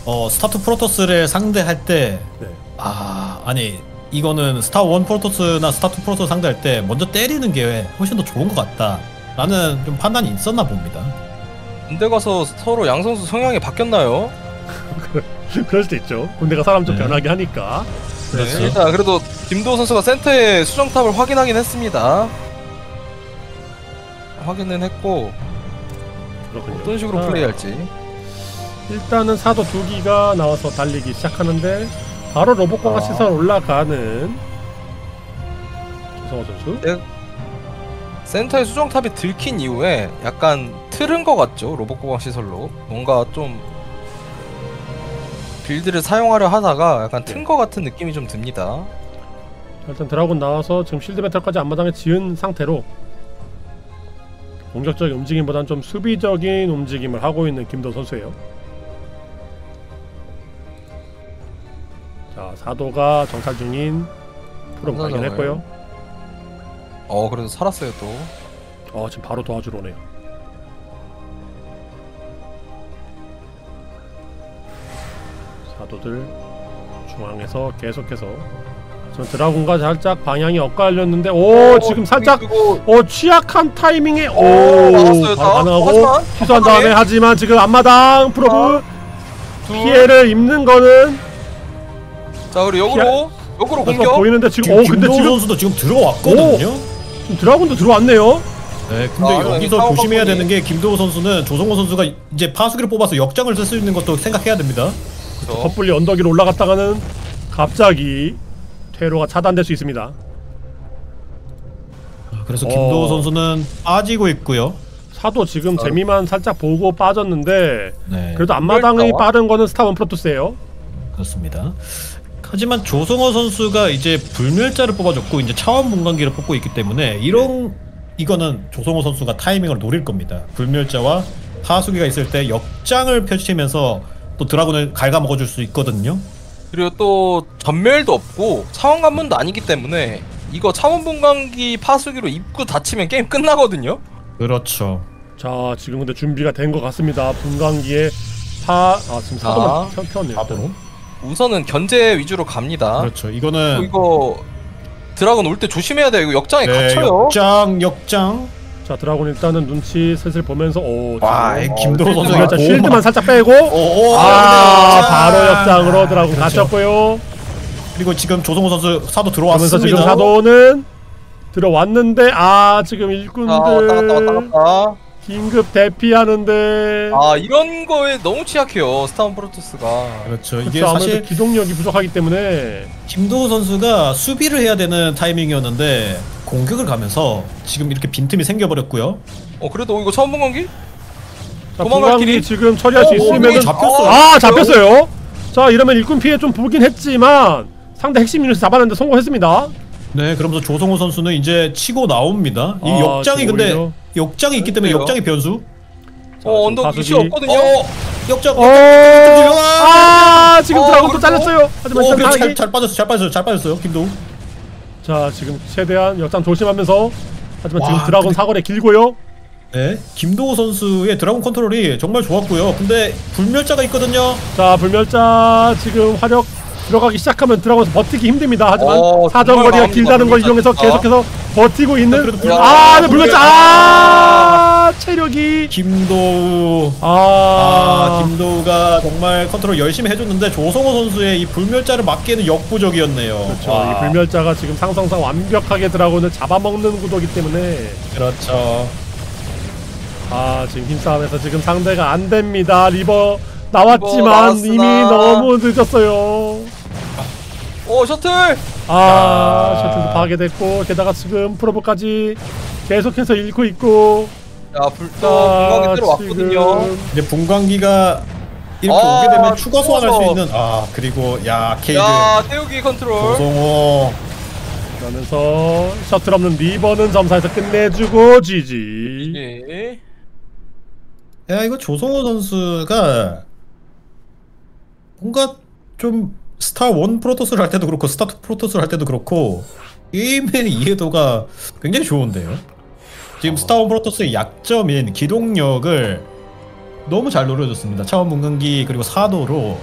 어, 스타투 프로토스를 상대할 때 네. 아, 아니 이거는 스타 원 프로토스나 스타 투 프로토스 상대할 때 먼저 때리는 게 훨씬 더 좋은 것 같다 라는 좀 판단이 있었나 봅니다. 군대 가서 서로 양 선수 성향이 바뀌었나요? 그럴 수도 있죠. 군대가 사람 좀 네. 변하게 하니까. 그렇죠. 네, 일단 그래도 김도우 선수가 센터에 수정탑을 확인하긴 했습니다. 확인은 했고 그렇군요. 어떤 식으로 아, 플레이할지. 일단은 사도 두 기가 나와서 달리기 시작하는데 바로 로봇공학 아. 시설 올라가는 조성호 선수. 센터에 수정탑이 들킨 이후에 약간 틀은 것 같죠 로봇고강 시설로 뭔가 좀 빌드를 사용하려 하다가 약간 튼 네. 것 같은 느낌이 좀 듭니다. 일단 드라군 나와서 지금 실드 메탈까지 앞마당에 지은 상태로 공격적인 움직임보다는 좀 수비적인 움직임을 하고 있는 김도 선수예요. 자 사도가 정찰 중인 프로. 발견했고요. 어 그래도 살았어요 또. 어 지금 바로 도와주러 오네요. 사도들 중앙에서 계속해서 지금 드라군과 살짝 방향이 엇갈렸는데 오 지금 살짝 그리고 어 취약한 타이밍에 오 오, 하지만 취소한 다음에 하지만 지금 앞마당 프로브 둘. 피해를 입는 거는 자 그리고 역으로 역으로 뭔가 공격. 보이는데 지금 오 근데 김도우 지금 선수도 지금 들어왔거든요. 지금 드라군도 들어왔네요. 네, 근데 아, 여기서 조심해야 되는 게 김도우 선수는 조성호 선수가 이제 파수기를 뽑아서 역장을 쓸 수 있는 것도 생각해야 됩니다. 그렇죠. 섣불리 언덕 위로 올라갔다가는 갑자기 퇴로가 차단될 수 있습니다. 그래서 어. 김도우 선수는 빠지고 있고요. 사도 지금 아. 재미만 살짝 보고 빠졌는데 네, 그래도 앞마당이? 빠른 거는 스타 원 프로토스예요. 그렇습니다. 하지만 조성호 선수가 이제 불멸자를 뽑아줬고 이제 차원 분광기를 뽑고 있기 때문에 이런 이거는 조성호 선수가 타이밍을 노릴 겁니다. 불멸자와 파수기가 있을 때 역장을 펼치면서 또 드라군을 갉아먹어줄 수 있거든요. 그리고 또 전멸도 없고 차원 관문도 아니기 때문에 이거 차원 분광기 파수기로 입구 닫히면 게임 끝나거든요. 그렇죠. 자 지금 근데 준비가 된 것 같습니다. 분광기에 파... 아 지금 사도만 아. 태- 태웠네요. 바보로. 우선은 견제 위주로 갑니다. 그렇죠. 이거는 이거 드라곤 올 때 조심해야 돼요. 이거 역장에 네, 갇혀요. 역장 역장. 자 드라곤 일단은 눈치 슬슬 보면서 오 와, 지금 김도호 선수 자 쉴드만 살짝 빼고 오, 아 바로 역장으로 드라곤 그렇죠. 갇혔고요 그리고 지금 조성호 선수 사도 그러면서 들어왔습니다. 지금 사도는 들어왔는데 아 지금 아 왔다 갔다 왔다 일꾼들 갔다 긴급 대피하는데 아 이런 거에 너무 취약해요 스타운 프로토스가 그렇죠. 이게 사실 기동력이 부족하기 때문에 김도호 선수가 수비를 해야 되는 타이밍이었는데 공격을 가면서 지금 이렇게 빈틈이 생겨버렸고요. 어 그래도 이거 처음 본 건기? 자, 도망갈 길이? 지금 처리할 수 어, 있으면 잡혔어요. 아 잡혔어요 자 이러면 일꾼 피해 좀 보긴 했지만 상대 핵심 유닛 잡았는데 성공했습니다 네, 그러면서 조성호 선수는 이제 치고 나옵니다. 이 아, 역장이 근데 오히려. 역장이 있기 때문에 그래요? 역장이 변수. 자, 어 지금 언덕. 위치 없거든요 어, 역장. 어, 역장 아 지금 어, 드라곤 또 그렇죠. 잘렸어요 하지만 어, 일단 그래, 잘, 잘 빠졌어, 잘 빠졌어요, 잘 빠졌어요, 김도우. 자 지금 최대한 역장 조심하면서 하지만 지금 와, 드라곤 근데- 사거리 길고요 네, 김도우 선수의 드라곤 컨트롤이 정말 좋았고요. 근데 불멸자가 있거든요. 자 불멸자 지금 화력 들어가기 시작하면 드라곤에서 버티기 힘듭니다 하지만 어, 사정거리가 길다는 걸 이용해서 불멸자. 계속해서 버티고 있는 아 네, 불멸자 불멸자. 아 체력이 김도우. 아, 아, 김도우가 정말 컨트롤 열심히 해줬는데 조성호 선수의 이 불멸자를 막기에는 역부족이었네요. 그렇죠 와, 이 불멸자가 지금 상성상 완벽하게 dragoon을 잡아먹는 구도기 때문에 그렇죠. 아 지금 힘싸움에서 지금 상대가 안 됩니다 reaver 나왔지만 나왔으나. 이미 너무 늦었어요 오 셔틀! 아 자. 셔틀도 파괴됐고 게다가 지금 probe까지 계속해서 잃고 있고. 야 불도 공격이 들어왔거든요. 지금 이제 분광기가 이렇게 아, 오게 되면 추가 소환할 수. 있는 아 그리고 야 케이드. 야 태우기 컨트롤. 조성호. 그러면서 셔틀 없는 reaver는 점사해서 끝내주고 GG 예. 야 이거 조성호 선수가 뭔가 좀 스타 원 프로토스를 할 때도 그렇고 스타 투 프로토스를 할 때도 그렇고 게임의 이해도가 굉장히 좋은데요. 지금 스타 원 프로토스의 약점인 기동력을 너무 잘 노려줬습니다. 차원 분광기 그리고 사도로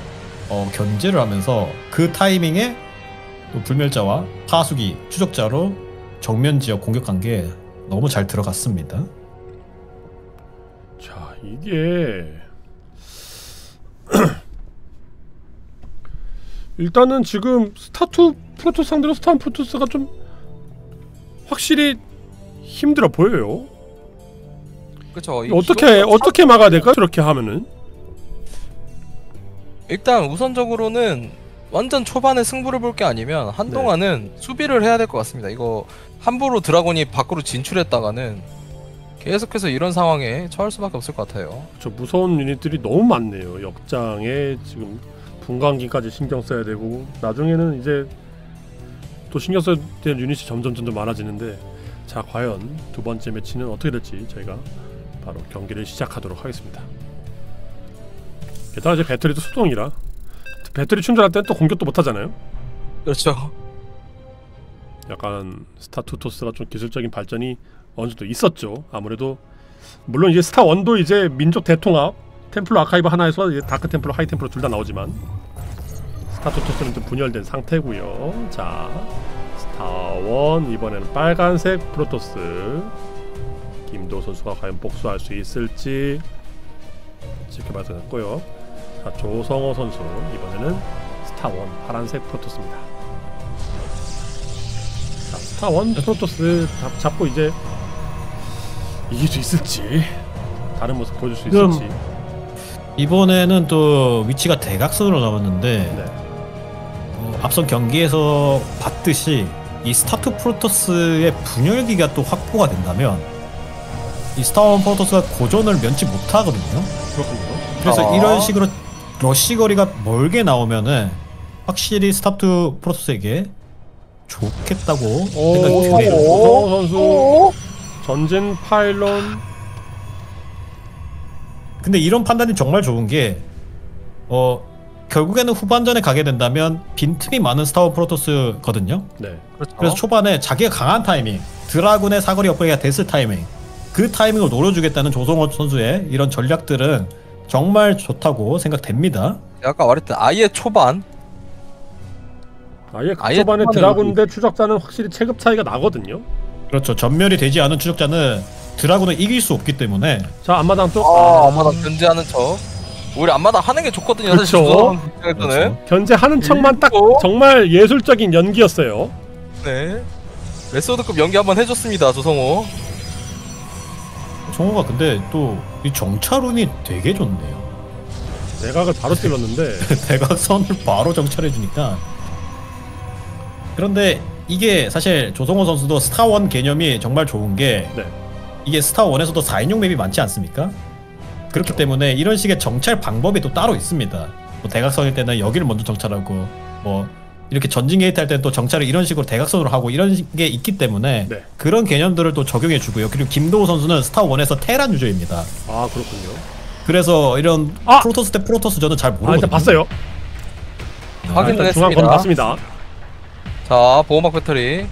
어, 견제를 하면서 그 타이밍에 또 불멸자와 파수기 추적자로 정면 지역 공격한 게 너무 잘 들어갔습니다. 자 이게 일단은 지금 스타 two 프로토스 상대로 스타 one 프로토스가 좀 확실히 힘들어 보여요. 그쵸 이 어떻게 어떻게 막아야 될까 저렇게 하면은? 일단 우선적으로는 완전 초반에 승부를 볼 게 아니면 한동안은 수비를 해야 될 것 같습니다. 이거 함부로 드라곤이 밖으로 진출했다가는 계속해서 이런 상황에 처할 수밖에 없을 것 같아요. 저 무서운 유닛들이 너무 많네요. 역장에 지금 분광기까지 신경 써야 되고 나중에는 이제 또 신경 써야 될 유닛이 점점 점점 많아지는데 자 과연 두 번째 매치는 어떻게 될지 저희가 바로 경기를 시작하도록 하겠습니다 게다가 이제 배터리도 수동이라 배터리 충전할 때는 또 공격도 못 하잖아요 그렇죠. 약간 스타 two토스가 좀 기술적인 발전이 어느 정도 있었죠. 아무래도 물론 이제 스타 one도 이제 민족 대통합 Templar Archive 하나에서 Dark Templar High Templar 둘 다 나오지만 스타 two토스는 좀 분열된 상태고요. 자 스타 one 이번에는 빨간색 프로토스 김도우 선수가 과연 복수할 수 있을지 지켜봐야 되겠고요. 자 조성호 선수 이번에는 스타 one 파란색 프로토스입니다. 자, 스타 one 프로토스 잡, 잡고 이제 이길 수 있을지 다른 모습 보여줄 수 있을지 이번에는 또 위치가 대각선으로 나왔는데 네. 어, 앞선 경기에서 봤듯이 이 스타 two 프로토스의 분광기가 또 확보가 된다면 이 스타 one 프로토스가 고전을 면치 못하거든요. 그렇군요. 그래서 아. 이런 식으로 러시 거리가 멀게 나오면은 확실히 스타 two 프로토스에게 좋겠다고 생각이 오, 드네요. 선수 전진 Pylon 근데 이런 판단이 정말 좋은 게 어, 결국에는 후반전에 가게 된다면 빈틈이 많은 스타 one 프로토스거든요. 네. 그렇죠. 그래서 초반에 자기가 강한 타이밍, 드라군의 사거리 업그레이드가 됐을 타이밍, 그 타이밍을 노려주겠다는 조성호 선수의 이런 전략들은 정말 좋다고 생각됩니다. 아까 말했던 아예 초반 아예 아예 초반에 초반에 드라군 대 추적자는 확실히 체급 차이가 나거든요. 그렇죠. 전멸이 되지 않은 추적자는 드라군을 이길 수 없기 때문에 자 앞마당 또 아, 앞마당 견제하는 척. 우리 앞마당 하는 게 좋거든요. 사실 그쵸. 입장에서는. 그렇죠. 견제하는 척만 딱 정말 예술적인 연기였어요. 네. 메소드급 연기 한번 해줬습니다. 조성호. 정호가 근데 또 이 정찰운이 되게 좋네요. 내각을 바로 찔렀는데 대각선을 바로 정찰해 주니까 그런데 이게 사실 조성호 선수도 스타원 개념이 정말 좋은 게 네. 이게 스타원에서도 4인용 맵이 많지 않습니까? 그렇기 때문에 이런 식의 정찰 방법이 또 따로 있습니다. 뭐 대각선일 때는 여기를 먼저 정찰하고 뭐 이렇게 전진 게이트 할 때는 또 정찰을 이런 식으로 대각선으로 하고 이런 게 있기 때문에 네. 그런 개념들을 또 적용해 주고요. 그리고 김도우 선수는 스타 one에서 테란 유저입니다. 아 그렇군요. 그래서 이런 아! 프로토스 대 프로토스 저는 잘 모르거든요. 아 일단 봤어요. 확인을 일단 중앙 건 했습니다. 봤습니다. 자, 보호막 배터리.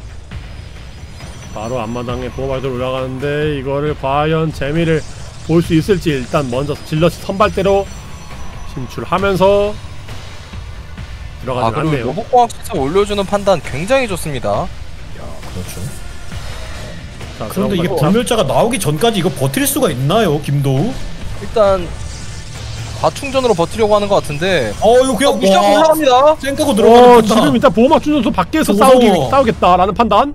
바로 앞마당에 보호막들 올라가는데 이거를 과연 재미를 볼 수 있을지 일단 먼저 질럿 선발대로 진출하면서 아, 들어가지 그리고 않네요. 로봇공학 시스템 올려주는 판단 굉장히 좋습니다. 그렇죠. 자, 그런데 이게 들어가- 불멸자가 나오기 전까지 이거 버틸 수가 있나요, 김도우? 일단 과충전으로 버티려고 하는 것 같은데. 어, 이거 그냥 무시하고 와, 올라갑니다. 쌩 까고 들어가는 어, 판단. 지금 일단 보호막 준선수 밖에서 무서워. 싸우기 싸우겠다라는 판단.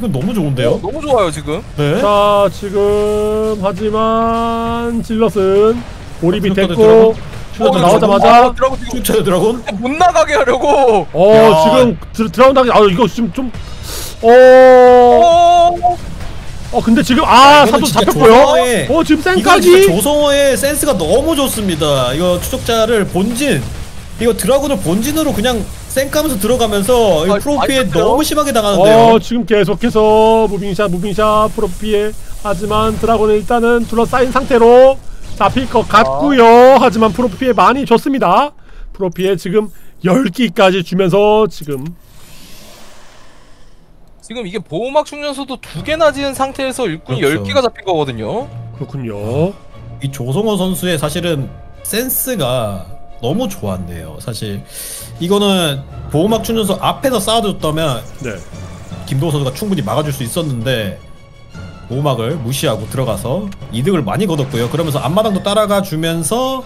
이건 너무 좋은데요? 어, 너무 좋아요 지금. 네. 자 지금 하지만 Zealot은 고립이 들어가- 됐고 슈터 어, 나오자마자 어, 쫓아요, Dragoon? 못 나가게 하려고. 어 야. 지금 드, Dragoon 아 이거 지금 좀어 어, 어 근데 지금 아 사도 잡혔고요. 조성호의- 어 지금 쌩까지. 조성호의 센스가 너무 좋습니다. 이거 추적자를 본진, 이거 Dragoon을 본진으로 그냥 쌩까면서 들어가면서 이 아, 프로피에? 너무 심하게 당하는데요. 어 지금 계속해서 무빙샷 무빙샷 프로피에 하지만 드라곤은 일단은 둘러싸인 상태로 잡힐 것 같고요. 하지만 프로피에 많이 줬습니다. 프로피에 지금 10기까지 주면서 지금 지금 이게 보호막 충전소도 두 개나 지은 상태에서 일꾼이 그렇죠. 10개가 잡힌 거거든요. 그렇군요. 이 조성호 선수의 사실은 센스가 너무 좋았네요. 사실 이거는 보호막 충전소 앞에서 쌓아줬다면 네. 김도우 선수가 충분히 막아줄 수 있었는데 보호막을 무시하고 들어가서 이득을 많이 거뒀고요. 그러면서 앞마당도 따라가 주면서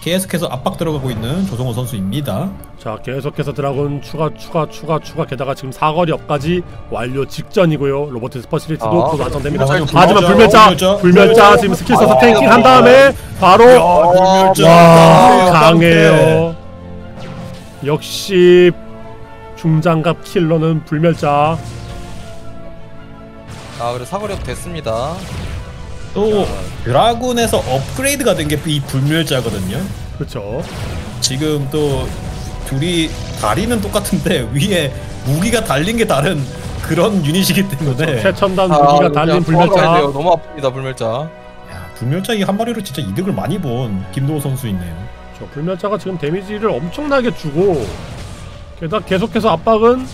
계속해서 압박 들어가고 있는 조성호 선수입니다. 자 계속해서 Dragoon 추가 추가 추가 추가 게다가 지금 사거리 업까지 완료 직전이고요 Robotics Facility도 아, 곧 완성됩니다 그렇죠. 하지만 불멸자 불멸자, 불멸자 지금 스킬 써서 아, tanking 한 다음에 바로 불멸자. 와 강해요, 강해요 역시 중장갑 킬러는 불멸자 아, 그래 사거리업 됐습니다. 또 드라군에서 업그레이드가 된 게 이 불멸자거든요. 그렇죠 지금 또 둘이 다리는 똑같은데 위에 무기가 달린 게 다른 그런 유닛이기 때문에 최첨단 아, 무기가 달린 불멸자 돼요. 너무 아픕니다 불멸자. 야, 불멸자 이 한 마리로 진짜 이득을 많이 본 김도호 선수있네요. 저 불멸자가 지금 데미지를 엄청나게 주고 게다가 계속해서 압박은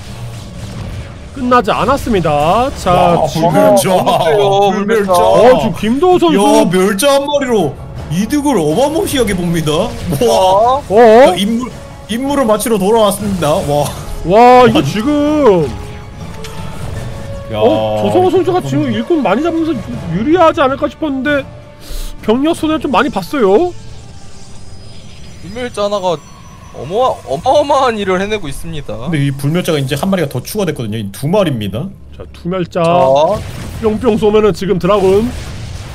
끝나지 않았습니다 자 와, 지금 불멸자, 세요, 불멸자. 어 지금 김도우 선수 야 멸자 한 마리로 이득을 어마무시하게 봅니다. 와, 어? 어? 야, 임무 임무를 마치러 돌아왔습니다. 와, 와 이거 지금 야, 어? 조성호 선수가 지금 일꾼 많이 잡으면서 유리하지 않을까 싶었는데 병력 손해를 좀 많이 봤어요 불멸자 하나가 어마 어마어마한 일을 해내고 있습니다. 근데 이 불멸자가 이제 한 마리가 더 추가됐거든요. 이두 마리입니다. 자 투멸자 자, 뿅뿅 쏘면은 지금 드라군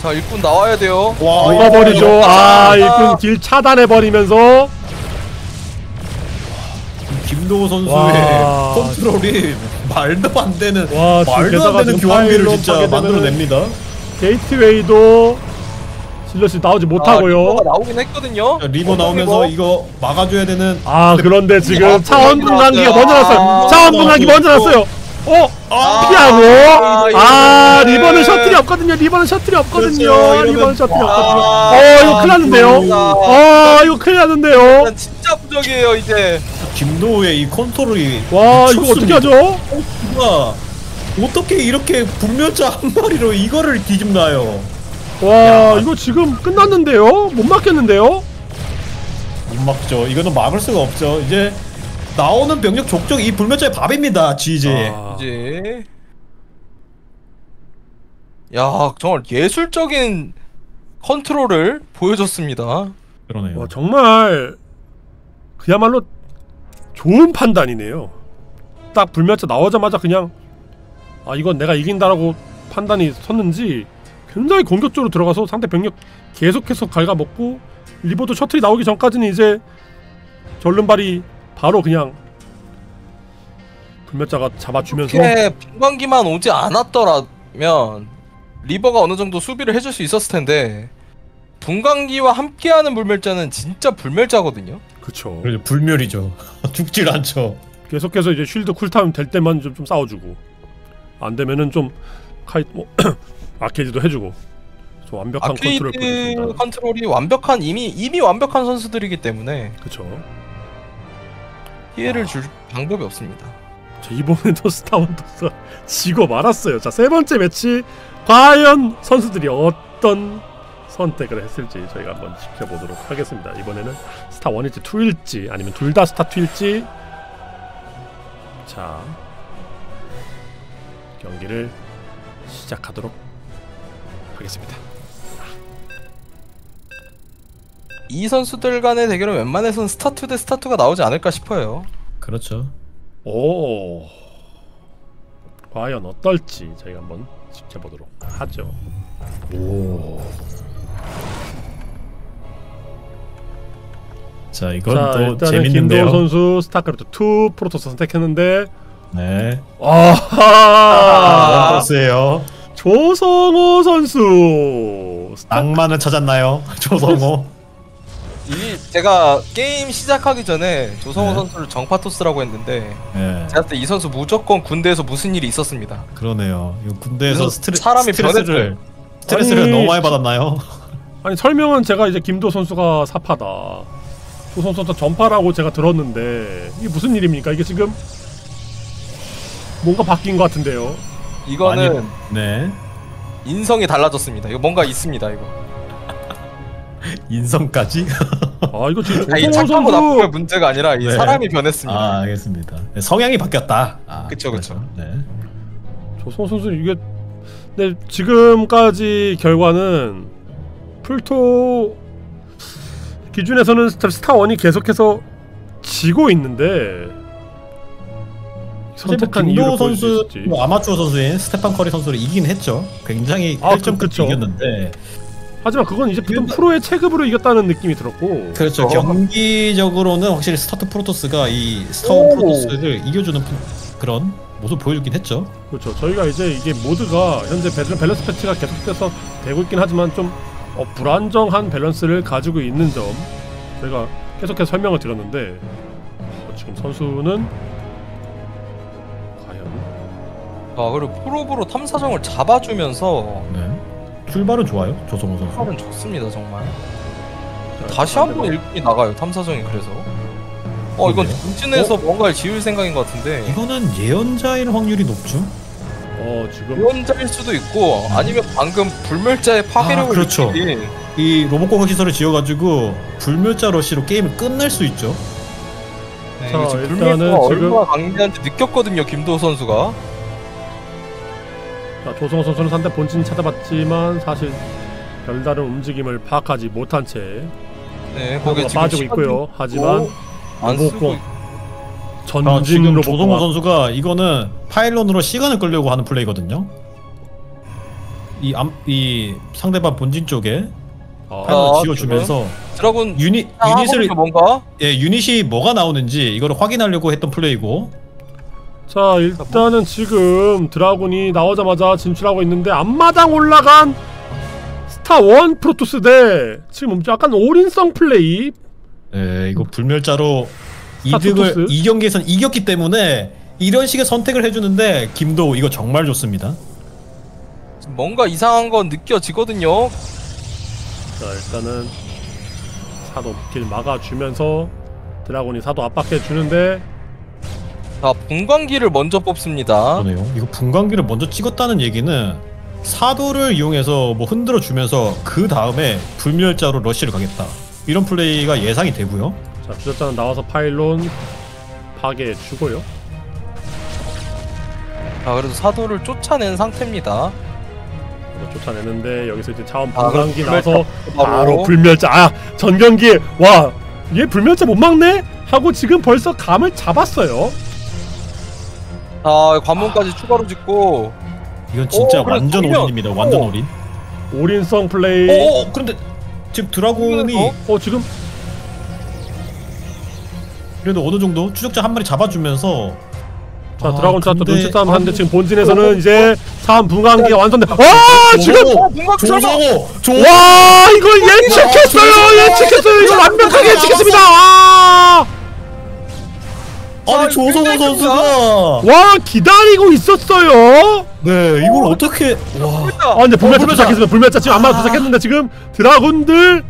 자 일꾼 나와야 돼요. 와, 녹아버리죠 이거- 아 일꾼 길 차단해버리면서 김도우 선수의 와. 컨트롤이 말도 안 되는 와, 말도 안 되는 파일럿 진짜 만들어냅니다. Gateway도 Zealot이 나오지 아, 못하고요 Reaver가 나오긴 했거든요. 자, Reaver 나오면서 이거 막아줘야 되는 아 그런데 지금 아, 차원 분광기가 나왔어요. 먼저 났어요 아, 차원 분광기 먼저 났어요 어? 아, 피하고 아, 아 이거는- Reaver는 셔틀이 없거든요 Reaver는 셔틀이 없거든요 그렇죠, Reaver는 셔틀이 아, 없거든요 어 이거 큰일 났는데요 아, 아 이거 큰일 났는데요 진짜 부적이에요 이제. 김도호의 이 컨트롤이 와 이거 어떻게 미쳤습니다. 하죠? 누가 어떻게 이렇게 불멸자 한 마리로 이거를 뒤집나요? 와 이거 지금 끝났는데요? 못 막겠는데요? 못 막죠. 이거는 막을 수가 없죠. 이제 나오는 병력 족족 이 불멸자의 밥입니다. GJ. 아, 이제 야 정말 예술적인 컨트롤을 보여줬습니다. 그러네요. 와, 정말 그야말로 좋은 판단이네요. 딱 불멸자 나오자마자 그냥 아 이건 내가 이긴다라고 판단이 섰는지 굉장히 공격적으로 들어가서 상대 병력 계속해서 갉아먹고 리버도 셔틀이 나오기 전까지는 이제 전른발이 바로 그냥 불멸자가 잡아주면서 이렇게 분광기만 오지 않았더라면 Reaver가 어느 정도 수비를 해줄 수 있었을 텐데 분광기와 함께하는 불멸자는 진짜 불멸자거든요. 그래서 불멸이죠. 죽질 않죠. 계속해서 이제 shield cool time 될 때만 좀, 좀 싸워주고 안 되면은 좀 카이 뭐 아케이드도 해주고 좀 완벽한 컨트롤 보여줍니다. 컨트롤이 완벽한 이미 이미 완벽한 선수들이기 때문에 그쵸 피해를 줄 방법이 없습니다. 자, 이번에도 스타 one토스 지고 말았어요. 자 세 번째 매치 과연 선수들이 어떤 선택을 했을지 저희가 한번 지켜보도록 하겠습니다. 이번에는 스타 1일지 2일지 아니면 둘 다 스타 2일지 자 경기를 시작하도록 하겠습니다. 이 선수들 간의 대결은 웬만해선 스타2 대 스타2가 나오지 않을까 싶어요. 그렇죠. 오 과연 어떨지 저희가 한번 지켜보도록 하죠. 오. 자 이건 자 또 일단은 재밌는데요. 김도우 선수 스타크래프트 2 프로토스 선택했는데 네. 아하 one토스예요. 조성호 선수 낭만을 찾았나요, 조성호? 이 제가 게임 시작하기 전에 조성호 네. 선수를 정파토스라고 했는데 네. 제가 그때 이 선수 무조건 군대에서 무슨 일이 있었습니다. 그러네요. 이거 군대에서 스트레, 사람이 스트레스를. 스트레스를 아니, 너무 많이 받았나요? 아니 설명은 제가 이제 김도 선수가 사파다 조성호 선수 전파라고 제가 들었는데 이게 무슨 일입니까 이게 지금 뭔가 바뀐 것 같은데요 이거는 많이- 네. 인성이 달라졌습니다. 이거 뭔가 있습니다. 이거. 인성까지? 아 이거 지금 아니 착하고 선수 문제가 아니라 이 네. 사람이 변했습니다. 아 알겠습니다. 네, 성향이 바뀌었다. 아, 그쵸, 그쵸. 그렇죠. 네. 조성호 선수 이게 근데 지금까지 결과는 플토 기준에서는 스타 1이 계속해서 지고 있는데 선택한 수 선수 뭐 아마추어 선수인 스테판 커리 선수를 이긴 했죠. 굉장히 아, 1점 그- 그쵸. 이겼는데 하지만 그건 이제 좀 프로의 체급으로 이겼다는 느낌이 들었고 그렇죠. 어. 경기적으로는 확실히 스타 two 프로토스가 이 스타 one 오. 프로토스를 이겨주는 프- 그런 모습 보여주긴 했죠. 그렇죠 저희가 이제 이게 모드가 현재 밸- 밸런스 패치가 계속돼서 되고 있긴 하지만 좀 어, 불안정한 밸런스를 가지고 있는 점 저희가 계속해서 설명을 드렸는데 어, 지금 선수는 아 그리고 프로브로 탐사정을 잡아주면서 네. 출발은 좋아요. 조성호 선수. 하면 좋습니다 정말. 자, 다시 상대방- 한번 일꾼이 나가요 탐사정이 그래서. 어 이건 그러게요. 본진에서 뭔가를 지을 생각인 것 같은데 이거는 예언자일 확률이 높죠. 어 지금 예언자일 수도 있고 아니면 방금 불멸자의 파괴력을 아, 그렇죠. 느끼니 이 로봇공학 시설을 지어가지고 불멸자 러시로 게임을 끝낼 수 있죠. 네, 자, 일단은 지금- 얼마나 강한지 느꼈거든요 김도호 선수가. 자, 조성호 선수는 상대 본진 찾아봤지만 사실 별다른 움직임을 파악하지 못한 채 네 거기에 지금 빠지고 있고요. 하지만 안 쓰고. 있- 아, 전진 지금 조성호 선수가 이거는 파일런으로 시간을 끌려고 하는 플레이거든요. 이, 암, 이 상대방 본진 쪽에 아, 파일런을 아, 지어주면서 dragoon 유닛 아, 유닛을 뭔가 예 유닛이 뭐가 나오는지 이거를 확인하려고 했던 플레이고 자 일단은 지금 dragoon이 나오자마자 진출하고 있는데 앞마당 올라간 스타 one 프로토스 대 지금 약간 올인성 플레이 예 이거 불멸자로? 이득을 이 경기에선 이겼기 때문에 이런 식의 선택을 해주는데 김도 이거 정말 좋습니다. 뭔가 이상한 건 느껴지거든요. 자 일단은 사도 길 막아주면서 드라군이 사도 압박해주는데 자 분광기를 먼저 뽑습니다. 그러네요. 이거 분광기를 먼저 찍었다는 얘기는 사도를 이용해서 뭐 흔들어 주면서 그 다음에 불멸자로 러쉬를 가겠다. 이런 플레이가 예상이 되고요. 자 주전자는 나와서 파일론 파괴해주고요 자 그래도 사도를 쫓아낸 상태입니다. 이거 쫓아내는데 여기서 이제 차원 아, 분광기 그럼 나서 바로. 바로 불멸자 아 전경기에 와얘 불멸자 못 막네 하고 지금 벌써 감을 잡았어요 아 관문까지 추가로 짓고. 이건 진짜 오, 그래, 완전 올인입니다. 완전 오. 올인. 올인성 플레이. 어, 어 그런데 지금 드라군이 어? 어 지금? 그래도 어느 정도? 추적자 한 마리 잡아주면서. 자 아, 드라곤 근데- 눈치 싸움 아, 하는데 지금 본진에서는 이제 차원 분광기가 완성돼. 와 지금 어 조성호 조와 이걸 예측했어요. 예측했어요. 이거 완벽하게 예측했습니다 아! 아니 아, 조성호 선수가. 와 기다리고 있었어요? 네 이걸 어떻게 와. 아 근데 불멸자 어, 불멸자. 도착했습니다. 불멸자 지금 안마 도착했는데 지금 드라군들?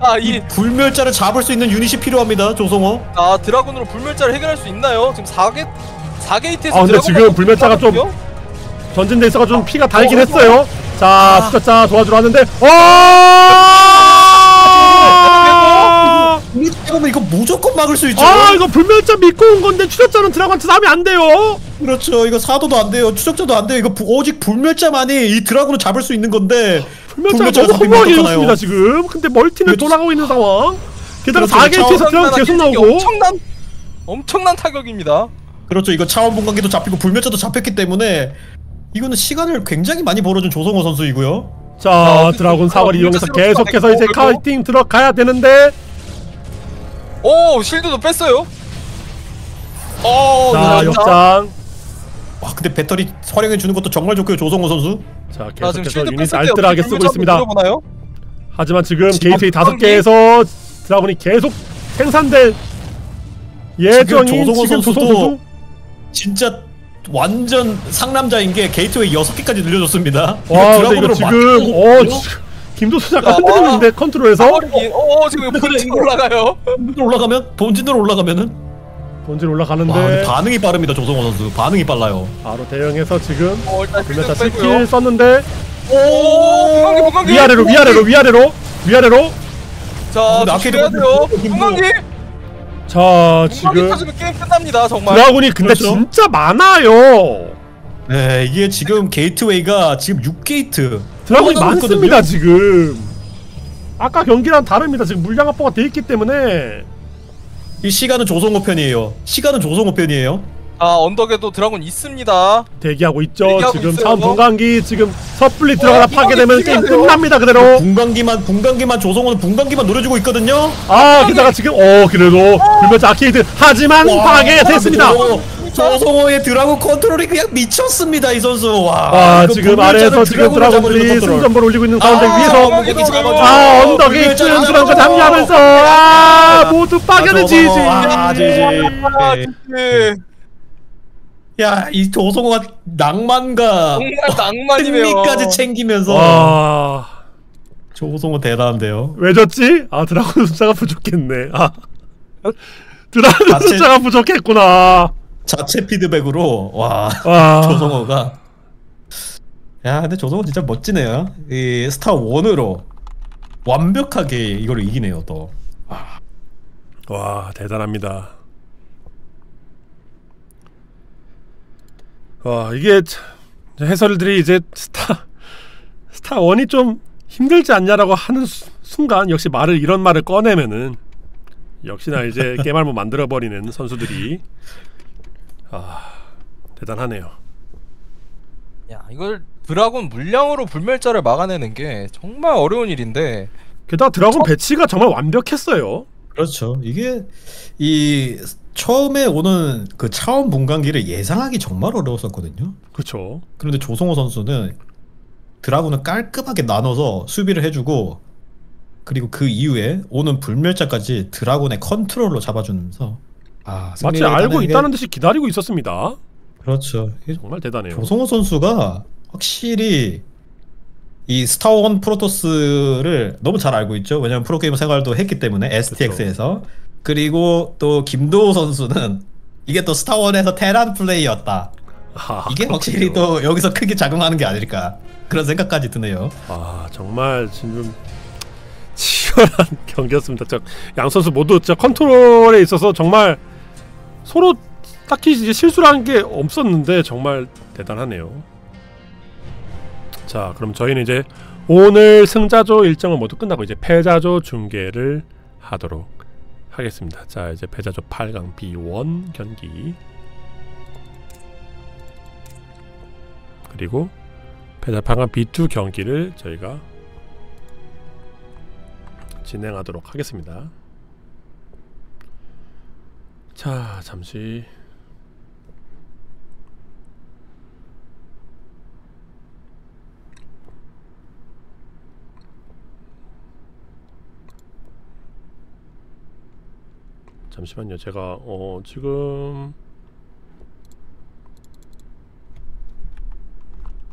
아이 불멸자를 잡을 수 있는 유닛이 필요합니다 조성호. 아 드라군으로 불멸자를 해결할 수 있나요? 지금 4게 4게이트에서 아, 근데 지금 불멸자가 좀- 전진돼 있어가지고 좀 피가 달긴 어, 했어요. 자 숫자자 도와주러 왔는데 어 이거면 이거 무조건 막을 수 있죠. 아 이거 불멸자 믿고 온 건데 추적자는 드라곤한테 하면 안 돼요. 그렇죠. 이거 사도도 안 돼요. 추적자도 안 돼요. 이거 부- 오직 불멸자만이 이 드라군을 잡을 수 있는 건데. 불멸자가 너무 허무하게? 해줬습니다 지금. 근데 멀티는 이거 돌아가고 있는 상황. 게다가 그렇죠, 4게이트에서 드라곤 계속 나오고. 엄청난 엄청난 타격입니다. 그렇죠. 이거 차원 분광기도 잡히고 불멸자도 잡혔기 때문에 이거는 시간을 굉장히 많이 벌어준 조성호 선수이고요. 자 아, 드라곤 그- 사거리 그 이용해서 계속해서 이제 카이팅 들어가야 되는데 오 실드도 뺐어요. 어자 네, 역장. 와 근데 배터리 활용해 주는 것도 정말 좋고요 조성호 선수. 자 아, 지금 계속해서 실드 유닛 뺐을 때 알뜰하게 어떻게 쓰고 있습니다. 보나요? 하지만 지금 지금 게이트웨이 다섯? 개에서 dragoon이 계속 생산될 예정인 조성호 지금 조성호 선수도 선수? 진짜 완전 상남자인 게 게이트웨이 6개까지 늘려줬습니다. 와 근데 드라군으로 지금 막고 어 지- 김도수 작가 야, 흔들리는데 컨트롤에서? 사거리 어 지금 근데 본진 올라가요. 본진으로 올라가면? 본진으로 올라가면은? 본진 와 올라가는데 근데 반응이 빠릅니다 조성호 선수. 반응이 빨라요. 바로 대응해서 지금 어 일단 불멸자 실드 스킬 빼고요. 썼는데 오 분광기 분광기! 위아래로 위아래로 위아래로 위아래로. 자 근데 조심해야 아케이드 돼요. 분광기 분광기! 자 분광기 지금 터지면 게임 끝납니다 정말. dragoon이 근데 그렇죠. 진짜 많아요. 네 이게 지금 gateway가 지금 6gate dragoon이 많습니다 지금. 아까 경기랑 다릅니다. 지금 물량 확보가 돼 있기 때문에. 이 시간은 조성호 편이에요. 시간은 조성호 편이에요. 아 언덕에도 dragoon 있습니다. 대기하고 있죠. 대기하고 지금 있어요. 차원 분광기 지금 섣불리 들어가다 파괴되면 분광기 게임. 끝납니다 그대로. 분광기만 분광기만 조성호는 분광기만 노려주고 있거든요. 아 게다가 지금 어 그래도 불멸자 아케이드 하지만 파괴됐습니다 조성호, 조성호의 dragoon 컨트롤이 그냥 미쳤습니다 이 선수 와, 아 지금 아래에서 지금 컨트롤. 승전보를 올리고 있는 가운데 아, 위에서. 아 언덕에 있는 잡아줘. 드라곤까지 합류하면서 아 모두 빠개는 지지 아, 지지. 아 네. 야, 이 조성호가 낭만과. 승리까지 챙기면서 와 조성호 대단한데요. 왜 졌지? 아 드라곤 숫자가 부족했네. 아 드라곤 자체- 숫자가 부족했구나. 자체 피드백으로 와 와 조성호가 야, 근데 조성호 진짜 멋지네요. 이 스타 1으로 완벽하게 이걸 이기네요, 또. 와 대단합니다. 와 이게 참, 해설들이 이제 스타 스타 one이 좀 힘들지 않냐라고 하는 수- 순간 역시 말을 이런 말을 꺼내면은 역시나 이제 게임할모 만들어 버리는 선수들이 아 대단하네요. 야 이걸 드라곤 물량으로 불멸자를 막아내는 게 정말 어려운 일인데 게다가 드라곤 배치가 정말 완벽했어요. 그렇죠. 이게 이 처음에 오는 그 차원 분광기를 예상하기 정말 어려웠었거든요. 그렇죠. 그런데 조성호 선수는 드라군을 깔끔하게 나눠서 수비를 해주고 그리고 그 이후에 오는 불멸자까지 드라군의 컨트롤로 잡아주면서 아, 마치 알고 있다는 듯이 기다리고 있었습니다. 그렇죠. 정말 대단해요. 조성호 선수가 확실히 이 스타원 프로토스를 너무 잘 알고 있죠. 왜냐면 프로게이머 생활도 했기 때문에 STX에서 그리고 또 김도호 선수는 이게 또 스타원에서 테란 플레이였다. 아, 이게 확실히 또 여기서 크게 작용하는 게 아닐까 그런 생각까지 드네요. 아 정말 지금 치열한 경기였습니다. 저양 선수 모두 저 컨트롤에 있어서 정말 서로 딱히 이제 실수를 한게 없었는데 정말 대단하네요. 자, 그럼 저희는 이제 오늘 승자조 일정은 모두 끝나고 이제 패자조 중계를 하도록 하겠습니다. 자, 이제 패자조 8강 B1 경기 그리고 패자 8강 B2 경기를 저희가 진행하도록 하겠습니다. 자, 잠시 잠시만요. 제가 어 지금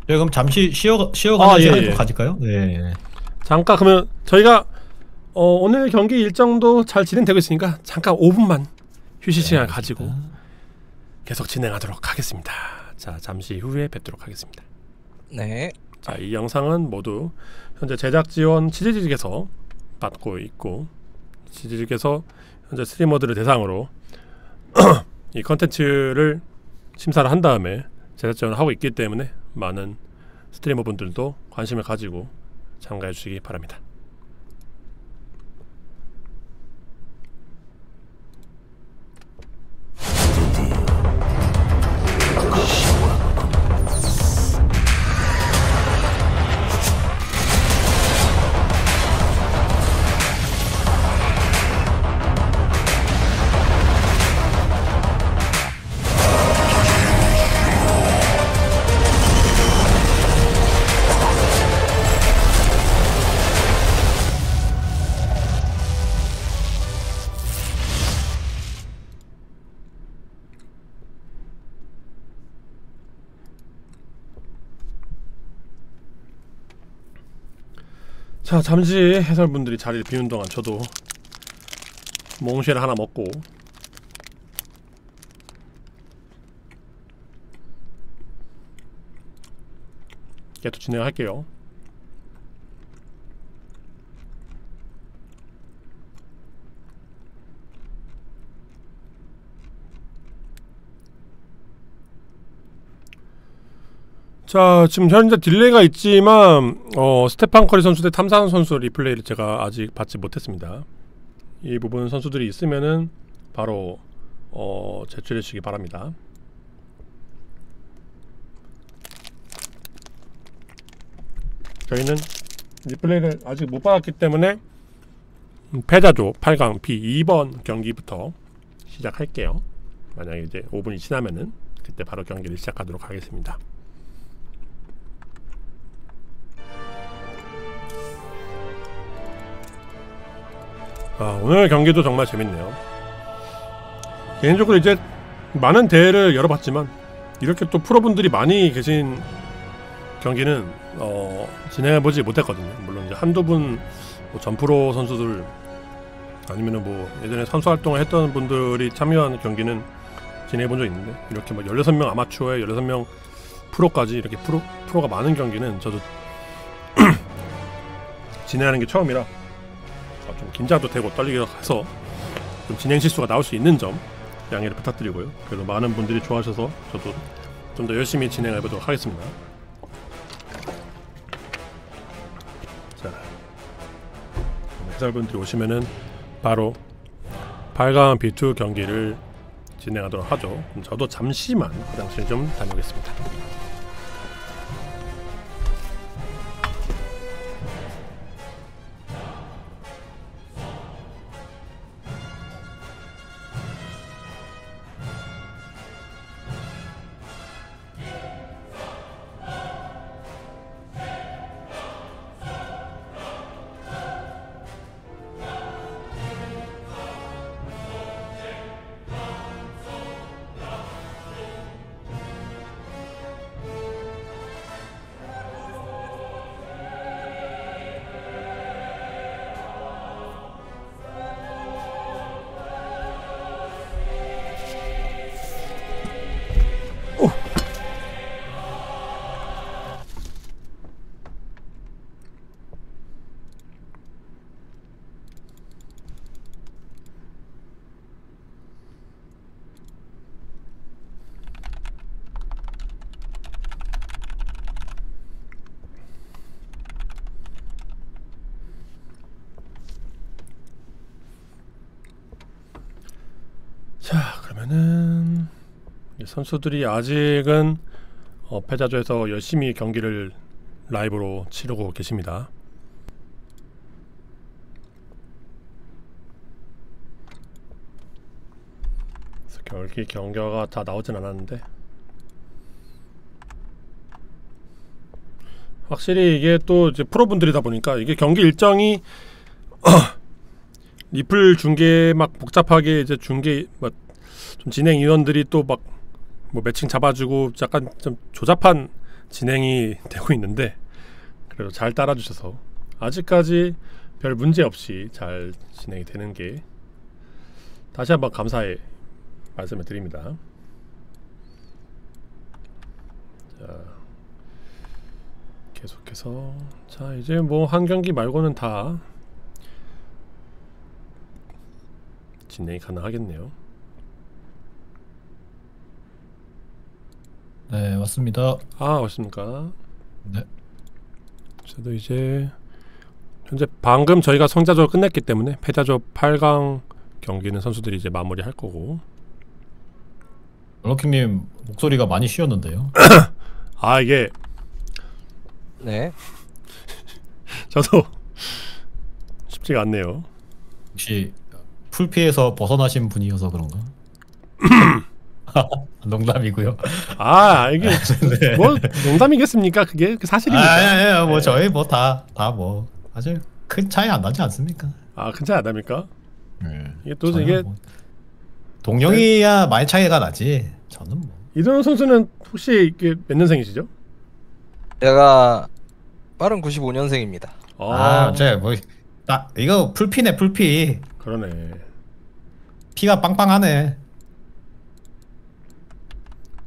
네, 그럼 잠시 쉬어 쉬어가는 아, 예, 예. 좀 가질까요? 네. 잠깐 그러면 저희가 어 오늘 경기 일정도 잘 진행되고 있으니까 잠깐 5분만 휴식 시간 가지고 계속 진행하도록 하겠습니다. 자, 잠시 후에 뵙도록 하겠습니다. 네. 자, 이 영상은 모두 현재 제작 지원 치즈직에서 받고 있고 치즈직에서 현재 스트리머들을 대상으로 이 컨텐츠를 심사를 한 다음에 제작 지원을 하고 있기 때문에 많은 스트리머분들도 관심을 가지고 참가해 주시기 바랍니다. 자 잠시 해설분들이 자리를 비운 동안 저도 몽쉘 하나 먹고 계속 진행할게요. 자 지금 현재 delay가 있지만 어, 스테판 커리 선수 대 탐사선 선수 replay를 제가 아직 받지 못했습니다. 이 부분 선수들이 있으면은 바로 어, 제출해 주시기 바랍니다. 저희는 replay를 아직 못 받았기 때문에 음, 패자조 8강 B2번 경기부터 시작할게요. 만약에 이제 5분이 지나면은 그때 바로 경기를 시작하도록 하겠습니다. 아, 오늘 경기도 정말 재밌네요. 개인적으로 이제 많은 대회를 열어봤지만 이렇게 또 프로분들이 많이 계신 경기는 어, 진행해보지 못했거든요. 물론 이제 한두 분 뭐 전프로 선수들 아니면은 뭐 예전에 선수 활동을 했던 분들이 참여한 경기는 진행해본 적 있는데 이렇게 뭐 16명 아마추어에 16명 프로까지 이렇게 프로, 프로가 많은 경기는 저도 진행하는 게 처음이라 긴장도 되고 떨리기도 해서 좀 진행 실수가 나올 수 있는 점 양해를 부탁드리고요. 그래도 많은 분들이 좋아하셔서 저도 좀 더 열심히 진행해 보도록 하겠습니다. 자, 해설분들이 오시면은 바로 8강 B2 경기를 진행하도록 하죠. 저도 잠시만 화장실 좀 다녀오겠습니다. 선수들이 아직은 어, 패자조에서 열심히 경기를 라이브로 치르고 계십니다. 그래서 경기 경과가 다 나오진 않았는데 확실히 이게 또 이제 프로분들이다 보니까 이게 경기 일정이 리플 중계 막 복잡하게 이제 중계 막 좀 진행 인원들이 또막 뭐 매칭 잡아주고 약간 좀 조잡한 진행이 되고 있는데 그래도 잘 따라주셔서 아직까지 별 문제 없이 잘 진행이 되는 게 다시 한번 감사의 말씀을 드립니다. 자 계속해서 자 이제 뭐 한 경기 말고는 다 진행이 가능하겠네요. 네 맞습니다. 아 맞습니까? 네. 저도 이제 현재 방금 저희가 성자조 끝냈기 때문에 패자조 8강 경기는 선수들이 이제 마무리할 거고 럭키님 목소리가 많이 쉬었는데요. 아 이게 네. 저도 쉽지가 않네요. 혹시 풀피에서 벗어나신 분이어서 그런가? 농담이고요. 아 이게 네. 뭐 농담이겠습니까? 그게 그 사실입니까? 아, 예, 예, 뭐 저희 뭐 다 다 뭐 아주 큰 차이 안 나지 않습니까? 아 괜찮아 답니까? 네. 이게 또 이게 뭐 동영이야 많이 차이가 나지. 저는 뭐 이동현 선수는 혹시 이게 몇 년생이시죠? 제가 빠른 95년생입니다. 아, 제 뭐, 나 이거 풀피네 풀피. 그러네. 피가 빵빵하네.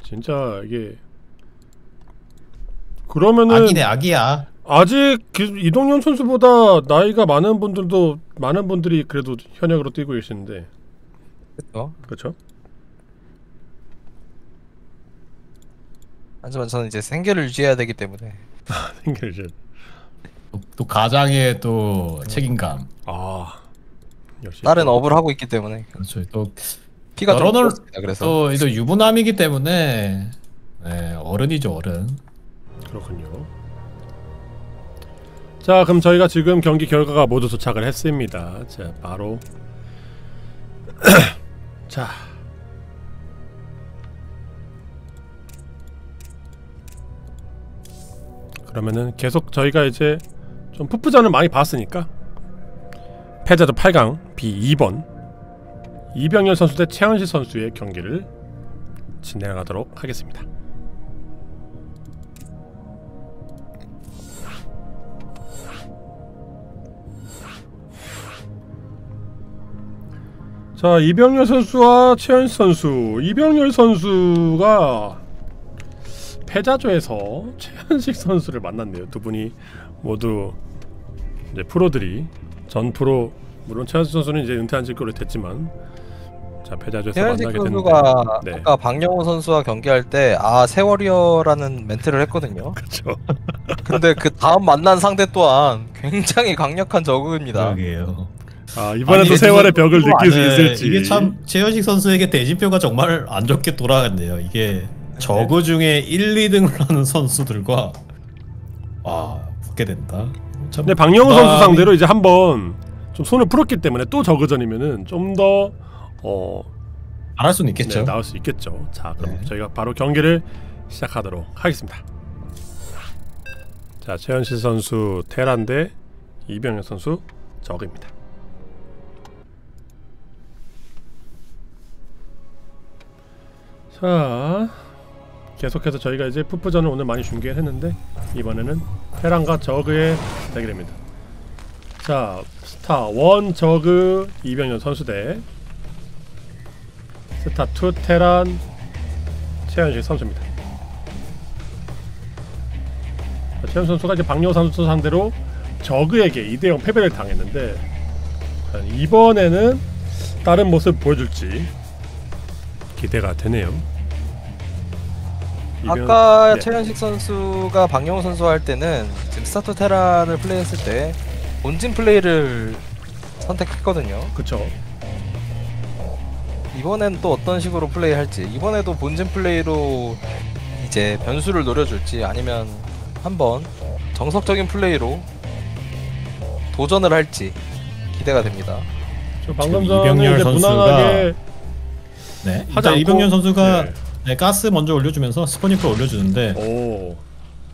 진짜 이게 그러면은 아기네 아기야. 아직 그 이동현 선수보다 나이가 많은 분들도 많은 분들이 그래도 현역으로 뛰고 계시는데 그렇죠. 그렇죠? 하지만 저는 이제 생계를 유지해야 되기 때문에 생겨지. 또, 또 가장의 또 책임감. 아 역시 다른 업을 하고 있기 때문에 그렇죠. 또 피가 좀 여론을-. 그래서 또, 또 유부남이기 때문에 네, 어른이죠 어른. 그렇군요. 자 그럼 저희가 지금 경기 결과가 모두 도착을 했습니다. 자 바로 자 그러면은 계속 저희가 이제 좀 푸푸전을 많이 봤으니까 패자도 8강 B 2번 이병렬 선수 대 최현실 선수의 경기를 진행하도록 하겠습니다. 자 이병렬 선수와 최현실 선수 이병렬 선수가 패자조에서 최현식 선수를 만났네요 두 분이 모두 이제 프로들이 전 프로 물론 최현식 선수는 이제 은퇴한 지꽤 됐지만 자 패자조에서 만나게 됐는데 선수가 네. 아까 박영호 선수와 경기할 때 아 세월이어라는 멘트를 했거든요. 그렇죠 근데 그 다음 만난 상대 또한 굉장히 강력한 저그입니다. 그러게요. 아 이번에도 아니, 세월의 벽을 좀 느낄 수안 해. 있을지 이게 참 최현식 선수에게 대진표가 정말 안 좋게 돌아갔네요. 이게 저그 중에 1, 2등을 하는 선수들과 와 붙게 된다. 참 근데 박영호 선수 상대로 이제 한번 좀 손을 풀었기 때문에 또 저그전이면은 좀더 어, 잘할 수는 네, 있겠죠. 나올 수 있겠죠. 자, 그럼 네. 저희가 바로 경기를 시작하도록 하겠습니다. 자, 최현실 선수 테란 대 이병현 선수 저그입니다. 자, 계속해서 저희가 이제 푸푸전을 오늘 많이 중계했는데 이번에는 테란과 저그의 대결입니다. 자, 스타 1 저그 이병현 선수 대 스타 2 테란 최현실 선수입니다. 자, 최현 선수가 이제 박영호 선수 상대로 저그에게 2대0 패배를 당했는데 이번에는 다른 모습 보여줄지 기대가 되네요. 아까 네. 최현식 선수가 박영호 선수 할 때는 지금 스타 two 테란을 플레이했을 때 본진 플레이를 선택했거든요. 그쵸 이번엔 또 어떤 식으로 플레이할지 이번에도 본진 플레이로 이제 변수를 노려줄지 아니면 한번 정석적인 플레이로 도전을 할지 기대가 됩니다. 저 방금 전에 이병렬 이제 선수가- 무난하게 네. 않고- 이병렬 선수가 네. 네, 가스 먼저 올려주면서 spawning pool 올려주는데 오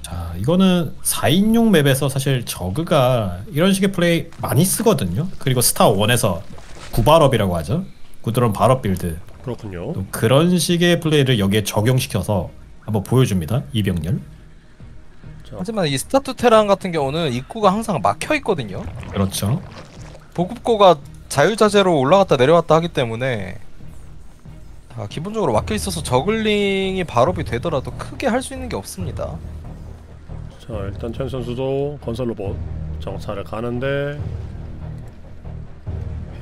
자 이거는 4인용 map에서 사실 저그가 이런 식의 플레이 많이 쓰거든요. 그리고 스타 1에서 구발업이라고 하죠. 구drone 발업 build 그렇군요. 또 그런 식의 플레이를 여기에 적용시켜서 한번 보여줍니다. 이병렬. 하지만 이 스타투 테란 같은 경우는 입구가 항상 막혀 있거든요. 그렇죠. 보급고가 자유자재로 올라갔다 내려왔다 하기 때문에 아, 기본적으로 막혀 있어서 저글링이 발업이 되더라도 크게 할 수 있는 게 없습니다. 자 일단 첸 선수도 건설 로봇 정찰을 가는데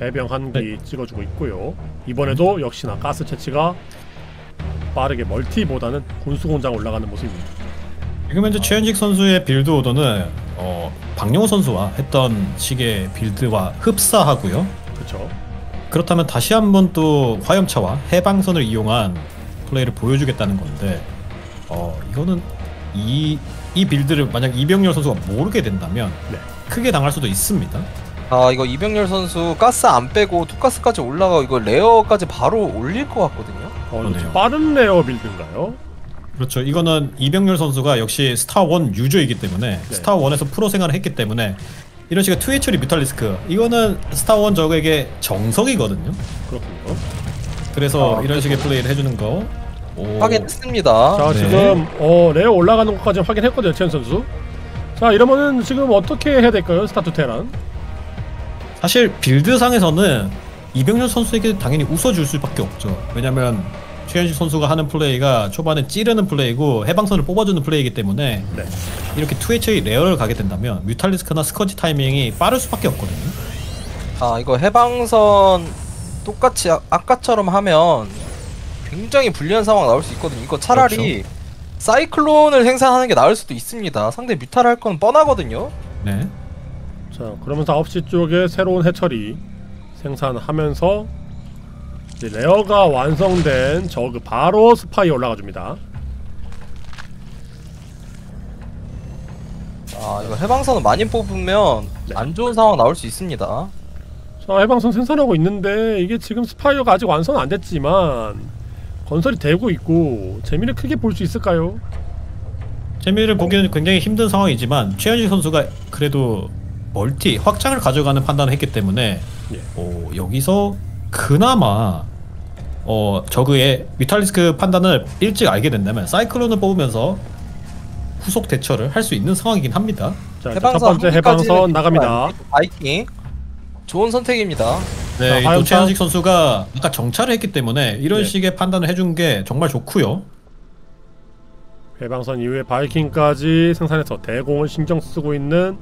해병 한기 찍어주고 있고요. 이번에도 역시나 가스 채취가 빠르게 멀티보다는 군수 공장 올라가는 모습입니다. 지금 현재 최현식 선수의 빌드 오더는 어, 박영호 선수와 했던 식의 build와 흡사하고요. 그렇죠. 그렇다면 다시 한번 또 화염차와 해방선을 이용한 플레이를 보여주겠다는 건데 어 이거는 이, 이 build를 만약 이병렬 선수가 모르게 된다면 네. 크게 당할 수도 있습니다. 아 이거 이병렬 선수 가스 안 빼고 two가스까지 올라가고 이거 lair까지 바로 올릴 것 같거든요. 어, 그러네요. 빠른 lair build인가요? 그렇죠. 이거는 이병렬 선수가 역시 스타1 유저이기 때문에 네. 스타1에서 프로 생활을 했기 때문에 이런 식의 two hatchery mutalisk 이거는 스타1 저그에게 정석이거든요. 그렇군요. 그래서 아, 이런 식의 플레이를 해주는 거 오. 확인했습니다. 자 네. 지금 어 lair 올라가는 것까지 확인했거든요, 첸 선수. 자 이러면은 지금 어떻게 해야 될까요, 스타 two 테란? 사실 build상에서는 이병렬 선수에게 당연히 웃어줄 수밖에 없죠. 왜냐면 최현식 선수가 하는 플레이가 초반에 찌르는 플레이고 해방선을 뽑아주는 플레이이기 때문에 네. 이렇게 2H의 레어를 가게 된다면 mutalisk나 scourge 타이밍이 빠를 수밖에 없거든요. 아 이거 해방선 똑같이 아, 아까처럼 하면 굉장히 불리한 상황 나올 수 있거든요. 이거 차라리 cyclone을 생산하는 게 나을 수도 있습니다. 상대 muta 할 건 뻔하거든요. 네. 자 그러면서 9시 쪽에 새로운 hatchery 생산하면서 이제 Lair가 완성된 저그 바로 Spire 올라가 줍니다. 아 이거 해방선을 많이 뽑으면 네. 안 좋은 상황 나올 수 있습니다. 자 해방선 생산하고 있는데 이게 지금 Spire가 아직 완성 안 됐지만 건설이 되고 있고 재미를 크게 볼 수 있을까요? 재미를 보기에는 굉장히 힘든 상황이지만 최현식 선수가 그래도 멀티 확장을 가져가는 판단을 했기 때문에 예. 어, 여기서 그나마 어, 저그의 뮤탈리스크 판단을 일찍 알게 된다면 사이클론을 뽑으면서 후속 대처를 할 수 있는 상황이긴 합니다. 자, 첫 번째 해방선 나갑니다. 바이킹 좋은 선택입니다. 네, 자, 또 화염차. 최현식 선수가 아까 정찰을 했기 때문에 이런 네. 식의 판단을 해준 게 정말 좋고요. 해방선 이후에 바이킹까지 생산해서 대공을 신경 쓰고 있는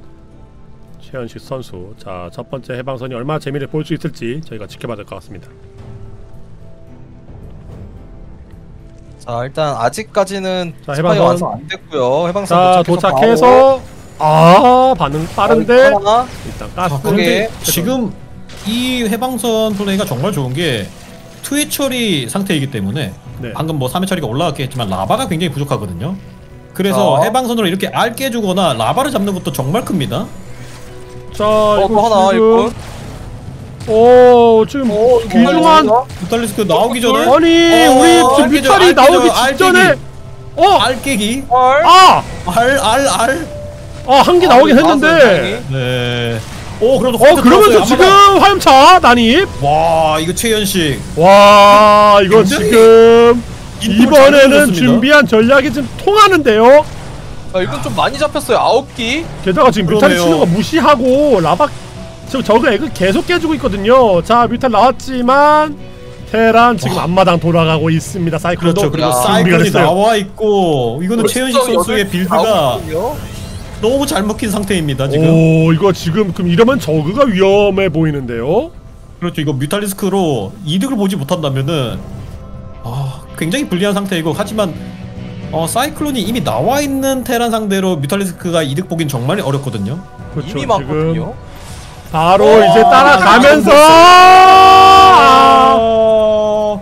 최현식 선수. 자, 첫 번째 해방선이 얼마나 재미를 볼 수 있을지 저희가 지켜봐야 될 것 같습니다. 자 일단 아직까지는 자, 해방선. 완성 안 됐고요. 해방선 자, 도착해서 아, 반응 빠른데 하나. 일단 아, 가스. 그런데 그게 지금 이 해방선 플레이가 정말 좋은 게 투회 처리 상태이기 때문에 네. 방금 뭐 3회 처리가 올라갔긴 했지만 라바가 굉장히 부족하거든요. 그래서 자. 해방선으로 이렇게 알 깨주거나 라바를 잡는 것도 정말 큽니다. 자, 어, 또 하나 지금. 오, 지금 어, 이거 귀중한 뭐야? 뮤탈리스크 나오기 전에 아니, 어, 우리 지금. 뮤탈이 알겠죠. 나오기 알깨기. 직전에 어! 알 깨기 헐. 아! 알알 알. 아, 한개 아, 나오긴 나왔어요, 했는데. 다행히. 네. 오 그래도 어, 그러면서 지금 화염차 난입. 와 이거 최현식 와, 이거 지금 이번에는. 준비한 전략이 좀 통하는데요. 아, 이건 좀 많이 잡혔어요. 아홉 기. 게다가 지금 그러네요. 치는 거 무시하고 라박 지금 저그 에그 계속 깨주고 있거든요. 자, 뮤탈 나왔지만 테란 지금 앞마당 돌아가고 있습니다. 사이클도 그렇죠 그리고 야, 사이클이 됐어요. 나와 있고 이거는 최현식 선수의 빌드가 너무 잘 먹힌 상태입니다 지금. 오, 이거 지금 그럼 이러면 저그가 위험해 보이는데요. 그렇죠. 이거 뮤탈리스크로 이득을 보지 못한다면은 아 굉장히 불리한 상태이고 하지만 어 사이클론이 이미 나와 있는 테란 상대로 뮤탈리스크가 이득 보긴 정말 어렵거든요. 그렇죠. 이미 지금 많거든요. 바로 어, 이제 따라가면서 아,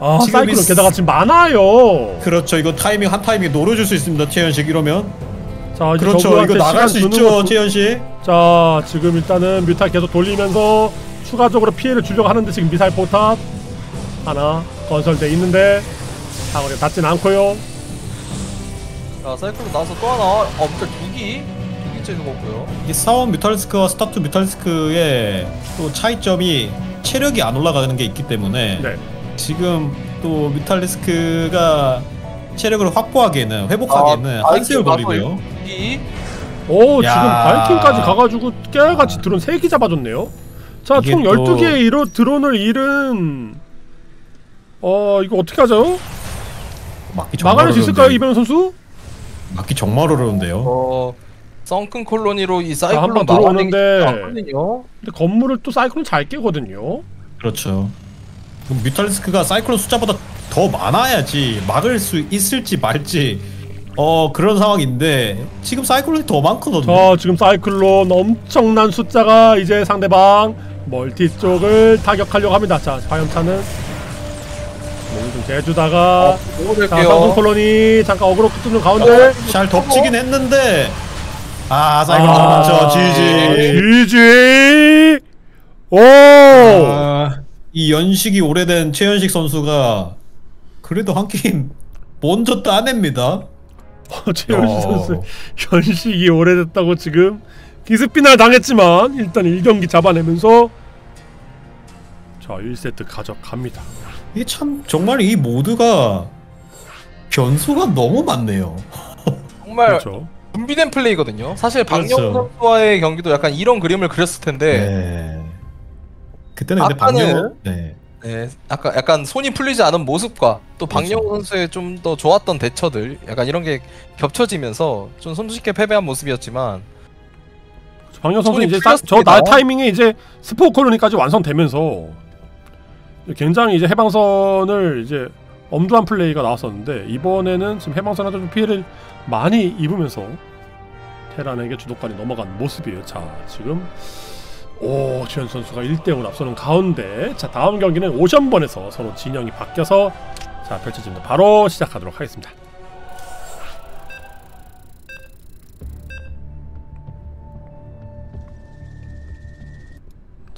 아 지금 사이클론 이- 게다가 지금 많아요. 그렇죠. 이거 타이밍 한 타이밍 노려줄 수 있습니다. 최현식 이러면. 자 이제 그렇죠. 이거 나갈 수 있죠. 것도- 최현식. 자 지금 일단은 뮤탈 계속 돌리면서 추가적으로 피해를 주려고 하는데 지금 미사일 포탑 하나 건설돼 있는데 사거리 닿진 않고요. 자 사이클론 나와서 또 하나 어 일단 두기 두 기째 죽었고요 이 싸움 Mutalisk와 스타 two Mutalisk의 또 차이점이 체력이 안 올라가는 게 있기 때문에 네. 지금 또 뮤탈리스크가 체력을 확보하기에는 회복하기에는 아, 돌리고요. 두기 오 야. 지금 바이킹까지 가가지고 깨알같이 드론 3개 잡아줬네요. 자 이게 총 또- 12개의 이로 드론을 잃은 어 이거 어떻게 하죠? 막기 정말 막아낼 수 있을까요. 이병현 선수? 막기 정말 어려운데요. 어 썬큰 콜로니로 이 자, 사이클론 한번 들어오는데. 근데 건물을 또 사이클론 잘 깨거든요. 그렇죠. 그럼 Mutalisk가 사이클론 숫자보다 더 많아야지 막을 수 있을지 말지 어 그런 상황인데 지금 사이클론이 더 많거든요. 자 지금 사이클론 엄청난 숫자가 이제 상대방 멀티 쪽을 타격하려고 합니다. 자 화염차는 몸을 좀 재주다가 자 보호될게요 삼성 colony 잠깐 어그로 끄는 가운데 잘 덮치긴 했는데 아 사이클론 아, 맞죠 GG. GG 오 아, 이 연식이 오래된 최현식 선수가 그래도 한 게임 먼저 따냅니다. 최현식 어. 선수 현식이 오래됐다고 지금 기습비날 당했지만 일단 1경기 잡아내면서 자 1세트 가져갑니다. 이게 참 정말 이 모드가 변수가 너무 많네요. 정말 그렇죠. 준비된 플레이거든요 사실 박영 그렇죠. 선수와의 경기도 약간 이런 그림을 그렸을 텐데 네. 그때는 근데 아까는- 박영호 네. 네, 약간 약간 손이 풀리지 않은 모습과 또 그렇죠. 박영호 선수의 좀 더 좋았던 대처들 약간 이런 게 겹쳐지면서 좀 손쉽게 패배한 모습이었지만 방영 선수 이제 저 풀렸습니다. 날 타이밍에 이제 스포 콜로니까지 완성되면서 굉장히 이제 해방선을 이제 엄두한 플레이가 나왔었는데 이번에는 지금 해방선한테 좀 피해를 많이 입으면서 테란에게 주도권이 넘어간 모습이에요. 자 지금 오 최현 선수가 1대0을 앞서는 가운데 자 다음 경기는 Ocean Born에서 서로 진영이 바뀌어서 자 펼쳐집니다. 바로 시작하도록 하겠습니다.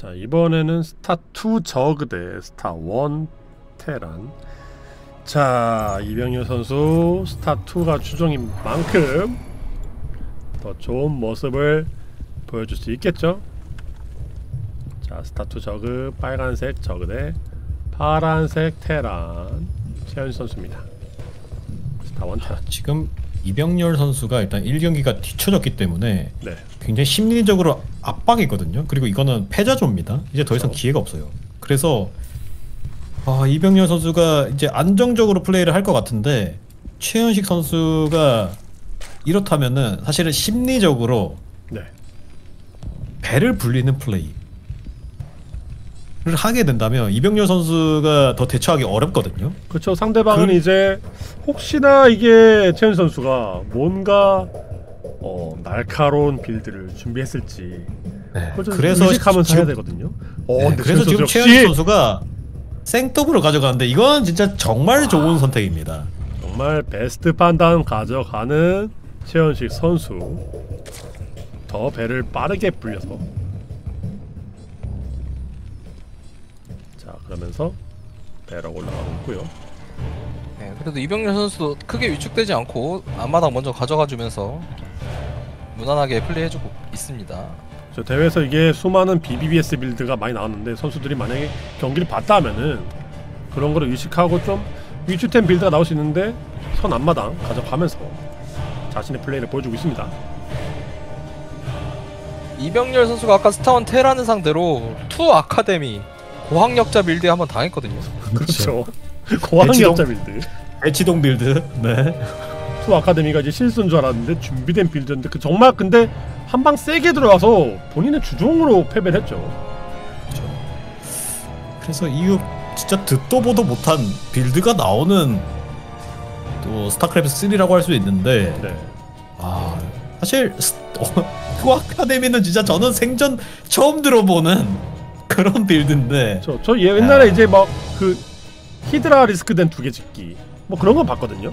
자 이번에는 스타 2 저그 대 스타 1 테란. 자 이병효 선수 스타 2가 주종인 만큼 더 좋은 모습을 보여줄 수 있겠죠? 자 스타 2 저그 빨간색 저그 대 파란색 테란. 최현 선수입니다. 스타 1 테란. 지금 이병렬 선수가 일단 1경기가 뒤쳐졌기 때문에 네 굉장히 심리적으로 압박이거든요. 그리고 이거는 패자조입니다. 이제 더 이상 그렇죠. 기회가 없어요. 그래서 아, 이병렬 선수가 이제 안정적으로 플레이를 할 것 같은데 최현식 선수가 이렇다면은 사실은 심리적으로 네. 배를 불리는 플레이를 하게 된다면 이병렬 선수가 더 대처하기 어렵거든요. 그렇죠. 상대방은 그- 이제 혹시나 이게 최현 선수가 뭔가 어, 날카로운 빌드를 준비했을지 네. 그래서 의식하면서 지금- 해야 되거든요. 어, 네, 그래서 최현 지금 역시 선수가 생더블을 가져가는데 이건 진짜 정말 좋은 선택입니다. 정말 베스트 판단 가져가는 최현식 선수 더 배를 빠르게 불려서 자 그러면서 배로 올라가고 있고요. 네, 그래도 이병렬 선수도 크게 위축되지 않고 앞마당 먼저 가져가주면서 무난하게 플레이해주고 있습니다. 저 대회에서 이게 수많은 BBBS build가 많이 나왔는데 선수들이 만약에 경기를 봤다 하면은 그런 거를 의식하고 좀 위축된 build가 나올 수 있는데 선 앞마당 가져가면서 자신의 플레이를 보여주고 있습니다. 이병렬 선수가 아까 스타 one 테란을 상대로 two 아카데미 고학력자 build에 한번 당했거든요. 그렇죠. 고학력자 build. 대치동 build. 네. two 아카데미가 이제 실수인 줄 알았는데 준비된 build인데 그 정말 근데 한 방 세게 들어와서 본인의 주종으로 패배를 했죠. 그래서 이후 진짜 듣도 보도 못한 build가 나오는 또 스타크래프트 3라고 할 수 있는데 네. 아 사실 스- 어, 그 아카데미는 진짜 저는 생전 처음 들어보는 그런 build인데 저, 저 옛날에 야. 이제 막 그 Hydralisk Den 두 개 짓기 뭐 그런 건 봤거든요.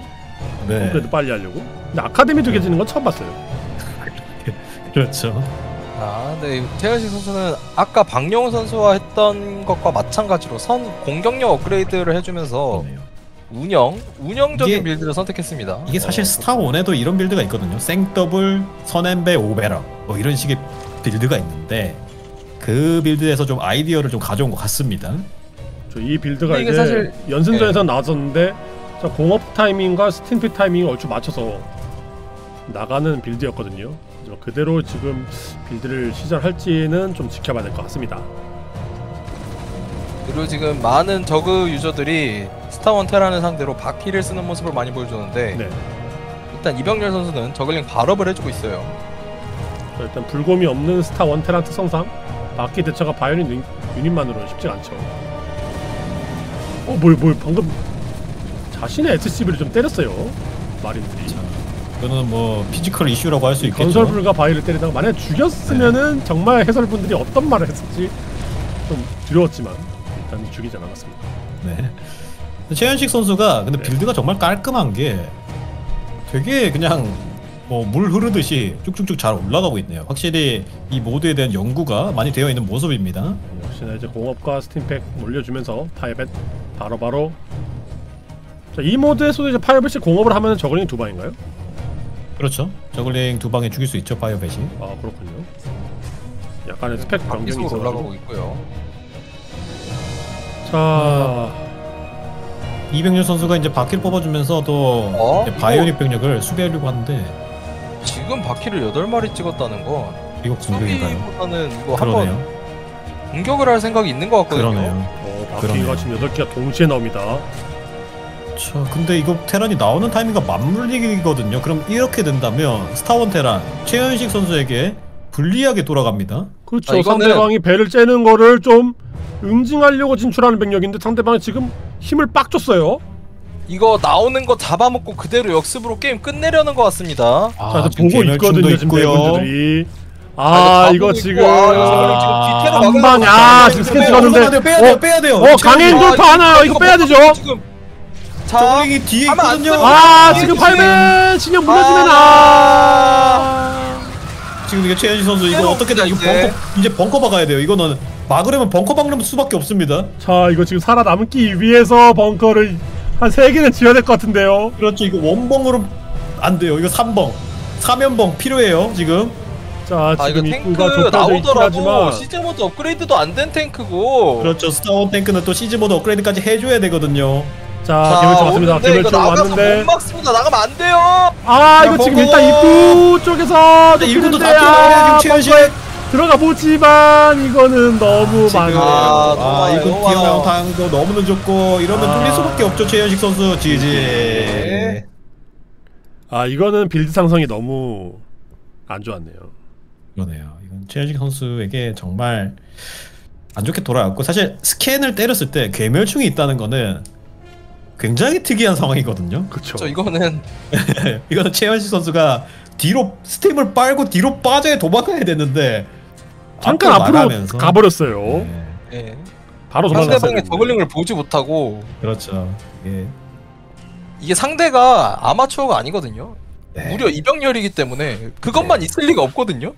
네. 그래도 빨리 하려고. 근데 아카데미 두 개 짓는 건 처음 봤어요. 그렇죠. 아, 네. 최현식 선수는 아까 박영호 선수와 했던 것과 마찬가지로 선 공격력 업그레이드를 해주면서 그러네요. 운영, 운영적인 이게- build를 선택했습니다. 이게 사실 어, 스타 1에도 이런 build가 있거든요. 생더블, 선엔베, 오베라 뭐 이런 식의 build가 있는데 그 build에서 좀 아이디어를 좀 가져온 것 같습니다. 저 이 build가 이제 사실- 연승전에서 네. 나왔었는데 저 공업 타이밍과 Stimpack 타이밍을 얼추 맞춰서 나가는 build였거든요. 그대로 지금 build를 시전할지는 좀 지켜봐야 될 것 같습니다. 그리고 지금 많은 저그 유저들이 스타 one 테란을 상대로 바퀴를 쓰는 모습을 많이 보여주는데 네. 일단 이병렬 선수는 저글링 발업을 해주고 있어요. 자, 일단 불곰이 없는 스타 one 테란 특성상 바퀴 대처가 bionic unit- unit만으로는 쉽지 않죠. 어, 뭘, 뭘 방금 자신의 SCV를 좀 때렸어요. Marine들이. 이거는 뭐 피지컬 이슈라고 할 수 있겠죠. 건설불과 바위를 때리다가 만약 죽였으면은 정말 해설분들이 어떤 말을 했을지 좀 두려웠지만 일단 죽이지 않았습니다. 네. 최현식 선수가 근데 네. build가 정말 깔끔한 게 되게 그냥 뭐 물 흐르듯이 쭉쭉쭉 잘 올라가고 있네요. 확실히 이 모드에 대한 연구가 많이 되어 있는 모습입니다. 역시나 이제 공업과 Stimpack 올려주면서 Firebat 바로 바로 자, 이 모드에서도 이제 파이벳이 공업을 하면 저글링 두 방인가요? 그렇죠. 저글링 두 방에 죽일 수 있죠 파이어벳이. 아 그렇군요. 약간의 스펙 변경이 바퀴속으로 있어가지고 올라가고 있고요. 자 이병렬 선수가 이제 바퀴를 뽑아주면서 또 어? 이제 바이오닉 병력을 수비하려고 하는데 지금 바퀴를 8마리 찍었다는 건 이거 공격인가요? 수비보다는 이거 그러네요. 한번 공격을 할 생각이 있는 것 같거든요. 그러네요. 어, 바퀴가 그러네요. 지금 8개가 동시에 나옵니다. 자, 근데 이거 테란이 나오는 타이밍과 맞물리기거든요. 그럼 이렇게 된다면 스타원 테란 최현식 선수에게 불리하게 돌아갑니다. 그렇죠. 아, 이거는- 상대방이 배를 째는 거를 좀 응징하려고 진출하는 병력인데 상대방이 지금 힘을 빡 줬어요. 이거 나오는 거 잡아먹고 그대로 역습으로 게임 끝내려는 것 같습니다. 아, 자, 보고 있거든요 지금 있고요. 대군주들이. 아, 아, 이거 지금 아, 이거 저걸링 지금 뒤태로 한 막으려고 방에 하는 아. 지금 스캔 찍었는데 빼야 돼요, 빼야 돼요, 어, 빼야 돼요. 어 강행 돌파 하나 이거 빼야 되죠. 지금 자, 뒤에 있거든요. 아 예, 지금 지금. 팔배 신경 물려주면 아. 지금 이게 최현식 선수 이거 어떻게든 이거 이제. 벙커 이제 벙커 박아야 돼요. 이거는 막으려면 벙커 박는 수밖에 없습니다. 자 이거 지금 살아남기 위해서 벙커를 한세 개는 지어야 될 것 같은데요. 그렇죠. 이거 one벙으로 안 돼요. 이거 3벙. 3연벙 필요해요, 지금. 자 아 이거 지금 탱크 입구가 좁혀져 있긴 나오더라도 하지만 Siege 모드 업그레이드도 안 된 탱크고. 그렇죠. 스타 one 탱크는 또 Siege 모드 업그레이드까지 해줘야 되거든요. 자 개별총 왔습니다. 오는데 이거 개별총 나가서 왔는데 못 막습니다. 나가면 안 돼요. 아 이거 지금 일단 입구 쪽에서 근데 일꾼도 다 뚫리는데, 필요해요, 아, 지금 최현식. 들어가 보지만 이거는 너무 지금 많아요. 아, 아, 이거 많아요. 튀어나온 타임도 너무 늦었고 이러면 아. 뚫릴 수밖에 없죠 최현식 선수 GG. 네. 아 이거는 build 상성이 너무 안 좋았네요. 그러네요. 이건 최현식 선수에게 정말 안 좋게 돌아왔고 사실 스캔을 때렸을 때 궤멸충이 있다는 거는 굉장히 특이한 상황이거든요. 그렇죠. 저 이거는 이거는 최현식 선수가 뒤로 스팀을 빨고 뒤로 빠져야 도망가야 되는데 잠깐 앞으로 앞으로 나가면서. 가버렸어요. 네, 예. 바로 도망갔어요. 상대방의 저글링을 보지 못하고 그렇죠. 예. 이게 상대가 아마추어가 아니거든요. 네. 무려 이병렬이기 때문에 그것만 있을 리가 없거든요.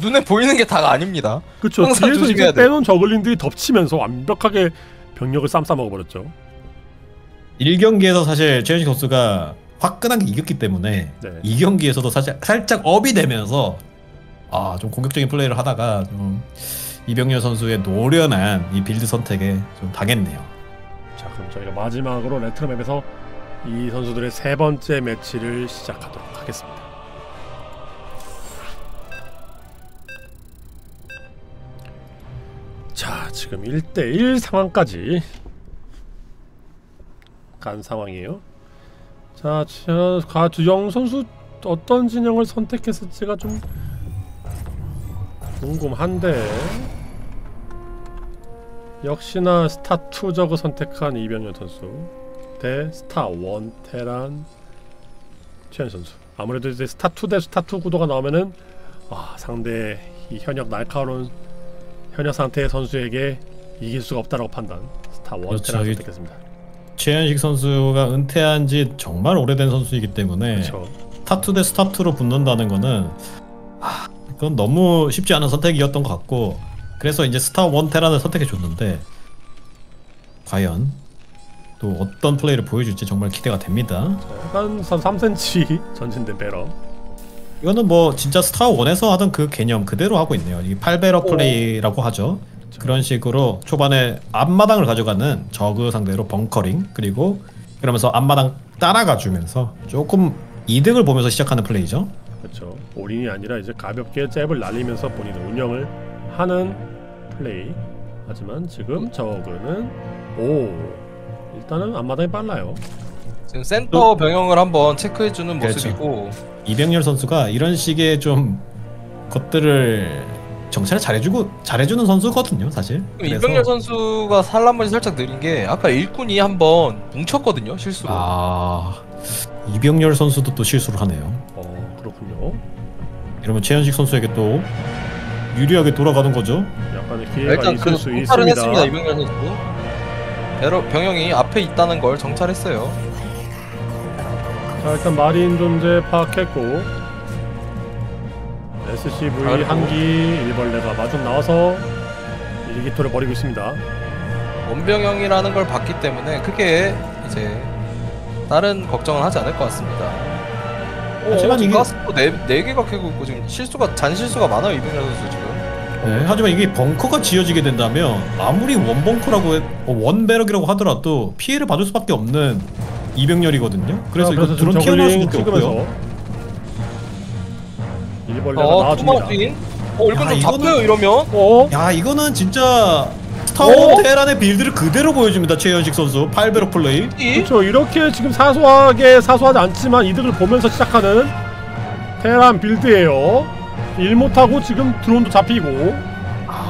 눈에 보이는 게 다가 아닙니다. 그렇죠. 뒤에서 이제. 빼놓은 저글링들이 덮치면서 완벽하게 병력을 쌈싸 먹어 버렸죠. 1경기에서 사실 최현식 선수가 화끈하게 이겼기 때문에 네. 2경기에서도 사실 살짝 up이 되면서 아 좀 공격적인 플레이를 하다가 좀 이병렬 선수의 노련한 이 build 선택에 좀 당했네요. 자 그럼 저희가 마지막으로 레트로map에서 이 선수들의 세 번째 매치를 시작하도록 하겠습니다. 자 지금 1대1 상황까지 간 상황이에요. 자, 저 가두영 선수 어떤 진영을 선택했을지가 좀 궁금한데 역시나 스타 2 저그 선택한 이병렬 선수 대 스타 1 테란 최현식 선수. 아무래도 이제 스타 2 대 스타 2 구도가 나오면은 아 상대 이 현역 날카로운 현역 상태의 선수에게 이길 수가 없다라고 판단. 스타 1 그렇죠. 선택했습니다. 최현식 선수가 은퇴한 지 정말 오래된 선수이기 때문에 그렇죠. 스타 two 대 스타 two로 붙는다는 거는 하, 그건 너무 쉽지 않은 선택이었던 것 같고 그래서 이제 스타 one 테란을 선택해 줬는데 과연 또 어떤 플레이를 보여줄지 정말 기대가 됩니다. 약간 3cm 전진된 barrack. 이거는 뭐 진짜 스타 one에서 하던 그 개념 그대로 하고 있네요. 이 8barrack 플레이라고 하죠. 그런 식으로 초반에 앞마당을 가져가는 저그 상대로 bunkering 그리고 그러면서 앞마당 따라가 주면서 조금 이득을 보면서 시작하는 플레이죠. 그렇죠. 올인이 아니라 이제 가볍게 잽을 날리면서 본인의 운영을 하는 플레이. 하지만 지금 저그는 오 일단은 앞마당이 빨라요. 지금 센터 병영을 한번 체크해주는 그렇죠. 모습이고 이병렬 선수가 이런 식의 좀 것들을 정찰을 잘해주고 잘해주는 선수거든요, 사실. 그래서- 이병렬 선수가 산란번이 살짝 느린 게 아까 일꾼이 한번 뭉쳤거든요 실수로. 아 이병렬 선수도 또 실수를 하네요. 어 그렇군요. 이러면 최현식 선수에게 또 유리하게 돌아가는 거죠. 약간의 기회가 일단 있을 그래도 수 있습니다. 했습니다 이병렬 선수. 병영이 앞에 있다는 걸 정찰했어요. 자 일단 마린 존재 파악했고 SCV. 한기 일벌레가 마중 나와서 일기토를 벌이고 있습니다. 원병영이라는 걸 봤기 때문에 크게 이제 다른 걱정은 하지 않을 것 같습니다. 오, 하지만 지금 이게- 가스도 네, 네 개가 캐고 있고 지금 실수가 잔 실수가 많아요 이병렬 선수 지금. 네, 하지만 이게 벙커가 지어지게 된다면 아무리 one벙커라고 해- 어, one barrack이라고 하더라도 피해를 받을 수밖에 없는 이병렬이거든요. 그래서 자, 이거 드론 튀어나올 수밖에 없고요. 일벌레가 어 나와줍니다. 어 야, 좀 이거는- 잡혀요 이러면. 어? 야 이거는 진짜 오! 스타워 테란의 build를 그대로 보여줍니다. 최현식 선수 8barrack 플레이. 이? 그렇죠. 이렇게 지금 사소하게 사소하지 않지만 이득을 보면서 시작하는 테란 빌드예요. 일 못하고 지금 드론도 잡히고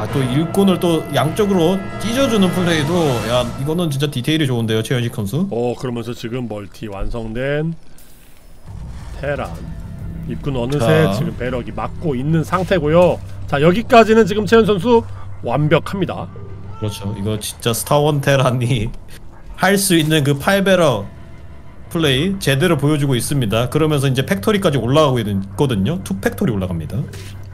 아 또 일꾼을 또 양쪽으로 찢어주는 플레이도 야 이거는 진짜 디테일이 좋은데요 최현식 선수. 어 그러면서 지금 멀티 완성된 테란 입군 어느새 자. 지금 배럭이 막고 있는 상태고요. 자 여기까지는 지금 채연 선수 완벽합니다. 그렇죠. 이거 진짜 스타 one 테란이 할 수 있는 그 8barrack 플레이 제대로 보여주고 있습니다. 그러면서 이제 factory까지 올라가고 있거든요. two factory 올라갑니다.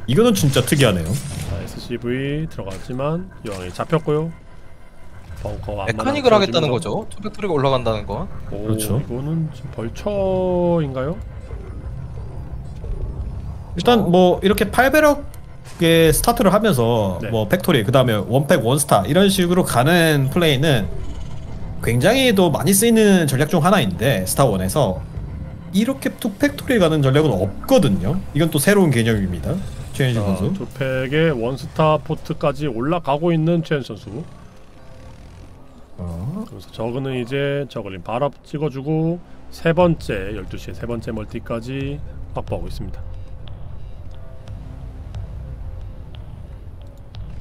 이거는 진짜 특이하네요. 자 SCV 들어갔지만 여왕이 잡혔고요. 벙커 mechanic을 하겠다는. 거죠. two factory가 올라간다는 건. 오, 그렇죠. 이거는 지금 Vulture인가요? 일단 뭐 이렇게 8barrack의 스타트를 하면서 네. 뭐 factory 그 다음에 one fac one star 이런 식으로 가는 플레이는 굉장히 또 많이 쓰이는 전략 중 하나인데 스타 one에서 이렇게 two factory 가는 전략은 없거든요. 이건 또 새로운 개념입니다. 최현식 자, 선수. two fac에 one Starport까지 올라가고 있는 최현식 선수. 어. 그래서 저그는 이제 Zergling 발up 찍어주고 세 번째 12시에 세 번째 멀티까지 확보하고 있습니다.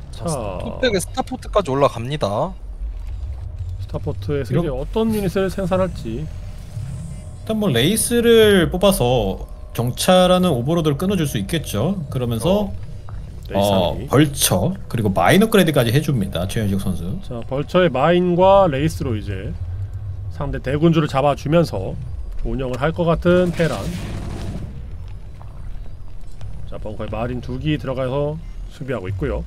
자 two fac에 Starport까지 올라갑니다. Starport에서 이제 어떤 유닛을 생산할지 일단 뭐 Wraith를 뽑아서 정찰하는 Overlord를 끊어줄 수 있겠죠. 그러면서 어, Wraith하기. Vulture 그리고 mine 업그레이드까지 해줍니다. 최현식 선수. 자 벌처의 mine과 Wraith로 이제 상대 대군주를 잡아주면서 운영을 할 것 같은 테란 자 벙커에 마린 두기 들어가서 수비하고 있고요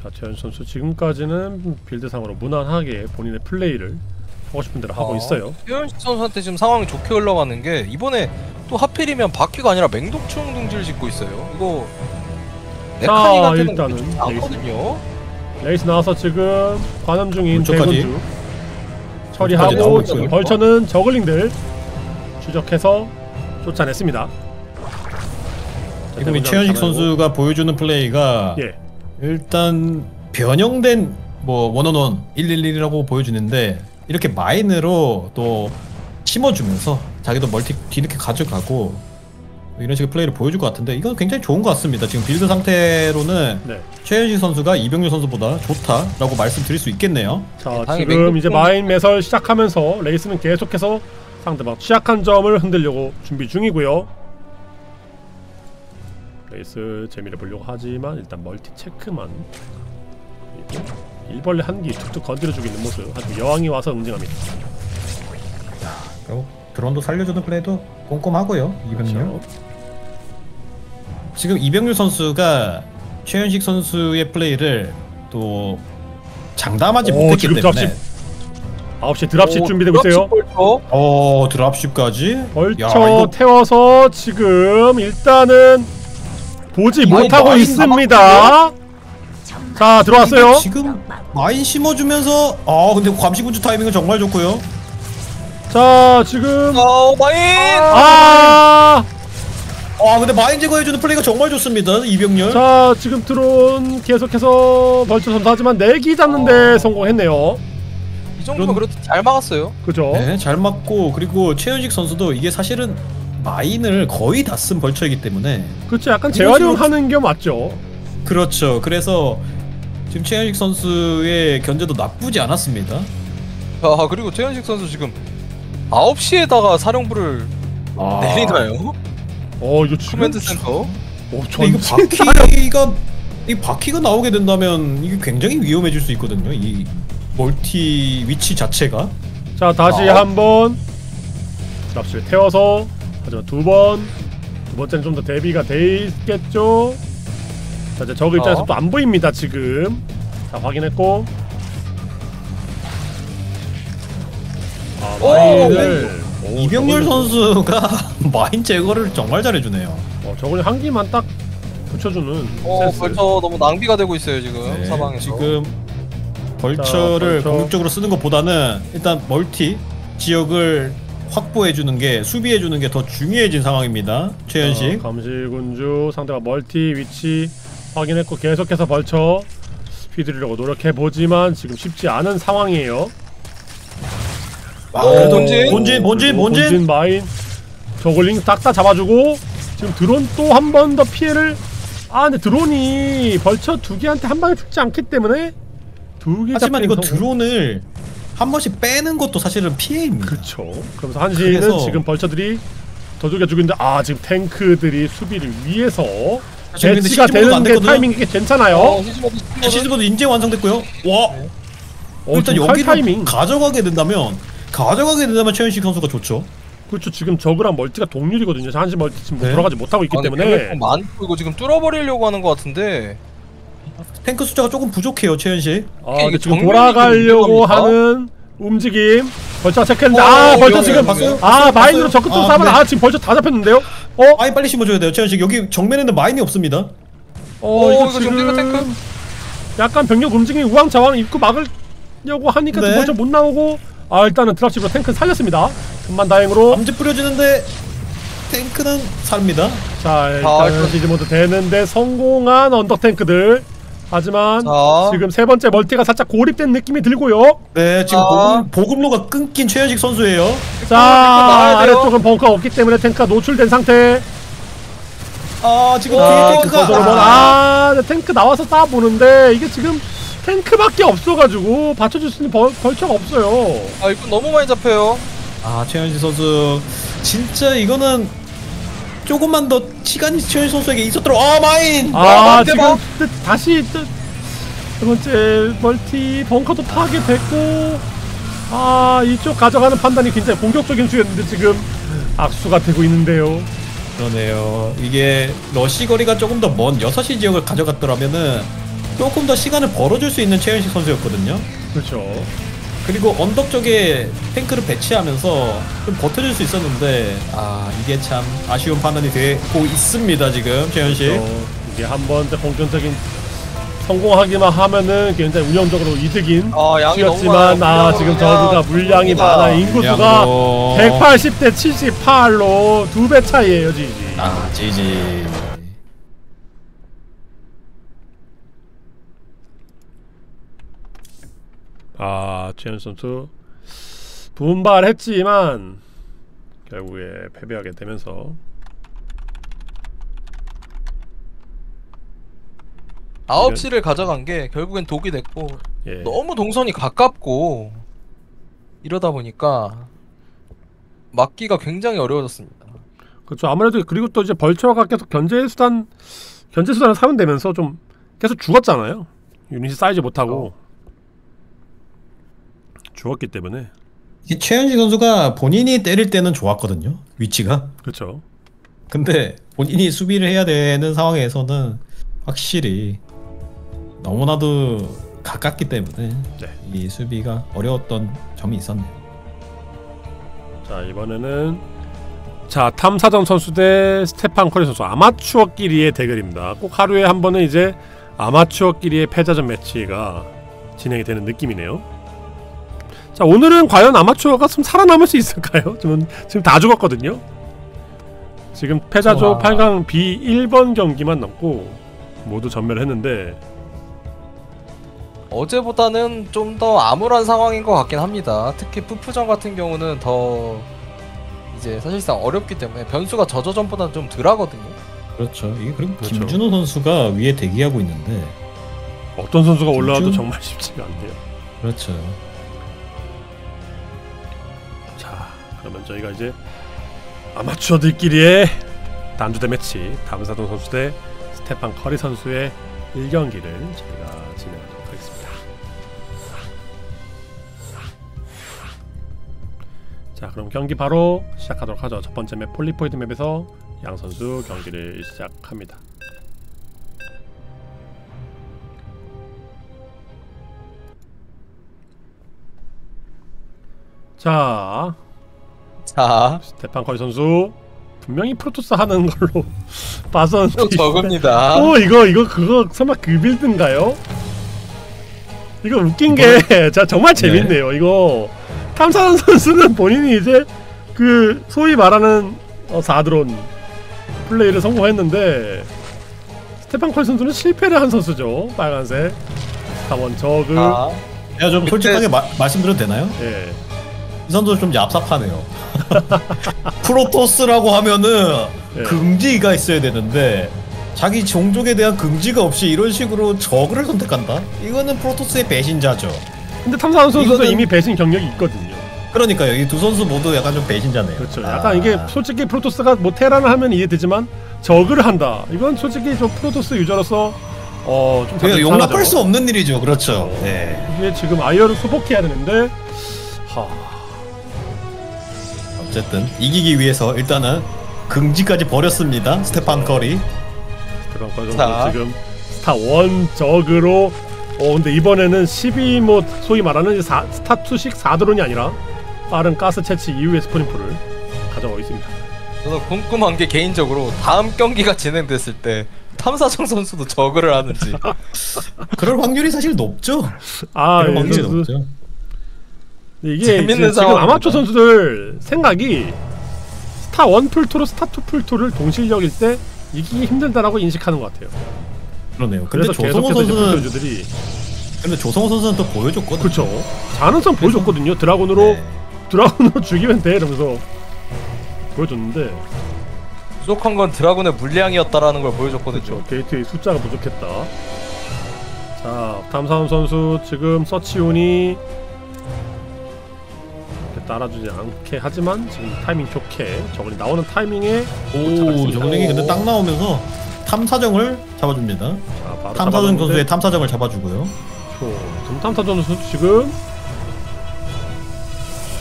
자 최현 선수 지금까지는 빌드상으로 무난하게 본인의 플레이를 하고 싶은 대로 하고 어, 있어요 최현식 선수한테 지금 상황이 좋게 흘러가는 게 이번에 또 하필이면 바퀴가 아니라 맹독충 둥지를 짓고 있어요. 이거 메카닉한테는 일단은 좋지 않거든요. Wraith 나와서 지금 관함 중인. 대군주 처리하고 지금. Vulture는 Zergling들 추적해서 쫓아냈습니다 자, 지금 이 최현식. 선수가 보여주는 플레이가 예. 일단 변형된 뭐 one one one 111이라고 보여주는데 이렇게 mine으로 또 심어주면서 자기도 멀티 뒤늦게 가져가고 이런 식의 플레이를 보여줄 것 같은데 이건 굉장히 좋은 것 같습니다. 지금 build 상태로는 네. 최현식 선수가 이병렬 선수보다 좋다라고 말씀드릴 수 있겠네요. 자 당연히 지금 이제 mine 매설 시작하면서 Wraith는 계속해서 상대방 취약한 점을 흔들려고 준비 중이고요. Wraith 재미를 보려고 하지만 일단 멀티 체크만 그리고 일벌레 한기 툭툭 건드려주고 있는 모습 아주 여왕이 와서 응징합니다. 결국 드론도 살려주는 플레이도 꼼꼼하고요. 이병렬. 그렇죠. 지금 이병렬 선수가 최현식 선수의 플레이를 또 장담하지 오, 못했기 때문에 드랍십 9시 드랍십 오, 준비되고 있어요. 어 드랍십까지 벌쳐 야, 이거- 태워서 지금 일단은 보지 못하고 마인 있습니다. 자 들어왔어요. 지금 마인 심어주면서 아 근데 감시군주 타이밍은 정말 좋고요. 자 지금 어 마인! 아, 아 근데 마인 제거해주는 플레이가 정말 좋습니다 이병렬. 자 지금 드론 계속해서 벌쳐 선수하지만 내기 잡는데 성공했네요. 이 정도면 그래도 잘 막았어요. 그죠? 네, 잘 맞고 그리고 최현식 선수도 이게 사실은 마인을 거의 다 쓴 벌처이기 때문에 그렇죠. 약간 재활용하는 게 맞죠. 그렇죠. 그래서 지금 최현식 선수의 견제도 나쁘지 않았습니다. 아 그리고 최현식 선수 지금 9시에다가 사령부를 아, 내리나요? 어 이거 지금 command center? 오, 근데 이거 전 바퀴가 이 바퀴가 나오게 된다면 이게 굉장히 위험해질 수 있거든요. 이 멀티 위치 자체가. 자 다시 아. 한번 dropship 태워서 하지만 두 번 두 번째는 좀 더 대비가 돼 있겠죠 자 이제 저그 입장에서 어. 또 안 보입니다 지금 자 확인했고 아 오, mine을 오, 이병렬 선수가 mine 제거를 정말 잘해주네요. 어, 저걸 한 기만 딱 붙여주는 어 센스 Vulture 너무 낭비가 되고 있어요 지금 네, 사방에서. 지금 Vulture를 Vulture. 공격적으로 쓰는 것보다는 일단 멀티 지역을 확보해주는 게 수비해주는 게 더 중요해진 상황입니다. 최현식. 어, 감시군주 상대가 멀티 위치 확인했고 계속해서 Vulture 휘두르려고 노력해보지만 지금 쉽지 않은 상황이에요. 아, 어, 그래도 본진? 본진 본진 본진. 마인. 저글링 딱 다 잡아주고 지금 드론 또 한 번 더 피해를. 아 근데 드론이 벌쳐 두 개한테 한 방에 죽지 않기 때문에 두개 하지만 이거 드론을 한 번씩 빼는 것도 사실은 피해입니다. 그렇죠. 그러면서 한시는 지금 벌쳐들이 더 두개 죽인데 아 지금 탱크들이 수비를 위해서 배치가 siege mode가 안 되는 게 됐거든요. 타이밍이 꽤 괜찮아요 어. siege mode 인제 완성됐고요. 와 어, 일단 여기를 타이밍 가져가게 된다면 가져가게 된다면 최현식 선수가 좋죠. 그렇죠 지금 저그랑 멀티가 동률이거든요 한시 멀티 지금 뭐 네. 돌아가지 못하고 있기 아, 근데 때문에 많고 이거 지금 뚫어버리려고 하는 것 같은데 탱크 숫자가 조금 부족해요 최현식. 아 이게 근데 지금 돌아가려고 좀 하는 움직임 벌써 체크했는데 어, 아 어, 벌써 여기 지금 봤어요? 아 봤어요? mine으로? 적극적으로 아, 싸면 네. 아 지금 벌써 다 잡혔는데요? 어? mine 빨리 심어줘야 돼요 최현식. 여기 정면에는 mine이 없습니다. 어 오, 이거 이거 지금? 약간 병력 움직임이 우왕좌왕 입구 막으려고 하니까 네. 네. 벌써 못 나오고 아 일단은 dropship으로 탱크 살렸습니다 그나마 다행으로 암제 뿌려지는데 탱크는 삽니다. 자 일단- 일단은 siege mode 되는데 성공한 언덕 탱크들 하지만 자. 지금 세 번째 멀티가 살짝 고립된 느낌이 들고요 네 지금 아. 보급, 보급로가 끊긴 최현식 선수예요. 자. 아래쪽은 벙커가 없기 때문에 탱크가 노출된 상태 아 지금 어, 뒤에 탱크가 그거로 뭐- 아, 네, 탱크 나와서 싸 보는데 이게 지금 탱크밖에 없어가지고 받쳐줄 수 있는 벌, 벌처가 없어요. 아 이거 너무 많이 잡혀요. 아 최현식 선수 진짜 이거는 조금만 더 시간이 최현식 선수에게 있었도록 아 마인 아, 아, 지금 다시 또, 두 번째 멀티 벙커도 파괴됐고 아 이쪽 가져가는 판단이 굉장히 공격적인 수였는데 지금 악수가 되고 있는데요. 그러네요. 이게 러시 거리가 조금 더 먼 6시 지역을 가져갔더라면은 조금 더 시간을 벌어줄 수 있는 최현식 선수였거든요. 그렇죠. 그리고 언덕 쪽에 탱크를 배치하면서 좀 버텨줄 수 있었는데 아 이게 참 아쉬운 판단이 되고 있습니다 지금 최현식 어, 이게 한 번째 공격적인 성공하기만 하면은 굉장히 운영적으로 이득인 아 양이 너무 수였지만. 아 지금 그냥 물량이. 많아 인구수가 양으로. 180대 78로 두 배 차이에요 지지. 아 지지 아 최현 선수 분발했지만 결국에 패배하게 되면서 아홉 시를 가져간 게 결국엔 독이 됐고 예. 너무 동선이 가깝고 이러다 보니까 막기가 굉장히 어려워졌습니다. 그렇죠 아무래도 그리고 또 이제 벌처가 계속 견제 수단 견제 수단을 사용되면서 좀 계속 죽었잖아요 유닛이 쌓이지 못하고 죽었기 때문에 이 최현식 선수가 본인이 때릴 때는 좋았거든요. 위치가. 그렇죠. 근데 본인이 수비를 해야 되는 상황에서는 확실히 너무나도 가깝기 때문에 네. 이 수비가 어려웠던 점이 있었네요. 자 이번에는 자 탐사정 선수 대 스테판 커리 선수 아마추어끼리의 대결입니다. 꼭 하루에 한 번은 이제 아마추어끼리의 패자전 매치가 진행이 되는 느낌이네요. 자 오늘은 과연 아마추어가 좀 살아남을 수 있을까요? 지금 지금 다 죽었거든요. 지금 패자조 와. 8강 B 1번 경기만 남고 모두 전멸했는데 어제보다는 좀 더 암울한 상황인 것 같긴 합니다. 특히 푸푸전 같은 경우는 더 이제 사실상 어렵기 때문에 변수가 저저전보다는 좀 덜하거든요. 그렇죠. 이게 그리고 그렇죠. 김준호 선수가 위에 대기하고 있는데 어떤 선수가 올라와도 김준? 정말 쉽지가 않네요. 그렇죠. 그러면 저희가 이제 아마추어들끼리의 단두대 매치 탐사정 선수 대 스테판 커리 선수의 1경기를 저희가 진행하도록 하겠습니다. 자 그럼 경기 바로 시작하도록 하죠. 첫 번째 맵 폴리포이드 맵에서 양 선수 경기를 시작합니다. 자 자, 스테판 커리 선수 분명히 프로토스 하는 걸로 봐서는 또 저급니다. 어 이거 이거 그거 설마 그 build인가요? 이거 웃긴 게 자 정말 재밌네요. 이거 탐사정 선수는 본인이 이제 그 소위 말하는 어, 4드론 플레이를 성공했는데 스테판 커리 선수는 실패를 한 선수죠. 빨간색 사원 저그 자, 제가 좀 솔직하게 마- 말씀드려도 되나요? 예. 이 선수 좀 얍삽하네요. 프로토스라고 하면은 예. 긍지가 있어야 되는데 자기 종족에 대한 긍지가 없이 이런 식으로 저그를 선택한다? 이거는 프로토스의 배신자죠. 근데 탐사선 선수도 이거는- 이미 배신 경력이 있거든요. 그러니까요. 이 두 선수 모두 약간 좀 배신자네요. 그렇죠. 아. 약간 이게 솔직히 프로토스가 뭐 테란을 하면 이해되지만 저그를 한다. 이건 솔직히 좀 프로토스 유저로서 어 좀 그러니까 용납할 수 없는 일이죠. 그렇죠. 네. 이게 지금 아이어를 수복해야 되는데 하 어쨌든 이기기 위해서 일단은 긍지까지 버렸습니다. 스테판 커리. 스테판 선수 자. 지금 스타 one 저그로 어 근데 이번에는 12 뭐 소위 말하는 사, 스타 two식 4드론이 아니라 빠른 가스 채취 이후의 spawning pool을 가져오고 있습니다. 저는 궁금한 게 개인적으로 다음 경기가 진행됐을 때 탐사정 선수도 저그를 하는지 그럴 확률이 사실 높죠. 아, 그럴 예, 확률이 높죠. 이게 지금. 아마추어 선수들 생각이 스타 1 플토로 스타 2 플토를 동실력일 때 이기기 힘들다라고 인식하는 것 같아요. 그러네요. 근데 그래서 조성호 선수는 플토 유저들이 근데 조성호 선수는 또 보여줬거든요. 그렇죠. 가능성 보여줬거든요. dragoon으로 네. dragoon으로 죽이면 돼 이러면서 보여줬는데 부족한 건 드라군의 물량이었다라는 걸 보여줬거든요. 그렇죠. 게이트의 숫자가 부족했다. 자, 탐사원 선수 지금 서치온이 이렇게 따라주지 않게 하지만 지금 타이밍 좋게 저번에 나오는 타이밍에 오. 저글링이 근데 딱 나오면서 탐사정을 잡아줍니다. 자, 탐사정 선수의 탐사정을 잡아주고요. 지금 탐사전 선수 지금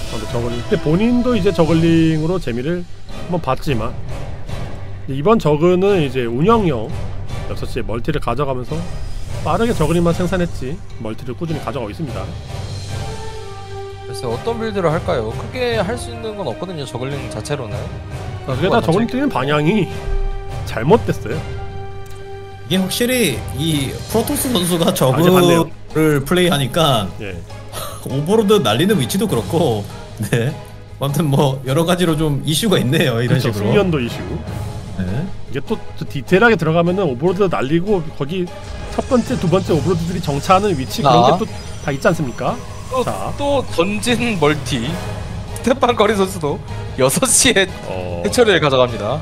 아, 근데 저글링 근데 본인도 이제 저글링으로 재미를 한번 봤지만 이번 저그는 이제 운영형 6시에 멀티를 가져가면서 빠르게 저글링만 생산했지 멀티를 꾸준히 가져가고 있습니다 그래서 어떤 빌드를 할까요? 크게 할 수 있는 건 없거든요. 저글링 자체로는. 그게 다 저글링 뛰는 방향이 잘못됐어요 이게 확실히 이 프로토스 선수가 아. 저그를 플레이하니까 예. overlord 날리는 위치도 그렇고 네. 아무튼 뭐 여러 가지로 좀 이슈가 있네요. 이런 그렇죠. 식으로. 숙련도 이슈 네. 이게 또, 또 디테일하게 들어가면은 overlord 날리고 거기 첫 번째 두 번째 overlord들이 정차하는 위치 그런 아. 게 또 다 있지 않습니까? 또, 자. 또 던진 멀티. 스테판 커리 선수도 6시에 어... hatchery를 가져갑니다.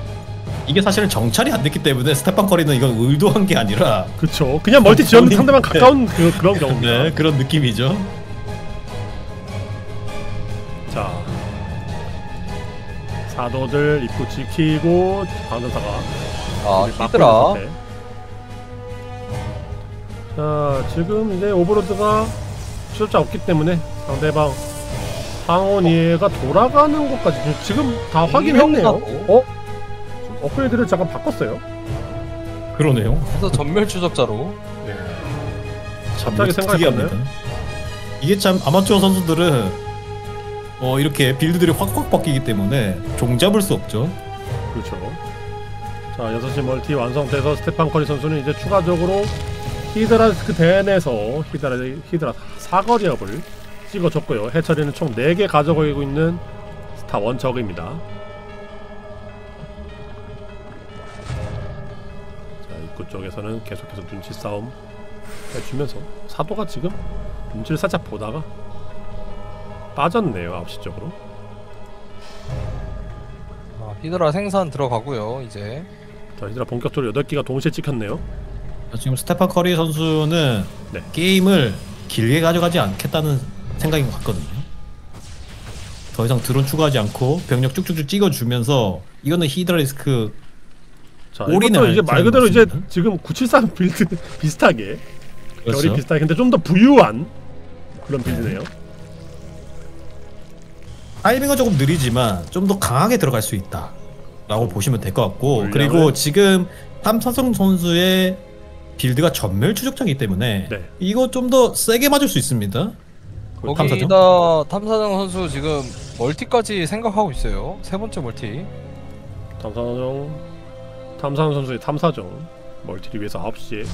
이게 사실은 정찰이 안 됐기 때문에 스테판 커리는 이건 의도한 게 아니라 그렇죠. 그냥 멀티 지었는데 본인- 상대방 가까운 그, 그런 경우입니다. 네, 그런 느낌이죠. 자 사도들 입구 지키고 방전사가 아, 상태. 자 지금 이제 오버로드가 추적자 없기 때문에 상대방 황혼이가 돌아가는 것까지 지금- 다 확인했네요. 분명하다. 어? 업그레이드를 잠깐 바꿨어요. 그러네요. 그래서 전멸 추적자로 참 갑자기 특이합니다. 이게 참 아마추어 선수들은 어 이렇게 build들이 확확 바뀌기 때문에 종잡을 수 없죠. 그렇죠. 자, 6시 멀티 완성돼서 스테판 커리 선수는 이제 추가적으로 hydralisk den에서 hydra hydra 사거리업을 찍어줬고요. hatchery는 총 4개 가져가고 있는 스타 one 저급니다. 자, 입구 쪽에서는 계속해서 눈치 싸움 해주면서 사도가 지금 눈치를 살짝 보다가 빠졌네요. 9시 쪽으로. 아, 히드라 생산 들어가고요 이제 자, 히드라 본격적으로 8개가 동시에 찍혔네요. 지금 스테판 커리 선수는 네. 게임을 길게 가져가지 않겠다는 생각인 것 같거든요. 더 이상 드론 추가하지 않고 병력 쭉쭉쭉 찍어주면서 이거는 hydralisk 자, 올인을 이제 말 그대로 것 이제. 지금 973 build 비슷하게 결이 그렇죠. 비슷하게 근데 좀 더 부유한 그런 build네요. 타이밍은 조금 느리지만 좀 더 강하게 들어갈 수 있다. 라고 보시면 될 것 같고 물량을- 그리고 지금 탐사정 선수의 build가 전멸 추적자이기 때문에 네. 이거 좀 더 세게 맞을 수 있습니다. 탐사정? 거기다 탐사정 선수 지금 멀티까지 생각하고 있어요 세 번째 멀티 탐사정 탐사정 선수의 탐사정 멀티를 위해서 9시에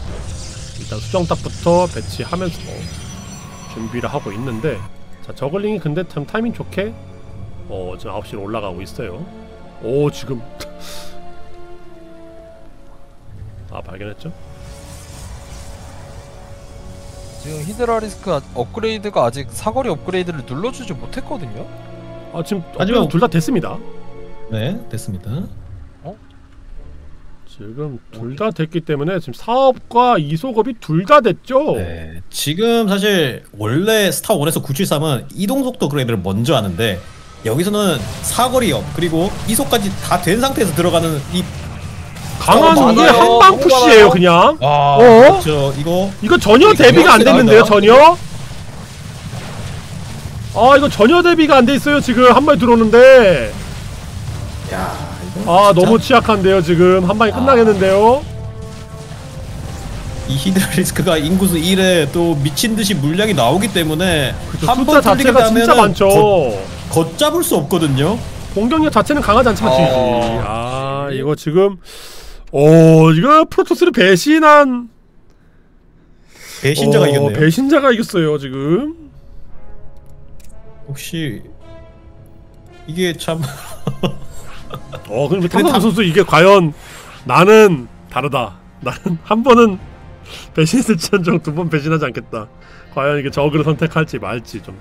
일단 수정탑부터 배치하면서 준비를 하고 있는데 자 저글링이 근데 참 타이밍 좋게 어 지금 9시로 올라가고 있어요. 오 지금 아 발견했죠? 지금 히드라 리스크 아- 업그레이드가 아직 사거리 업그레이드를 눌러주지 못했거든요 아 지금 하지만- 둘 다 됐습니다. 네, 됐습니다. 지금 둘 다 됐기 때문에 지금 사업과 이속업이 둘 다 됐죠. 네, 지금 사실 원래 스타 1에서 973은 이동 속도 업그레이드를 먼저 하는데 여기서는 사거리 업 그리고 이속까지 다 된 상태에서 들어가는 이 강한 어, 이게. 한방 push예요. 그냥. 아, 어? 그렇죠. 이거 이거 전혀 대비가 안 됐는데요 전혀. 아 이거 전혀 대비가 안 돼 있어요 지금 한 발 들어오는데. 야, 이거 아 진짜 너무 취약한데요 지금 한 방에 아. 끝나겠는데요. 이 히드라 리스크가 인구수 1에 또 미친 듯이 물량이 나오기 때문에 그쵸, 한 숫자 번 자체가 진짜 많죠. 걷, 걷잡을 수 없거든요. 공격력 자체는 강하지 않지만 어. 지지. 아 이거 지금 오 이거 프로토스를 배신한 배신자가 어, 이겼네요. 배신자가 이겼어요 지금. 혹시 이게 참 어 그럼 근데 탐사 탐- 선수 이게 과연 나는 다르다. 나는 한 번은 배신했을지언정 두 번 배신하지 않겠다. 과연 이게 저그를 선택할지 말지 좀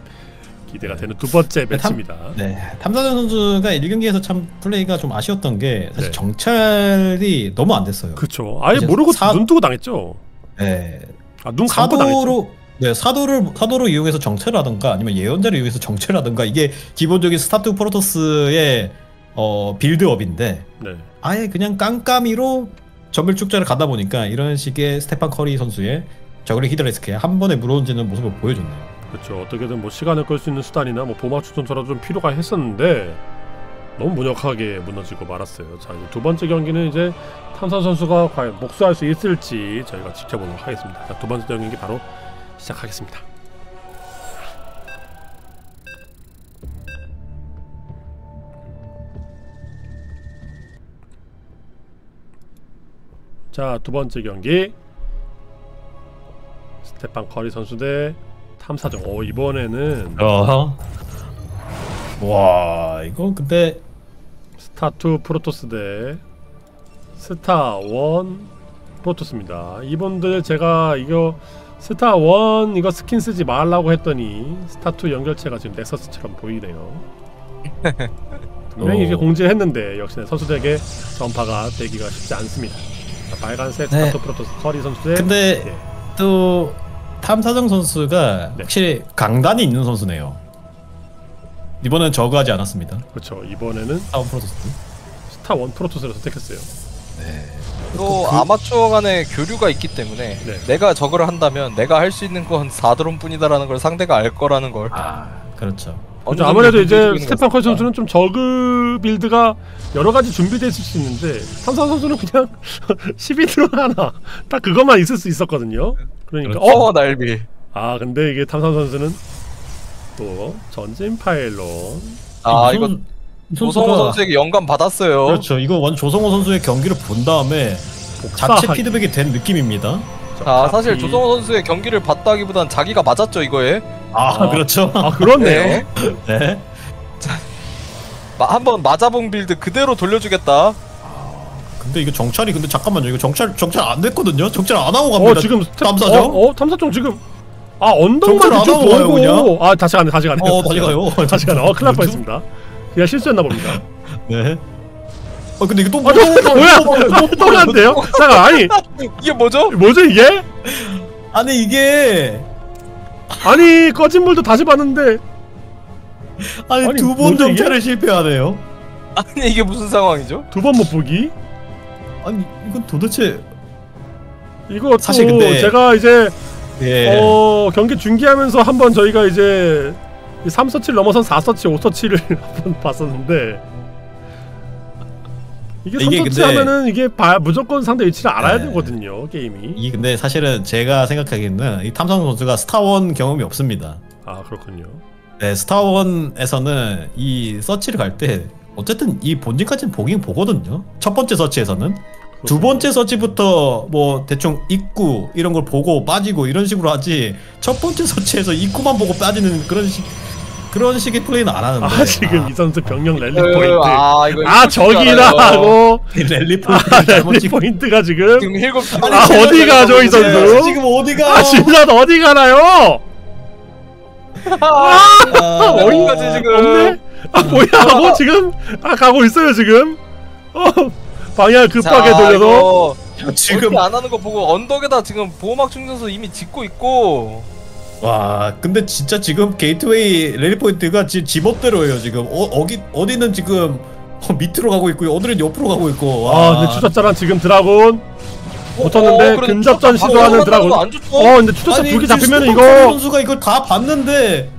기대가 되는 두 번째 네, 탐- 매치입니다. 네, 탐사전 선수가 1경기에서 참 플레이가 좀 아쉬웠던 게 사실 네. 정찰이 너무 안 됐어요. 그쵸. 아예 모르고 사- 눈 뜨고 당했죠. 네, 아 눈 감고 당했죠. 사도로 네 사도를 사도를 이용해서 정찰이라든가 아니면 예언자를 이용해서 정찰이라든가 이게 기본적인 스타트 프로토스의 어 빌드업인데 네. 아예 그냥 깜깜이로 전멸 추적자를 가다 보니까 이런 식의 스테판 커리 선수의 zergling hydralisk에 한 번에 무너지는 모습을 보여줬네요. 그렇죠. 어떻게든 뭐 시간을 끌 수 있는 수단이나 뭐 보호막 충전소처럼 좀 필요가 했었는데 너무 무력하게 무너지고 말았어요. 자, 이제 두 번째 경기는 이제 탐사 선수가 과연 복수할 수 있을지 저희가 지켜보도록 하겠습니다. 자, 두 번째 경기 바로 시작하겠습니다. 자, 두 번째 경기 스테판 커리 선수 대 탐사정. 오, 이번에는 어. 와 이거 근데 스타 2 프로토스 대 스타 1 프로토스입니다. 이분들 제가 이거 스타 1 이거 스킨 쓰지 말라고 했더니 스타 2 연결체가 지금 nexus처럼 보이네요. 분명히 어. 이게 공지했는데 역시나 선수들에게 전파가 되기가 쉽지 않습니다. 자, 빨간색 네. 스타2 프로토스 커리 선수의 근데 네. 또 탐사정 선수가 네. 확실히 강단이 있는 선수네요. 이번엔 저그하지 않았습니다. 그렇죠. 이번에는 타 one 프로토스. 스타1 프로토스를 선택했어요. 네. 또 그- 아마추어 간의 교류가 있기 때문에 네. 내가 저그를 한다면 내가 할 수 있는 건 4드론 뿐이다라는 걸 상대가 알 거라는 걸 아 그렇죠. 그렇죠. 아무래도 이제 스테판 같습니다. 선수는 좀 저그 build가 여러 가지 준비돼 있을 수 있는데 탐사 선수는 그냥 12드론 하나 딱 그것만 있을 수 있었거든요. 그러니까 어? 어 날빌 아 근데 이게 탐사 선수는 또 전진 pylon 아이 이거 조성호 선수에게 영감 받았어요 그렇죠. 이거 완 조성호 선수의 경기를 본 다음에 자체 복사하기. 피드백이 된 느낌입니다. 자 사실 조성호 선수의 경기를 봤다기보단 자기가 맞았죠 이거에 아, 아. 그렇죠. 아 그렇네요. 네. 네. 마- 한번 맞아본 build 그대로 돌려주겠다 근데 이거 정찰이 근데 잠깐만요. 이거 정찰 정찰 안 됐거든요. 정찰 안 하고 갑니다. 어 지금 스텝 탐사정? 어, 어 탐사정 지금 아 언덕만 정찰 안 대충 하고 가요? 아 다시 가네 다시 가네 어, 다시 가요. 다시 가네 어 큰일 날 뻔했습니다. 그냥 실수했나 봅니다. 네. 어 근데 이거 또 아, 또, 또- 뭐야? 또- 또- 또 간대요? 잠깐 아니 이게 뭐죠? 뭐죠 이게? 아니 이게 아니 꺼진 물도 다시 봤는데 아니, 아니, 두 번 뭐지, 이게? 정찰을 실패하네요. 아니 이게 무슨 상황이죠? 두 번 못 보기 아니 이건 도대체 이거 사실 또 근데- 제가 이제 예. 어 경기 중계하면서 한번 저희가 이제 3서치를 넘어선 4서치, 5서치를 한번 봤었는데 이게 이게 3서치 근데- 하면은 이게 바, 무조건 상대 위치를 알아야 네. 되거든요 게임이 이 근데 사실은 제가 생각하기에는 이 탐성 선수가 스타원 경험이 없습니다. 아 그렇군요 네, 스타원에서는 이 서치를 갈때 어쨌든 이 본진까지는 보긴 보거든요. 첫 번째 search에서는 두 번째 search부터 뭐 대충 입구 이런 걸 보고 빠지고 이런 식으로 하지 첫 번째 서치에서 입구만 보고 빠지는 그런 식 그런 식의 플레이는 안 하는데 아 지금 이 선수 병력 랠리 어, 포인트 아 이거 아 저기다. 하고 이 랠리 아 포인트 잘못 rally point가 지금 지금 일곱 줄 아, 어디 가죠, 이 선수? 지금 어디 가 아 진짜 어디 가나요? 아, 어디까지 지금 없네? 아 뭐야? 하고 지금? 아 가고 있어요 지금? 어 방향 급하게 돌려서. 지금 지금 안 하는 거 보고 언덕에다 지금 보호막 충전소 이미 짓고 있고. 와 근데 진짜 지금 gateway rally point가 지금 지멋대로예요 지금. 어, 어기, 어디는 지금 어, 밑으로 가고 있고요 어디는 옆으로 가고 있고. 아 근데 추적자랑 지금 dragoon? 붙었는데 어, 근접전 시도하는 좋죠? 어 근데 추적자 아니, 두개 지금 잡히면 이거 선수가 이걸 다 봤는데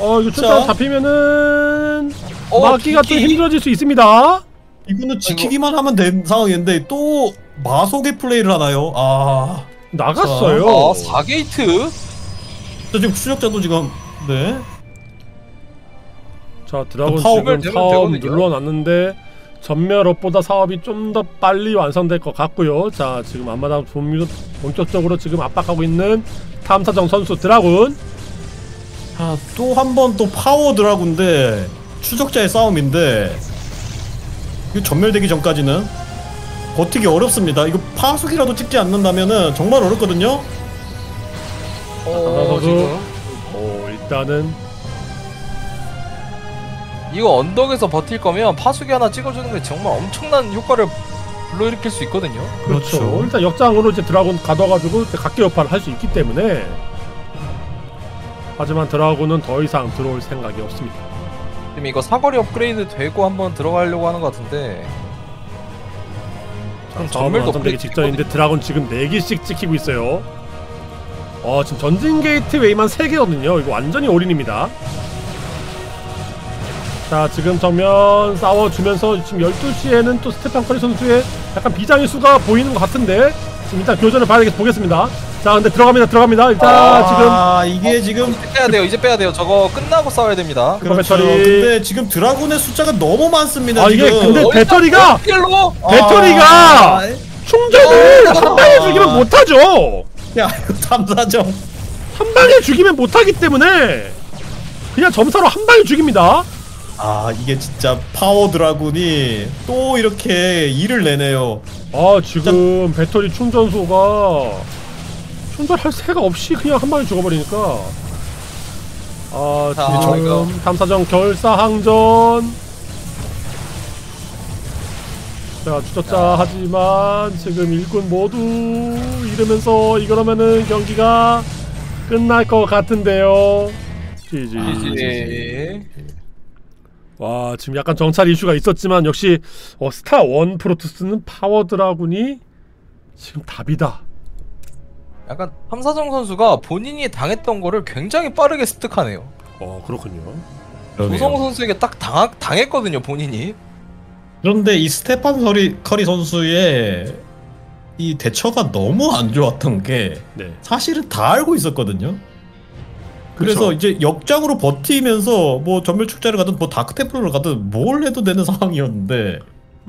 어 이거 자. 잡히면은 어, 막기가 좀. 힘들어질 수 있습니다 이거는 지키기만 하면 된 상황인데 또 마속의 플레이를 하나요? 아, 나갔어요 아 4게이트? 저 지금 추적자도 지금 네. 자 드라곤 지금 사업. 눌러놨는데 전멸업보다 사업이 좀 더 빨리 완성될 것 같고요 자 지금 앞마당 본격- 본격적으로 지금 압박하고 있는 탐사정 선수 드라군 아, 또 한 번 또 파워 드라군데 추적자의 싸움인데 이거 전멸되기 전까지는 버티기 어렵습니다. 이거 파수기라도 찍지 않는다면은 정말 어렵거든요. 어 선수. 지금 어 일단은 이거 언덕에서 버틸 거면 파수기 하나 찍어주는 게 정말 엄청난 효과를 불러일으킬 수 있거든요 그렇죠. 그렇죠. 일단 역장으로 이제 dragoon 가둬가지고 각개격파를 할 수 있기 때문에 하지만 dragoon은 더 이상 들어올 생각이 없습니다. 지금 이거 사거리 업그레이드 되고 한번 들어가려고 하는 것 같은데 사업은 전멸도 완성되기 직전인데 dragoon 지금 4개씩 찍히고 있어요. 어 지금 전진 gateway만 3개거든요. 이거 완전히 올인입니다. 자 지금 정면 싸워주면서 지금 12시에는 또 스테판 커리 선수의 약간 비장의 수가 보이는 것 같은데 지금 일단 교전을 봐야 되겠 보겠습니다. 자 근데 들어갑니다 들어갑니다. 일단 아, 이게 어, 지금 이제 빼야 돼요 이제 빼야 돼요 저거 끝나고 싸워야 됩니다 그렇죠. 배터리. 근데 지금 dragoon의 숫자가 너무 많습니다. 아, 이게 지금. 근데 배터리가 아, 배터리가 충전을 한 방에 죽이면 못하죠. 야, 이거 탐사정. 한 방에 죽이면 못하기 때문에 그냥 점사로 한 방에 죽입니다. 아, 이게 진짜 파워 드라군이 또 이렇게 일을 내네요. 아 지금 배터리 충전소가 충전할 새가 없이 그냥 한 방에 죽어버리니까 아 자, 지금 이거. 탐사정 결사항전 자 추적자 하지만 지금 일꾼 모두 이러면서 이러면은 경기가 끝날 것 같은데요 GG GG 와 지금 약간 정찰 이슈가 있었지만 역시 어, 스타 one 프로토스는 power dragoon이 지금 답이다. 약간 탐사정 선수가 본인이 당했던 거를 굉장히 빠르게 습득하네요. 어 그렇군요. 조성호 선수에게 딱 당, 당했거든요, 본인이. 그런데 이 스테판 커리, 커리 선수의 이 대처가 너무 안 좋았던 게 네. 사실은 다 알고 있었거든요. 그래서 그쵸. 이제 역장으로 버티면서 뭐 전멸 추적자를 가든 뭐 dark templar를 가든 뭘 해도 되는 상황이었는데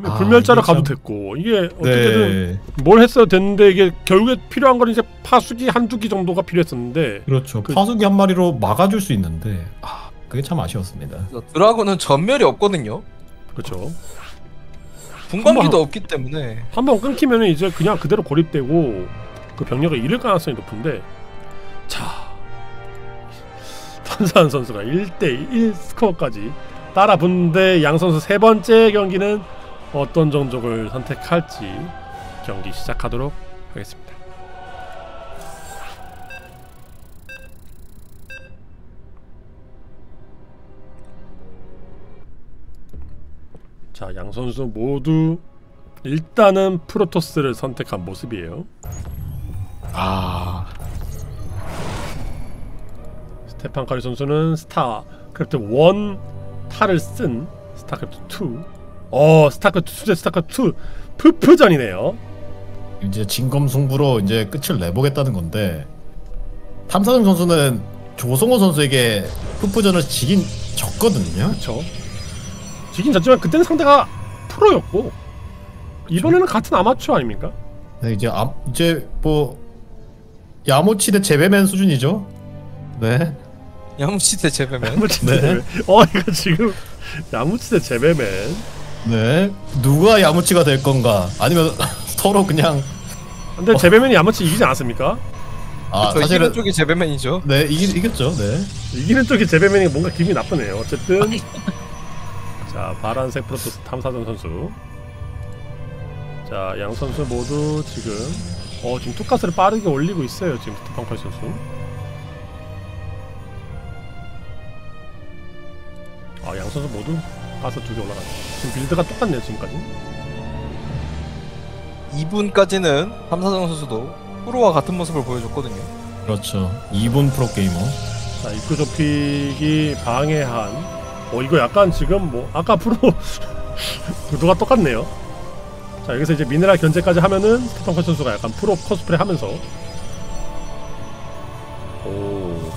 아, 불멸자를 가도 참- 됐고 이게 어떻게든 네 뭘 했어야 됐는데 이게 결국에 필요한 건 이제 파수기 한두 기 정도가 필요했었는데 그렇죠 그- 파수기 한 마리로 막아줄 수 있는데 아 그게 참 아쉬웠습니다. 드라군은 전멸이 없거든요. 그렇죠. 분광기도 한번- 없기 때문에. 한 번 끊기면 이제 그냥 그대로 고립되고 그 병력을 잃을 가능성이 높은데 자 탄산 선수가 1대1 스코어까지 따라 붙는데 양 선수 세 번째 경기는 어떤 종족을 선택할지 경기 시작하도록 하겠습니다. 자, 양 선수 모두 일단은 프로토스를 선택한 모습이에요. 아 테판 커리 선수는 스타 크래프트 1 타를 쓴 스타크래프트 2. 어, 스타크래프트 2대 스타크래프트 2 푸푸전이네요. 이제 진검승부로 이제 끝을 내보겠다는 건데 탐사정 선수는 조성호 선수에게 풋푸전을 지긴 졌거든요. 그렇죠. 지긴 졌지만 그때는 상대가 프로였고 이번에는 같은 아마추어 아닙니까? 네, 이제 아, 이제 뭐 야모치 대 제베맨 수준이죠. 네. 야무시대 제배면. 야무치 네. 대 어, 이거 지금 야무치 대 제베맨. 네. 누가 야무치가 될 건가? 아니면 서로 그냥 근데 제베맨이 야무치 이기지 않았습니까? 아저 사실은 이기는 쪽이 제배맨이죠. 네 이기, 이겼죠. 네. 이기는 쪽이 제베맨이 뭔가 기분이 나쁘네요. 어쨌든 자 파란색 프로토스 탐사정 선수 자 양 선수 모두 지금 어 지금 two 가스를 빠르게 올리고 있어요 지금 스테판 커리 선수 아 양 선수 모두 가스 두개 올라갔네 지금 build가 똑같네요 지금까지 2분까지는 탐사정 선수도 프로와 같은 모습을 보여줬거든요. 그렇죠. 2분 프로 게이머. 자 입구 좁히기 방해한 어 이거 약간 지금 뭐 아까 프로 구도가 똑같네요 자 여기서 이제 미네랄 견제까지 하면은 스테판 커리 선수가 약간 프로 코스프레 하면서 오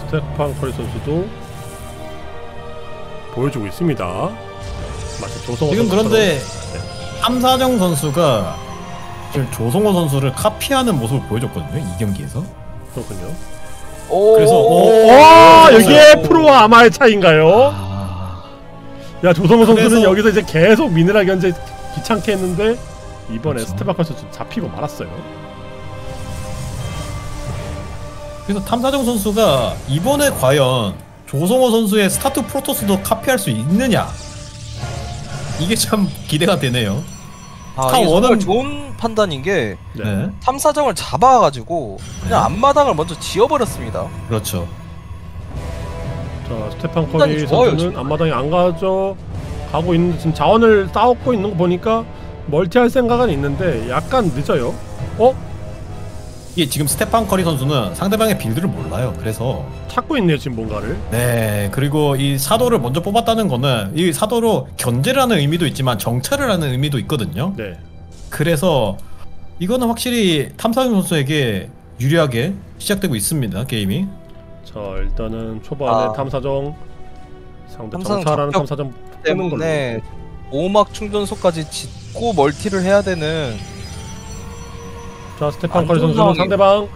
스테판 커리 선수도 보여주고 있습니다 마치 조성호 지금. 그런데 함사정 선수가 지금 조성호 선수를 카피하는 모습을 보여줬거든요. 이 경기에서. 그렇군요 오. 그래서 오, 와 그래서- 이게 프로와 아마의 차이인가요? 아, 야 조성호 선수는 그래서- 여기서 이제 계속 미네랄 견제 귀찮게 했는데 이번에 그렇죠. 선수 잡히고 말았어요 그래서 탐사정 선수가 이번에 과연 조성호 선수의 스타트 프로토스도 카피할 수 있느냐? 이게 참 기대가 되네요. 아, 스타 원은- 좋은 판단인 게 네. 네. 탐사정을 잡아가지고 그냥 네. 앞마당을 먼저 지어버렸습니다. 그렇죠. 자 스테판 커리 선수는. 앞마당에 안 가져 가고 있는데 지금 자원을 쌓고 있는 거 보니까 멀티할 생각은 있는데 약간 늦어요. 어? 이게 지금 스테판 커리 선수는 상대방의 build를 몰라요. 그래서 찾고 있네요 지금 뭔가를. 네 그리고 이 사도를 먼저 뽑았다는 거는 이 사도로 견제를 하는 의미도 있지만 정찰을 하는 의미도 있거든요. 네. 그래서 이거는 확실히 탐사정 선수에게 유리하게 시작되고 있습니다 게임이. 자 일단은 초반에 아. 탐사정 상대 탐사정 정찰하는 탐사정. 때문에 보호막 충전소까지 짓고 멀티를 해야 되는 자 스테판 안 커리 좋은 선수는 상대방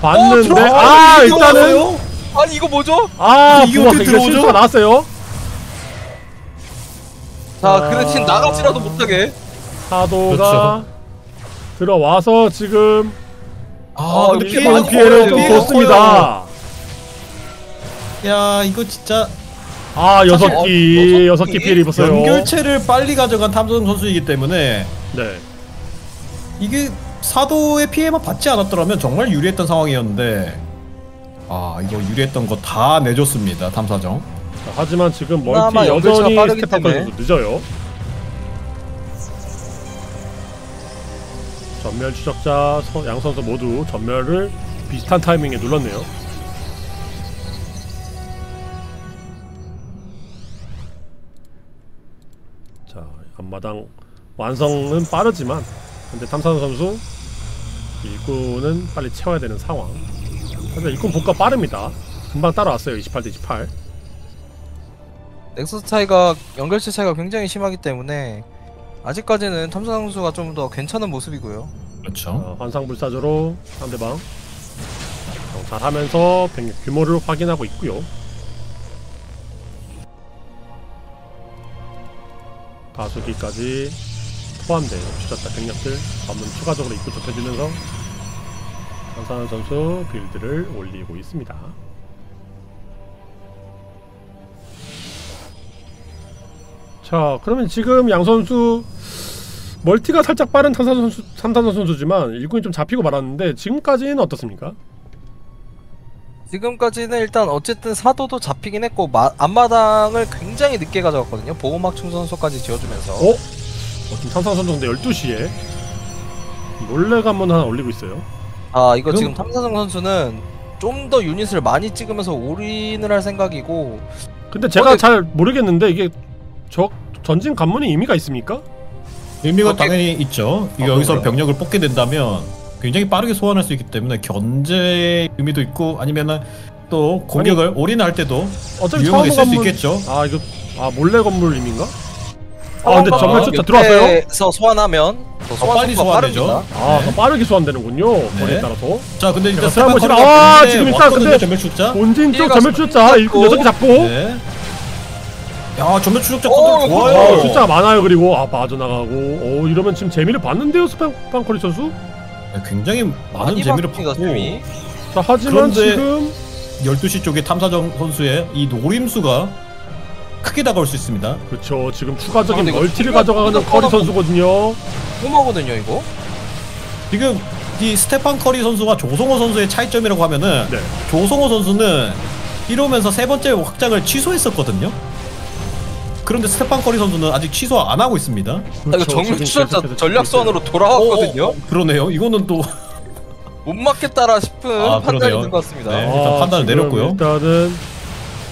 봤는데 들어가요. 아 일단은? 아니 이거 뭐죠? 아 이게 어떻게 들어오죠? 실수가 나왔어요. 자 아. 그레친 나가지라도 못하게 사도가 그렇죠. 들어와서 지금 아, 피해는 많이 피해를. 좀 줬습니다. 야 이거 진짜 아 여섯 기 어, 여섯 기? 피해를 입었어요. 연결체를 빨리 가져간 탐사정 선수이기 때문에 네. 이게 사도의 피해만 받지 않았더라면 정말 유리했던 상황이었는데 아 이거 유리했던 거 다 내줬습니다 탐사정 자, 하지만 지금 그나마 멀티 여전히 빠르기 스텝 때문에. 선수 늦어요. 점멸 추적자 서- 양 선수 모두 점멸을 비슷한 타이밍에 눌렀네요. 자 앞마당 완성은 빠르지만 근데 탐사선 선수 일꾼은 빨리 채워야 되는 상황. 근데 일꾼 복가 빠릅니다. 금방 따라왔어요. 28 대 28. 넥서스 차이가 연결체 차이가 굉장히 심하기 때문에 아직까지는 탐사 선수가 좀 더 괜찮은 모습이고요. 그렇죠. 어, 환상불사조로 상대방 정찰하면서 병력 규모를 확인하고 있고요. 다수기까지 포함된 추적자 병력들 관문 추가적으로 입구 좁혀주면서 한상현 선수 빌드를 올리고 있습니다. 자, 그러면 지금 양 선수 멀티가 살짝 빠른 탐사 선수, 탐사선 선수지만 일꾼이 좀 잡히고 말았는데 지금까지는 어떻습니까? 지금까지는 일단 어쨌든 사도도 잡히긴 했고 마, 앞마당을 굉장히 늦게 가져갔거든요. 보호막 충전소까지 지어주면서 어? 어 지금 탐사 선수 근데 12시에 몰래 관문 하나 올리고 있어요. 아 이거 그럼- 지금 탐사정 선수는 좀 더 유닛을 많이 찍으면서 올인을 할 생각이고 근데 제가 어제- 잘 모르겠는데 이게 적 전진 관문이 의미가 있습니까? 의미가 그렇게- 당연히 있죠. 이게 아, 여기서 그래요? 병력을 뽑게 된다면 굉장히 빠르게 소환할 수 있기 때문에 견제의 의미도 있고 아니면은 또 공격을 올인할 때도 어차피 유용하게 처음 쓸 수 관문 있겠죠. 아 이거 아 몰래 건물 의미인가? 아 근데 전멸 쫓아 들어왔어요? 옆에서 소환하면 더 소환 빨리 속도가 소환되죠. 빠릅니다. 아, 네. 더 빠르게 소환되는군요. 거리에 따라서. 자, 근데 제가 일단 보시면- 스파커리가 아, 지금 일단 왔거든요, 근데- 전멸 추적자. 본진 쪽 전멸 추적자. 일꾼 여섯 개 잡고. 네. 야, 전멸 추적자 컨트롤 좋아요. 어, 숫자가 많아요. 그리고 아 빠져나가고. 어 이러면 지금 재미를 봤는데요, 스팡코리 선수. 네, 굉장히 많은 많이 재미를 재미. 자 하지만 그런데- 지금 12시 쪽에 탐사정 선수의 이 노림수가 크게 다가올 수 있습니다. 그렇죠. 지금 추가적인 아, 멀티를 가져가는 커리 선수거든요. 꼬마거든요 이거. 지금 이 스테판 커리 선수와 조성호 선수의 차이점이라고 하면은 네. 조성호 선수는 이러면서 세 번째 확장을 취소했었거든요. 그런데 스테판 커리 선수는 아직 취소 안 하고 있습니다. 아, 그렇죠. 정밀 지금 추적자 계속해서 전략 찍고 있어요. 소환으로 돌아왔거든요. 어, 어, 그러네요. 이거는 또 못 맞겠다라 싶은 아, 판단이. 있는 것 같습니다. 네. 일단 판단을 지금 내렸고요. 일단은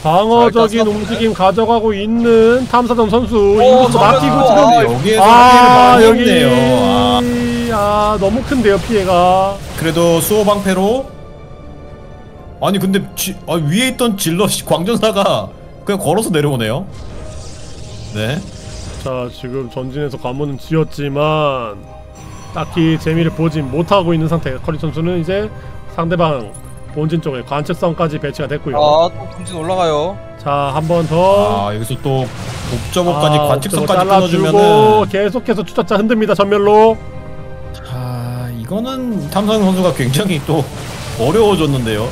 방어적인 움직임 가져가고 있는 탐사정 선수 오, 인구수 정말 맡기고 좋아. 지금 아, 여기에서 아 여기. 아, 아 너무 큰데요 피해가 그래도 수호 방패로 아니 근데 지, 아, 위에 있던 질럿 광전사가 그냥 걸어서 내려오네요. 네. 자 지금 전진에서 관문은 지었지만 딱히 재미를 보진 못하고 있는 상태 커리 선수는 이제 상대방 본진 쪽에 관측선까지 배치가 됐고요 아 또 본진 올라가요. 자 한 번 더 아 여기서 또 옵저버까지 아, 관측선까지 끊어주면은 계속해서 추적자 흔듭니다 전멸로 아 이거는 탐상 선수가 굉장히 또 어려워졌는데요.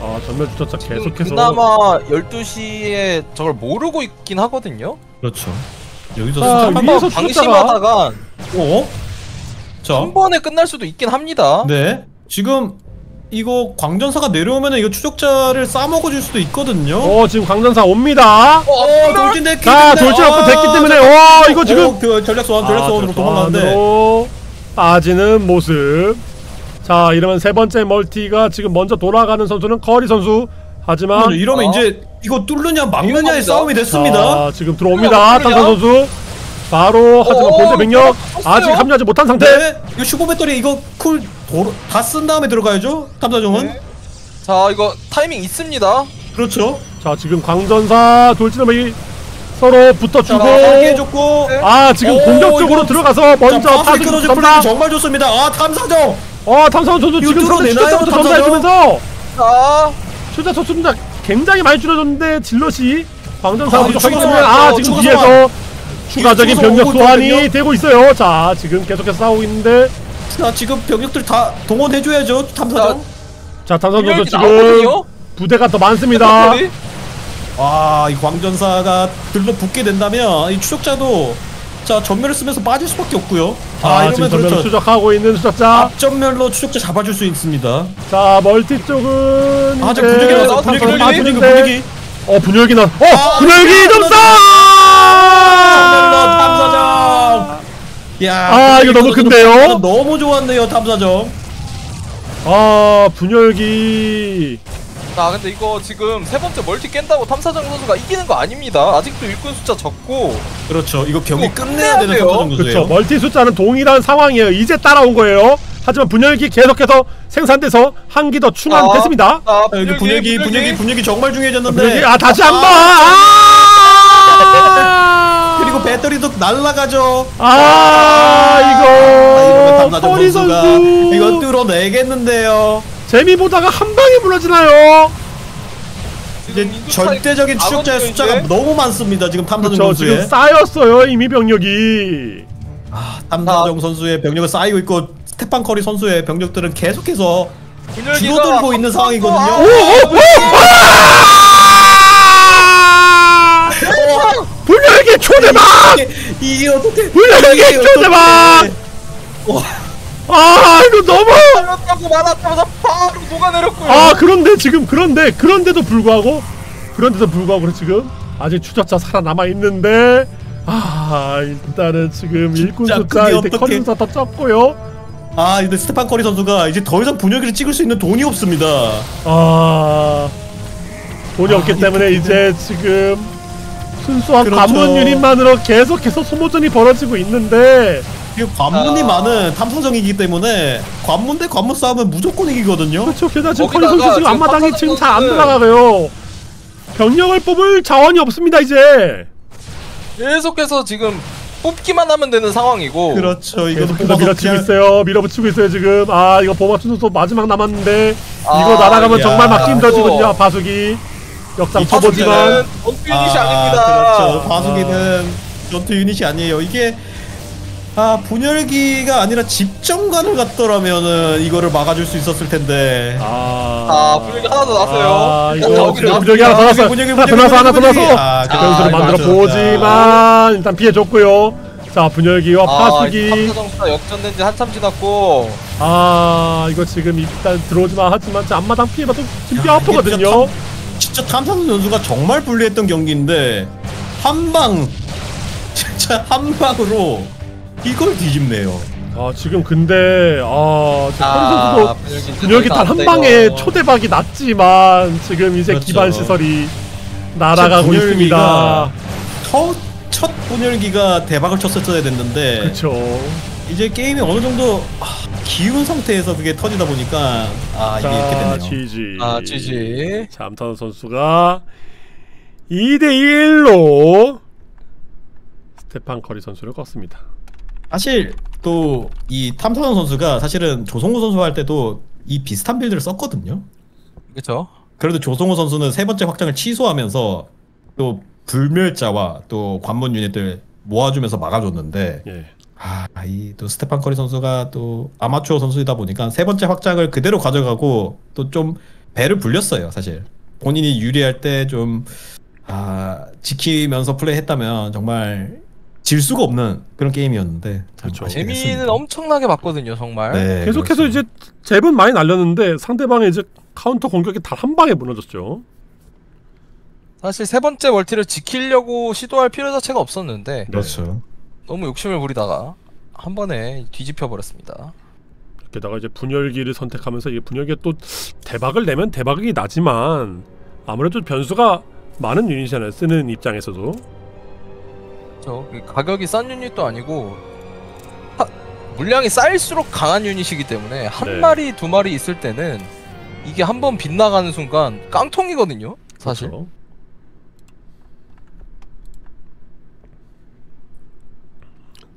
아 전멸 추적자 계속해서 그나마 12시에 저걸 모르고 있긴 하거든요. 그렇죠. 여기서 아, 위에서 방심하다가 어? 자, 한 번에 끝날 수도 있긴 합니다. 네. 지금 이거 광전사가 내려오면은 이거 추적자를 싸먹어줄 수도 있거든요. 어 지금 강전사 옵니다. 어, 돌진 됐기 자 때문에. 돌진 없고 아, 됐기 때문에. 와 이거 지금 어, 그 전략 소환 전략 아, 소환으로 전략 도망가는데. 빠지는 모습. 자 이러면 세 번째 멀티가 지금 먼저 돌아가는 선수는 커리 선수. 하지만 아, 이러면 어. 이제 이거 뚫느냐 막느냐의. 싸움이 됐습니다. 자, 지금 들어옵니다. 탄산 선수 바로 하지만 어, 본대 병력 떴어요? 아직 합류하지 못한 상태 네. 이거 슈퍼 배터리 이거 쿨다 쓴 다음에 들어가야죠. 탐사정은. 네. 자 이거 타이밍 있습니다. 그렇죠. 자 지금 광전사 돌진을 서로 붙어주고 자, 해줬고. 네. 아 지금 오, 공격적으로 이거- 들어가서 먼저 자, 파스 타격 끊어준 접니다 플레이 정말 좋습니다. 아 탐사정. 어 탐사원 선수 이거 지금 뚫어내나요, 추적자부터 탐사정? 전달해주면서 자 추적 선수입니다 굉장히 많이 줄어졌는데 질럿이 아, 이거 부족하기 때문에 아 어, 지금 추가 뒤에서. 추가적인 추가 병력 소환 소환이 되고 있어요 자 지금 계속해서 싸우고 있는데 자 지금 병력들 다 동원해줘야죠. 탐사정. 자 분열기 지금 나오거든요. 부대가 더 많습니다 네. 아, 이 광전사가 들러붙게 된다면 이 추적자도 자 전멸을 쓰면서 빠질 수밖에 없고요. 아, 아 지금 이러면 전면 그렇죠. 추적하고 있는 추적자 앞전멸로 추적자 잡아줄 수 있습니다. 자 멀티 쪽은 아, 저 이제 분위기 나왔어. 분위기, 분위기, 분위기, 어 분열기 나. 어 아, 분열기 점사. 멜로 탐사정. 야, 아, 이거 너무 큰데요? 너무 좋았네요 탐사정. 아 분열기. 아 근데 이거 지금 세 번째 멀티 깬다고 탐사정 선수가 이기는 거 아닙니다. 아직도 일꾼 숫자 적고 그렇죠. 이거 경기 끝내야 되는. 탐사정 그렇죠. 선수예요. 멀티 숫자는 동일한 상황이에요. 이제 따라온 거예요. 하지만 분열기 계속해서 생산돼서 한 기 더 충원됐습니다. 아, 아, 여기 분위기 분위기 분위기 정말 중요해졌는데. 분열기 아 다시 한 번. 아! 그리고 배터리도 날라가죠. 아 아, 이러면 이거 탐사정 커리 선수가 선수 이거 뚫어내겠는데요. 재미 보다가 한 방에 무너지나요? 이제 절대적인 추적자의 숫자가 너무 많습니다. 지금 탐사정 그렇죠. 지금 선수의 쌓였어요 이미 병력이. 아, 탐사정 선수의 병력을 쌓이고 있고 스테판 커리 선수의 병력들은 계속해서 줄어들고 있는 상황이거든요. 오, 오, 오! 아! 분열기 초대박! 이게, 이게 어떻게 이게 초대박! 아 이거 너무 살렸다고 말았다마자 바로 녹아내렸고요. 아 그런데 지금 그런데 그런데도 불구하고 그런데도 불구하고 지금 아직 추적자 살아남아 있는데 아 일단은 지금 일꾼 숫자 이제. 커리 숫자 더 적고요 아, 근데 스테판 커리 선수가 이제 더 이상 분열기를 찍을 수 있는 돈이 없습니다. 아 돈이 아, 없기 이 때문에 이제 지금 순수한 그렇죠. 관문 유닛만으로 계속해서 소모전이 벌어지고 있는데 이게 관문이 아. 많은 탐사정이기 때문에 관문 대 관문 싸움은 무조건 이기거든요. 그렇죠 게다가 지금 커리 선수 지금 앞마당이 지금 잘 안 들어가요 병력을 뽑을 자원이 없습니다 이제 계속해서 지금 뽑기만 하면 되는 상황이고. 그렇죠. 밀어치고 그냥- 있어요. 밀어붙이고 있어요 지금. 아 이거 보마춘 선수 마지막 남았는데 아, 이거 날아가면 야, 정말 막기 힘들어지거든요. 이거. 바수기 역상 이 초보지만 원투 유닛이 아, 닙니다 그렇죠. 과수기는 전투 유닛이 아니에요. 이게 아 분열기가 아니라 집정관을 갔더라면은 이거를 막아줄 수 있었을 텐데. 아, 아, 분열기 하나 더 났어요. 아 이거 분열기 하나 더 났어요. 분열기, 하나 더 분열기, 나서 하나 더 분열기. 나서 아, 변수를 아, 만들어. 보지만 일단 피해 줬고요. 자 분열기와 파수기. 탐사정수가 역전된 지 한참 지났고. 아 이거 지금 일단 들어오지만 하지만 저 앞마당 피해봐도 지금 아프거든요. 진짜 탐사선 선수가 정말 불리했던 경기인데 한방 진짜 한 방으로 이걸 뒤집네요. 아 지금 근데 아 분열기 분열기 더단한안 방에. 초대박이 났지만 지금 이제 그렇죠. 기반 시설이 날아가고 있습니다. 첫, 첫 분열기가 대박을 쳤었어야 됐는데 그렇죠. 이제 게임이 어느 정도 아, 기운 상태에서 그게 터지다 보니까 아 이게 이렇게 자, 됐네요. GG. 아, GG. 잠탄 선수가 2대 1로 스테판 커리 선수를 꺾습니다. 사실 또 이 탐사선 선수가 사실은 조성호 선수 할 때도 이 비슷한 build를 썼거든요. 그쵸? 그래도 조성호 선수는 세 번째 확장을 취소하면서 또 불멸자와 또 관문 유닛들 모아주면서 막아줬는데 예. 아, 이 또 스테판 커리 선수가 또 아마추어 선수이다 보니까 세 번째 확장을 그대로 가져가고 또 좀 배를 불렸어요, 사실. 본인이 유리할 때 좀 아, 지키면서 플레이했다면 정말 질 수가 없는 그런 게임이었는데 참 그렇죠. 재미는 됐습니다. 엄청나게 봤거든요, 정말. 네, 계속해서 그렇습니다. 이제 잽은 많이 날렸는데 상대방의 이제 카운터 공격이 단 한 방에 무너졌죠. 사실 세 번째 멀티를 지키려고 시도할 필요 자체가 없었는데 그렇죠. 너무 욕심을 부리다가 한 번에 뒤집혀 버렸습니다. 게다가 이제 분열기를 선택하면서 이게 분열기가 또 대박을 내면 대박이 나지만 아무래도 변수가 많은 유닛이잖아요. 쓰는 입장에서도. 저 가격이 싼 유닛도 아니고 하, 물량이 쌓일수록 강한 유닛이기 때문에 한 네. 마리 두 마리 있을 때는 이게 한 번 빗나가는 순간 깡통이거든요. 사실. 그렇죠.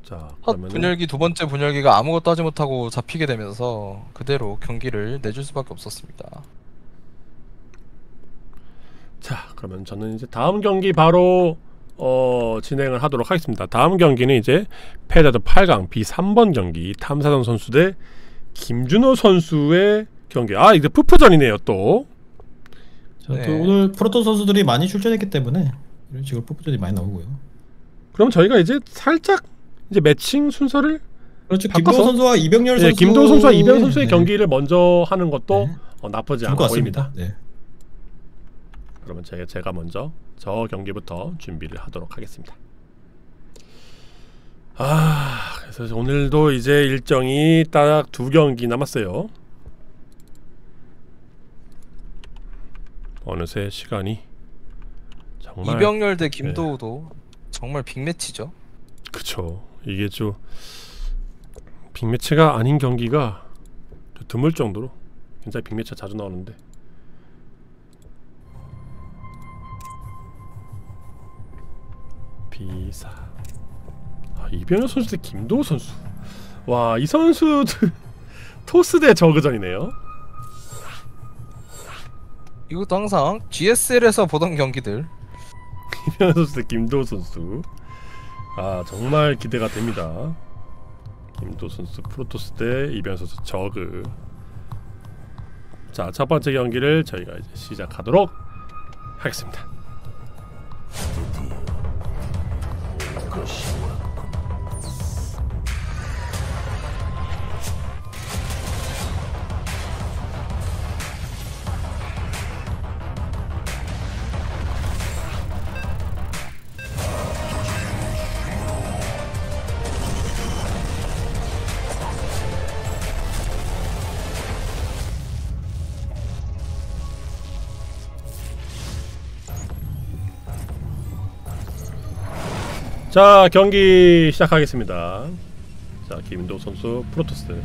자, 첫 그러면은 분열기 두 번째 분열기가 아무것도 하지 못하고 잡히게 되면서 그대로 경기를 내줄 수밖에 없었습니다. 자, 그러면 저는 이제 다음 경기 바로 어, 진행을 하도록 하겠습니다. 다음 경기는 이제 패자드 8강 B3번 경기 탐사선 선수 대 김준호 선수의 경기. 아, 이제 푸푸전이네요, 또. 자, 네. 또 오늘 프로토 선수들이 많이 출전했기 때문에 이런 식으로 뽀뽀전이 많이 나오고요. 그럼 저희가 이제 살짝 이제 매칭 순서를 그렇죠. 바꿔서? 김도호 선수와 이병렬 예, 선수 김도호 선수와 이병 선수의 네. 경기를 먼저 하는 것도 네. 어, 나쁘지 않아 것 보입니다. 같습니다. 네. 그러면 제가 제가 먼저 저 경기부터 준비를 하도록 하겠습니다. 아, 그래서 오늘도 이제 일정이 딱 두 경기 남았어요. 어느새 시간이 정말 이병렬 대 김도우도 정말 빅매치죠. 그쵸 이게 좀 빅매치가 아닌 경기가 좀 드물 정도로 굉장히 빅매치가 자주 나오는데 비사. 아, 이병현 선수 대 김도우 선수. 와 이 선수들 토스 대 저그전이네요. 이것도 항상 GSL에서 보던 경기들. 이병현 선수 대 김도우 선수. 아 정말 기대가 됩니다. 김도우 선수 프로토스 대 이병현 선수 저그. 자 첫 번째 경기를 저희가 이제 시작하도록 하겠습니다 Kushua. 자 경기 시작하겠습니다. 자 김도 선수 프로토스.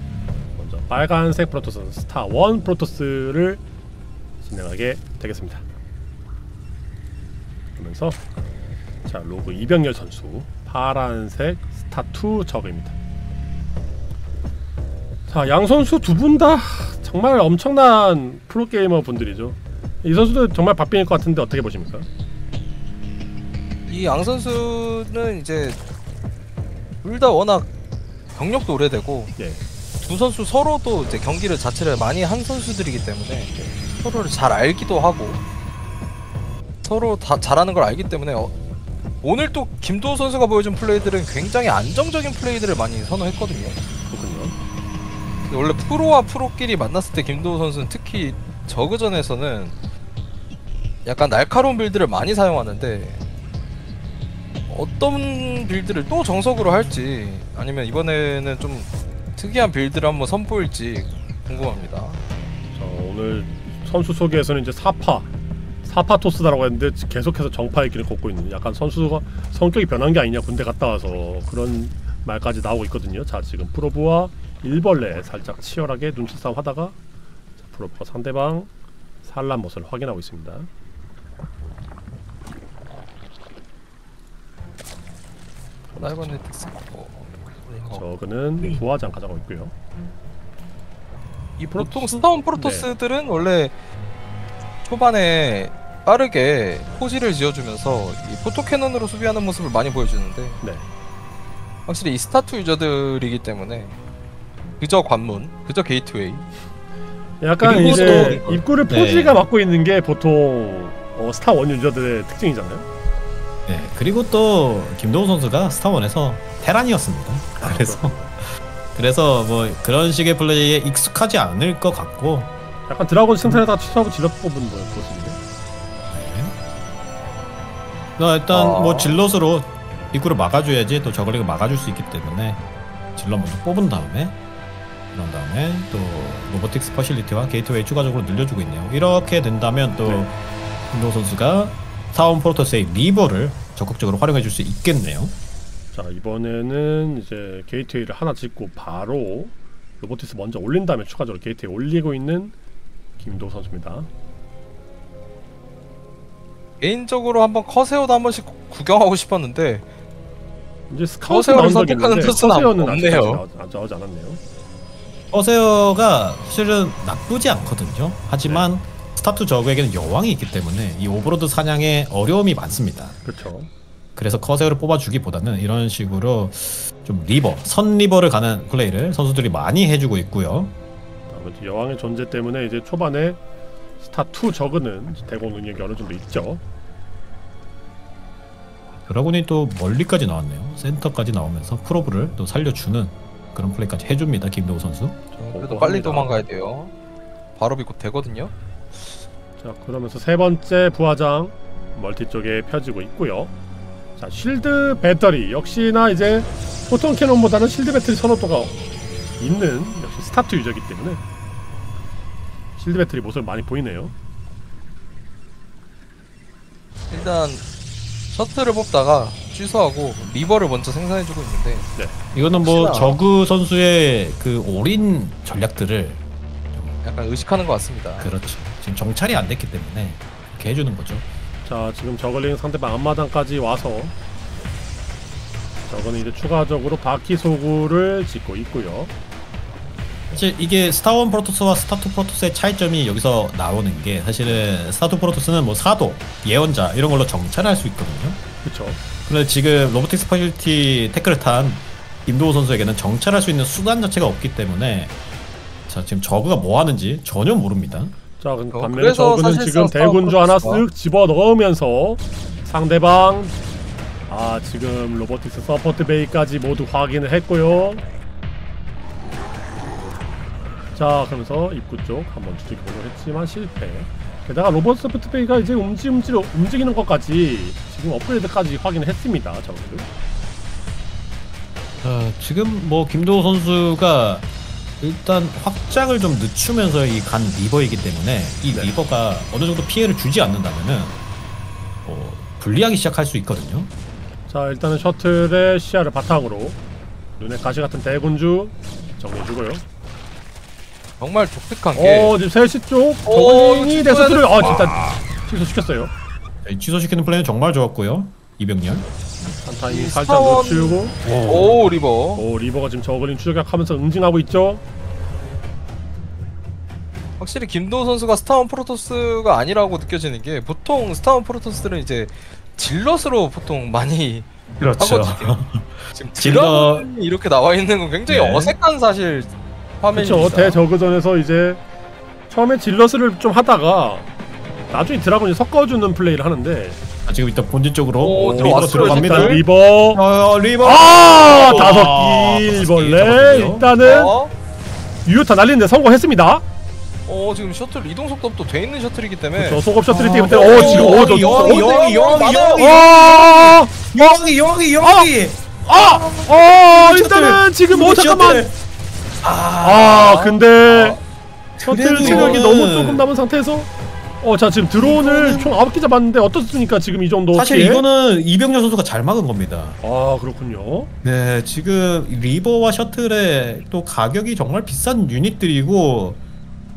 먼저 빨간색 프로토스 스타 원 프로토스를 진행하게 되겠습니다. 그러면서 자 로그 이병렬 선수 파란색 스타 2 저그입니다. 자 양 선수 두 분 다 정말 엄청난 프로게이머 분들이죠. 이 선수도 정말 박빙일 것 같은데 어떻게 보십니까? 이 양 선수는 이제 둘 다 워낙 경력도 오래되고 예. 두 선수 서로도 이제 경기를 자체를 많이 한 선수들이기 때문에 서로를 잘 알기도 하고 서로 다 잘하는 걸 알기 때문에 어, 오늘 또 김도호 선수가 보여준 플레이들은 굉장히 안정적인 플레이들을 많이 선호했거든요. 그렇군요 원래 프로와 프로끼리 만났을 때 김도호 선수는 특히 저그전에서는 약간 날카로운 빌드를 많이 사용하는데 어떤 빌드를 또 정석으로 할지 아니면 이번에는 좀 특이한 빌드를 한번 선보일지 궁금합니다. 자, 오늘 선수 소개에서는 이제 사파 사파 토스다라고 했는데 계속해서 정파의 길을 걷고 있는 약간 선수가 성격이 변한 게 아니냐 군대 갔다 와서 그런 말까지 나오고 있거든요. 자 지금 프로브와 일벌레 살짝 치열하게 눈치 싸움 하다가 자, 프로브가 상대방 산란 모습을 확인하고 있습니다. 어, 어. 저그는 부하장 가져가고 있고요. 이 보통 스타운 프로토스들은 원래 초반에 빠르게 포지를 지어주면서 이 포토캐논으로 수비하는 모습을 많이 보여주는데 네. 확실히 이 스타투 유저들이기 때문에 그저 관문, 그저 게이트웨이 약간 이제 또- 입구를 네. forge가 맡고 있는 게 보통 어, Star one user들의 특징이잖아요. 네, 그리고 또 김도우 선수가 Star one에서 Terran이었습니다. 그래서 그래서 뭐 그런 식의 플레이에 익숙하지 않을 것 같고 약간 Dragoon 생산에다가 취소하고 Zealot 뽑은 거 모습인데. 어, 일단 아. 뭐 Zealot으로 입구를 막아줘야지 또 Zergling이 막아줄 수 있기 때문에 Zealot 먼저 뽑은 다음에 그런 다음에 또 robotics facility와 gateway 추가적으로 늘려주고 있네요. 이렇게 된다면 또 네. 김도우 선수가 Star one Protoss의 Reaver를 적극적으로 활용해 줄 수 있겠네요. 자 이번에는 이제 gateway를 하나 짓고 바로 robotics 먼저 올린 다음에 추가적으로 게이트웨이 올리고 있는 김도우 선수입니다. 개인적으로 한번 Corsair도 한 번씩 구경하고 싶었는데 이제 스카우트 나온 선택하는 Corsair는 없네요. 나오지, 아직 나오지 않았네요. 어세어가 사실은 나쁘지 않거든요. 하지만 Star two Zerg에게는 여왕이 있기 때문에 이 Overlord 사냥에 어려움이 많습니다. 그렇죠. 그래서 Corsair를 뽑아주기보다는 이런 식으로 좀 Reaver, 선 Reaver를 가는 플레이를 선수들이 많이 해주고 있고요. 아무튼 여왕의 존재 때문에 이제 초반에 스타 2 Zerg는 대공 능력이 어느 정도 있죠. Dragoon이 또 멀리까지 나왔네요. 센터까지 나오면서 Probe를 또 살려주는 그런 플레이까지 해줍니다. 김도우 선수. 그래도 어, 빨리 합니다. 도망가야 돼요. 발업이 곧 되거든요. 자자 그러면서 세 번째 부화장 멀티 쪽에 펴지고 있고요. 자 shield battery 역시나 이제 보통 cannon보다는 shield battery 선호도가 있는 역시 스타트 유저이기 때문에 shield battery 모습을 많이 보이네요. 일단 Shuttle을 뽑다가 취소하고 Reaver를 먼저 생산해주고 있는데 이거는 뭐 혹시나- Zerg 선수의 그 올인 전략들을 약간 의식하는 것 같습니다. 그렇죠. 지금 정찰이 안 됐기 때문에 이렇게 해주는 거죠. 자 지금 Zergling 상대방 앞마당까지 와서 Zerg는 이제 추가적으로 바퀴 소굴을 짓고 있고요. 사실 이게 스타원 프로토스와 스타투 프로토스의 차이점이 여기서 나오는 게 사실은 Star two Protoss는 뭐 사도, 예언자 이런 걸로 정찰할 수 있거든요. 그쵸? 그런데 지금 robotics facility tech를 탄 김도우 선수에게는 정찰할 수 있는 수단 자체가 없기 때문에 자 지금 Zerg가 뭐 하는지 전혀 모릅니다. 자 그- 어, 반면에 Zerg는 지금 대군주 하나 쓱 집어 넣으면서 상대방 아 지금 로보틱스 서포트 베이까지 모두 확인을 했고요. 자 그러면서 입구 쪽 한번 추적해보려 했지만 실패. 게다가 로봇 서포트 베이가 이제 움직임지로 움직이는 것까지 지금 업그레이드까지 확인을 했습니다. 저그를. 자 지금 뭐 김도호 선수가 일단 확장을 좀 늦추면서 이 간 리버이기 때문에 이 네. 리버가 어느 정도 피해를 주지 않는다면은 어, 불리하기 시작할 수 있거든요. 자 일단은 Shuttle의 시야를 바탕으로 눈에 가시 같은 대군주 정리해주고요. 정말 독특한 게 어 지금 3시 쪽 오, Zergling이 이거 Nexus를 아 취소시켰어요 자, 이 취소시키는 플레이는 정말 좋았고요. 이병렬. 한 타이밍 이 살짝 놓치고 오 Reaver 오 Reaver가 지금 Zergling 추격하면서 응징하고 있죠 확실히 김도우 선수가 Star one Protoss가 아니라고 느껴지는 게 보통 Star one Protoss들은 이제 Zealot으로 보통 많이 그렇죠. 하거든요. 지금 Zealot- Zealot이 이렇게 나와 있는 건 굉장히 네. 어색한 사실 화면입니다. 그렇죠 대Zerg전에서 이제 처음에 Zealot을 좀 하다가 나중에 Dragoon이 섞어주는 플레이를 하는데 자, 지금 일단 본진 쪽으로 오, Reaver로 들어왔어요, 들어갑니다. Reaver 어, Reaver. 아 오, 다섯 아, 기 다섯 기 일벌레 잡았고요. 일단은 어? 유효타 날리는데 성공했습니다 어 지금 셔틀 이동 속도도 돼 있는 셔틀이기 때문에 저 소급 셔틀이 아, 뛰기 때문에 오 지금 여왕이, 오저 여왕이, 여왕이, 여왕이, 여왕이, 아 여기 여기 여기. 아! 어 셔틀. 일단은 지금 오 잠깐만. 아 근데 셔틀 체력이 너무 조금 남은 상태에서 어 자 지금 드론을 총 9개 잡았는데 어떻습니까 지금 이 정도 사실 피해? 이거는 이병렬 선수가 잘 막은 겁니다. 아 그렇군요 네, 지금 리버와 셔틀의 또 가격이 정말 비싼 유닛들이고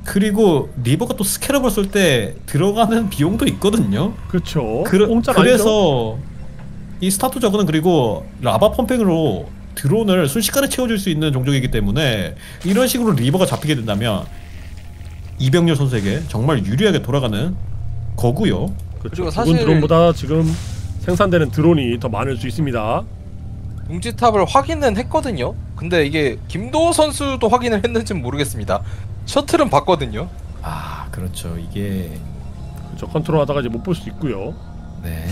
그리고 Reaver가 또 Scarab을 쓸때 들어가는 비용도 있거든요. 그렇죠 그래, 공짜가 아니죠 그래서 이 Star two Zerg는 그리고 larva pumping으로 Drone을 순식간에 채워줄 수 있는 종족이기 때문에 이런 식으로 Reaver가 잡히게 된다면 이병렬 선수에게 정말 유리하게 돌아가는 거고요. 그렇죠 그리고 죽은 사실- Drone보다 지금 생산되는 Drone이 더 많을 수 있습니다 둥지탑을 확인은 했거든요. 근데 이게 김도우 선수도 확인을 했는지는 모르겠습니다. Shuttle은 봤거든요. 아 그렇죠 이게 그렇죠 컨트롤하다가 이제 못 볼 수 있고요 네.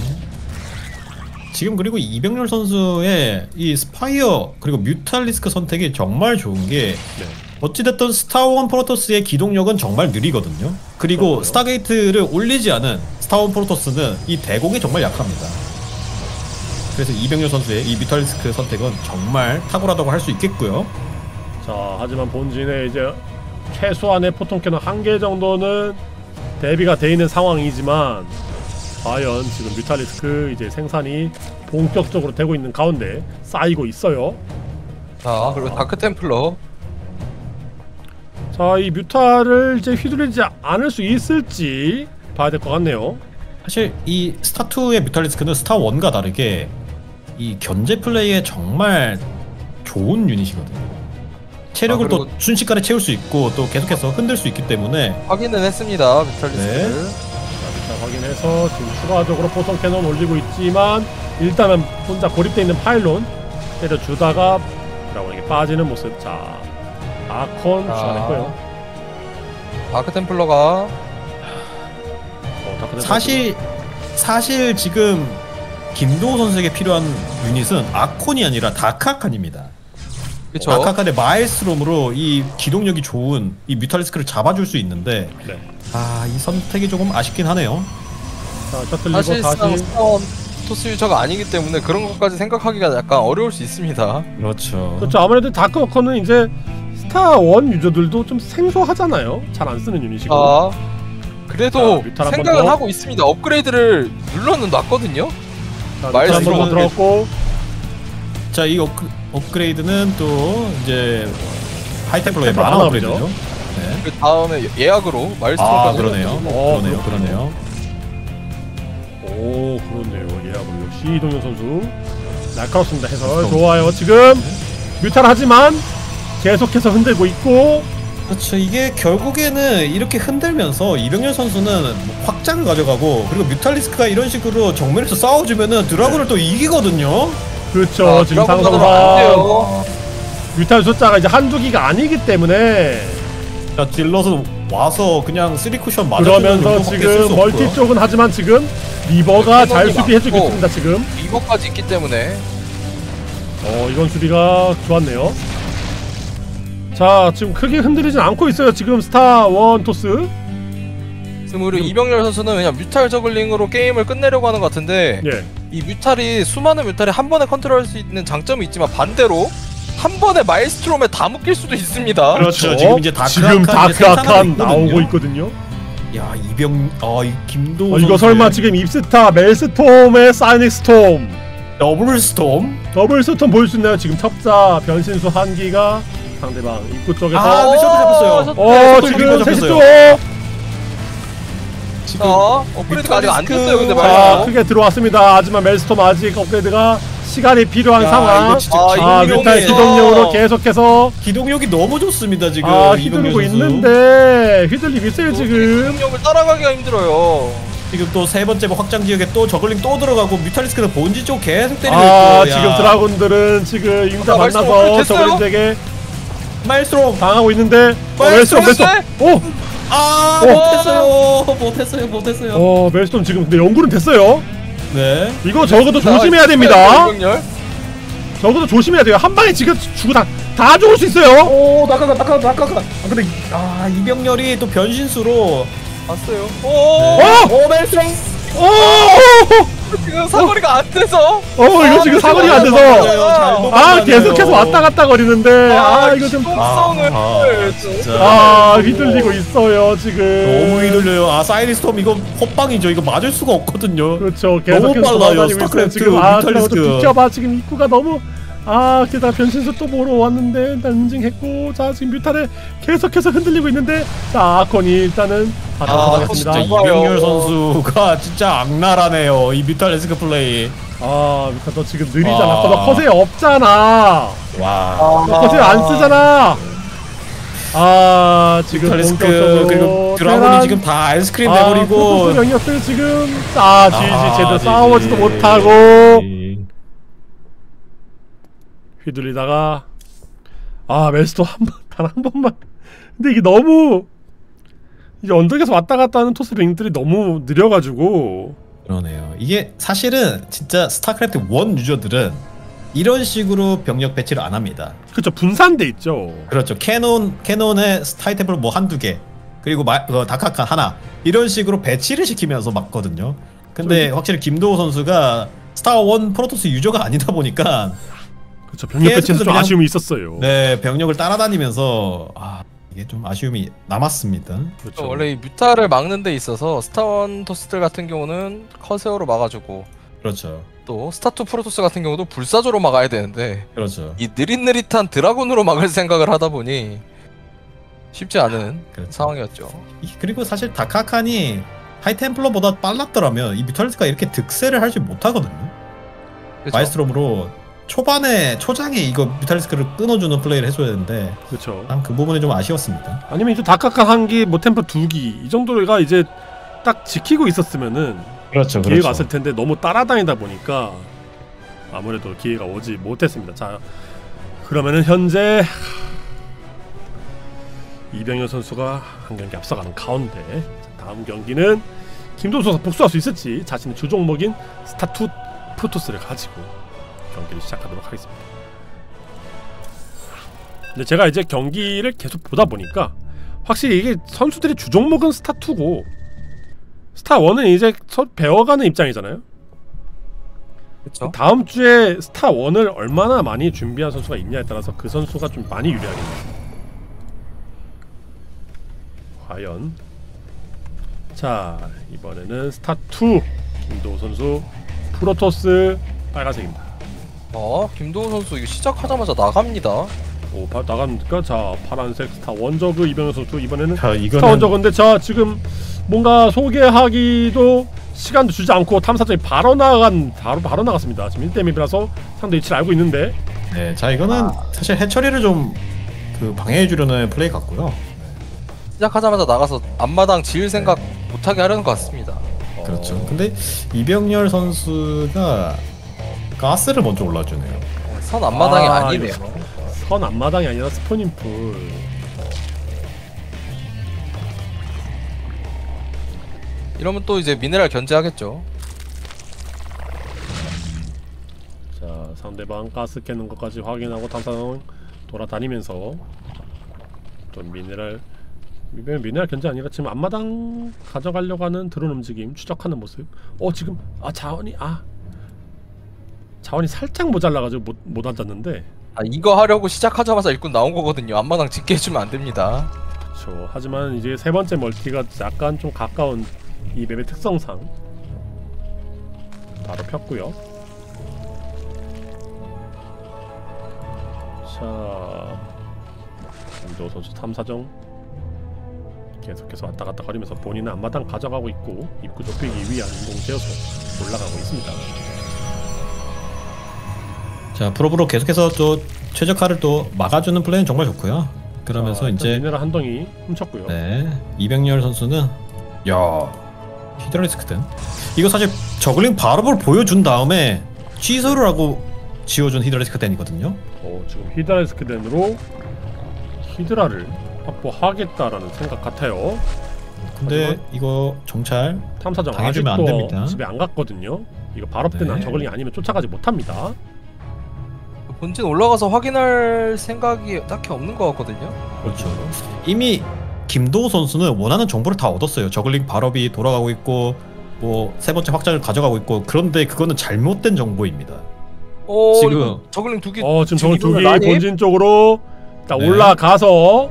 지금 그리고 이병렬 선수의 이 Spire 그리고 Mutalisk 선택이 정말 좋은 게 네. 어찌됐든 Star one Protoss의 기동력은 정말 느리거든요. 그리고 그렇고요. Stargate를 올리지 않은 Star one Protoss는 이 대공이 정말 약합니다. 그래서 이병렬 선수의 이 Mutalisk 선택은 정말 탁월하다고 할 수 있겠고요. 자 하지만 본진에 이제 최소한의 photon cannon 한개 정도는 대비가 돼 있는 상황이지만 과연 지금 Mutalisk 이제 생산이 본격적으로 되고 있는 가운데 쌓이고 있어요. 자 그리고 Dark Templar 자 이 Mutal을 이제 휘둘리지 않을 수 있을지 봐야 될 것 같네요. 사실 이 Star2의 Mutalisk는 Star1과 다르게 이 견제 플레이에 정말 좋은 유닛이거든요. 체력을 아, 또 순식간에 채울 수 있고 또 계속해서 흔들 수 있기 때문에 확인은 했습니다. Mutalisk. 네. 자, 뮤탈 확인해서 지금 추가적으로 Photon Cannon 올리고 있지만 일단은 혼자 고립돼 있는 Pylon 때려주다가 Dragoon에게 빠지는 모습. 자 아콘 아. 주안했고요. Dark Templar가 어, 다크네스 사실 사실 지금 김도우 선수에게 필요한 유닛은 아콘이 아니라 Dark Archon입니다. 그쵸 Dark Archon의 Maelstrom으로 이 기동력이 좋은 이 Mutalisk를 잡아줄 수 있는데 네. 아 이 선택이 조금 아쉽긴 하네요. 자 셔틀 Reaver 사실상 다시 토스 유저가 아니기 때문에 그런 것까지 생각하기가 약간 어려울 수 있습니다 그렇죠. 그렇죠 아무래도 다크워커는 이제 스타 one 유저들도 좀 생소하잖아요 잘 안 쓰는 유닛이고 아 그래도 자, 생각은 더. 하고 있습니다 업그레이드를 눌러는 놨거든요 로드. 들어갔고 자, 이 업그, 업그레이드는 또 이제 High Templar의 Templar 마나 업그레이드죠. 네. 그 다음에 예약으로 아, Maelstrom까지 그러네요. 어, 그러네요. 그렇군요. 그러네요. 오 그렇네요 예하고 역시 이동현 선수 날카롭습니다 해설 좋아요 지금 뮤탈 하지만 계속해서 흔들고 있고 그렇죠. 이게 결국에는 이렇게 흔들면서 이병렬 선수는 뭐 확장을 가져가고 그리고 Mutalisk가 이런 식으로 정면에서 싸워주면은 Dragoon을 또 이기거든요. 그렇죠 아, 지금 상성상 돼요. 뮤탈 숫자가 이제 한두 기가 아니기 때문에 자, 찔러서 와서 그냥 쓰리 쿠션 맞아 그러면서 지금 멀티 쪽은 하지만 지금 Reaver가 잘 Cannon이 수비해주고. 있습니다 지금. 이거까지 있기 때문에. 어 이건 수비가 좋았네요. 자 지금 크게 흔들리진 않고 있어요 지금 스타 one 토스. 지금 우리 이병렬 선수는 그냥 뮤탈 Zergling으로 게임을 끝내려고 하는 것 같은데 예. 이 뮤탈이 수많은 뮤탈이 한 번에 컨트롤할 수 있는 장점이 있지만 반대로 한 번에 Maelstrom에 다 묶일 수도 있습니다. 그렇죠. 지금 이제 Dark 지금 이제 Dark 있거든요. 나오고 있거든요 야, 이병 아이 김도 어, 이거 설마 지금 입스타 Maelstrom에 Psionic Storm 더블 Storm? 더블 Storm 보일 수 있나요? 지금 첩자 변신수 한기가 상대방 입구 쪽에서 아, 네, 셔틀 잡혔어요. 어 지금 Reaver 셋이 잡혔어요. 쪽 지금 어, 업그레이드가 아직 안 됐어요. 근데 자, 말이죠. 크게 들어왔습니다. 하지만 Maelstrom 아직 업그레이드가 시간이 필요한 야, 상황. 아, 아, 기동력이- 뮤탈 기동력으로 계속해서 기동력이 너무 좋습니다 지금. 아, 휘두르고 선수. 있는데 휘둘리고 있어요 지금. 기동력을 따라가기가 힘들어요. 지금 또 세 번째 뭐 확장 지역에 또 저글링 또 들어가고 뮤탈리스크는 본지 쪽 계속 때리고 아, 있고. 지금 드라군들은 지금 인자 아, 만나서 저글링에게 마일스트롬. 당하고 있는데 어, 멜스톰 멜스톰. 오, 아, 어. 못했어요. 못했어요. 못했어요. 어 멜스톰 지금 근데 연구는 됐어요. 네. 이거 적어도 자, 조심해야 됩니다. 적어도 조심해야 돼요. 한 방에 지금 죽고 다, 다 죽을 수 있어요. 오, 낙하가 낙하가 낙하가. 아, 근데 아, 이병렬이 또 변신수로 봤어요. 오, 어! 오, 멜스트롬. 오! 지금 사거리가 안 돼서. 어 이거 지금 사거리가 안 돼서. 잘아 계속해서 왔다 갔다 거리는데 아 이거 좀 기동성을 아, 진짜. 아 휘둘리고 있어요 지금 너무 휘둘려요. 아, 사이리스톰 이거 헛방이죠. 이거 맞을 수가 없거든요. 그렇죠 계속해서 빨라요, 돌아다니고 있어요 스타크래프트, 지금 아 비켜봐 지금 입구가 너무 아 게다가 변신수 또 보러 왔는데 난 인증했고 자 지금 뮤탈에 계속해서 흔들리고 있는데 자 아콘이 일단은 바탕 아, 좋아요. 이병렬 선수가 진짜 악랄하네요. 이 뮤탈리스크 플레이. 아 뮤탈 너 지금 느리잖아 아. 너 커세 없잖아 와. 너 커세 안 쓰잖아 아 지금 뮤탈리스크 본격적으로 그리고 드라군이 테란 지금 다 아이스크림 아, 내버리고 영역들 지금 아 GG 아, 제대로. 싸우지도 못하고 휘둘리다가 아 Maelstrom 한 번만 한 번만 근데 이게 너무 이게 언덕에서 왔다 갔다 하는 토스 병력들이 너무 느려가지고 그러네요. 이게 사실은 진짜 스타크래프트 1 유저들은 이런 식으로 병력 배치를 안 합니다. 그쵸 분산돼 있죠 그렇죠. Cannon Cannon에 High Templar 뭐 한두 개 그리고 마, 어, Dark Archon 하나 이런 식으로 배치를 시키면서 막거든요. 근데 확실히 김도우 선수가 스타 one 프로토스 유저가 아니다 보니까 그쵸 병력 배치에서 좀 그냥- 아쉬움이 있었어요 네 병력을 따라다니면서 아 이게 좀 아쉬움이 남았습니다. 그렇죠 원래 이 뮤탈을 막는 데 있어서 스타 one 토스들 같은 경우는 Corsair로 막아주고 그렇죠. 또 스타2 프로토스 같은 경우도 불사조로 막아야 되는데 그렇죠. 이 느릿느릿한 Dragoon으로 막을 생각을 하다 보니 쉽지 않은 그렇죠. 상황이었죠. 이- 그리고 사실 다카칸이 High Templar보다 빨랐더라면 이 Mutalisk가 이렇게 득세를 하지 못하거든요. 그쵸? Maelstrom으로 초반에 초장에 이거 Mutalisk를 끊어주는 플레이를 해줘야 되는데 그렇죠 난 그 부분이 좀 아쉬웠습니다. 아니면 이제 다카카 한기 뭐 Templar 두기 이 정도가 이제 딱 지키고 있었으면은 그렇죠, 기회가 왔을 텐데 너무 따라다니다 보니까 아무래도 기회가 오지 못했습니다. 자 그러면은 현재 이병렬 선수가 한 경기 앞서가는 가운데 자, 다음 경기는 김도우 선수가 복수할 수 있을지 자신의 주 종목인 스타 two 프로토스를 가지고 경기를 시작하도록 하겠습니다. 근데 제가 이제 경기를 계속 보다 보니까 확실히 이게 선수들의 주종목은 스타 2고 스타 1은 이제 서- 배워가는 입장이잖아요. 그렇죠. 다음 주에 스타 1을 얼마나 많이 준비한 선수가 있냐에 따라서 그 선수가 좀 많이 유리하겠네요. 과연 자 이번에는 스타 2 김도우 선수 프로토스 빨간색입니다. 어 김도우 선수 이거 시작하자마자 나갑니다. 오 바, 나갑니까? 자 파란색 스타 one 저그 이병렬 선수 이번에는 자 스타 이거는 one 저그인데 자 지금 뭔가 소개하기도 시간도 주지 않고 탐사정이 바로 나간 바로 바로 나갔습니다. 지금 1대 1이라서 상대 위치를 알고 있는데 네, 자 이거는 사실 Hatchery를 좀 그 방해해 주려는 플레이 같고요. 시작하자마자 나가서 앞마당 지을 생각 못하게 하려는 것 같습니다. 그렇죠. 어, 근데 이병렬 선수가 가스를 먼저 올라주네요. 선 앞마당이 아, 아, 니네요 선 앞마당이 아니라 Spawning Pool. 이러면 또 이제 미네랄 견제하겠죠. 자 상대방 가스 캐는 것까지 확인하고 탐사정 돌아다니면서 또 미네랄 미네랄, 미네랄 견제 아니라 지금 앞마당 가져가려고 하는 드론 움직임 추적하는 모습. 어 지금 아 자원이 아 자원이 살짝 모자라가지고 못, 못 앉았는데 아 이거 하려고 시작하자마자 일꾼 나온 거거든요. 앞마당 짓게 해주면 안 됩니다. 그렇죠. 하지만 이제 세 번째 멀티가 약간 좀 가까운 이 맵의 특성상 바로 폈고요. 자, 김도 선수 탐사정 계속해서 왔다 갔다 거리면서 본인은 앞마당 가져가고 있고 입구 좁히기 위한 인공 제어소 올라가고 있습니다. 자 프로브로 계속해서 또 최적화를 또 막아주는 플레이는 정말 좋고요. 그러면서 자, 일단 이제 미네랄 한 덩이 훔쳤고요. 네 이병렬 선수는 야 히드라리스크든 이거 사실 저글링 발업을 보여준 다음에 취소를 하고 지어준 히드라리스크덴이거든요. 어, 지금 히드라스크덴으로 히드라를 확보하겠다라는 생각 같아요. 근데 이거 정찰 탐사정 당해주면 안 됩니다. 집에 안 갔거든요. 이거 발업된 네. 저글링이 아니면 쫓아가지 못합니다. 본진 올라가서 확인할 생각이 딱히 없는 것 같거든요. 그렇죠. 이미 김도우 선수는 원하는 정보를 다 얻었어요. 저글링 발업이 돌아가고 있고 뭐 세 번째 확장을 가져가고 있고 그런데 그거는 잘못된 정보입니다. 어 지금- 저글링 두 개 어 지금 저글 두기 많이 본진 쪽으로 일단 네. 올라가서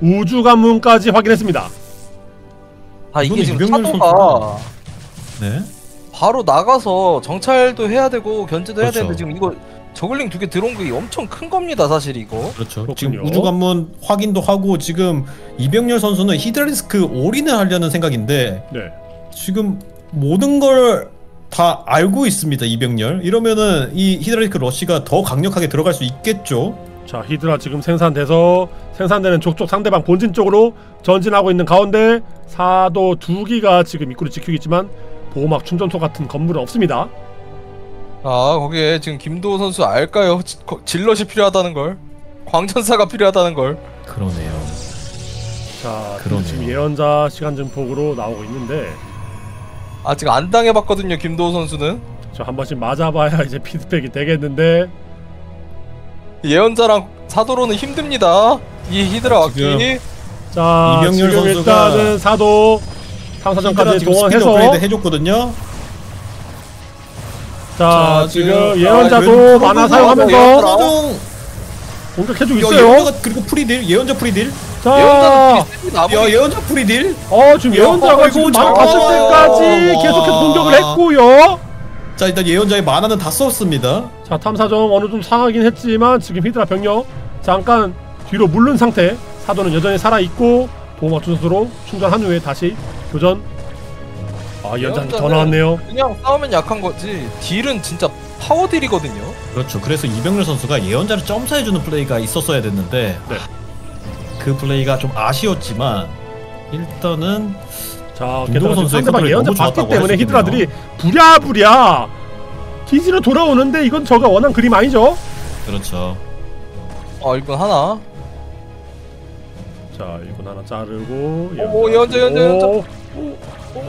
우주 관문까지 확인했습니다. 아 이게 지금 차도가 네. 바로 나가서 정찰도 해야 되고 견제도 해야 그렇죠. 되는데 지금 이거 저글링 두 개 들어온 게 엄청 큰 겁니다 사실 이거. 그렇죠. 그렇군요. 지금 우주 관문 확인도 하고 지금 이병렬 선수는 히드라리스크 올인을 하려는 생각인데 네. 지금 모든 걸 다 알고 있습니다. 이병렬. 이러면은 이 히드라리스크 러시가 더 강력하게 들어갈 수 있겠죠. 자 히드라 지금 생산돼서 생산되는 족족 상대방 본진 쪽으로 전진하고 있는 가운데 사도 두 기가 지금 입구를 지키고 있지만 보호막 충전소 같은 건물은 없습니다. 아 거기에 지금 김도호 선수 알까요? 지- 거- 질럿이 필요하다는 걸. 광전사가 필요하다는 걸. 그러네요. 자 그러네요. 지금 예언자 시간 증폭으로 나오고 있는데 아직 안 당해봤거든요 김도호 선수는. 저 한 번씩 맞아봐야 이제 피드백이 되겠는데 예언자랑 사도로는 힘듭니다. 이 히드라 왔기. 지금 자 이병렬 선수가 일단은 사도 스피드 동원해서 해줬거든요. 자, 자, 지금 예언자도 아, mana 사용하면서 공격해주고 야, 있어요. 예언자가 그리고 free deal 예언자 free deal 자. 야 예언자 free deal 어 지금 야, 예언자가 아이고, 지금 잘만 갔을 봤어요. 때까지 와. 계속해서 공격을 했고요. 자 일단 예언자의 mana는 다 썼습니다 자, 탐사정 어느 정도 상하긴 했지만 지금 히드라 병력 잠깐 뒤로 물른 상태. 사도는 여전히 살아 있고 보호막 준수로 충전한 후에 다시 교전. 아, 예언자 더 나왔네요. 그냥 싸우면 약한 거지. deal은 진짜 power deal이거든요. 그렇죠 그래서 이병렬 선수가 예언자를 점사해주는 플레이가 있었어야 됐는데 네. 그 플레이가 좀 아쉬웠지만 일단은 자, 게다가 지금 선수의 상대방 컨트롤이 예언자 너무 봤기 좋았다고 때문에 할수 히드라들이 부랴부랴 기지로 돌아오는데 이건 저그가 원한 그림 아니죠? 그렇죠 아 일꾼 하나. 자, 이건 하나 자르고 오, 예언자, 예언자, 예언자. 오, 오, 오,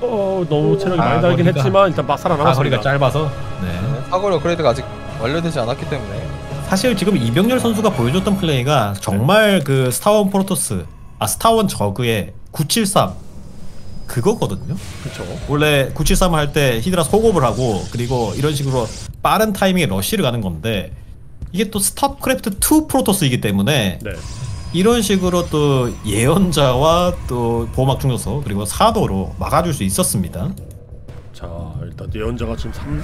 어, 너무 체력이 아, 많이 달긴 거리가- 했지만 일단 막아 살아남았습니다. 거리가 짧아서 네 사거리 업그레이드가 아직 완료되지 않았기 때문에. 사실 지금 이병렬 선수가 보여줬던 플레이가 정말 그 스타 one 프로토스 아 스타 one 저그의 973 그거거든요. 그렇죠. 원래 973을 할때 히드라 소급을 하고 그리고 이런 식으로 빠른 타이밍에 러쉬를 가는 건데 이게 또 스타크래프트 2 프로토스이기 때문에 네. 이런 식으로 또 예언자와 또 보호막 중요소 그리고 사도로 막아줄 수 있었습니다. 자 일단 예언자가 지금 3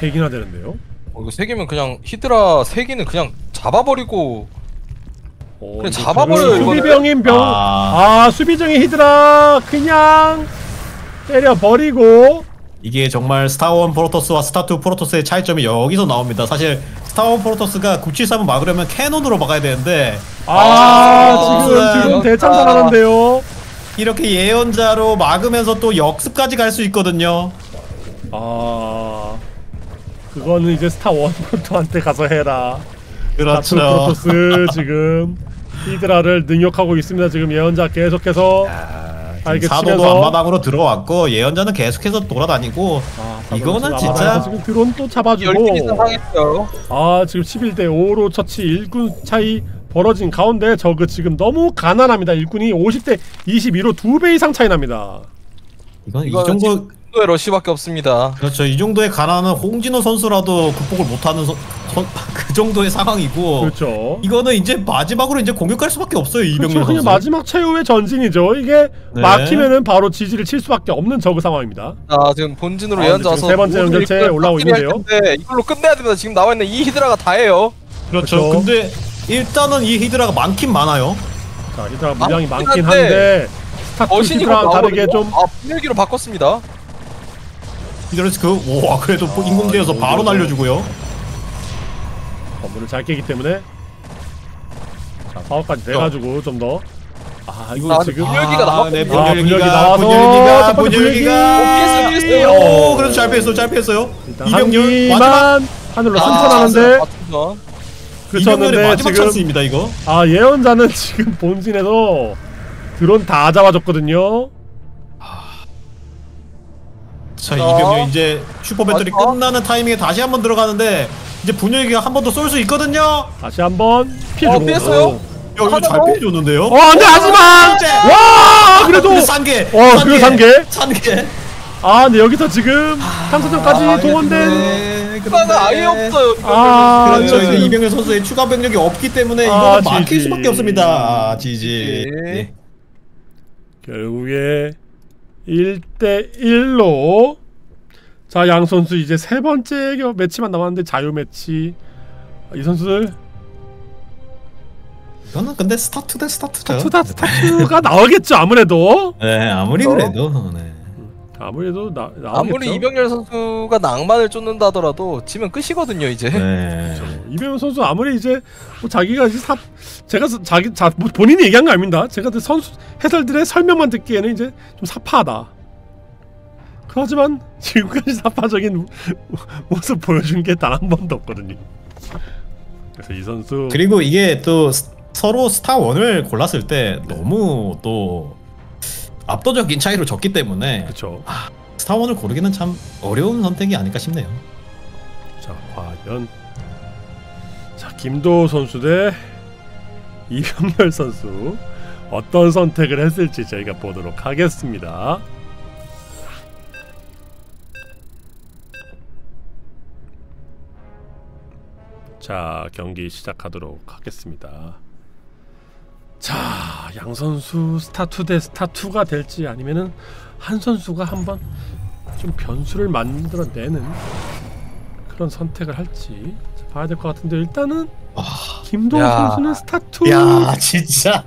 3개나 되는데요. 어, 이거 세 개면 그냥 히드라 세 개는 그냥 잡아버리고 어, 그래, 이거 잡아버려요, 지금 이거는. 수비병인 병. 아. 아, 수비정의 히드라 그냥 때려 버리고. 이게 정말 스타 one 프로토스와 스타2 프로토스의 차이점이 여기서 나옵니다. 사실 스타 one 프로토스가 973을 막으려면 캐논으로 막아야 되는데 아, 아, 지금 네. 지금 대참사하는데요. 이렇게 예언자로 막으면서 또 역습까지 갈 수 있거든요. 아, 그거는 이제 스타 one 프로토스한테 가서 해라. 그렇죠. 프로토스 지금 히드라를 능욕하고 있습니다. 지금 예언자 계속해서 아, 이게 사도도 치면서- 앞마당으로 들어왔고 예언자는 계속해서 돌아다니고 아, 이거는 진짜- 지금 드론 또 잡아주고 10개 이상 상했어요 아 지금 11대 5로 처치 일꾼 차이 벌어진 가운데 저그 지금 너무 가난합니다. 일꾼이 50대 22로 두 배 이상 차이 납니다. 이건 이 정도 정도의 러쉬밖에 없습니다 그렇죠. 이 정도의 가난은 홍진호 선수라도 극복을 못하는 선, 선, 그 정도의 상황이고 그렇죠. 이거는 이제 마지막으로 이제 공격할 수밖에 없어요 이병렬 그렇죠. 선수. 마지막 최후의 전진이죠. 이게 네. 막히면은 바로 지지를 칠 수밖에 없는 저그 상황입니다. 자 지금 본진으로 아, 지금 와서 세 번째 연결체 올라오고 있는데요. 이걸로 끝내야 됩니다 지금 나와 있는 이 히드라가 다예요 그렇죠. 그렇죠. 근데 일단은 이 히드라가 많긴 많아요. 자 히드라 물량이 많긴 한데 한데 스타트 어신이 히드라랑 다르게 좀 아 분열기로 바꿨습니다 히드라스 그와 그래도 아, 인공지어서 이거 바로. 날려주고요. 건물을 잘 깨기 때문에 자 파워까지 돼가지고 좀 더. 아 이거 아, 지금 분열기가 나왔거든요. 네, 아, 분열기 분열기가 나와서 분열기가 첫 번째 분열기가 분열기. 오, 피했어요, 오 그래도 잘 피했어 잘 피했어요. 이병렬 마지막 하늘로 아, 승천하는데 그쳤는데 마지막 지금 찬스입니다 이거. 아 예언자는 지금 본진에서 드론 다 잡아줬거든요. 자 어? 이병렬 이제 슈퍼 배터리 어? 끝나는 타이밍에 다시 한번 들어가는데 이제 분열기가 한 번 더 쏠 수 있거든요. 다시 한번 피해주고. 어, 피했어요? 야 이거 잘 더? 피해 줬는데요. 어 안돼 하지만 이제! 와 그래도 근데 산개. 어, 그래도 산개? 산 개. 아 근데 여기서 지금 탐사정까지 아, 동원된 네, 히드라가 아예 그런데- 없어요 아, 그렇죠. 네. 이제 이병렬 선수의 추가 병력이 없기 때문에 아, 이거는 막힐. 수밖에 없습니다. 아, GG. 네. 예. 결국에 1대 1로 자 양 선수 이제 세 번째 겨- 매치만 남았는데 자유 매치 이 선수들 이거는 근데 스타 two 대 스타 two죠. 스타 스타 two가 나오겠죠 아무래도 네, 아무리 그렇죠. 그래도 네. 아무래도 나 나오겠죠. 아무리 이병렬 선수가 낭만을 쫓는다 하더라도 지면 끝이거든요 이제 네. 이병렬 선수 아무리 이제 뭐 자기가 이제 사 제가 서- 자기 자뭐 본인이 얘기한 거 아닙니다. 제가 그 선수 해설들의 설명만 듣기에는 이제 좀 사파하다. 하지만 지금까지 사파적인 모- 모습 보여준 게 단 한 번도 없거든요. 그래서 이 선수 그리고 이게 또 스- 서로 스타 one을 골랐을 때 너무 또 압도적인 차이로 졌기 때문에 그렇죠. 스타 one을 고르기는 참 어려운 선택이 아닐까 싶네요. 자 과연 자 김도호 선수 대 이병렬 선수 어떤 선택을 했을지 저희가 보도록 하겠습니다. 자 경기 시작하도록 하겠습니다. 자, 양 선수 스타2 대 스타2가 될지 아니면은 한 선수가 한번 좀 변수를 만들어내는 그런 선택을 할지 봐야 될 것 같은데 일단은 김동훈 야. 선수는 스타2 야, 진짜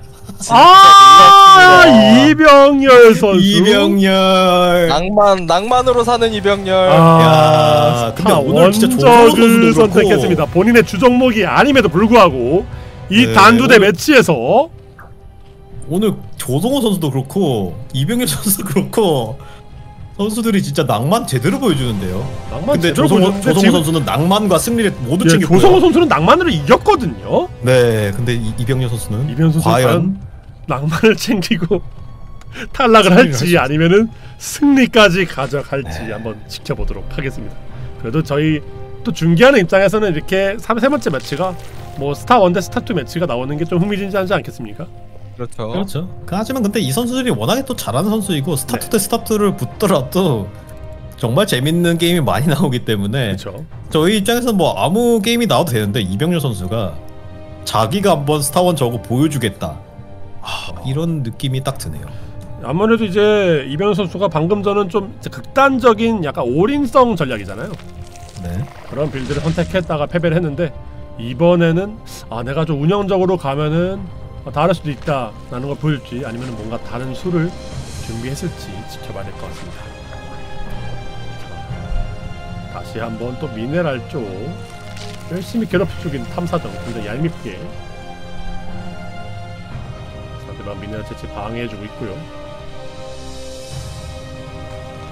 아 이병열 선수 이병렬. 낭만 낭만으로 사는 이병렬 아 야, 근데 오늘 진짜 그렇고. 선택했습니다 본인의 주종목이 아님에도 불구하고 이 네, 단두대 오늘- 매치에서 오늘 조성호 선수도 그렇고 이병렬 선수도 그렇고 선수들이 진짜 낭만 제대로 보여주는데요. 낭만 근데 조성호, 조성호 지금 선수는 낭만과 승리를 모두 예, 챙겼고요. 조성호 선수는 낭만으로 이겼거든요 네, 근데 이, 이병렬 선수는 이병렬 선수는 과연 낭만을 챙기고 탈락을 할지 아니면은 승리까지 가져갈지 네. 한번 지켜보도록 하겠습니다. 그래도 저희 또 중계하는 입장에서는 이렇게 3, 세 번째 매치가 뭐 스타 1대 스타 2 매치가 나오는 게 좀 흥미진진하지 않겠습니까? 그렇죠. 그렇죠. 그 하지만 근데 이 선수들이 워낙에 또 잘하는 선수이고 스타 two 대 스타 two를 붙더라도 정말 재밌는 게임이 많이 나오기 때문에 그렇죠. 저희 입장에서 뭐 아무 게임이 나와도 되는데 이병렬 선수가 자기가 한번 스타 one 저그 보여주겠다. 아, 이런 느낌이 딱 드네요. 아무래도 이제 이병렬 선수가 방금 전은 좀 극단적인 약간 올인성 전략이잖아요. 네. 그런 빌드를 선택했다가 패배를 했는데 이번에는 아 내가 좀 운영적으로 가면은 어, 다를 수도 있다라는 걸 보여줄지 아니면 뭔가 다른 수를 준비했을지 지켜봐야 될 것 같습니다. 자, 다시 한번 또 미네랄 쪽 열심히 괴롭히고 있는 탐사정 굉장히 얄밉게 상대방 미네랄 채취 방해해주고 있고요.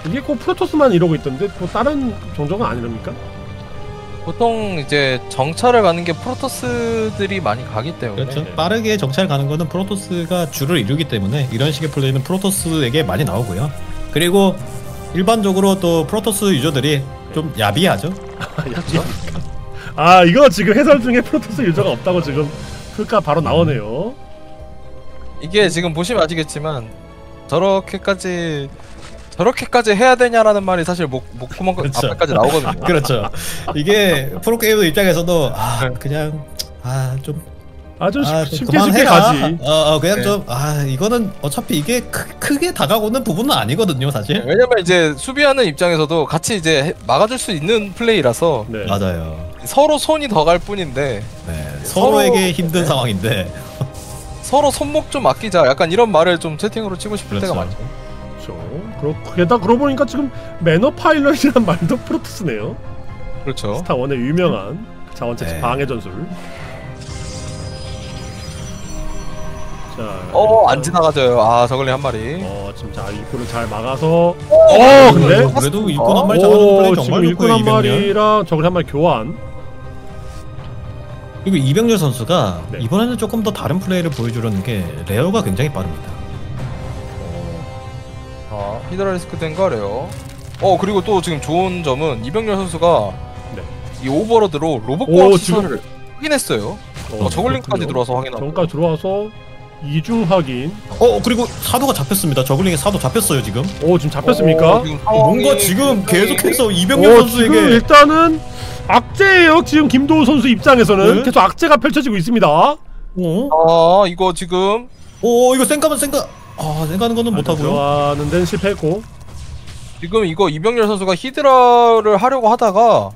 이게 꼭 프로토스만 이러고 있던데 뭐 다른 종족은 아니랍니까? 보통 이제 정찰을 가는 게 프로토스들이 많이 가기 때문에 그렇죠. 빠르게 정찰 가는 거는 프로토스가 주를 이루기 때문에 이런 식의 플레이는 프로토스에게 많이 나오고요. 그리고 일반적으로 또 프로토스 유저들이 좀 야비하죠. 아 이거 지금 해설 중에 프로토스 유저가 없다고 지금 풀가 바로 나오네요. 이게 지금 보시면 아시겠지만 저렇게까지 저렇게까지 해야 되냐라는 말이 사실 목 목구멍 그렇죠. 앞에까지 나오거든요. 그렇죠. 이게 프로게이머 입장에서도 아 그냥 아 좀 아좀 아, 좀 쉽게 쉽게 그만해라. 가지. 어, 어 그냥 네. 좀아 이거는 어차피 이게 크, 크게 다가오는 부분은 아니거든요, 사실. 왜냐면 이제 수비하는 입장에서도 같이 이제 해- 막아줄 수 있는 플레이라서 네. 맞아요. 서로 손이 더 갈 뿐인데 네. 서로- 서로에게 힘든 상황인데. 서로 손목 좀 아끼자 약간 이런 말을 좀 채팅으로 치고 싶을 그렇죠. 때가 많죠. 그렇고 게다가 그러고 보니까 지금 매너 파일럿이란 말도 프로토스네요. 그렇죠. 스타 원의 유명한 자원채취 네. 방해 전술. 자. 어 안 지나가져요. 아 저걸리 한 마리. 어 지금 자 일꾼을 잘 막아서. 어, 어 근데. 그래도 일꾼 한 마리 잡아주는 오 플레이 지금 정말 일꾼 좋고요, 한. 마리랑 저걸 한 마리 교환. 그리고 이병렬 선수가 네. 이번에는 조금 더 다른 플레이를 보여주려는 게 레어가 굉장히 빠릅니다. 아 히드라리스크 된 거래요. 어 그리고 또 지금 좋은 점은 이병렬 선수가 네. 이 오버로드로 오, 로봇공학 지금- 시설을 확인했어요. 어, 저글링까지 들어와서 확인하고. 정까지 들어와서 이중 확인. 어 그리고 사도가 잡혔습니다. 저글링에 사도 잡혔어요 지금. 오 지금 잡혔습니까? 어, 지금 뭔가 지금 계속해서 이병렬 어, 선수에게 지금 일단은 악재예요. 지금 김도우 선수 입장에서는 네? 계속 악재가 펼쳐지고 있습니다. 어? 아 이거 지금 오 이거 생가면 생가 아 생가는 거는 못 하고요. 들어가는 데는 실패했고. 지금 이거 이병렬 선수가 히드라를 하려고 하다가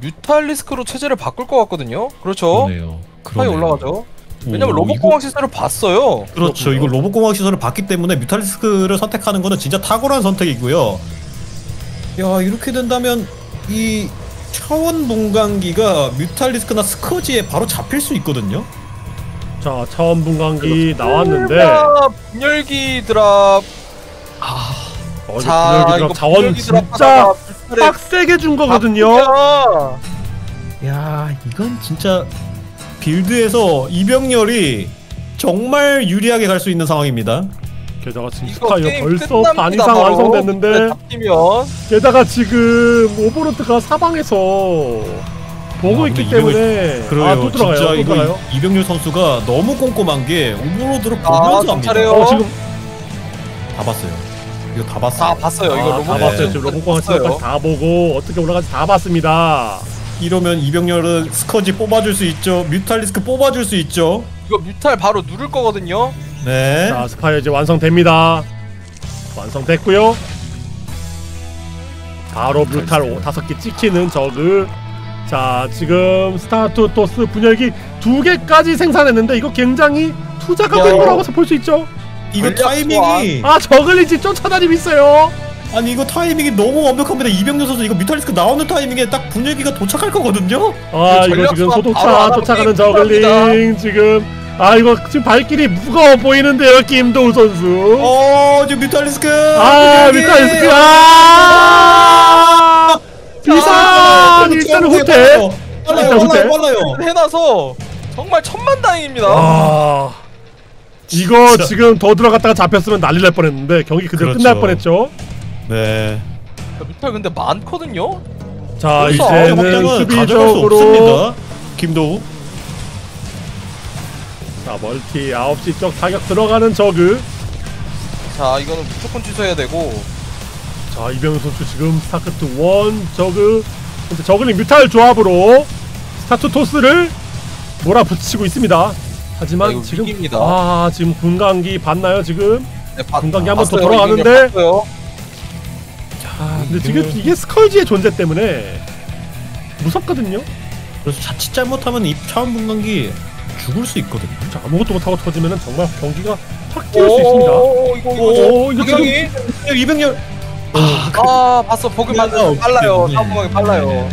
뮤탈리스크로 체제를 바꿀 것 같거든요. 그렇죠. 그러네요. 파이 올라가죠. 왜냐면 오, 로봇공학 시설을 봤어요. 그렇죠. 이거 로봇공학 시설을 봤기 때문에 뮤탈리스크를 선택하는 거는 진짜 탁월한 선택이고요. 야 이렇게 된다면 이 차원 분광기가 뮤탈리스크나 스커지에 바로 잡힐 수 있거든요. 자 차원 분광기 나왔는데 분열기 드랍. 어, 자 자, 이거 자원 분열기 진짜 빡세게 준 거거든요. 야 이건 진짜 빌드에서 이병렬이 정말 유리하게 갈 수 있는 상황입니다. 게다가 지금 게임 벌써 반 이상 바로. 네, 완성됐는데 잡히면 게다가 지금 오버로드가 사방에서 보고 아, 있기 때문에 그래요. 아 또 들어가요. 진짜 또 이거 들어가요. 이병렬 선수가 너무 꼼꼼한 게 오버로드를 아, 보면서 합니다. 정찰해요. 어 지금 다 봤어요. 이거 다 봤어요. 다 봤어요. 이거 아, 로봇 다 네. 봤어요. 지금 로봇 공학 봤어요. 시설까지 다 보고 어떻게 올라가지 다 봤습니다. 이러면 이병렬은 스커지 뽑아줄 수 있죠. 뮤탈리스크 뽑아줄 수 있죠. 이거 뮤탈 바로 누를 거거든요. 네. 자 스파이어 이제 완성됩니다. 완성됐고요. 바로 뮤탈 오- 다섯 개 찍히는 저그. 자 지금 스타투 토스 분열기 두 개까지 생산했는데 이거 굉장히 투자가 야, 된 거라고 볼 수 있죠. 이거 타이밍이 아 저글링이 쫓아다니고 있어요. 아니 이거 타이밍이 너무 완벽합니다. 이병렬 선수 이거 뮤탈리스크 나오는 타이밍에 딱 분열기가 도착할 거거든요. 아그 이거 지금 소독차 쫓아가는 저글링 지금 아 이거 지금 발길이 무거워 보이는데요 김도우 선수. 어 지금 뮤탈리스크. 아! 미카이스크 아 비상 아, 일단은 빨라요, 후퇴. 빨라요. 빨라요 일단. 빨라요. 해놔서 정말 천만다행입니다. 아 이거 진짜. 지금 더 들어갔다가 잡혔으면 난리 날 뻔했는데 경기 그대로 그렇죠. 끝날 뻔했죠. 네. 뮤탈 근데 많거든요. 자 이제는 수 수비적으로. 김도우. 자 멀티 9시 쪽 타격 들어가는 저그 자 이거는 무조건 취소해야 되고 자 이병렬 선수 지금 스타크래프트 1 저그 근데 저글링 뮤탈 조합으로 스타투 토스를 몰아붙이고 있습니다 하지만 아, 이거 지금 위기입니다. 아 지금 분광기 봤나요 지금 네, 바- 분광기 한 번 더 봤어요. 돌아가는데 봤어요. 아 근데 지금 이게 스컬지의 존재 때문에 무섭거든요 그래서 자칫 잘못하면 이 차원 분광기 죽을 수 있거든요. 자 아무것도 못하고 터지면은 정말 경기가 확 찌를 수 있습니다 오, 이거 이거 오 이거 지금 분광기? 이병렬. 아, 아 봤어 보기 그냥 만들 빨라요 때문에. 사분광이 빨라요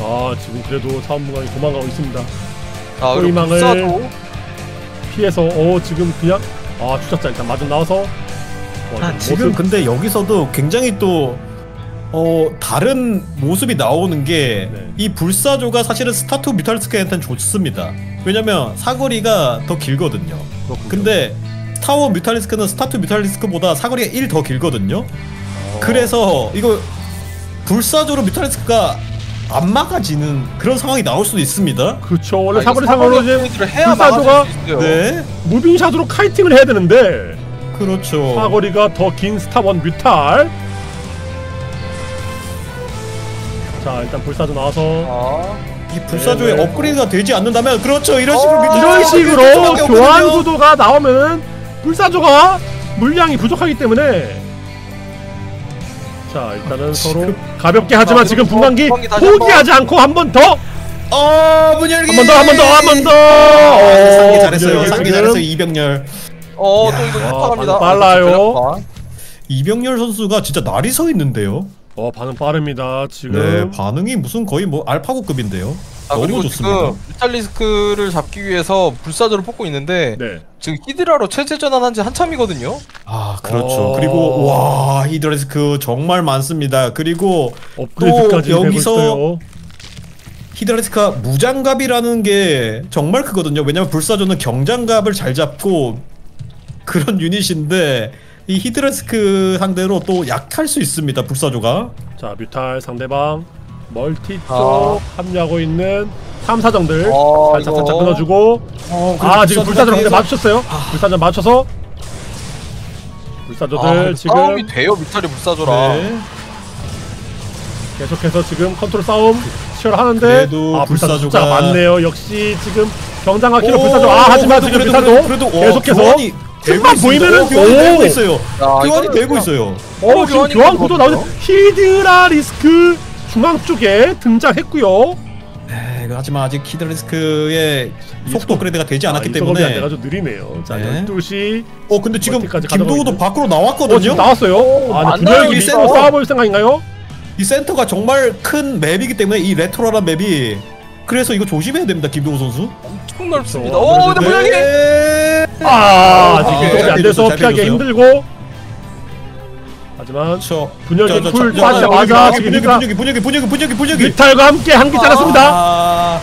아 지금 그래도 사원무광이 도망가고 있습니다 자 그리고 불사도 피해서 어 지금 그냥 아 추적자 일단 마중 나와서 어, 아, 좀 지금 모습- 근데 여기서도 굉장히 또 어, 다른 모습이 나오는 게이 네. 불사조가 사실은 스타투 뮤탈리스크한테는 좋습니다. 왜냐면 사거리가 더 길거든요. 그렇군요. 근데 스타원 뮤탈리스크는 스타투 뮤탈리스크보다 사거리가 1 더 길거든요. 어, 그래서 이거 불사조로 뮤탈리스크가 안 막아지는 그런 상황이 나올 수도 있습니다. 그렇죠 원래 아, 사거리 상으로 이제 불사조가-. 네, 무빙샷으로 카이팅을 해야 되는데 그렇죠. 사거리가 더 긴 스타원 뮤탈 자 일단 불사조 나와서 아 이 불사조의 네, 네. 업그레이드가 되지 않는다면 그렇죠 이런 식으로 어, 뮤탈- 이런 식으로 교환. 구도가 나오면은 불사조가 물량이 부족하기 때문에 자 일단은 서로 가볍게 하지만 아, 지금 분광기 다시 포기하지 않고 한 번더한 어, 문열기. 번더 한 번 더 한 번더 아, 상기 잘했어요. 문열기 상기 잘했어요. 이병렬. 어, 또 이거. 반응 빨라요. 아, 이병렬 선수가 진짜 날이 서 있는데요. 어 반응 빠릅니다 네, 지금 반응이 무슨 거의 뭐 알파고급인데요. 아, 너무 그리고 좋습니다. 지금 뮤탈리스크를 잡기 위해서 불사조를 뽑고 있는데 네 지금 히드라로 체제 전환한 지 한참이거든요. 아, 그렇죠. 어. 그리고 와, 히드라리스크 정말 많습니다. 그리고 또 여기서 히드라리스크가 무장갑이라는 게 정말 크거든요. 왜냐면 불사조는 경장갑을 잘 잡고 그런 유닛인데 이 히드라리스크 상대로 또 약할 수 있습니다. 불사조가. 자 뮤탈 상대방 멀티 쪽 아. 합류하고 있는 탐사정들 어, 살짝 살짝 이거. 끊어주고 어, 아 지금 불사조 상대 맞추셨어요 불사조 맞춰서 불사조들 아, 지금 싸움이 돼요 뮤탈이 불사조랑. 네. 계속해서 지금 컨트롤 싸움 치열하는데 그래도 아 불사조 불사조가- 숫자가 많네요 역시 지금 경장학기로 오, 불사조 아 하지만 그래도, 지금 그래도, 불사조 그래도, 그래도, 어, 계속해서 교환이 되고 틈만 있습니다. 보이면은 어, 교환이 오! 되고 있어요. 야, 교환이 이거는 되고 그냥- 있어요. 어 지금 교환이 교환 구도 나오는 거거든요. 히드라 리스크 중앙 쪽에 등장했고요 네, 하지만 아직 히드라리스크의 속도 업그레이드가 되지 않았기 아, 때문에 내가 좀 느리네요 자 네. 12시 어 근데 지금 김도우도 밖으로 어 나왔거든요. 지금 나왔어요 아 분열기 이 밑으로 센터? 싸워볼 생각인가요? 이 센터가 정말 큰 맵이기 때문에 이 레트로란 맵이 그래서 이거 조심해야 됩니다 김도우 선수. 엄청 넓습니다. 그렇죠. 오, 근데 분명히 네. 아 아, 이동이 잘안 돼서 피하기. 힘들고 하지만. 분열기 풀 저, 빠지자마자 분열기, 지금 분열기 분열기 분열기 분열기 분열기 분열기 뮤탈과 함께 한기 잘랐습니다 아,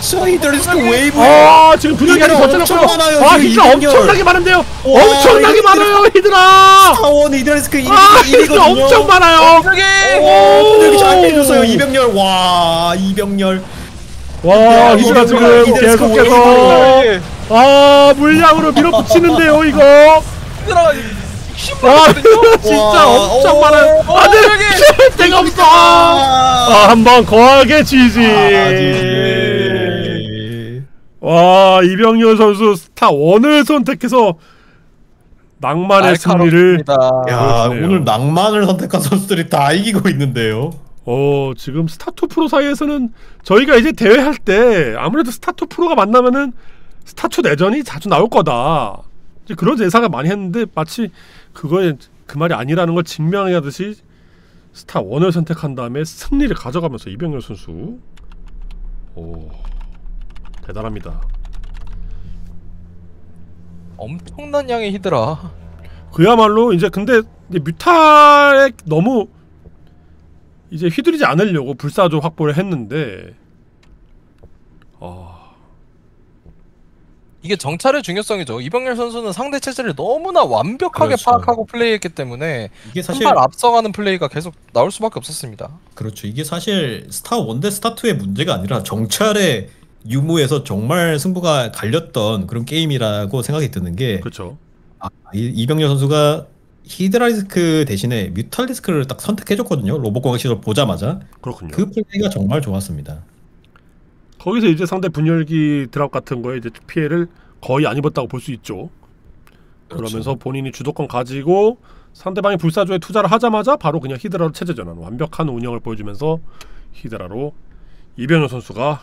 저 히드라리스크 웨이브. 아 지금 분열기 한기 히드라 더 엄청 잘랐고요 많아요, 아 이병렬. 엄청나게 많은데요 와, 엄청나게 많아요 히드라 타원 히드라리스크 1위, 아 히드라 1위거든요. 엄청 많아요 오, 분열기 잘 빼줬어요 이병렬. 와 이병렬. 와 야, 히드라 지금 계속해서. 아 물량으로 밀어붙이는데요 이거 히드라가 와 힘들거든요. 진짜 와, 엄청 안돼 여기. 데가 없어 아, 아 한번 거하게 지지 지지. 와 이병렬 선수 스타 원을 선택해서 낭만의 승리를. 야. 오늘 낭만을 선택한 선수들이 다 이기고 있는데요. 어 지금 스타투 프로 사이에서는 저희가 이제 대회 할 때 아무래도 스타투 프로가 만나면은 스타투 내전이 자주 나올 거다 이제 그런 예상을 많이 했는데 마치 그거에 그 말이 아니라는 걸 증명하듯이 스타 원을 선택한 다음에 승리를 가져가면서 이병렬 선수 오 대단합니다 엄청난 양의 히드라. 그야말로 이제 근데 이제 뮤탈에 너무 이제 휘두르지 않으려고 불사조 확보를 했는데 아 이게 정찰의 중요성이죠. 이병렬 선수는 상대 체제를 너무나 완벽하게 그렇죠. 파악하고 플레이했기 때문에 이게 사실 한 발 앞서가는 플레이가 계속 나올 수밖에 없었습니다. 그렇죠. 이게 사실 스타 1대 스타 2의 문제가 아니라 정찰의 유무에서 정말 승부가 갈렸던 그런 게임이라고 생각이 드는 게 그렇죠. 아, 이, 이병렬 선수가 히드라리스크 대신에 뮤탈리스크를 딱 선택해줬거든요. 로봇공학 시설 보자마자 그렇군요. 그 플레이가 정말 좋았습니다. 거기서 이제 상대 분열기 드랍 같은 거에 이제 피해를 거의 안 입었다고 볼 수 있죠. 그렇죠. 그러면서 본인이 주도권 가지고 상대방이 불사조에 투자를 하자마자 바로 그냥 히드라로 체제 전환 완벽한 운영을 보여주면서 히드라로 이병현 선수가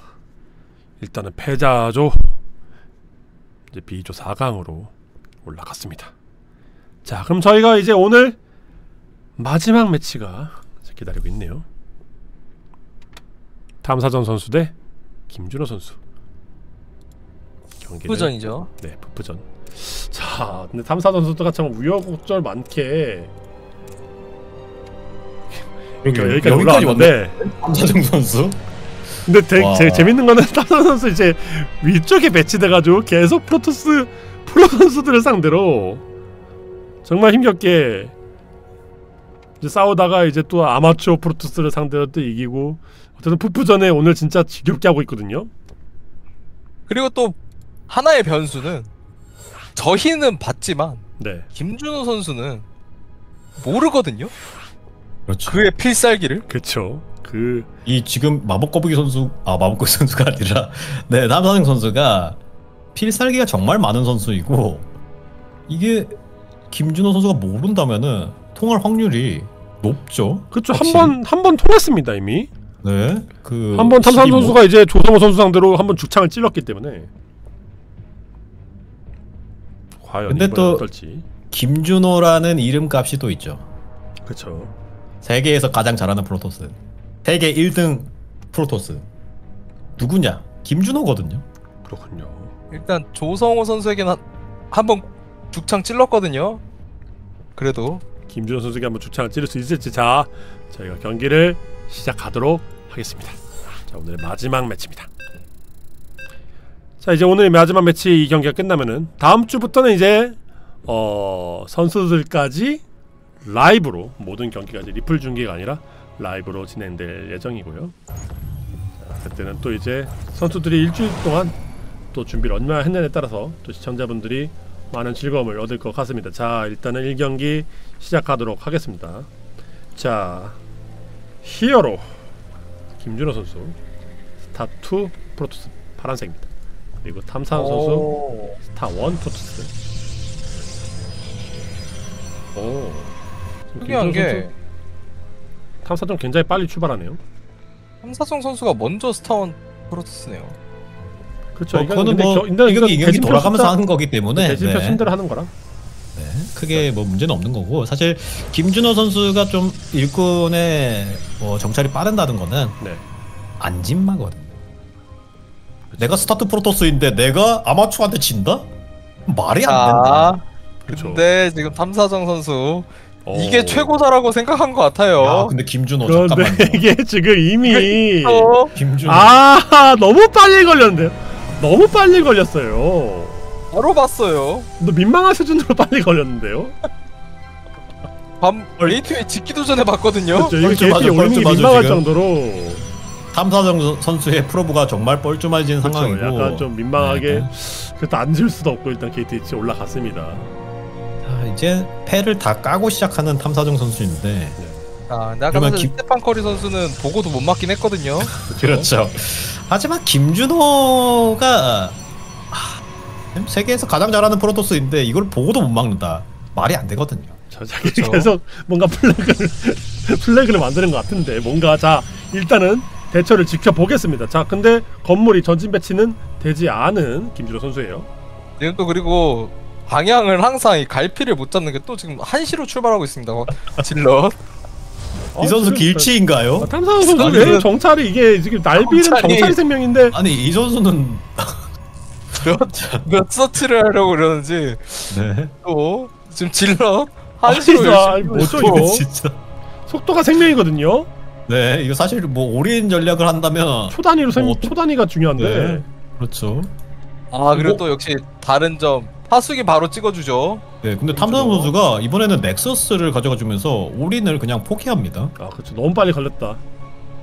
일단은 패자조 이제 B조 4강으로 올라갔습니다. 자, 그럼 저희가 이제 오늘 마지막 매치가 기다리고 있네요. 탐사전 선수 대 김준호 선수 경기를 후전이죠. 네, 푸푸전. 자, 근데 탐사 선수가 참 우여곡절 많게 그러니까 여기까지 올라왔는데 함사정 선수 근데 되, 와. 제, 재밌는 거는 탐사 선수 이제 위쪽에 배치돼가지고 계속 프로토스 프로 선수들을 상대로 정말 힘겹게 이제 싸우다가 이제 또 아마추어 프로토스를 상대로 또 이기고 어쨌든 푸푸전에 오늘 진짜 지겹게 하고 있거든요. 그리고 또 하나의 변수는 저희는 봤지만 네, 김준호 선수는 모르거든요. 그렇죠. 그의 필살기를. 그렇죠. 그 이 지금 마법 거북이 선수 아 마법 거북이 선수가 아니라 네 남사정 선수가 필살기가 정말 많은 선수이고 이게 김준호 선수가 모른다면은 통할 확률이 높죠. 그렇죠. 확실히. 한번 한 번 통했습니다 이미. 네. 그 한 번 탐산 12호. 선수가 이제 조성호 선수 상대로 한 번 죽창을 찔렀기 때문에 과연 근데 또- 어떨지. 김준호라는 이름값이 또 있죠. 그렇죠. 세계에서 가장 잘하는 프로토스. 세계 1등 프로토스. 누구냐? 김준호거든요. 그렇군요. 일단 조성호 선수에게는 한번 죽창 찔렀거든요. 그래도 김준호 선수가 한번 죽창을 찌를 수 있을지 자 저희가 경기를 시작하도록 하겠습니다. 자 오늘의 마지막 매치입니다. 자 이제 오늘 마지막 매치 이 경기가 끝나면은 다음 주부터는 이제 어 선수들까지 라이브로 모든 경기가 이제 리플 중계가 아니라 라이브로 진행될 예정이고요. 자, 그때는 또 이제 선수들이 일주일 동안 또 준비를 얼마나 했느냐에 따라서 또 시청자분들이 많은 즐거움을 얻을 것 같습니다. 자 일단은 1경기 시작하도록 하겠습니다. 자 히어로 김준호 선수 스타2 프로토스 파란색입니다. 그리고 탐사정 선수 오. 스타1 프로토스 오 특이한 게 탐사정 굉장히 빨리 출발하네요. 탐사정 선수가 먼저 스타원 프로토스네요. 그렇죠. 어, 그거는 뭐 이경기 대진표 돌아가면서 하는 거기 때문에 대진표 네. 순대로 하는 거라. 네, 크게 뭐 문제는 없는 거고 사실 김준호 선수가 좀 일꾼의 뭐 정찰이 빠른다는 거는 네. 안진마거든요. 내가 스타투 프로토스인데 내가 아마추어한테 진다? 말이 안 된다. 자, 그렇죠. 근데 지금 탐사정 선수 오. 이게 최고다라고 생각한 것 같아요. 야, 근데 김준호 그런데 잠깐만요. 이게 지금 이미 어? 김준호 아 너무 빨리 걸렸는데요. 너무 빨리 걸렸어요. 바로 봤어요. 너 민망한 수준으로 빨리 걸렸는데요. 막 게이트웨이 짓기도 전에 봤거든요. 그렇죠. 이거 뻘쭘하죠, 게이트 올리는 민망할 지금. 정도로 탐사정 선수의 프로브가 정말 뻘쭘해진 그렇죠. 상황이고 약간 좀 민망하게 네. 그래도 안 지을 수도 없고 일단 게이트 올라갔습니다. 자, 이제 패를 다 까고 시작하는 탐사정 선수인데 아, 아까 그러면 사실 김- 스테판 커리 선수는 보고도 못 막긴 했거든요. 그렇죠. 하지만 김준호가 아, 세계에서 가장 잘하는 프로토스인데 이걸 보고도 못 막는다. 말이 안 되거든요. 저 자기 그렇죠. 계속 뭔가 플래그를 플래그를 만드는 것 같은데 뭔가 자 일단은 대처를 지켜보겠습니다. 자 근데 건물이 전진 배치는 되지 않은 김준호 선수예요. 지금 또 그리고 방향을 항상 이 갈피를 못 잡는 게 또 지금 한시로 출발하고 있습니다. 질럿. 이 선수 아, 길치인가요? 탐사선 선수 아니, 왜 그- 정찰이 이게 지금 날비는 정찰이- 정찰이 생명인데 아니 이 선수는 몇, 몇 서치를 하려고 그러는지 네. 또 지금 질럿 한시로 아니, 열심히 이거? 진짜. 속도가 생명이거든요. 네 이거 사실 뭐 올인 전략을 한다면 초 단위로 생, 뭐 어떠- 초 단위가 중요한데 네. 그렇죠. 아 그리고 뭐- 또 역시 다른 점 파수기 바로 찍어주죠. 네, 근데 탐사정 선수가 이번에는 넥서스를 가져가주면서 올인을 그냥 포기합니다. 아 그렇죠 너무 빨리 걸렸다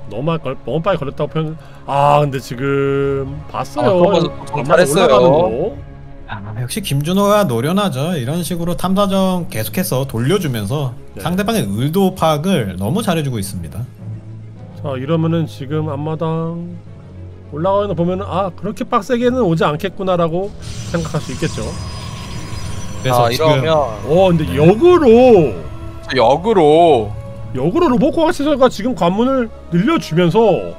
너무 빨리 걸 너무 빨리 걸렸다고 표현 아 근데 지금 봤어요 아, 잘했어요. 아, 역시 김준호가 노련하죠. 이런 식으로 탐사정 계속해서 돌려주면서 네. 상대방의 의도 파악을 너무 잘해주고 있습니다. 자 이러면은 지금 앞마당 올라가는 거 보면은 아 그렇게 빡세게는 오지 않겠구나라고 생각할 수 있겠죠 그래서 아 지금 이러면 어 근데 네. 역으로 역으로 역으로 로봇공학 시설과 지금 관문을 늘려주면서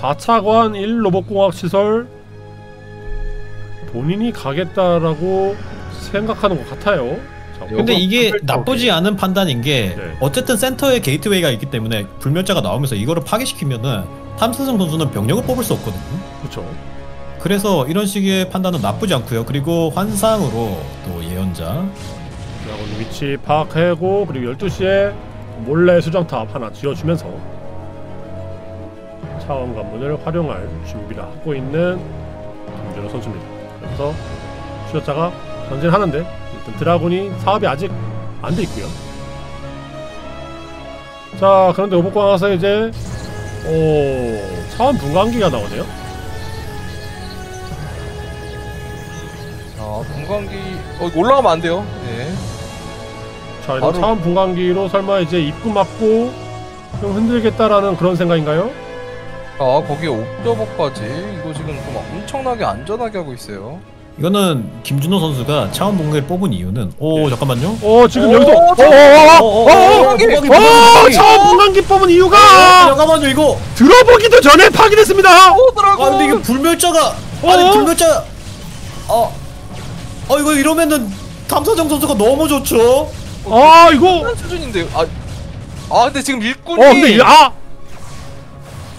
4차관 1 로봇공학 시설 본인이 가겠다라고 생각하는 것 같아요. 자, 근데 요거 이게 나쁘지 않은 판단인 게 네. 어쨌든 센터에 게이트웨이가 있기 때문에 불멸자가 나오면서 이거를 파괴시키면은 탐사정 선수는 병력을 뽑을 수 없거든요. 그렇죠. 그래서 이런 식의 판단은 나쁘지 않고요. 그리고 환상으로 또 예언자 드라곤 위치 파악하고 그리고 12시에 몰래 수정탑 하나 지어주면서 차원 관문을 활용할 준비를 하고 있는 김준호 선수입니다. 그래서 수요자가 전진하는데 일단 드라곤이 사업이 아직 안 돼 있고요. 자 그런데 오복광 와서 이제 오 차원 분광기가 나오네요. 아 분광기 어 이거 올라가면 안 돼요. 네. 자 이런 바로- 차원 분광기로 설마 이제 입구 막고 좀 흔들겠다라는 그런 생각인가요? 아 거기에 옵저버까지 이거 지금 좀 엄청나게 안전하게 하고 있어요. 이거는 김준호 선수가 차원 봉개를 뽑은 이유는 오 네. 잠깐만요. 어 지금 오, 여기서 어, 차원 분광기 뽑은 이유가 잠깐만요 이거 들어보기도 전에 파괴됐습니다. 오더라고. 아 근데 이게 불멸자가 아니 어? 불멸자 어, 어 이거 이러면은 탐사정 선수가 너무 좋죠. 아 이거 한 수준인데요. 아, 아 근데 지금 일꾼이 어 근데 이- 아.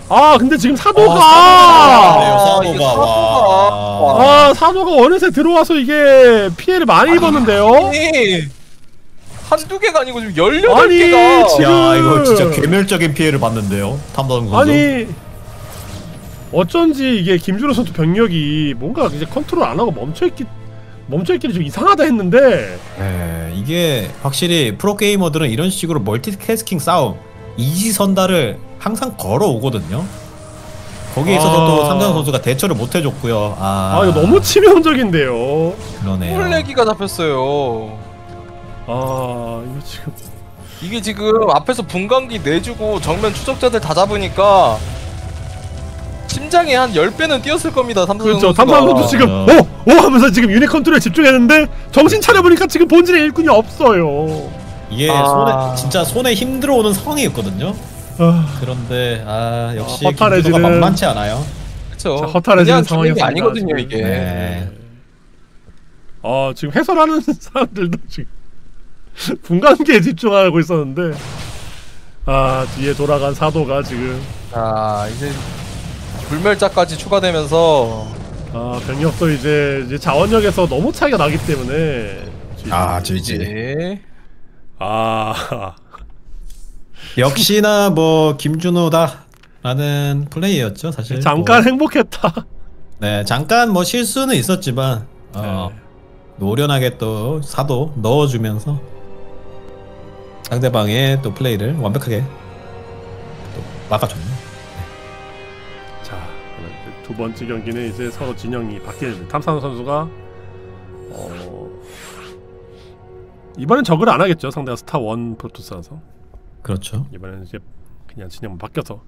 아 근데 지금 사도가 아, 이게 사도가 사도가. 와. 아 사도가 어느새 들어와서 이게 피해를 많이 입었는데요. 아니, 한두 개가 아니고 지금 18개가 아니, 지금- 야 이거 진짜 괴멸적인 피해를 봤는데요. 탐사정 선수. 아니 어쩐지 이게 김준호 선수 병력이 뭔가 이제 컨트롤 안 하고 멈춰있기 멈춰있기를 좀 이상하다 했는데 네, 이게 확실히 프로 게이머들은 이런 식으로 멀티태스킹 싸움 이지선다를 항상 걸어오거든요. 거기에 있어서 아. 또 탐사정 선수가 대처를 못 해줬고요. 아, 아 이거 너무 치명적인데요. 그러네요. 홀레기가 잡혔어요. 아 이거 지금 이게 지금 앞에서 분광기 내주고 정면 추적자들 다 잡으니까 심장이 한 10배는 뛰었을 겁니다. 삼성 그렇죠. 선수가. 삼성 선수 지금 어. 어! 어! 하면서 지금 유닛 컨트롤에 집중했는데 정신 차려보니까 지금 본진에 일꾼이 없어요. 이게 아. 손에 진짜 손에 힘 들어 오는 상황이었거든요. 아, 그런데 아 역시 아, 허탈해지는- 만만치 않아요. 그렇죠. 자, 허탈해지는 상황이었습니다, 아니거든요, 지금. 이게. 네. 아 지금 해설하는 사람들도 지금 분간기에 집중하고 있었는데 아 뒤에 돌아간 사도가 지금 자, 이제 불멸자까지 추가되면서 아 병력도 이제, 이제 자원력에서 너무 차이가 나기 때문에 아 지지. 아 역시나 뭐 김준호다라는 플레이였죠 사실. 잠깐 뭐, 행복했다. 네 잠깐 뭐 실수는 있었지만 어, 네. 노련하게 또 사도 넣어주면서 상대방의 또 플레이를 완벽하게 또 막아줬네. 자, 그러면 이제 두 번째 경기는 이제 서로 진영이 바뀌는 탐산 선수가 어 이번엔 적을 안 하겠죠. 상대가 스타 원 프로토스라서 그렇죠. 이번에는 이제 그냥 진영만 바뀌어서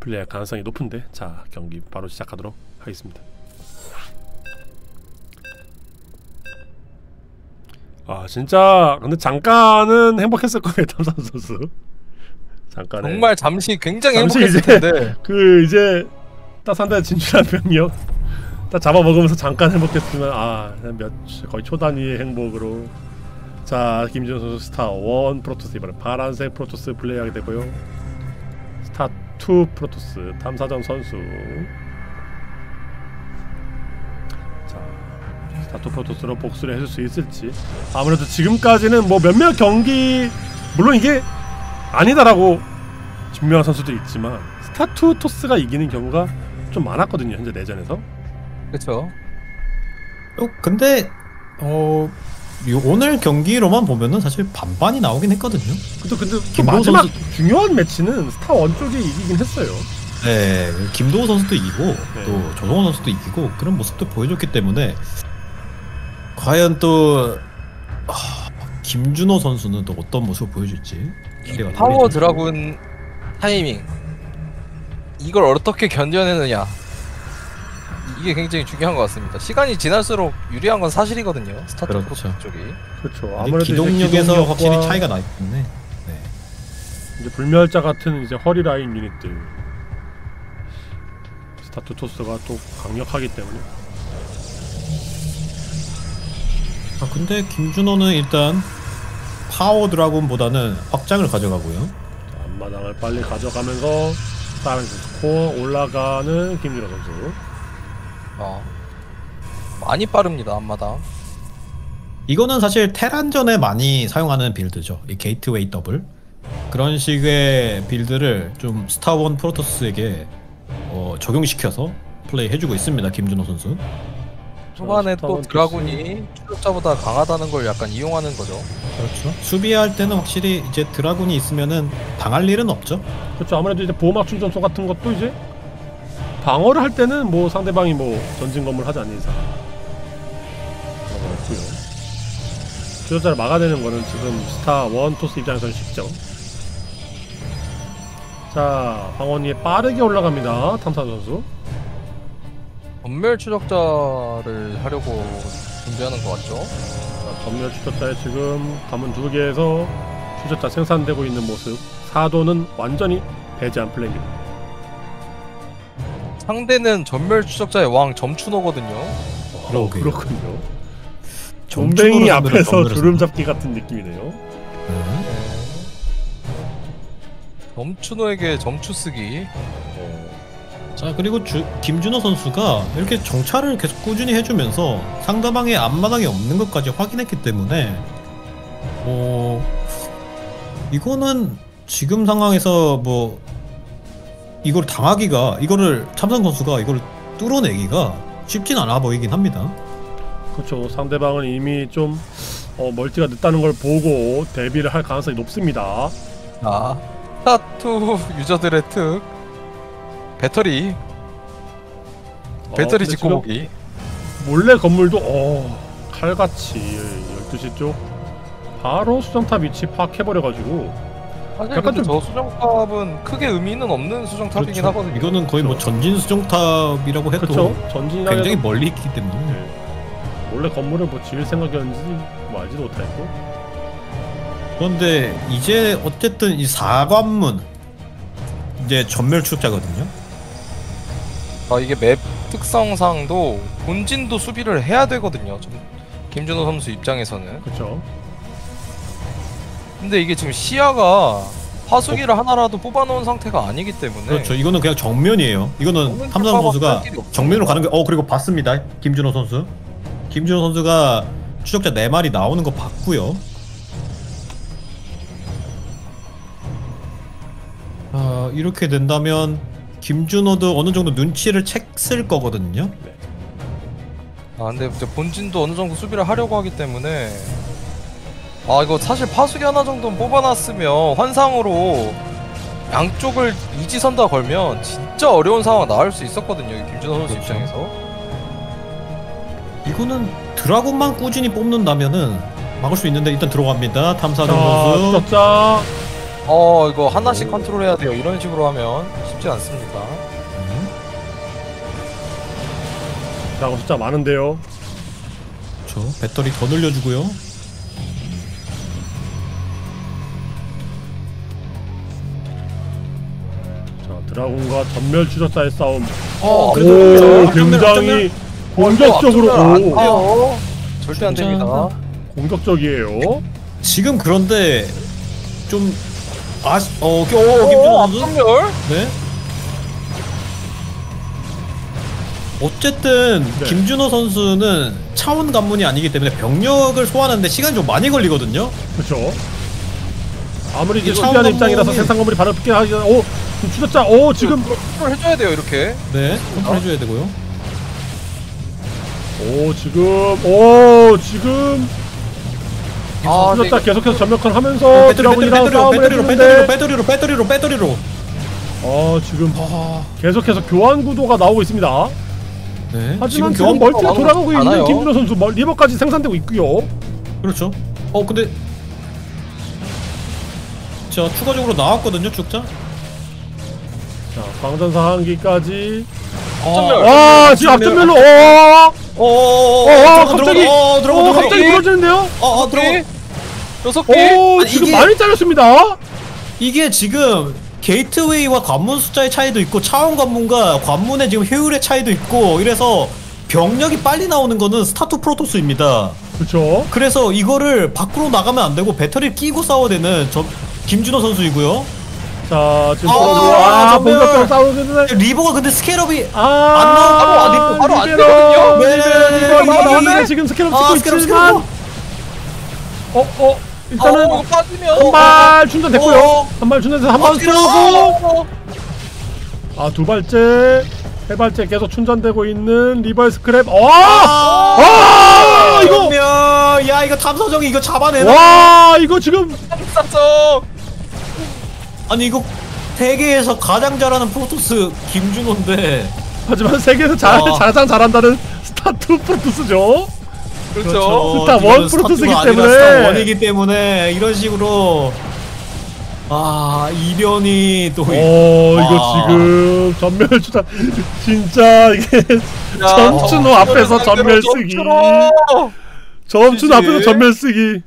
플레이할 가능성이 높은데 자 경기 바로 시작하도록 하겠습니다. 아 진짜 근데 잠깐은 행복했을 거예요 탐산 선수. 잠깐은 정말 잠시 굉장히 잠시 행복했을 이제- 텐데 그 이제 딱 상대 진출한 병력 딱 잡아먹으면서 잠깐 행복했으면 아몇 거의 초단위의 행복으로 자 김지훈 선수 스타 1 프로토스 이번에 파란색 프로토스 플레이하게 되고요. 스타 2 프로토스 탐사정 선수. 자 스타 2 프로토스로 복수를 해줄 수 있을지. 아무래도 지금까지는 뭐 몇몇 경기 물론 이게 아니다라고 증명한 선수도 있지만 스타 2 토스가 이기는 경우가 좀 많았거든요 현재 내전에서. 그렇죠. 어, 근데 어 요- 오늘 경기로만 보면은 사실 반반이 나오긴 했거든요. 근데 근데 그 마지막 선수- 중요한 매치는 스타 one 쪽이 이기긴 했어요. 네, 김도호 선수도 이기고 네. 또 조성호 선수도 이기고 그런 모습도 보여줬기 때문에 과연 또 아, 김준호 선수는 또 어떤 모습을 보여줄지 기대가 power. dragoon 타이밍 이걸 어떻게 견뎌내느냐 이게 굉장히 중요한 것 같습니다. 시간이 지날수록 유리한 건 사실이거든요. 스타 two 그렇죠. 프로토스 쪽이. 그렇죠. 아무래도 기동력에서 기동력과 확실히 차이가 나기 때문에 네. 이제 불멸자 같은 이제 허리 라인 유닛들 스타 two 토스가 또 강력하기 때문에 아 근데 김준호는 일단 power dragoon보다는 확장을 가져가고요. 자, 앞마당을 빨리 가져가면서 사이언스 core 올라가는 김준호 선수. 어. 많이 빠릅니다 앞마당. 이거는 사실 테란전에 많이 사용하는 build죠. 이 gateway double 그런 식의 빌드를 좀 스타 one 프로토스에게 어, 적용시켜서 플레이해주고 있습니다. 김준호 선수. 초반에 또. dragoon이 추적자보다 강하다는 걸 약간 이용하는 거죠. 그렇죠. 수비할 때는 확실히 이제 드라군이 있으면은 당할 일은 없죠. 그렇죠. 아무래도 이제 보호막 충전소 같은 것도 이제 방어를 할 때는 뭐 상대방이 뭐 전진 건물 하지 않는 이상 그런 거 없고요. 추적자를 막아내는 거는 지금 스타 원 토스 입장에서는 쉽죠. 자, 방원이 빠르게 올라갑니다. 탐사 선수. 전멸 추적자를 하려고 준비하는 것 같죠. 자, 전멸 추적자에 지금 가문 두 개에서 추적자 생산되고 있는 모습. 사도는 완전히 배제한 플레이입니다. 상대는 전멸 추적자의 왕 점추노거든요. 어, 그러게요. 그렇군요. 상대로 앞에서 주름 잡기 같은 느낌이네요. 네. 점추노에게 점추 쓰기. 자 그리고 주, 김준호 선수가 이렇게 정찰을 계속 꾸준히 해주면서 상대방의 앞마당이 없는 것까지 확인했기 때문에 어 이거는 지금 상황에서 뭐 이걸 당하기가 이거를 참상 선수가 이걸 뚫어내기가 쉽진 않아 보이긴 합니다. 그렇죠. 상대방은 이미 좀 어, 멀티가 늦다는 걸 보고 대비를 할 가능성이 높습니다. 아, 스타투 유저들의 특. 배터리, 배터리 어, 근데 짓고 지금 보기. 몰래 건물도 어, 칼같이 12시 쪽 바로 수정탑 위치 파악해버려가지고 사실 약간 근데 좀- 저 수정탑은 크게 의미는 없는 수정탑이긴 그렇죠. 하거든요. 이거는 거의 뭐 그렇죠. 전진 수정탑이라고 해도 그렇죠. 굉장히 멀리 있기 때문에 원래 건물을 뭐 지을 생각이었는지 뭐 알지도 못했고 그런데 이제 어쨌든 이 사관문 이제 전멸 추적자거든요. 아, 이게 맵 특성상도 본진도 수비를 해야 되거든요. 좀 김준호 선수 입장에서는. 그렇죠. 근데 이게 지금 시야가 화수기를 하나라도 뽑아놓은 상태가 아니기 때문에 그렇죠. 이거는 그냥 정면이에요. 이거는 돌파가 선수가. 정면으로 가는 게어 그리고 봤습니다. 김준호 선수. 김준호 선수가 추적자 네 마리 나오는 거 봤고요. 아 이렇게 된다면 김준호도 어느 정도 눈치를 챘을 거거든요. 아 근데 본진도 어느 정도 수비를 하려고 하기 때문에 아 이거 사실 파수기 하나 정도는 뽑아놨으면 환상으로 양쪽을 이지선 다 걸면 진짜 어려운 상황 나올 수 있었거든요 이 김준호 선수 그렇죠. 입장에서 이거는 드라곤만 꾸준히 뽑는다면은 막을 수 있는데 일단 들어갑니다. 탐사정 자, 선수. 추적자 어 이거 하나씩 컨트롤해야 돼요 이런 식으로 하면 쉽지 않습니다 음, 자, 숫자 많은데요. 그렇죠. 배터리 더 늘려주고요. 드라군과 전멸 추적자의 싸움. 어 오, 그래도 굉장히 공격적으로 안 오, 돼요 절대 안. 됩니다 공격적이에요. 지금 그런데 좀 아시 어, 어, 어 어, 김준호 선수 네. 어쨌든 네. 김준호 선수는 차원 관문이 아니기 때문에 병력을 소환하는데 시간이 좀 많이 걸리거든요. 그렇죠. 아무리 이제 상관없는- 입장이라서 생산 건물이 바로 붙게 하기 오, 추적자 오 지금 컨트롤 해줘야 돼요 이렇게 네, 컨트롤 해줘야 되고요. 오 지금 오 지금 아, 근데 다 계속해서 전멸컨 하면서 배터리, 배터리, 배터리로, 배터리로, 배터리로, 배터리로, 배터리로, 배터리로. 어 지금 계속해서 교환 구도가 나오고 있습니다. 네. 하지만 지금 지금 멀티가 돌아가고 있는. 김준호 선수 멀- reaver까지 생산되고 있고요. 그렇죠. 어 근데 자 추가적으로 나왔거든요 죽자. 자 광전사 한기까지. 와 지금 앞전멸로 어, 어어어 어, 갑자기 어 들어가 어 들어가 갑자기 무너지는데요? 어어 들어가. 여섯 개. 오 아니, 지금 많이 잘렸습니다. 이게 지금 게이트웨이와 관문 숫자의 차이도 있고 차원 관문과 관문의 지금 효율의 차이도 있고 이래서 병력이 빨리 나오는 거는 스타 two 프로토스입니다. 그렇죠. 그래서 이거를 밖으로 나가면 안 되고 배터리를 끼고 싸워야 되는 저 김준호 선수이고요. 자 지금 아, 아, 전멸. 본격적으로 싸우는데 reaver가 근데 scarab이 아, 안 나오고 아, 바로 안 되거든요. 네, reaver로, reaver로 네, 나왔는데 네. 지금 scarab 아, 찍고 scarab 있지만 scarab. 어, 어, 일단은 어, 빠지면 한발 충전 됐고요. 어. 한발 충전돼서 한발 어, 들어가고 아, 두 발째, 세 발째 계속 충전되고 있는 reaver scarab. 와! 아, 이거 그러면 야 이거 탐사정이 이거 잡아내나? 와, 이거 지금 쌌어. 아니 이거 세계에서 가장 잘하는 프로토스 김준호인데 하지만 세계에서 잘, 와. 가장 잘한다는 스타 two 프로토스죠. 그렇죠. 스타 이거는 one 프로토스이기 때문에. 스타 one이기 때문에 이런 식으로 아 이변이 또 오, 이거 와. 지금 전멸 주자 진짜 이게 점춘호 앞에서 전멸 쓰기. 지지. 앞에서 전멸 쓰기.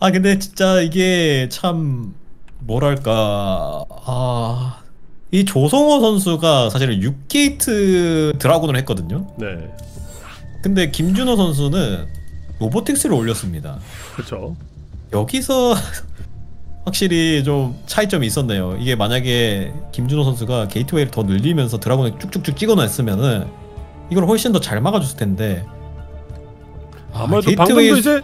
아 근데 진짜 이게 참 뭐랄까 아. 이 조성호 선수가 사실은 6게이트 드라군을 했거든요. 네, 근데 김준호 선수는 robotics를 올렸습니다. 그렇죠. 여기서 확실히 좀 차이점이 있었네요. 이게 만약에 김준호 선수가 gateway를 더 늘리면서 dragoon을 쭉쭉쭉 찍어냈으면은 이걸 훨씬 더 잘 막아줬을 텐데. 아, gateway- 방금도 이제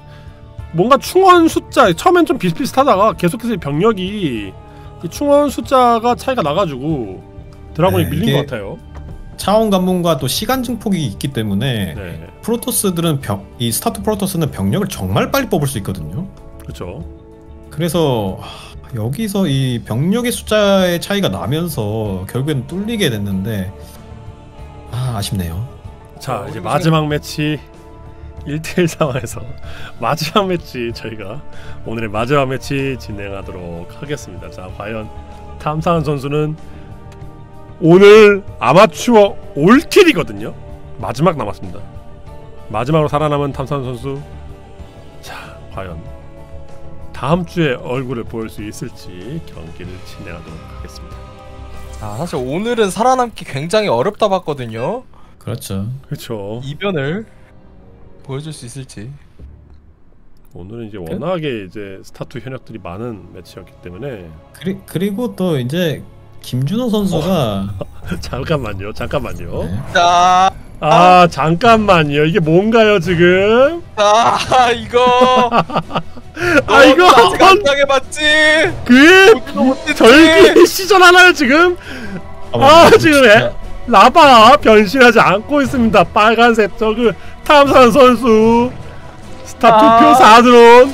뭔가 충원 숫자 처음엔 좀 비슷비슷하다가 계속해서 병력이 이 충원 숫자가 차이가 나가지고 dragoon이 네, 밀린 것 같아요. 차원 관문과 또 시간 증폭이 있기 때문에 네, 프로토스들은 병, 이 스타 two 프로토스는 병력을 정말 빨리 뽑을 수 있거든요. 그렇죠. 그래서 하, 여기서 이 병력의 숫자의 차이가 나면서 결국엔 뚫리게 됐는데 아 아쉽네요. 자 이제 우리 마지막 매치 1대1 상황에서 마지막 매치 저희가 오늘의 마지막 매치 진행하도록 하겠습니다. 자 과연 탐사한 선수는 오늘 아마추어 올킬이거든요. 마지막 남았습니다. 마지막으로 살아남은 탐사한 선수 자 과연 다음 주에 얼굴을 보일 수 있을지 경기를 진행하도록 하겠습니다. 아 사실 오늘은 살아남기 굉장히 어렵다 봤거든요. 그렇죠. 그렇죠. 이변을 보여줄 수 있을지. 오늘은 이제 워낙에 이제 스타투 현역들이 많은 매치였기 때문에 그리, 그리고 또 이제 김준호 선수가 잠깐만요, 잠깐만요. 네. 자, 아 잠깐만요. 이게 뭔가요 지금? 자 이거. 아 이거 아직 안 한번 당해봤지. 그. 절기 시전 하나요 지금? 아 지금 애, 라바 변신하지 않고 있습니다. 빨간색 저그 탐산 선수 스타투표 아. 4드론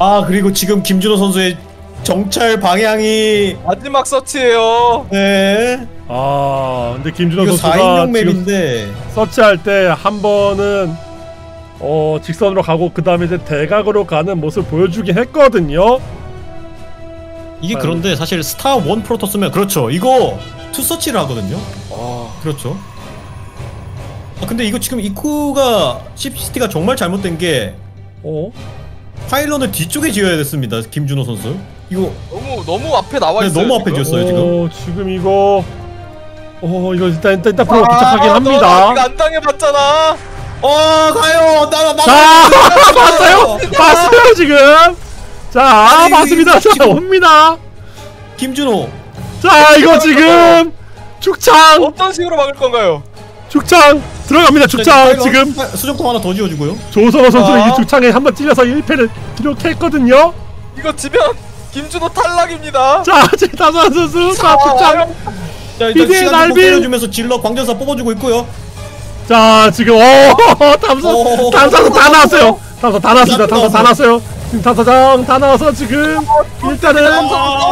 아 그리고 지금 김준호 선수의 정찰 방향이 마지막 서치예요. 네 아 근데 김준호 선수가 4인용 지금 map인데 서치할 때 한 번은 어 직선으로 가고 그 다음에 이제 대각으로 가는 모습 보여주긴 했거든요. 이게 아유. 그런데 사실 스타 one 프로토스면 그렇죠 이거 two search를 하거든요 아, 그렇죠 아 근데 이거 지금 이쿠가 CPCT가 정말 잘못된 게 어? 파일런을 뒤쪽에 지어야 됐습니다 김준호 선수 이거 너무 너무 앞에 나와 네, 있어요. 너무 앞에 지금. 지었어요. 지금. 어, 지금 이거 어 이거 일단 일단 일단 프로 아, 도착하긴 너 합니다. 안 당해봤잖아. 어 가요 나나 나 자 봤어요? 봤어요 지금. 자 아니, 봤습니다. 자 옵니다. 김준호 자 이거 지금 축창 어떤 식으로 막을 건가요? 축창 들어갑니다. 축창 파일런 지금 파- 수정통 하나 더 지어주고요 조성호 선수는 아. 이 축창에 한번 찔려서 1패를 기록했거든요. 이거 지면 김준호 탈락입니다. 자 지금 다산 선수 자 시간 좀 날비! 때려주면서 질러 광전사 뽑아주고 있고요. 자 지금 오 탐사 오, 탐사선 다 나왔어요 탐사 다 나왔습니다 다 탐사 다 나왔어요 지금 탐사장 다 나와서 지금 일단은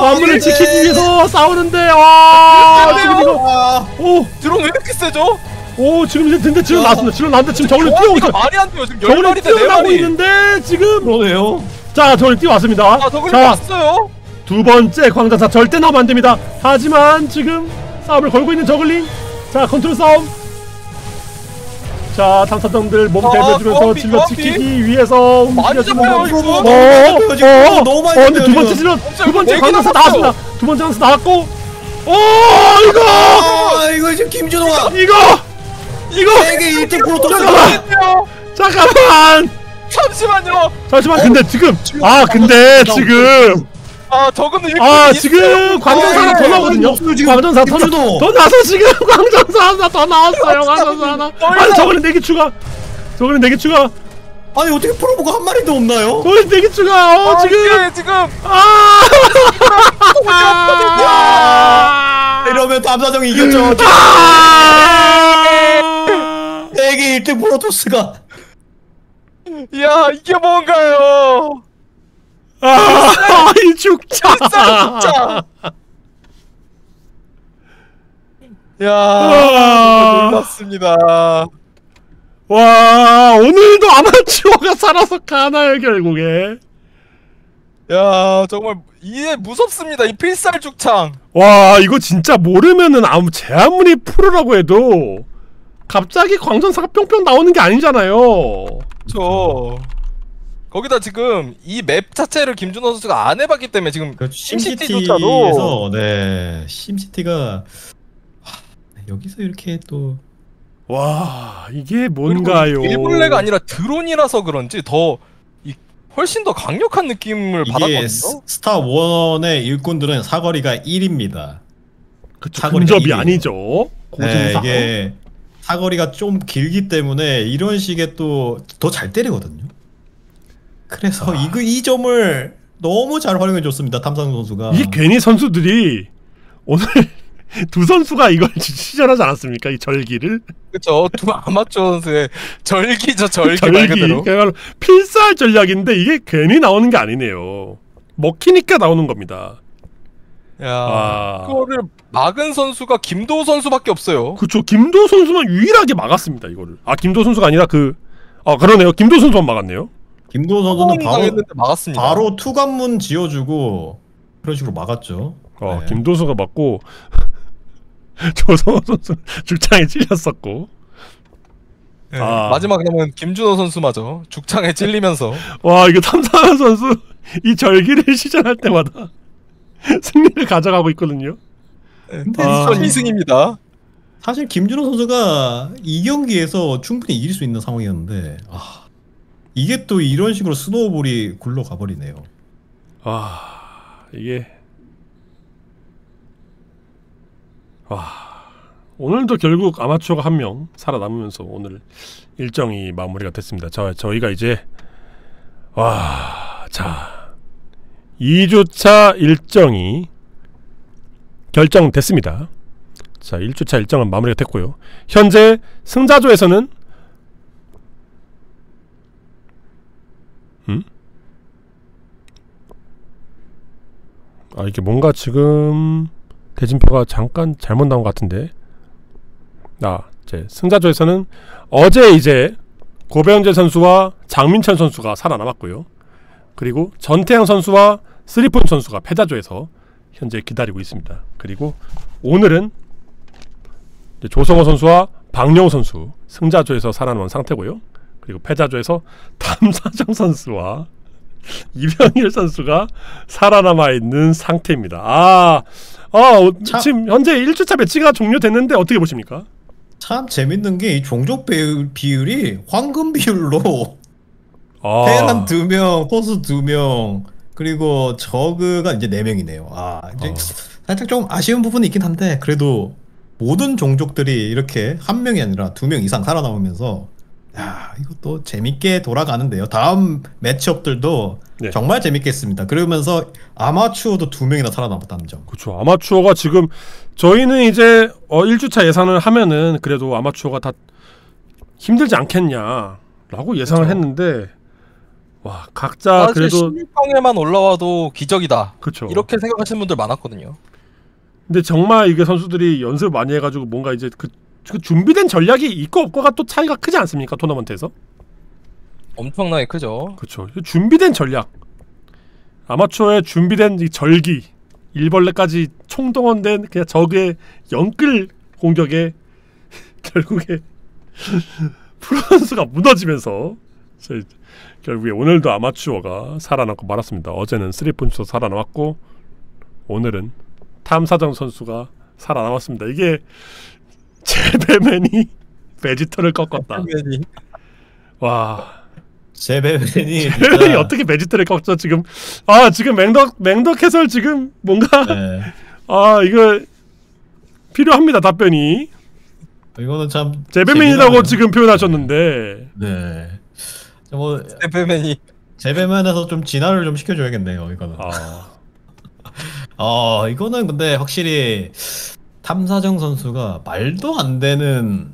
완문을 지키기 위해서 싸우는데 와 지금 이거 아, 오 드론 왜 이렇게 세죠? 오 지금 이제 근데 지금 나왔습니다 지금 나왔는데 지금 조합이가 있어 말이 안 돼요 지금 마리 대네 뛰어나고. 있는데 지금 그러네요. 자 저걸 뛰어왔습니다 아 봤어요? 두 번째 광전사 절대 나오면 안 됩니다. 하지만 지금 싸움을 걸고 있는 저글링. 자 컨트롤 싸움. 자 탐사정들 몸 어, 대비해주면서 조합이, 질러. 지키기 위해서. 이거. 어, 지금. 어, 너무 많이 어, 근데 두 번째. 질러 두 번째 남았어요. 나왔습니다. 두 번째 광전사 나왔고. 오 이거 아 이거 지금 김준호가 이거 이거 세계 1등 프로토스. 잠깐만. 잠깐만 잠시만요. 잠시만 근데 지금 아 근데 지금 아 저거는 아. 지금 광전사 하나 더 아, 나오거든요. 지금. 광전사 더, 나. 더 나서 지금 광전사 하나 더 나왔어요. 광전사 하나. 아니 저거는 네개 추가. 저거는 네개 추가. 아니 어떻게 프로보가 한 마리도 없나요? 저거는 네개 추가. 어 아, 지금. 이게 지금 아. 아. 이러면 탐사정이 이겼죠. 아. 세계 1등 프로토스가 야 이게 뭔가요? 아, 이 죽자. 진짜. 야 아. 놀랐습니다. 와 오늘도 아마추어가 살아서 가나요 결국에. 야 정말 이게 무섭습니다. 이 필살 죽창. 와 이거 진짜 모르면은 아무 제 아무리 프로라고 해도 갑자기 광전사가 뿅뿅 나오는 게 아니잖아요. 저 거기다 지금 이 맵 자체를 김준호 선수가 안 해봤기 때문에 지금 그렇죠. 심시티조차도 심시티에서 네 심시티가 하, 여기서 이렇게 또 와 이게 뭔가요? 일벌레가 아니라 드론이라서 그런지 더 이, 훨씬 더 강력한 느낌을 이게 받았거든요. 스- 스타 one의 일꾼들은 사거리가 1입니다. 그쵸 사거리가 근접이 일이에요. 아니죠. 네. 이게 사거리가 좀 길기 때문에 이런 식의 또 더 잘 때리거든요. 그래서 아. 이거 이 점을 너무 잘 활용해 줬습니다. 탐사정 선수가. 이게 괜히 선수들이 오늘 두 선수가 이걸 시전하지 않았습니까? 이 절기를 그쵸 두 아마추어 선수의 절기죠 절기 말 그대로. 그야말로 필살 전략인데 이게 괜히 나오는 게 아니네요. 먹히니까 나오는 겁니다. 야 아. 그거를 막은 선수가 김도우 선수밖에 없어요. 그쵸 김도 선수만 유일하게 막았습니다 이거를. 아 김도 선수가 아니라 그. 아 그러네요. 김도 선수만 막았네요. 김도 선수는 바로 막았습니다. 바로 투관문 지어주고 그런 식으로 막았죠. 어 네. 김도수가 맞고 조성호 선수 죽창에 찔렸었고 네, 아. 마지막 남은 김준호 선수 마저 죽창에 찔리면서 와 이거 탐사한 선수 이 절기를 시전할 때마다 승리를 가져가고 있거든요. 근데 아. 전 2승입니다. 사실 김준호 선수가 이 경기에서 충분히 이길 수 있는 상황이었는데 아, 이게 또 이런 식으로 snowball이 굴러가 버리네요. 와 이게 와 오늘도 결국 아마추어가 한 명 살아남으면서 오늘 일정이 마무리가 됐습니다. 저 저희가 이제 와자 2주차 일정이 결정됐습니다. 자 1주차 일정은 마무리가 됐고요. 현재 승자조에서는 음? 아 이게 뭔가 지금 대진표가 잠깐 잘못 나온 것 같은데. 아 이제 승자조에서는 어제 이제 고배현재 선수와 장민철 선수가 살아남았고요. 그리고 전태양 선수와 스리폰 선수가 패자조에서 현재 기다리고 있습니다. 그리고 오늘은 조성호 선수와 박영호 선수 승자조에서 살아남은 상태고요. 그리고 패자조에서 담사정 선수와 이병일 선수가 살아남아 있는 상태입니다. 아, 아 어, 참- 지금 현재 1주차 매치가 종료됐는데 어떻게 보십니까? 참 재밌는 게 이 종족 비율, 비율이 황금 비율로 아, 테란 두 명, 토스 두 명, 그리고 저그가 이제 네 명이네요. 아 이제 어. 살짝 좀 아쉬운 부분이 있긴 한데 그래도 모든 종족들이 이렇게 한 명이 아니라 두 명 이상 살아남으면서 야 이것도 재밌게 돌아가는데요. 다음 매치업들도 네. 정말 재밌겠습니다. 그러면서 아마추어도 두 명이나 살아남았다는 점. 그렇죠. 아마추어가 지금 저희는 이제 어 1주차 예상을 하면은 그래도 아마추어가 다 힘들지 않겠냐라고 예상을 그렇죠. 했는데 와 각자 사실 그래도 16강에만 올라와도 기적이다. 그렇죠. 이렇게 생각하시는 분들 많았거든요. 근데 정말 이게 선수들이 연습을 많이 해 가지고 뭔가 이제 그, 그 준비된 전략이 있고 없고가 또 차이가 크지 않습니까 토너먼트에서? 엄청나게 크죠. 그렇죠. 준비된 전략. 아마추어의 준비된 이 절기, 일벌레까지 총동원된 그냥 적의 영끌 공격에 결국에 프로 선수가 무너지면서 결국에 오늘도 아마추어가 살아남고 말았습니다. 어제는 쓰리punch도 살아남았고 오늘은 탐사정 선수가 살아남았습니다. 이게 제배맨이 베지터를 꺾었다. 당연히. 와 제배맨이 진짜- 어떻게 베지터를 꺾죠 지금? 아 지금 맹덕 맹덕 해설 지금 뭔가 네. 아 이거 필요합니다 답변이 이거는 참 제배맨이라고. 지금 표현하셨는데 네. 뭐 에페맨이 제배면에서 좀 진화를 좀 시켜줘야겠네요. 이거는. 아 어 이거는 근데 확실히 탐사정 선수가 말도 안 되는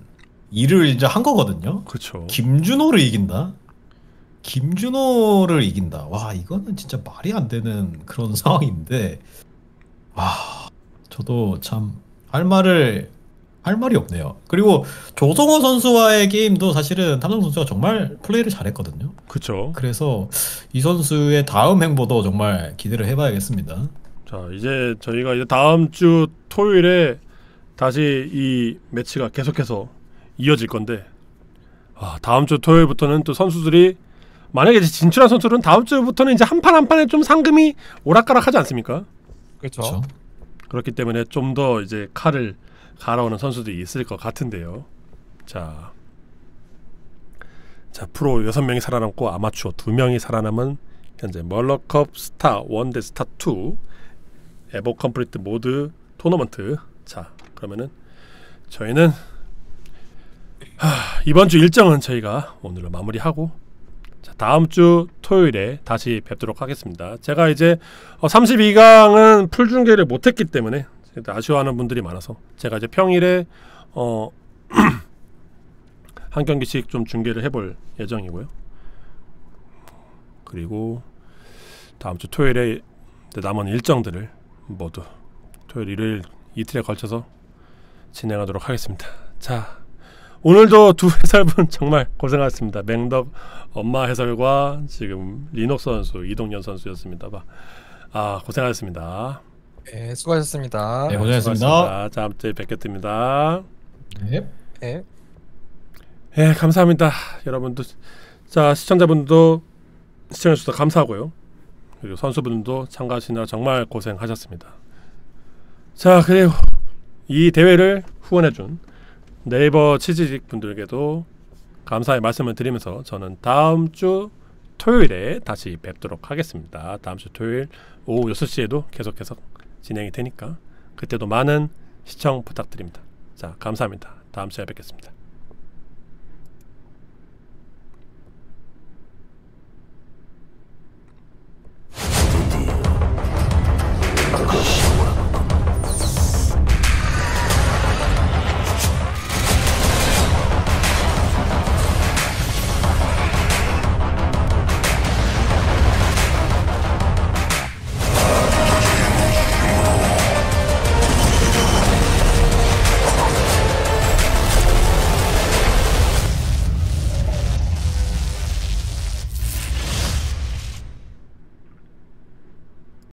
일을 이제 한 거거든요. 그렇죠. 김준호를 이긴다. 김준호를 이긴다. 와 이거는 진짜 말이 안 되는 그런 상황인데 와 저도 참 할 말을 할 말이 없네요. 그리고 조성호 선수와의 게임도 사실은 탐정 선수가 정말 플레이를 잘했거든요. 그렇죠. 그래서 이 선수의 다음 행보도 정말 기대를 해봐야겠습니다. 자 이제 저희가 이제 다음 주 토요일에 다시 이 매치가 계속해서 이어질 건데 아, 다음 주 토요일부터는 또 선수들이 만약에 이제 진출한 선수들은 다음 주부터는 이제 한 판 한 판에 좀 상금이 오락가락하지 않습니까? 그렇죠. 그렇죠? 그렇기 때문에 좀 더 이제 칼을 갈아오는 선수들이 있을 것 같은데요. 자, 자 프로 6명이 살아남고 아마추어 2명이 살아남은 현재 멀러컵 스타 1대 스타 2 Evo Complete mod 토너먼트. 자, 그러면은 저희는 하, 이번 주 일정은 저희가 오늘로 마무리하고 자, 다음 주 토요일에 다시 뵙도록 하겠습니다. 제가 이제 어, 32강은 full 중계를 못했기 때문에 아쉬워하는 분들이 많아서 제가 이제 평일에 어, 한 경기씩 좀 중계를 해볼 예정이고요. 그리고 다음 주 토요일에 남은 일정들을 모두 토요일 일요일 이틀에 걸쳐서 진행하도록 하겠습니다. 자 오늘도 두 해설분 정말 고생하셨습니다. 맹덕 엄마 해설과 지금 리녹스 선수 이동현 선수였습니다. 아 고생하셨습니다. 네, 수고하셨습니다. 네, 고생하셨습니다. 수고하셨습니다. 다음 주에 뵙겠습니다. 네. 네. 예, 감사합니다. 여러분도 자 시청자분들도 시청해 주셔서 감사하고요. 그리고 선수분들도 참가하시느라 정말 고생하셨습니다. 자 그리고 이 대회를 후원해준 네이버 치즈직 분들께도 감사의 말씀을 드리면서 저는 다음 주 토요일에 다시 뵙도록 하겠습니다. 다음 주 토요일 오후 6시에도 계속해서 진행이 되니까 그때도 많은 시청 부탁드립니다. 자 감사합니다. 다음 주에 뵙겠습니다. Thank you.